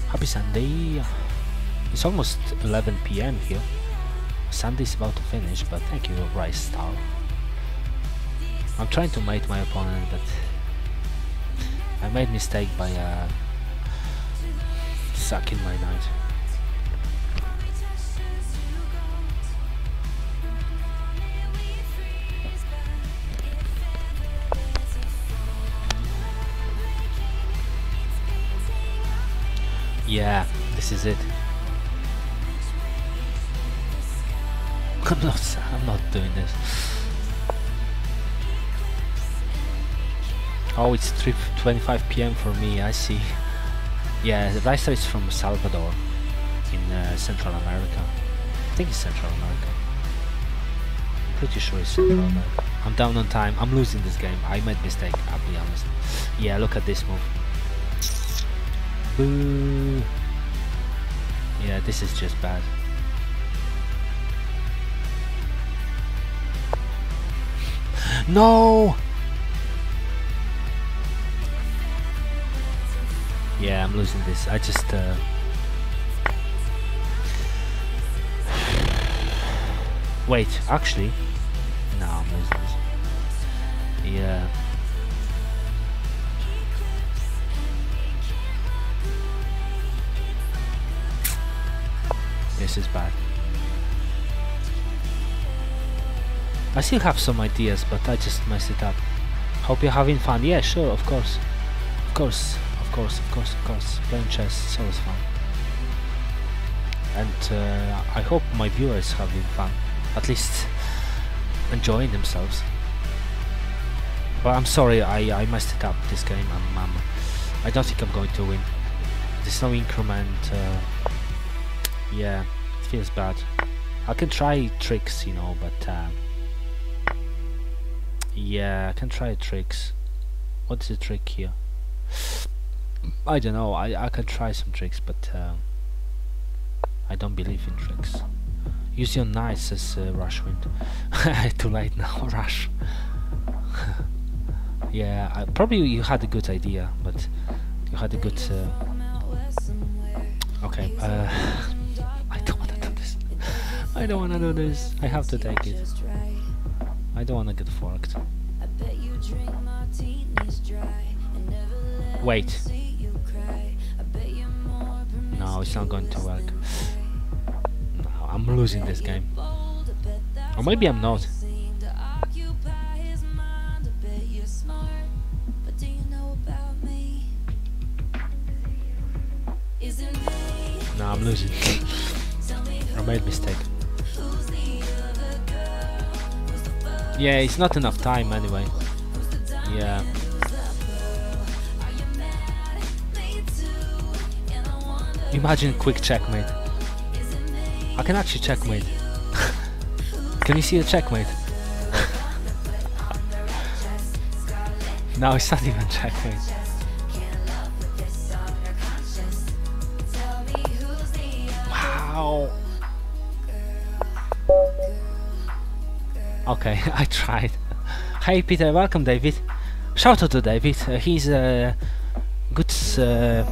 Happy Sunday. It's almost 11 p.m. here. Sunday's about to finish, but thank you, Rice Star. I'm trying to mate my opponent, but I made mistake by uh, sucking my knight. Yeah, this is it. I'm not. I'm not doing this. Oh, it's 3:25 p.m. for me. I see. Yeah, the Ricer is from Salvador, in uh, Central America. I think it's Central America. I'm pretty sure it's Central America. I'm down on time. I'm losing this game. I made mistake. I'll be honest. Yeah, look at this move. Boo. Yeah, this is just bad. No! Yeah, I'm losing this. I just uh Wait, actually No, I'm losing this. Yeah. This is bad. I still have some ideas, but I just messed it up. Hope you're having fun. Yeah, sure, of course. Of course, of course, of course, of course. Playing chess is always fun. And uh, I hope my viewers having fun. At least enjoying themselves. But I'm sorry, I, I messed it up this game. I'm, I'm, I don't think I'm going to win. There's no increment. Uh, yeah, it feels bad. I can try tricks, you know, but uh, yeah, I can try tricks. What's the trick here? I don't know. I I can try some tricks, but uh, I don't believe in tricks. Use your knights as uh, Rushwind. Too late now, Rush. Yeah, I, probably you had a good idea, but you had a good. Uh, okay, uh, I don't want to do this. I have to take it. I don't want to get forked. Wait. No, it's not going to work. No, I'm losing this game. Or maybe I'm not. No, I'm losing. I made a mistake. Yeah, it's not enough time anyway. Yeah. Imagine quick checkmate. I can actually checkmate. can you see the checkmate? no, it's not even checkmate. Wow. Okay, I tried. Hey Peter, welcome David. Shout out to David. Uh, he's a good uh,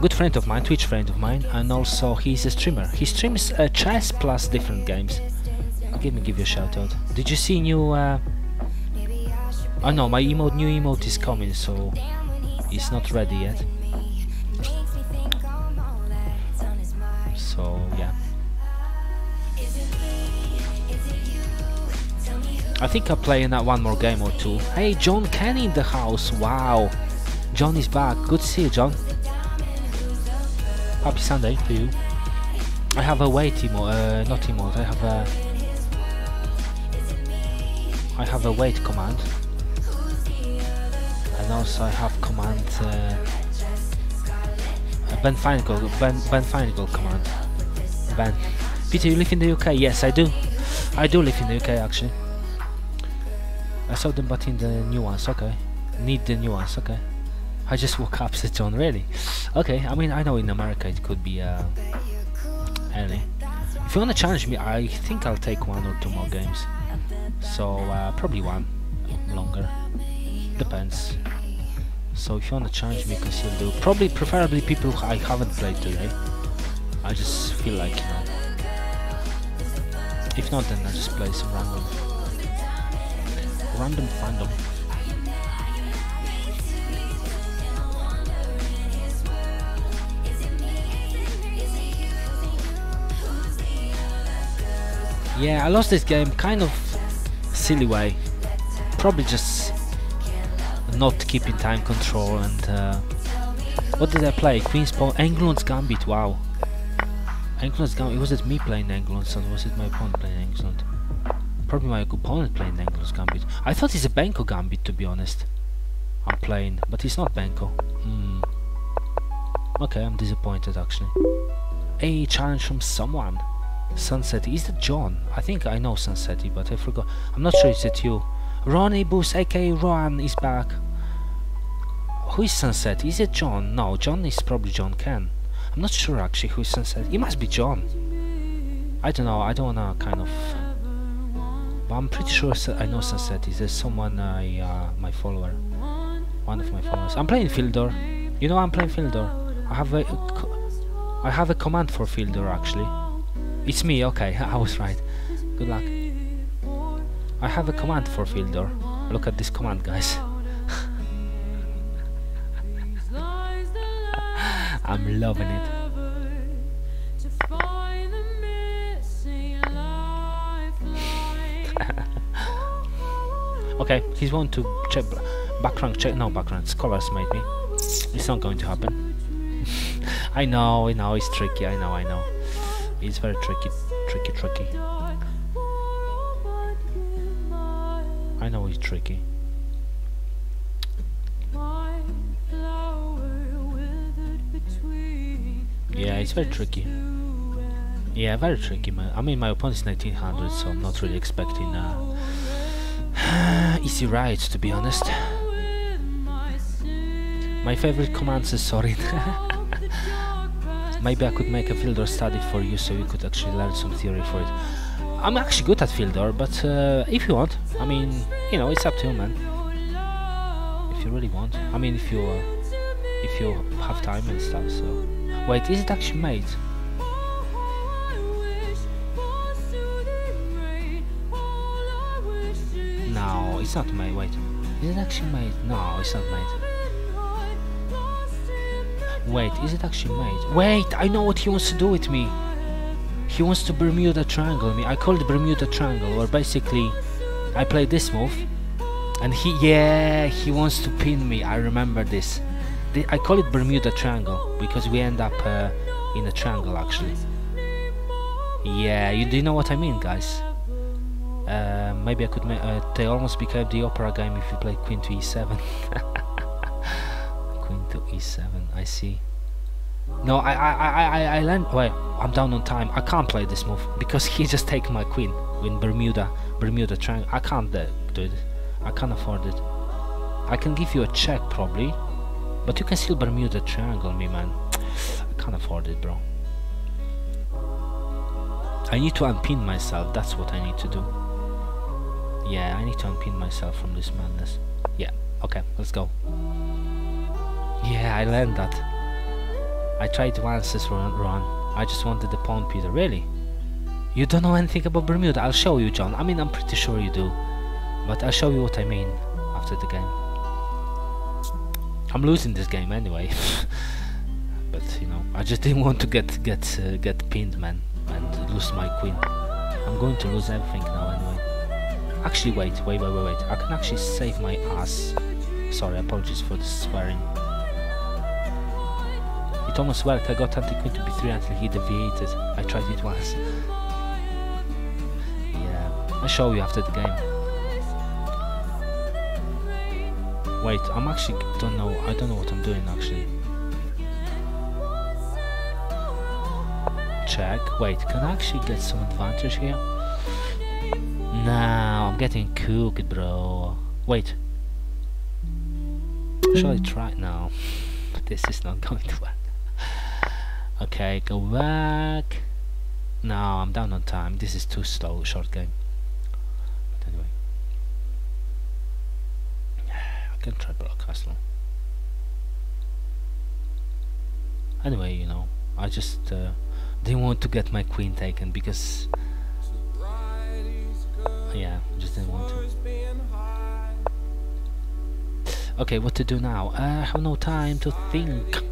good friend of mine, Twitch friend of mine, and also he's a streamer. He streams uh, chess plus different games. Give me give you a shout out. Did you see new? Uh, oh no, my emote, new emote is coming, so it's not ready yet. So yeah. I think I'll play in that one more game or two. Hey, John Kenny in the house. Wow. John is back. Good to see you, John. Happy Sunday to you. I have a wait emote, uh, not emote, I have a... I have a wait command. And also I have command... Uh, Ben Finegold, Ben, ben Finegold command. Ben. Peter, you live in the UK? Yes, I do. I do live in the UK actually. I saw them but in the new ones, okay. Need the new ones, okay. I just woke up, said John, really? Okay, I mean, I know in America it could be uh, early. If you wanna challenge me, I think I'll take one or two more games. So, uh, probably one longer. Depends. So if you wanna challenge me, because you'll do. Probably, preferably people I haven't played today. I just feel like, you know. If not, then I'll just play some random random fandom. Yeah, I lost this game kind of silly way. Probably just not keeping time control and uh, what did I play? Queen's Pawn, Englund's Gambit, wow. Englund's Gambit, was it me playing England or was it my opponent playing England? Probably my opponent playing Englund's Gambit. I thought he's a Benko Gambit to be honest. I'm playing, but he's not Benko. Hmm. Okay, I'm disappointed actually. A challenge from someone. Sunset, is that John? I think I know Sunsetty, but I forgot. I'm not sure it's it you. Ronnie Boos, aka Rohan, is back. Who is Sunset? Is it John? No, John is probably John Ken. I'm not sure actually who is Sunset. It must be John. I don't know, I don't wanna kind of... But I'm pretty sure I know Sunset. Is someone I, uh, my follower? One of my followers. I'm playing Philidor. You know I'm playing Philidor. I have a, a I have a command for Philidor actually. It's me, okay, I was right. Good luck. I have a command for Fildor. Look at this command, guys. I'm loving it. okay, he's going to check background check. No background, scholars maybe. It's not going to happen. I know, I know, it's tricky. I know, I know. It's very tricky, tricky, tricky. I know it's tricky. Yeah, it's very tricky. Yeah, very tricky, man. I mean, my opponent's 1900, so I'm not really expecting uh, easy rides, to be honest. My favorite commands is sorry. Maybe I could make a Philidor study for you so you could actually learn some theory for it. I'm actually good at Philidor, but uh, if you want, I mean, you know, it's up to you, man. If you really want. I mean, if you uh, if you have time and stuff. So, wait, is it actually made? No, it's not made. Wait, is it actually made? No, it's not made. Wait, is it actually made? Wait, I know what he wants to do with me. He wants to Bermuda Triangle me. I call it Bermuda Triangle, where basically I play this move, and he, yeah, he wants to pin me. I remember this. I call it Bermuda Triangle because we end up uh, in a triangle actually. Yeah, you do you know what I mean, guys? Uh, maybe I could. Ma- uh, they almost became the opera game if you play Queen to E7. Queen to E7. I see. No, I I I I I land. Wait, I'm down on time. I can't play this move because he just take my queen in Bermuda Bermuda Triangle. I can't uh, do it. I can't afford it. I can give you a check probably, but you can still Bermuda Triangle me, man. I can't afford it, bro. I need to unpin myself. That's what I need to do. Yeah, I need to unpin myself from this madness. Yeah. Okay, let's go. Yeah, I learned that. I tried once this run. I just wanted the pawn Peter. Really? You don't know anything about Bermuda? I'll show you, John. I mean, I'm pretty sure you do. But I'll show you what I mean after the game. I'm losing this game anyway. but, you know, I just didn't want to get get uh, get pinned, man. And lose my queen. I'm going to lose everything now. Actually, wait, wait, wait, wait, wait. I can actually save my ass. Sorry, apologies for the swearing. It almost worked. I got anti-queen to b3 until he deviated. I tried it once. yeah, I'll show you after the game. Wait, I'm actually don't know. I don't know what I'm doing actually. Check. Wait, can I actually get some advantage here? No, I'm getting cooked, bro. Wait. Shall I try now? this is not going to work. Okay, go back. No, I'm down on time. This is too slow, short game. But anyway. I can try broadcast now. Anyway, you know, I just uh, didn't want to get my queen taken because yeah, just didn't want to. Okay, what to do now? I have no time to think.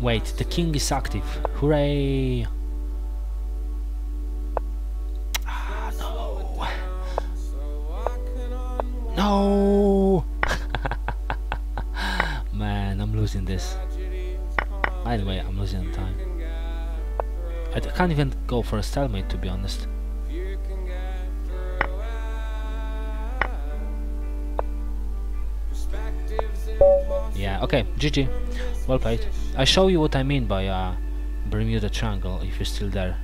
Wait, the king is active. Hooray! Ah, no. No! Man, I'm losing this. Anyway, I'm losing time. I can't even go for a stalemate to be honest. Yeah, okay, GG. Well played. I show you what I mean by uh, Bermuda Triangle if you're still there.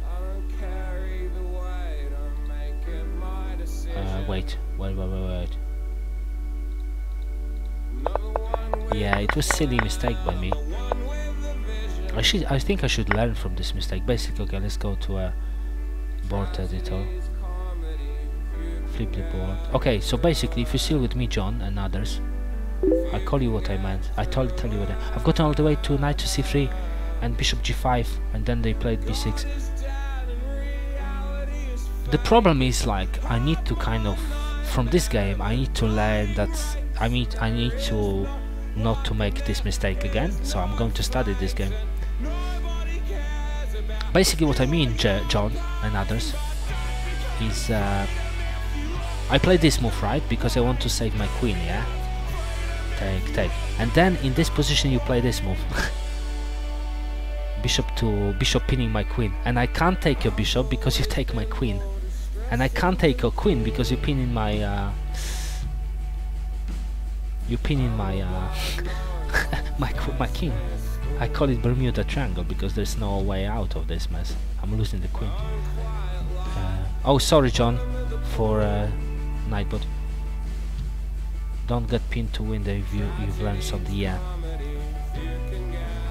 Uh, wait, wait, wait, wait, wait. Yeah, it was silly mistake by me. I should, I think I should learn from this mistake. Basically, okay, let's go to a board editor. Flip the board. Okay, so basically, if you're still with me, John, and others, I call you what I meant. I told tell you what I, I've gotten all the way to knight to c3 and bishop g5 and then they played b6. The problem is like I need to kind of from this game I need to learn that I need I need to not to make this mistake again. So I'm going to study this game. Basically what I mean J John and others is uh, I play this move right because I want to save my queen, yeah? Take, take. And then in this position you play this move. bishop to bishop pinning my queen. And I can't take your bishop because you take my queen. And I can't take your queen because you pin in my uh, you pin in my uh, my my king. I call it Bermuda Triangle because there's no way out of this mess. I'm losing the queen. Uh, oh, sorry, John, for uh, Nightbot don't get pinned to win the if you, you've learned something yeah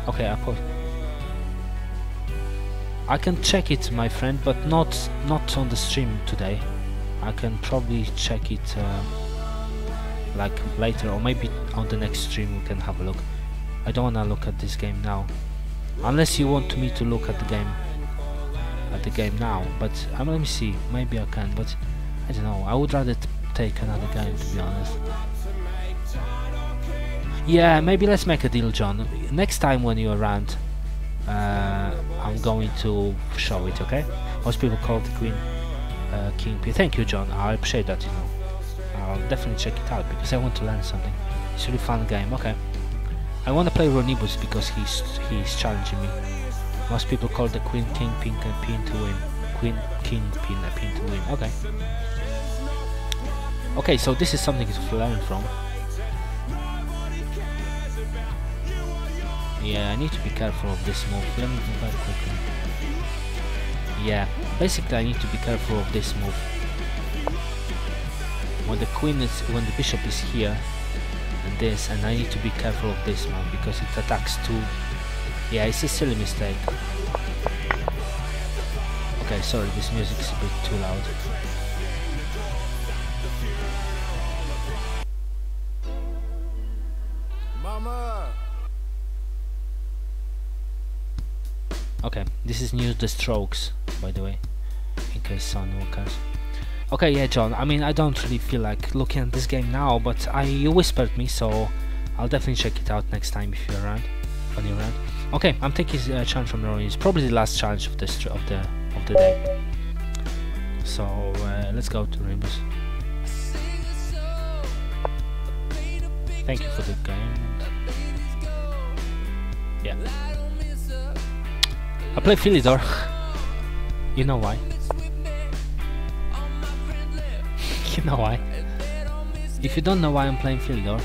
okay I put I can check it my friend but not not on the stream today I can probably check it uh, like later or maybe on the next stream we can have a look. I don't wanna look at this game now. Unless you want me to look at the game at the game now, but um, let me see, maybe I can, but I don't know, I would rather take another game to be honest. Yeah, maybe let's make a deal, John. Next time when you're around, uh, I'm going to show it, okay? Most people call the Queen uh, King P. Thank you, John. I appreciate that, you know. I'll definitely check it out because I want to learn something. It's a really fun game, okay. I want to play Ronibus because he's he's challenging me. Most people call the Queen King Pin and pin to win. Queen King Pin and pin to win. Okay. Okay, so this is something to learn from. Yeah, I need to be careful of this move. Let me move back quickly. Yeah, basically I need to be careful of this move. When the queen is, when the bishop is here, and this, and I need to be careful of this move because it attacks two. Yeah, it's a silly mistake. Okay, sorry, this music is a bit too loud. Mama. Okay, this is News the Strokes, by the way, in case someone cares. Okay, yeah, John. I mean, I don't really feel like looking at this game now, but I you whispered me, so I'll definitely check it out next time if you're around. When you're around. Okay, I'm taking a challenge from Ronnie. It's probably the last challenge of the of the of the day. So uh, let's go to Rainbows. Thank you for the game. Yeah. I play Philidor. you know why? you know why? If you don't know why I'm playing Philidor,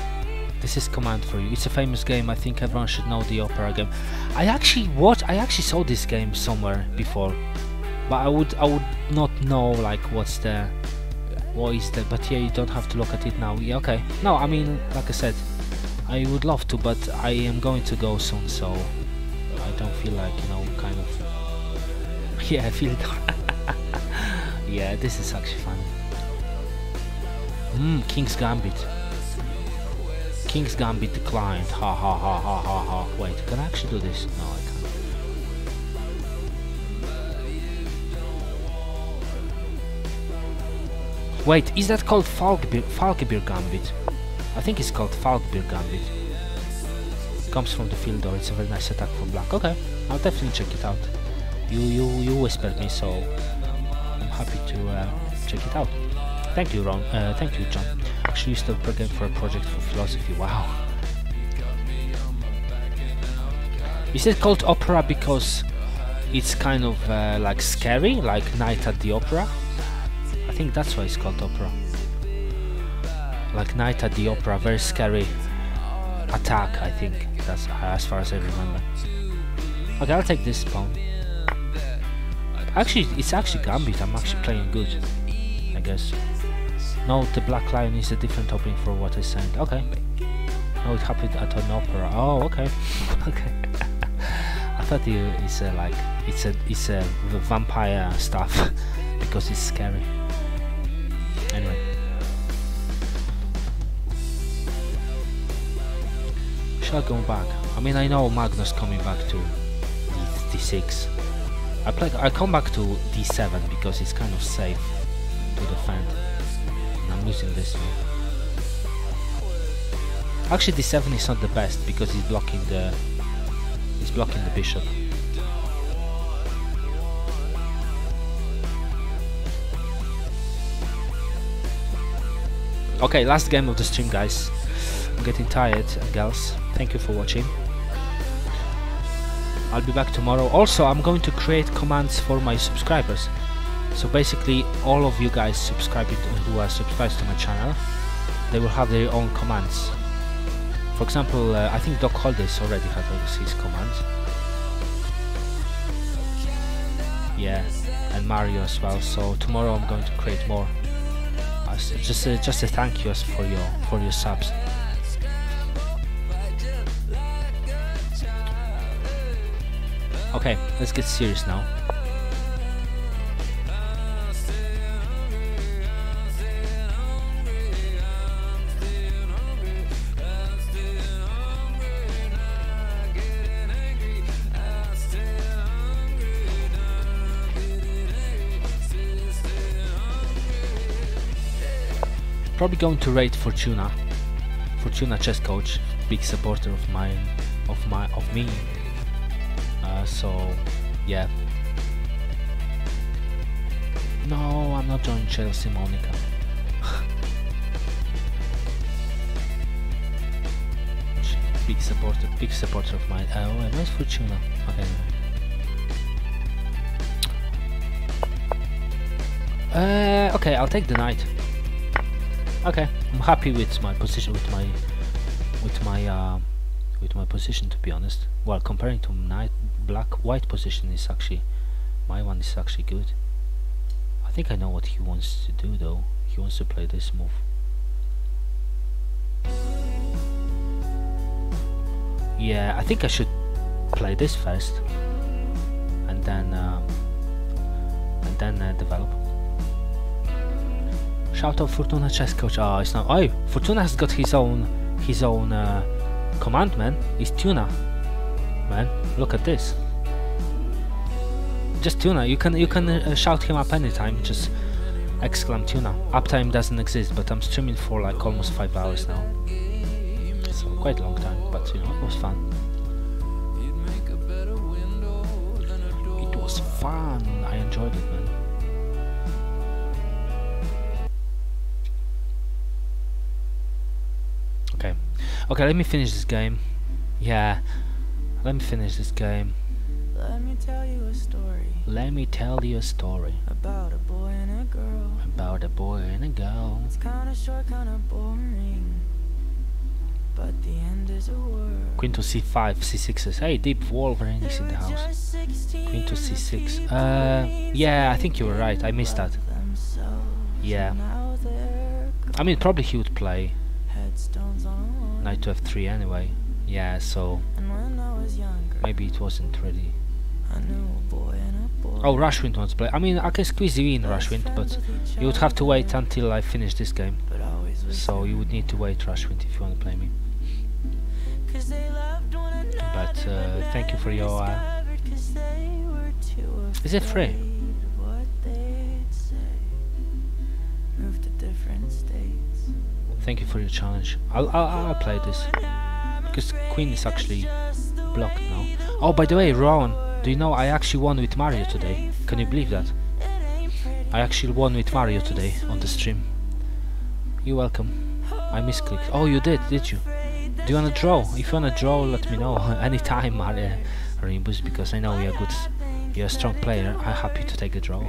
this is command for you. It's a famous game. I think everyone should know the opera game. I actually watched. I actually saw this game somewhere before, but I would I would not know like what's the what is the. But yeah, you don't have to look at it now. Yeah, okay. No, I mean like I said, I would love to, but I am going to go soon, so I don't feel like you know. Yeah, I feel. yeah, this is actually fun. Hmm, King's Gambit. King's Gambit declined. Ha ha ha ha ha ha. Wait, can I actually do this? No, I can't. Wait, is that called Falkbeer, Falkbeer Gambit? I think it's called Falkbeer Gambit. Comes from the field door. It's a very nice attack from black. Okay, I'll definitely check it out. You you you whispered me, so I'm happy to uh, check it out. Thank you, Ron. Uh, thank you, John. Actually, to program for a project for philosophy. Wow. Is it called opera because it's kind of uh, like scary, like Night at the Opera? I think that's why it's called opera. Like Night at the Opera, very scary attack. I think that's as far as I remember. Okay, I'll take this pawn. Actually, it's actually Gambit. I'm actually playing good, I guess. No, the Black Lion is a different opening for what I said. Okay. No, it happened at an opera. Oh, okay. okay. I thought you it's a, like it's a it's a vampire stuff because it's scary. Anyway. Shall I go back? I mean, I know Magnus coming back to D- D6. I play. I come back to D7 because it's kind of safe to defend. And I'm losing this one. Actually, D7 is not the best because he's blocking the. He's blocking the bishop. Okay, last game of the stream, guys. I'm getting tired, girls. Thank you for watching. I'll be back tomorrow. Also, I'm going to create commands for my subscribers. So basically, all of you guys subscribing who are subscribed to my channel, they will have their own commands. For example, uh, I think Doc Holders already had his commands. Yeah, and Mario as well. So tomorrow I'm going to create more. As just a, just a thank you for your for your subs. Okay, let's get serious now. Probably going to raid Fortuna. Fortuna chess coach, big supporter of mine, of my, of me so, yeah. No, I'm not joining Chelsea, Monica. big supporter, big supporter of mine. Uh, oh, where's Fortuna? Okay. Uh, okay, I'll take the knight. Okay, I'm happy with my position, with my, with my, uh, with my position. To be honest, well, comparing to knight, black, white position is actually, my one is actually good. I think I know what he wants to do though. He wants to play this move. Yeah, I think I should play this first, and then, um, and then uh, develop. Shout out Fortuna chess coach. Oh, it's not. Oh, Fortuna has got his own, his own uh, command man. He's Tuna. Man, look at this. Just Tuna. You can you can uh, shout him up anytime. Just exclaim Tuna. Uptime doesn't exist, but I'm streaming for like almost five hours now. So quite a long time, but you know it was fun. It was fun. I enjoyed it, man. Okay, okay. Let me finish this game. Yeah, let me finish this game. Let me tell you a story Let me tell you a story about a boy and a girl. about a boy and a girl. It's kinda short, kinda boring. But the end is a word. Queen to c5, c6s. Hey, Deep Wolverine is in the house. Queen to c6. Uh, yeah, I think you were right. I missed that. Yeah. I mean, probably he would play Headstones on a wall. knight to f3 anyway. Yeah, so maybe it wasn't ready. I knew a boy and a boy. Oh, Rushwind wants to play. I mean, I can squeeze you in, Rushwind, but you would have to wait until I finish this game. But always was So you would need to wait, Rushwind, if you want to play me. 'Cause they loved one another, But uh, thank you for your. Uh, discovered 'cause they were too Is it free? afraid of what they'd say. Moved to different states. thank you for your challenge. I'll I'll, I'll play this because Queen is actually blocked now. Oh, by the way, Rowan, do you know I actually won with Mario today? Can you believe that? I actually won with Mario today on the stream. You're welcome. I misclicked. Oh, you did, did you? Do you wanna draw? If you wanna draw, let me know anytime, Mario Rainbows, because I know you're good. You're a strong player. I'm happy to take a draw.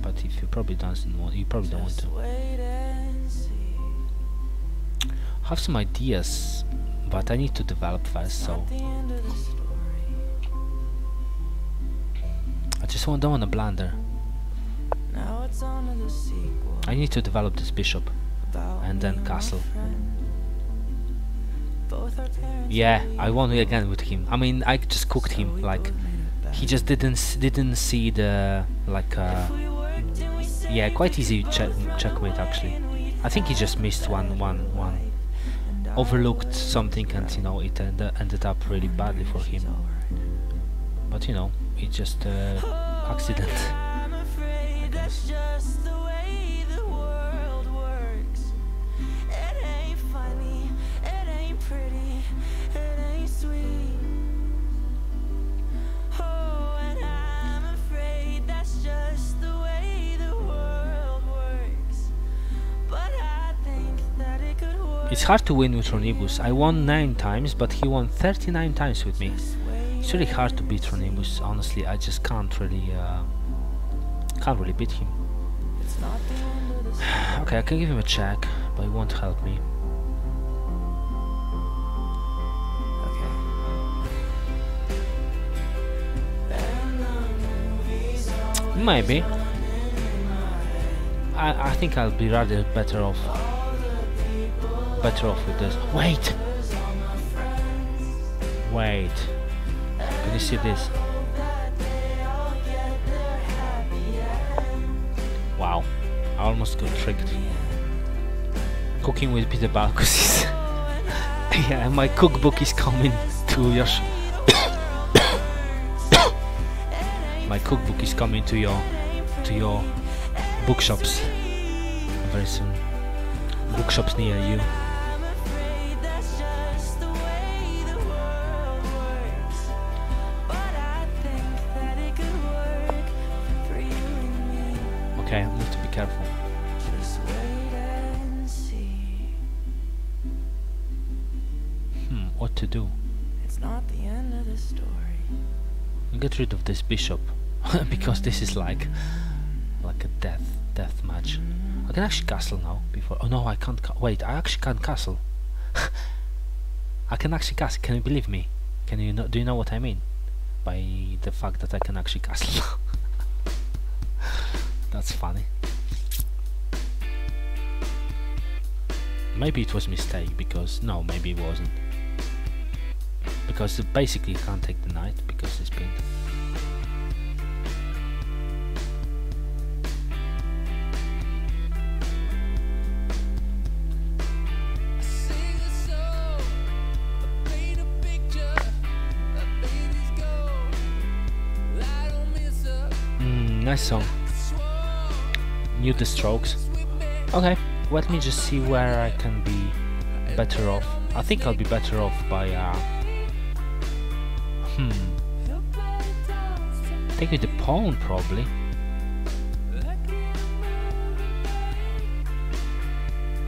But if you probably doesn't want, you probably don't want to. Have some ideas, but I need to develop first. So The end of the story. I just want, don't want to blunder. Now it's on to the sequel. I need to develop this bishop. and then castle. friend. Both our parents Yeah, I won again with him. I mean, I just cooked him. Like both made it he just didn't s- didn't see the like. Uh, If we worked and we saved yeah, quite easy che checkmate actually. I think he just missed one one one. Overlooked something, and you know it end ended up really badly for him. But you know, it's just uh, accident. It's hard to win with Ronibus. I won 9 times, but he won 39 times with me. It's really hard to beat Ronibus. Honestly, I just can't really, uh, can't really beat him. It's not the end of the story. Okay, I can give him a check, but it won't help me. Okay. And the movies are Maybe. I, I think I'll be rather better off. Better off with this. Wait! Wait. Can you see this? Wow. I almost got tricked. Cooking with Peter Balkus. yeah, my cookbook is coming to your. my cookbook is coming to your to your bookshops very soon. Bookshops near you. Careful. Just wait and see. Hmm, what to do? It's not the end of the story. Get rid of this bishop because this is like like a death death match. I can actually castle now before. Oh no, I can't. Ca wait, I actually can't castle. I can actually castle. Can you believe me? Can you know? Do you know what I mean by the fact that I can actually castle? That's funny. Maybe it was mistake because no, maybe it wasn't. Because basically you can't take the knight because it's pinned. Mm, nice song. New The Strokes. Okay, let me just see where I can be better off. I think I'll be better off by uh Hmm. Take the pawn probably.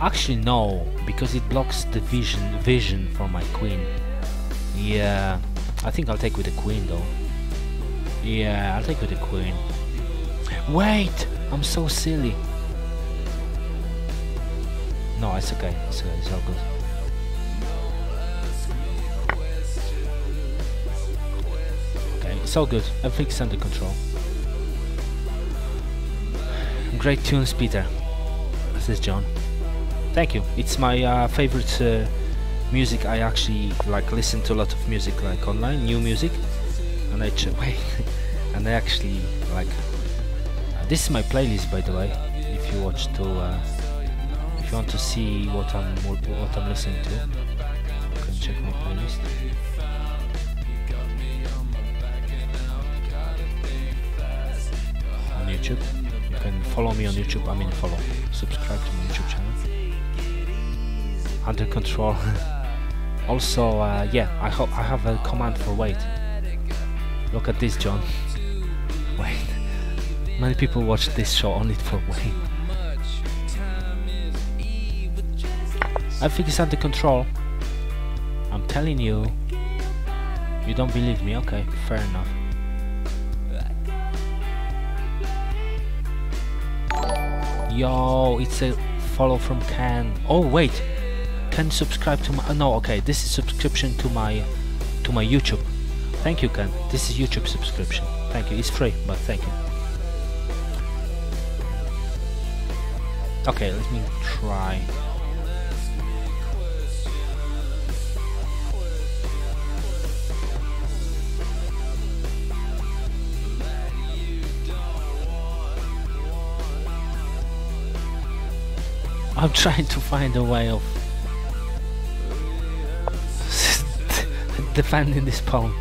Actually no, because it blocks the vision vision for my queen. Yeah, I think I'll take with the queen though. Yeah, I'll take with the queen. Wait! I'm so silly. No, it's okay. It's, okay. it's all good. Okay, it's all good. Everything's under control. Great tunes, Peter. This is John. Thank you. It's my uh, favorite uh, music. I actually like listen to a lot of music like online, new music, and I ch- wait, and I actually like. Uh, this is my playlist, by the way. If you watch to, uh, if you want to see what I'm what, I'm listening to, you can check my playlist. On YouTube, you can follow me on YouTube. I mean, follow, subscribe to my YouTube channel. Under control. also, uh, yeah, I hope I have a command for wait. Look at this, John. Wait. Many people watch this show only for wait. I think it's under control. I'm telling you. You don't believe me? Okay, fair enough. Yo, it's a follow from Ken. Oh wait, Ken subscribe to my. uh, no, okay, this is subscription to my to my YouTube. Thank you, Ken. This is YouTube subscription. Thank you. It's free, but thank you. Okay, let me try. I'm trying to find a way of defending this pawn.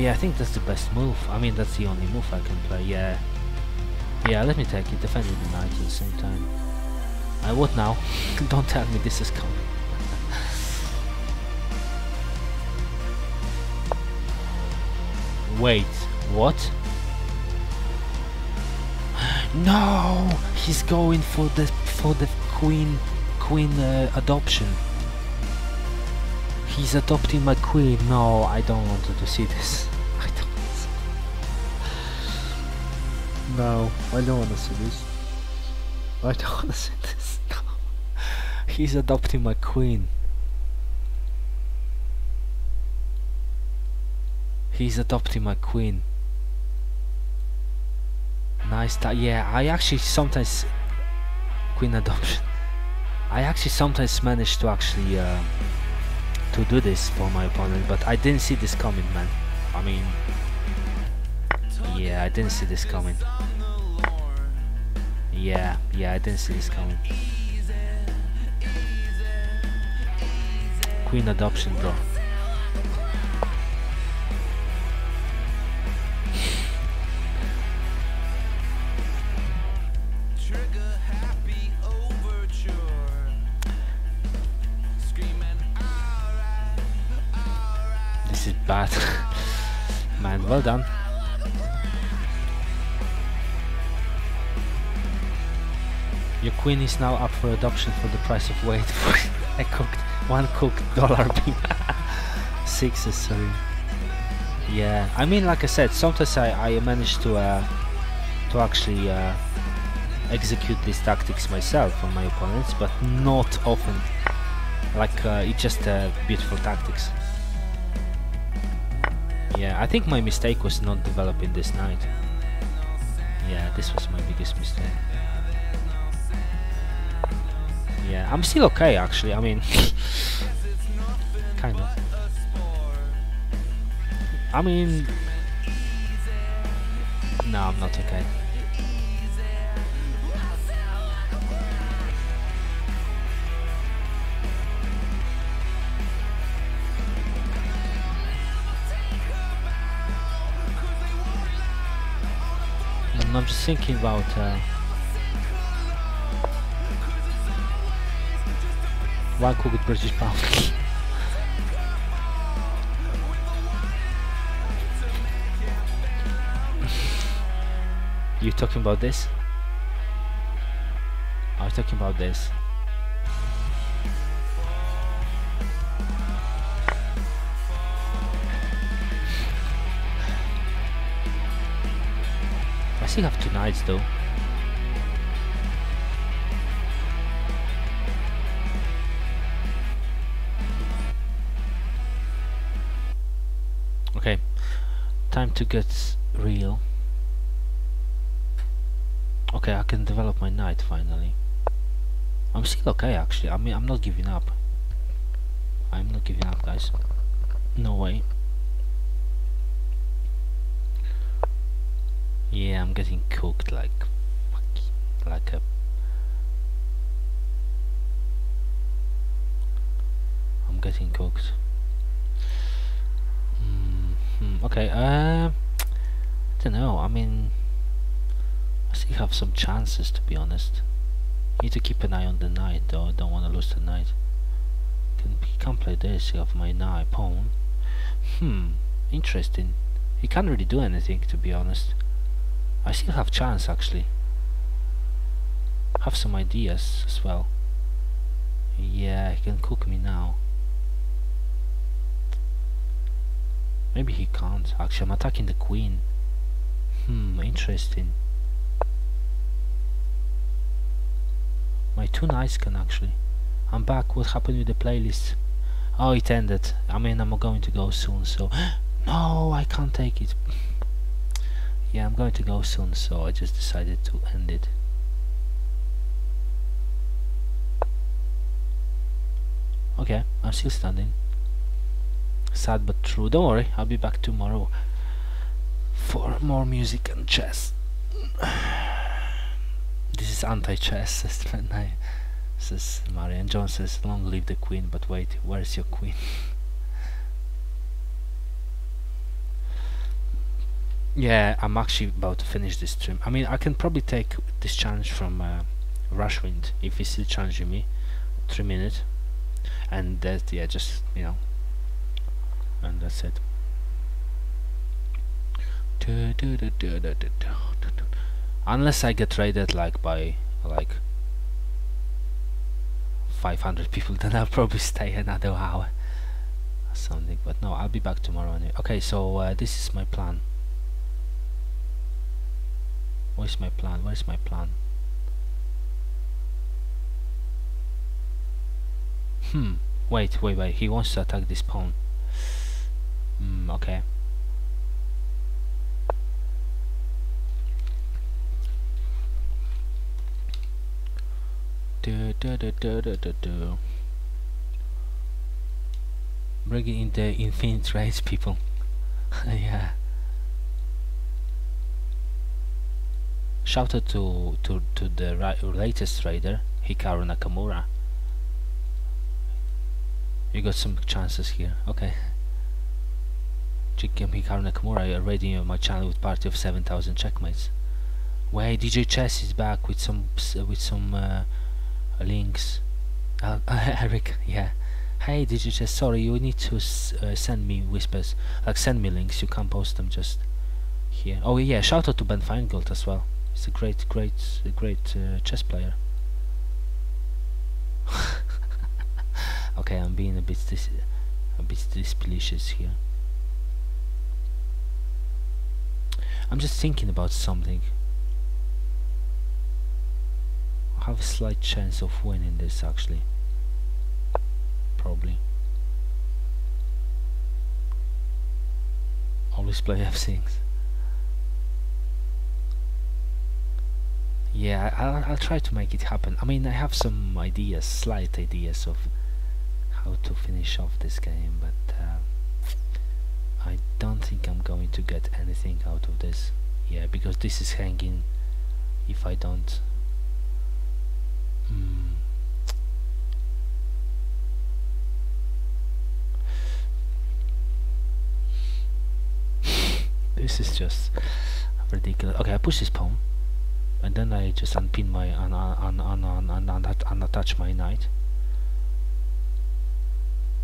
Yeah, I think that's the best move. I mean, that's the only move I can play. Yeah. Yeah, let me take it. Defending the knight at the same time. I would now? Don't tell me this is coming. Wait, what? No, he's going for the for the queen queen uh, adoption. He's adopting my queen. No, I don't want to see this. No, I don't want to see this. I don't want to see this. No. He's adopting my queen. He's adopting my queen. Nice that yeah, I actually sometimes queen adoption. I actually sometimes manage to actually uh, to do this for my opponent, but I didn't see this coming, man. I mean, yeah, I didn't see this coming. Yeah, yeah, I didn't see this coming. Queen adoption, bro. This is bad. Man, well done. Your queen is now up for adoption for the price of weight. I cooked one cooked dollar bean. Sixes, sorry. Yeah, I mean, like I said, sometimes I, I manage to uh, to actually uh, execute these tactics myself on my opponents, but not often. Like uh, it's just uh, beautiful tactics. Yeah, I think my mistake was not developing this knight. Yeah, this was my biggest mistake. Yeah, I'm still okay actually. I mean, kind of. I mean, no, I'm not okay. Mm, I'm just thinking about. Uh, one cooked British pound. you talking about this? I was talking about this. I still have two knights though. Okay, time to get real. Okay, I can develop my knight finally. I'm still okay actually. I mean, I'm not giving up. I'm not giving up, guys. No way. Yeah, I'm getting cooked like, like a. I'm getting cooked. Mm, okay, uh, I don't know. I mean, I still have some chances to be honest. Need to keep an eye on the knight though. I don't want to lose the knight. Can he can't play this. You have my knight pawn. Hmm, interesting. He can't really do anything to be honest. I still have chance actually. Have some ideas as well. Yeah, he can cook me now. Maybe he can't. Actually, I'm attacking the queen. Hmm, interesting. My two knights can actually. I'm back. What happened with the playlist? Oh, it ended. I mean, I'm going to go soon, so... no, I can't take it. yeah, I'm going to go soon, so I just decided to end it. Okay, I'm still standing. Sad but true. Don't worry, I'll be back tomorrow for more music and chess. this is anti-chess, says Knight. Says Marian John says, long live the queen, but wait, where's your queen? Yeah, I'm actually about to finish this stream. I mean, I can probably take this challenge from uh, Rushwind if he's still challenging me. Three minutes. And that, yeah, just, you know and that's it. Unless I get raided like by like 500 people then I'll probably stay another hour or something but no I'll be back tomorrow anyway. okay so uh, this is my plan. Where's my plan? Where's my plan? Hmm wait wait wait he wants to attack this pawn. Hmm. Okay. Do, do, do, do, do, do. Bringing in the infinite race people. yeah. Shout out to to to the ri latest raider, Hikaru Nakamura. You got some chances here. Okay. Hikaru Nakamura already on my channel with party of 7,000 checkmates. Wait, DJ Chess is back with some s- with some uh, links. Uh, Eric, yeah. Hey, DJ Chess, sorry, you need to uh, send me whispers. Like, send me links. You can't post them just here. Oh yeah, shout out to Ben Finegold as well. He's a great, great, great uh, chess player. okay, I'm being a bit dis a bit dispelicious here. I'm just thinking about something. I have a slight chance of winning this actually. Probably. Always play F6. Yeah, I'll, I'll try to make it happen. I mean, I have some ideas, slight ideas of how to finish off this game, but uh, I don't think I'm going to get anything out of this. Yeah, because this is hanging. If I don't, mm, this is just ridiculous. Okay, I push this pawn, and then I just unpin my un un un un un un unattach my knight.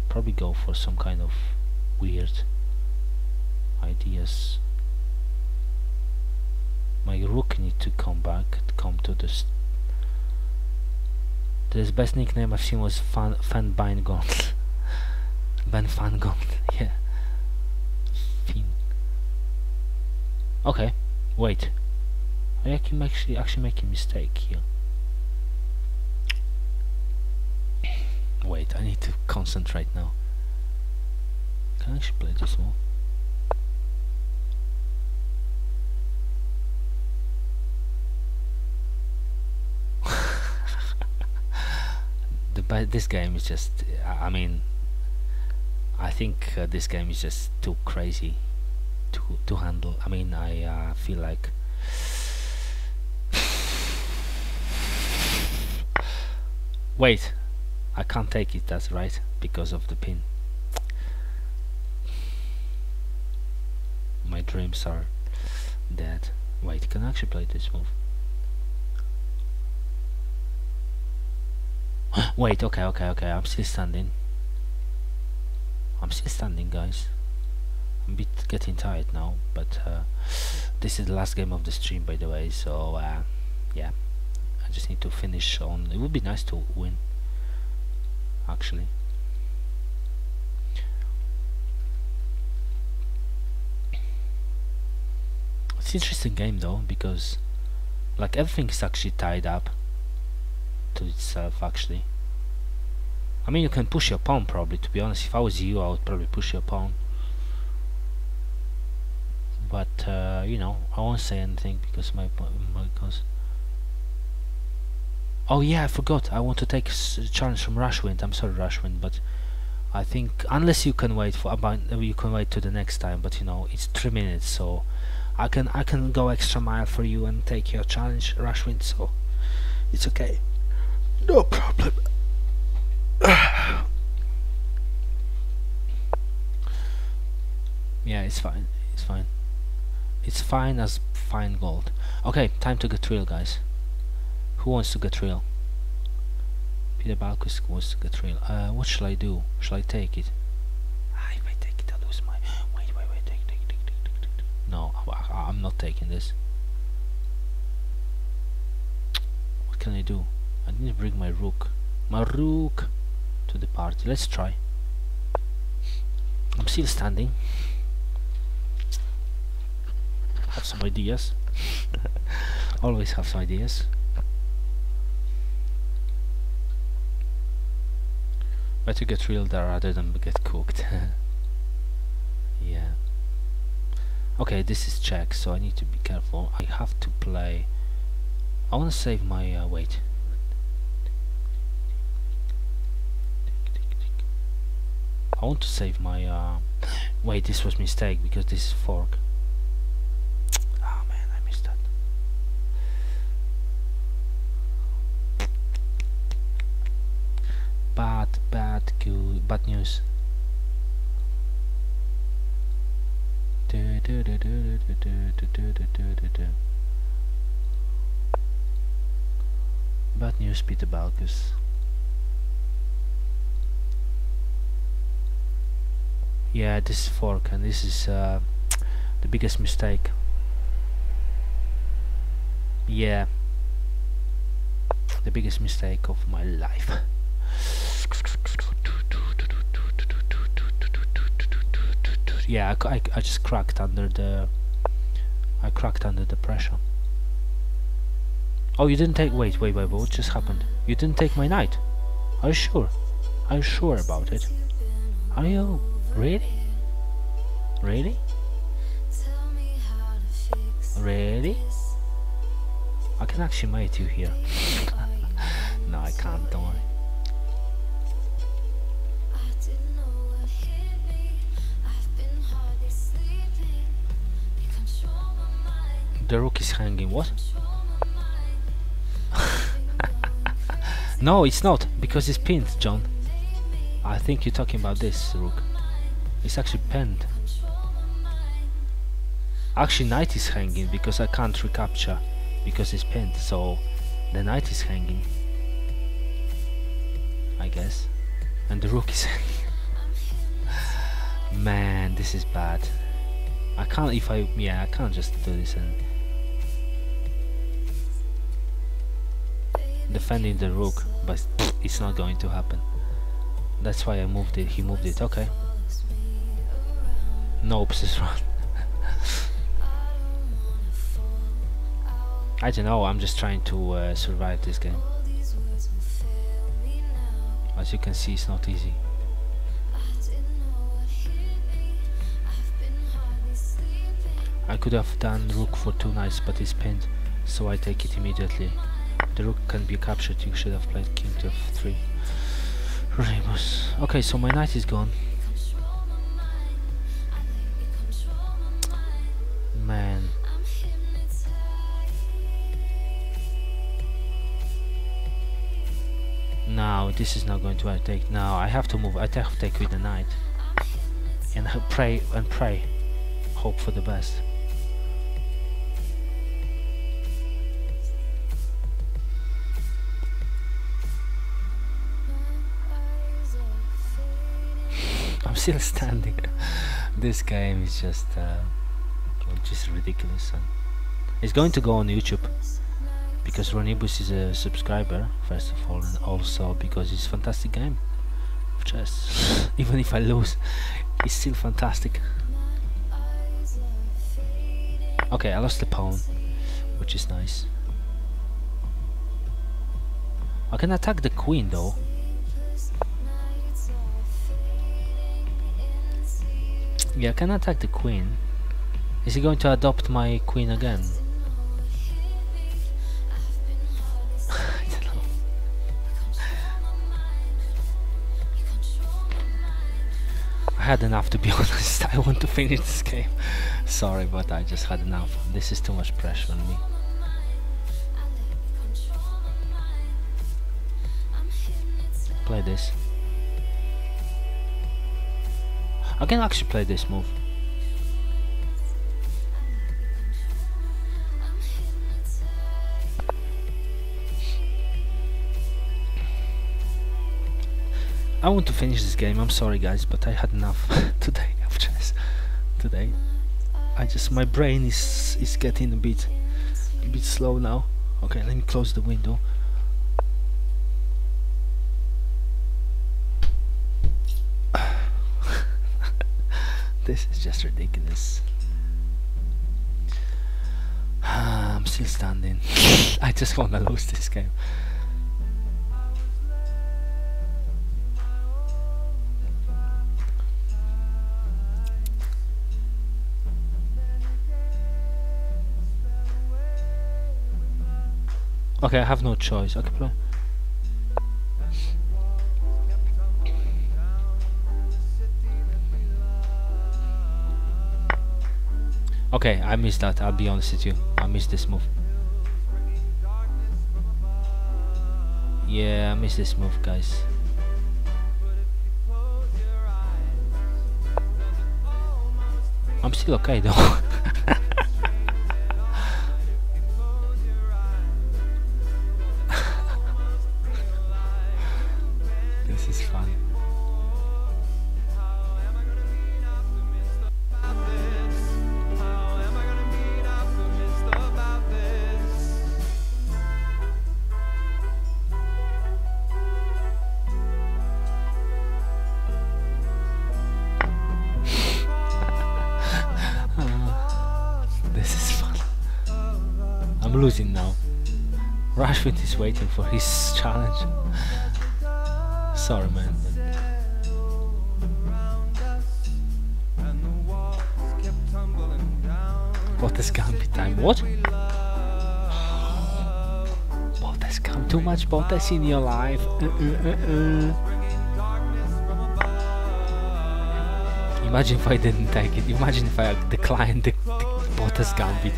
Probably go for some kind of weird ideas. My rook need to come back, come to this. The best nickname I've seen was Fan Fan Bingont. Ben Fangont, yeah. Fin. Okay, wait. I can actually actually make a mistake here. Wait, I need to concentrate now. Can I actually play this one? But this game is just I mean I think uh, this game is just too crazy to to handle. I mean I uh, feel like Wait, I can't take it, that's right, because of the pin. My dreams are dead. Wait, can I actually play this move? Wait, okay, okay, okay, I'm still standing. I'm still standing, guys. I'm a bit getting tired now, but uh, this is the last game of the stream, by the way, so uh, yeah. I just need to finish on. It would be nice to win, actually. It's interesting game though because, like everything is actually tied up to itself. Actually, I mean you can push your pawn probably. To be honest, if I was you, I would probably push your pawn. But uh, you know, I won't say anything because my because. Oh yeah, I forgot. I want to take challenge from Rushwind. I'm sorry, Rushwind, but I think unless you can wait for about uh, you can wait to the next time. But you know, it's three minutes, so I can I can go extra mile for you and take your challenge, Rushwind. So it's okay, no problem. yeah, it's fine. It's fine. It's fine as fine gold. Okay, time to get real, guys. Who wants to get real? Peter Balkus wants to get real. Uh, what shall I do? Shall I take it? Ah, if I take it, I lose my. Wait, wait, wait. Take, take, take, take, take. No, I'm not taking this. What can I do? I need to bring my rook. My rook to the party. Let's try. I'm still standing. Have some ideas. Always have some ideas. Better get real there rather than get cooked. yeah. Okay, this is check, so I need to be careful. I have to play. I want to save my uh, wait. I want to save my uh, wait this was mistake because this is fork oh man I missed that bad bad good bad news Bad news, Peter Balkus. Yeah this is fork and this is uh, the biggest mistake. Yeah. The biggest mistake of my life. Yeah I I just cracked under the I cracked under the pressure. Oh you didn't take wait wait wait what just happened? You didn't take my knight are you sure? Are you sure about it? Are you really? Really? Really? I can actually mate you here. No I can't don't worry. The rook is hanging. What? no, it's not because it's pinned, John. I think you're talking about this rook. It's actually pinned. Actually, knight is hanging because I can't recapture because it's pinned. So the knight is hanging. I guess, and the rook is hanging. Man, this is bad. I can't if I yeah I can't just do this and defending the rook but it's not going to happen that's why I moved it he moved it okay nope this run I don't know I'm just trying to uh, survive this game. As you can see it's not easy. I could have done rook for two knights but it's pinned so I take it immediately. The rook can be captured you should have played king to f3 Rebus okay so my knight is gone man. Now this is not going to take now I have to move I have to take with the knight and pray and pray hope for the best. I'm still standing. This game is just uh, just ridiculous and it's going to go on YouTube because Ronibus is a subscriber first of all and also because it's a fantastic game of chess. Even if I lose it's still fantastic. Okay I lost the pawn which is nice. I can attack the queen though. Yeah I can attack the queen is he going to adopt my queen again I don't know. I had enough to be honest. I want to finish this game. Sorry, but I just had enough. This is too much pressure on me. Play this. I can actually play this move. I want to finish this game. I'm sorry, guys, but I had enough today of chess. Today, I just my brain is is getting a bit a bit slow now. Okay, let me close the window. this is just ridiculous. I'm still standing. I just want to lose this game. Okay, I have no choice. Okay, play. Okay, I missed that. I'll be honest with you. I missed this move. Yeah, I missed this move, guys. I'm still okay though. this is fun. This is fun. I'm losing now. Rashford is waiting for his challenge. Sorry, man. What is Gambit time? What? Botez come too much Botez in your life. Uh, uh, uh, uh. Imagine if I didn't take it. Imagine if I declined the, the Botez Gambit.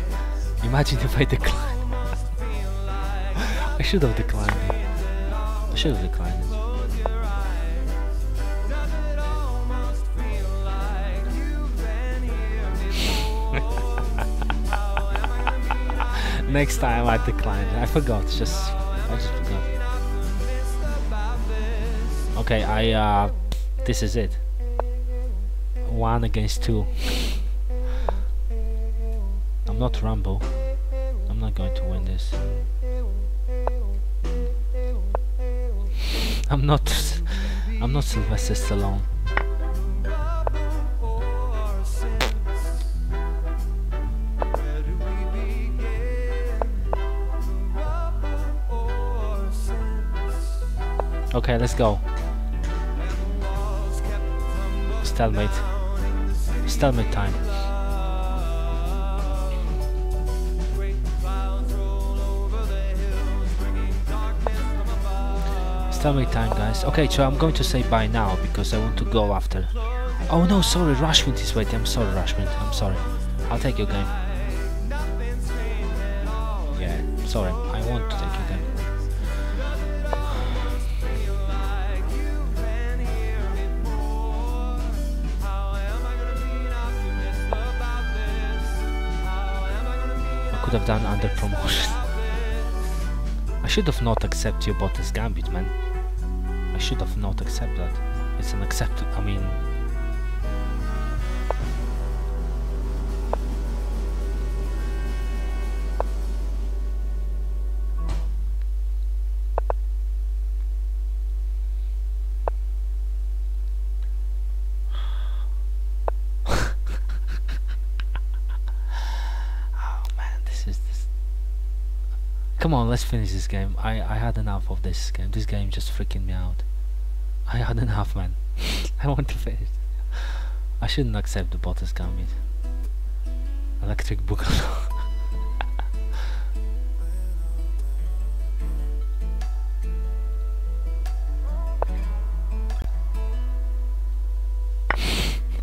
Imagine if I declined. I should have declined it. I should have declined it. Next time I decline. I forgot. Just I just forgot. Okay, I uh this is it. One against two. I'm not Rambo. I'm not going to win this. I'm not I'm not Sylvester Stallone. Okay, let's go. Stalemate. Stalemate time. Stalemate time, guys. Okay, so I'm going to say bye now because I want to go after. Oh no, sorry, Rushwind is waiting. I'm sorry, Rushwind. I'm sorry. I'll take your game. Yeah, sorry. Could have done under promotion. I should have not accepted your Botez Gambit, man. I should have not accepted that. It's an accept. I mean, Come on, let's finish this game. I I had enough of this game. This game just freaking me out. I had enough, man. I want to finish. I shouldn't accept the Botez Gambit. Electric Boogaloo.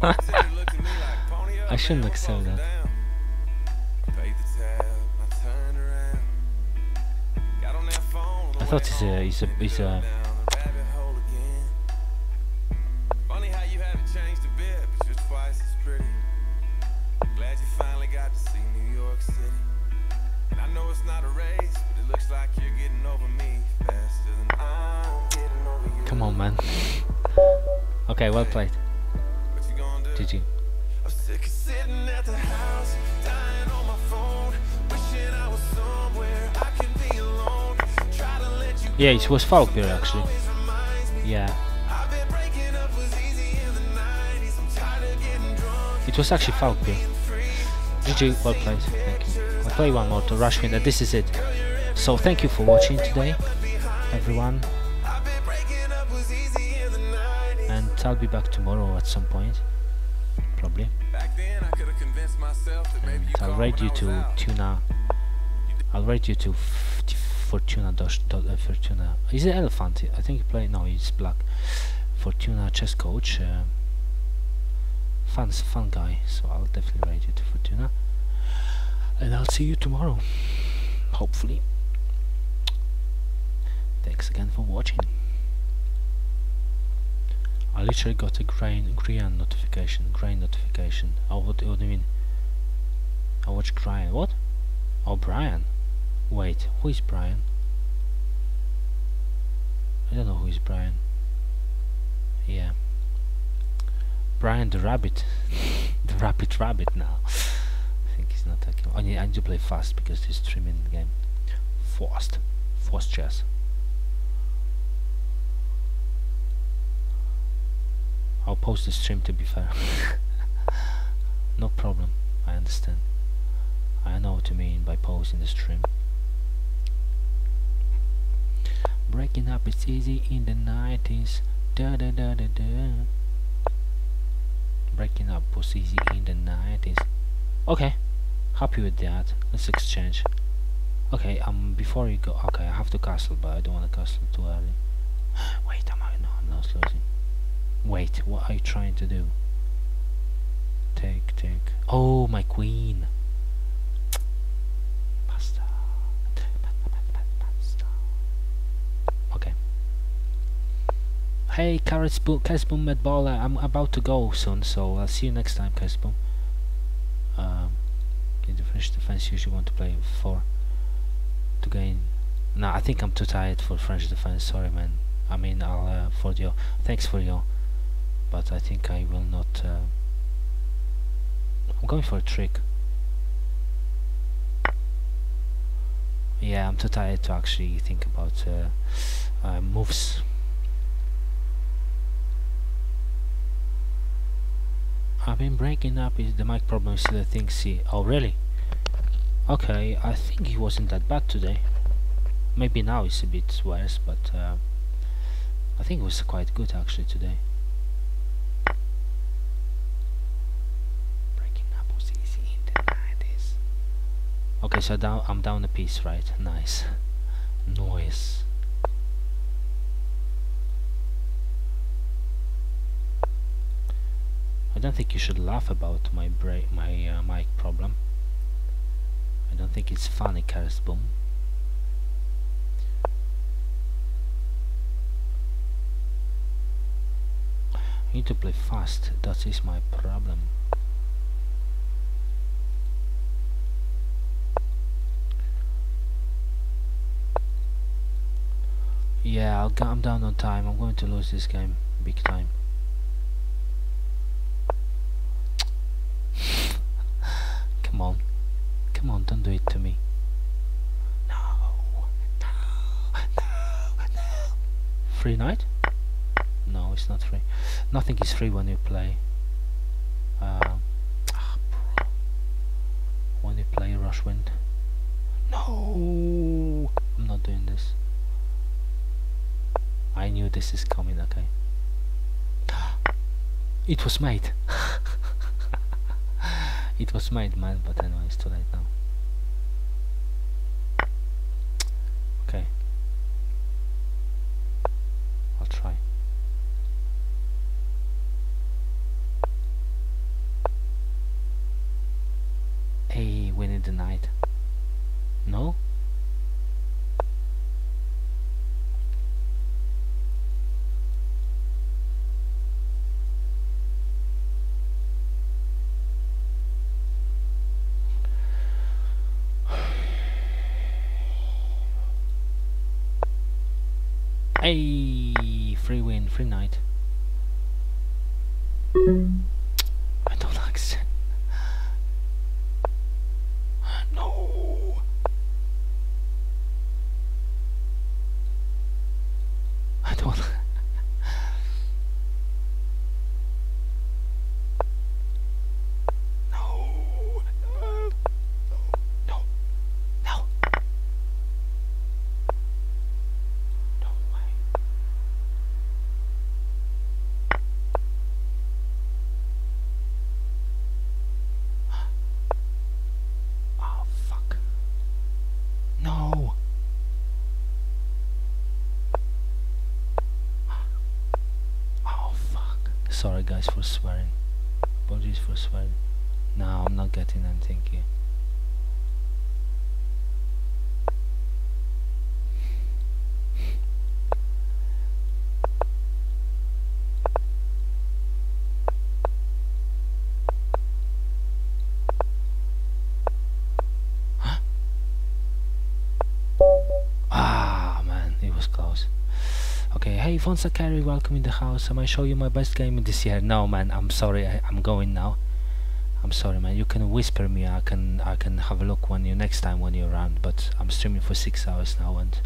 I shouldn't accept that. Thought a he's a a Yeah, it was Falkbeer actually. Yeah. I've been breaking up was easy in the 90s. I'm tired of getting drunk. It was actually Falkbeer. GG, well played. Thank you. I'll play one more to Rushwind and this is it. So thank you for watching today, everyone. And I'll be back tomorrow at some point. Probably. Maybe i'll rate you to tuna. I'll rate you to Fortuna Dosh uh, Fortuna. Is it elephant? I think you play. No, he's black. Fortuna chess coach. Uh, fun, fun guy. So I'll definitely rate to Fortuna. And I'll see you tomorrow. Hopefully. Thanks again for watching. I literally got a grain Grian notification. Grain notification. Oh, what, what do you mean? I watch Brian. What? Oh, Brian. Wait, who is Brian? I don't know who is Brian. Yeah. Brian the rabbit. the rabbit rabbit now. I think he's not talking. Oh, I need, I need to play fast because he's streaming the game. Fast. Fast chess. I'll post the stream to be fair. no problem. I understand. I know what you mean by posting the stream. Breaking up is easy in the 90s. Da da da da da. Breaking up was easy in the 90s. Okay, happy with that. Let's exchange. Okay, um, before you go, okay, I have to castle, but I don't want to castle too early. Wait, am I? No, I'm not losing. Wait, what are you trying to do? Take, take. Oh, my queen. Hey, Carrot Casboom Medball, I'm about to go soon, so I'll see you next time, Casboom. Um, in the French defense, usually want to play four to gain. No, I think I'm too tired for French defense. Sorry, man. I mean, I'll uh, for your thanks for your, but I think I will not. Uh, I'm going for a trick. Yeah, I'm too tired to actually think about uh, uh, moves. I've been breaking up. Is the mic problem is still a thing? See, oh really? Okay, I think it wasn't that bad today. Maybe now it's a bit worse, but uh, I think it was quite good actually today. Breaking up easy in the 90s. Okay, so down I'm down a piece, right? Nice. Noise. I don't think you should laugh about my my uh, mic problem. I don't think it's funny, Karis Boom. I need to play fast, that is my problem. Yeah, I'll I'm down on time. I'm going to lose this game big time. Come on. Come on, don't do it to me. No. No. No. No. Free knight? No, it's not free. Nothing is free when you play. Um, ah, when you play Rushwind. No. I'm not doing this. I knew this is coming, okay. It was made. it was my man, but anyway, it's too late now. Okay. I'll try. Hey, we need the knight. No? Hey, free win, free knight. I don't accept. No. I don't. no. No. No. No. No way. Oh fuck. No. Oh fuck. Sorry guys for swearing. Apologies for swearing. No, I'm not getting anything here. Fonsa Carey, welcome in the house. Am I show you my best game this year? No man, I'm sorry, I, I'm going now. I'm sorry man, you can whisper me, I can I can have a look when you next time when you're around, but I'm streaming for six hours now and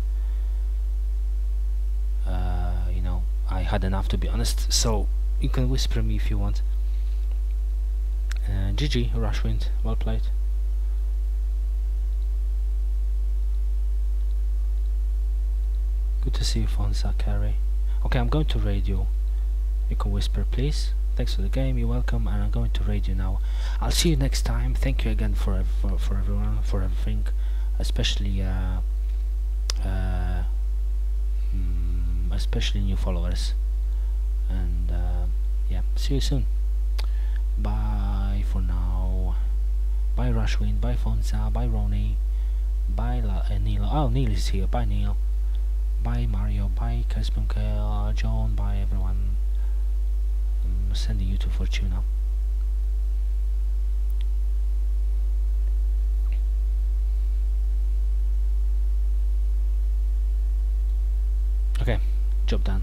uh, you know, I had enough to be honest, so you can whisper me if you want. Uh, GG, Rushwind, well played. Good to see you, Fonsa Carey. Okay, I'm going to radio you. Can whisper, please. Thanks for the game. You're welcome, and I'm going to radio now. I'll see you next time. Thank you again for for, for everyone for everything, especially uh, uh, mm, especially new followers. And uh, yeah, see you soon. Bye for now. Bye Rushwind. Bye Fonza Bye Ronnie. Bye La- uh, Neil. Oh, Neil is here. Bye Neil by Mario, by Crispin, uh, John, by everyone. I'm sending you to Fortuna. Okay, job done.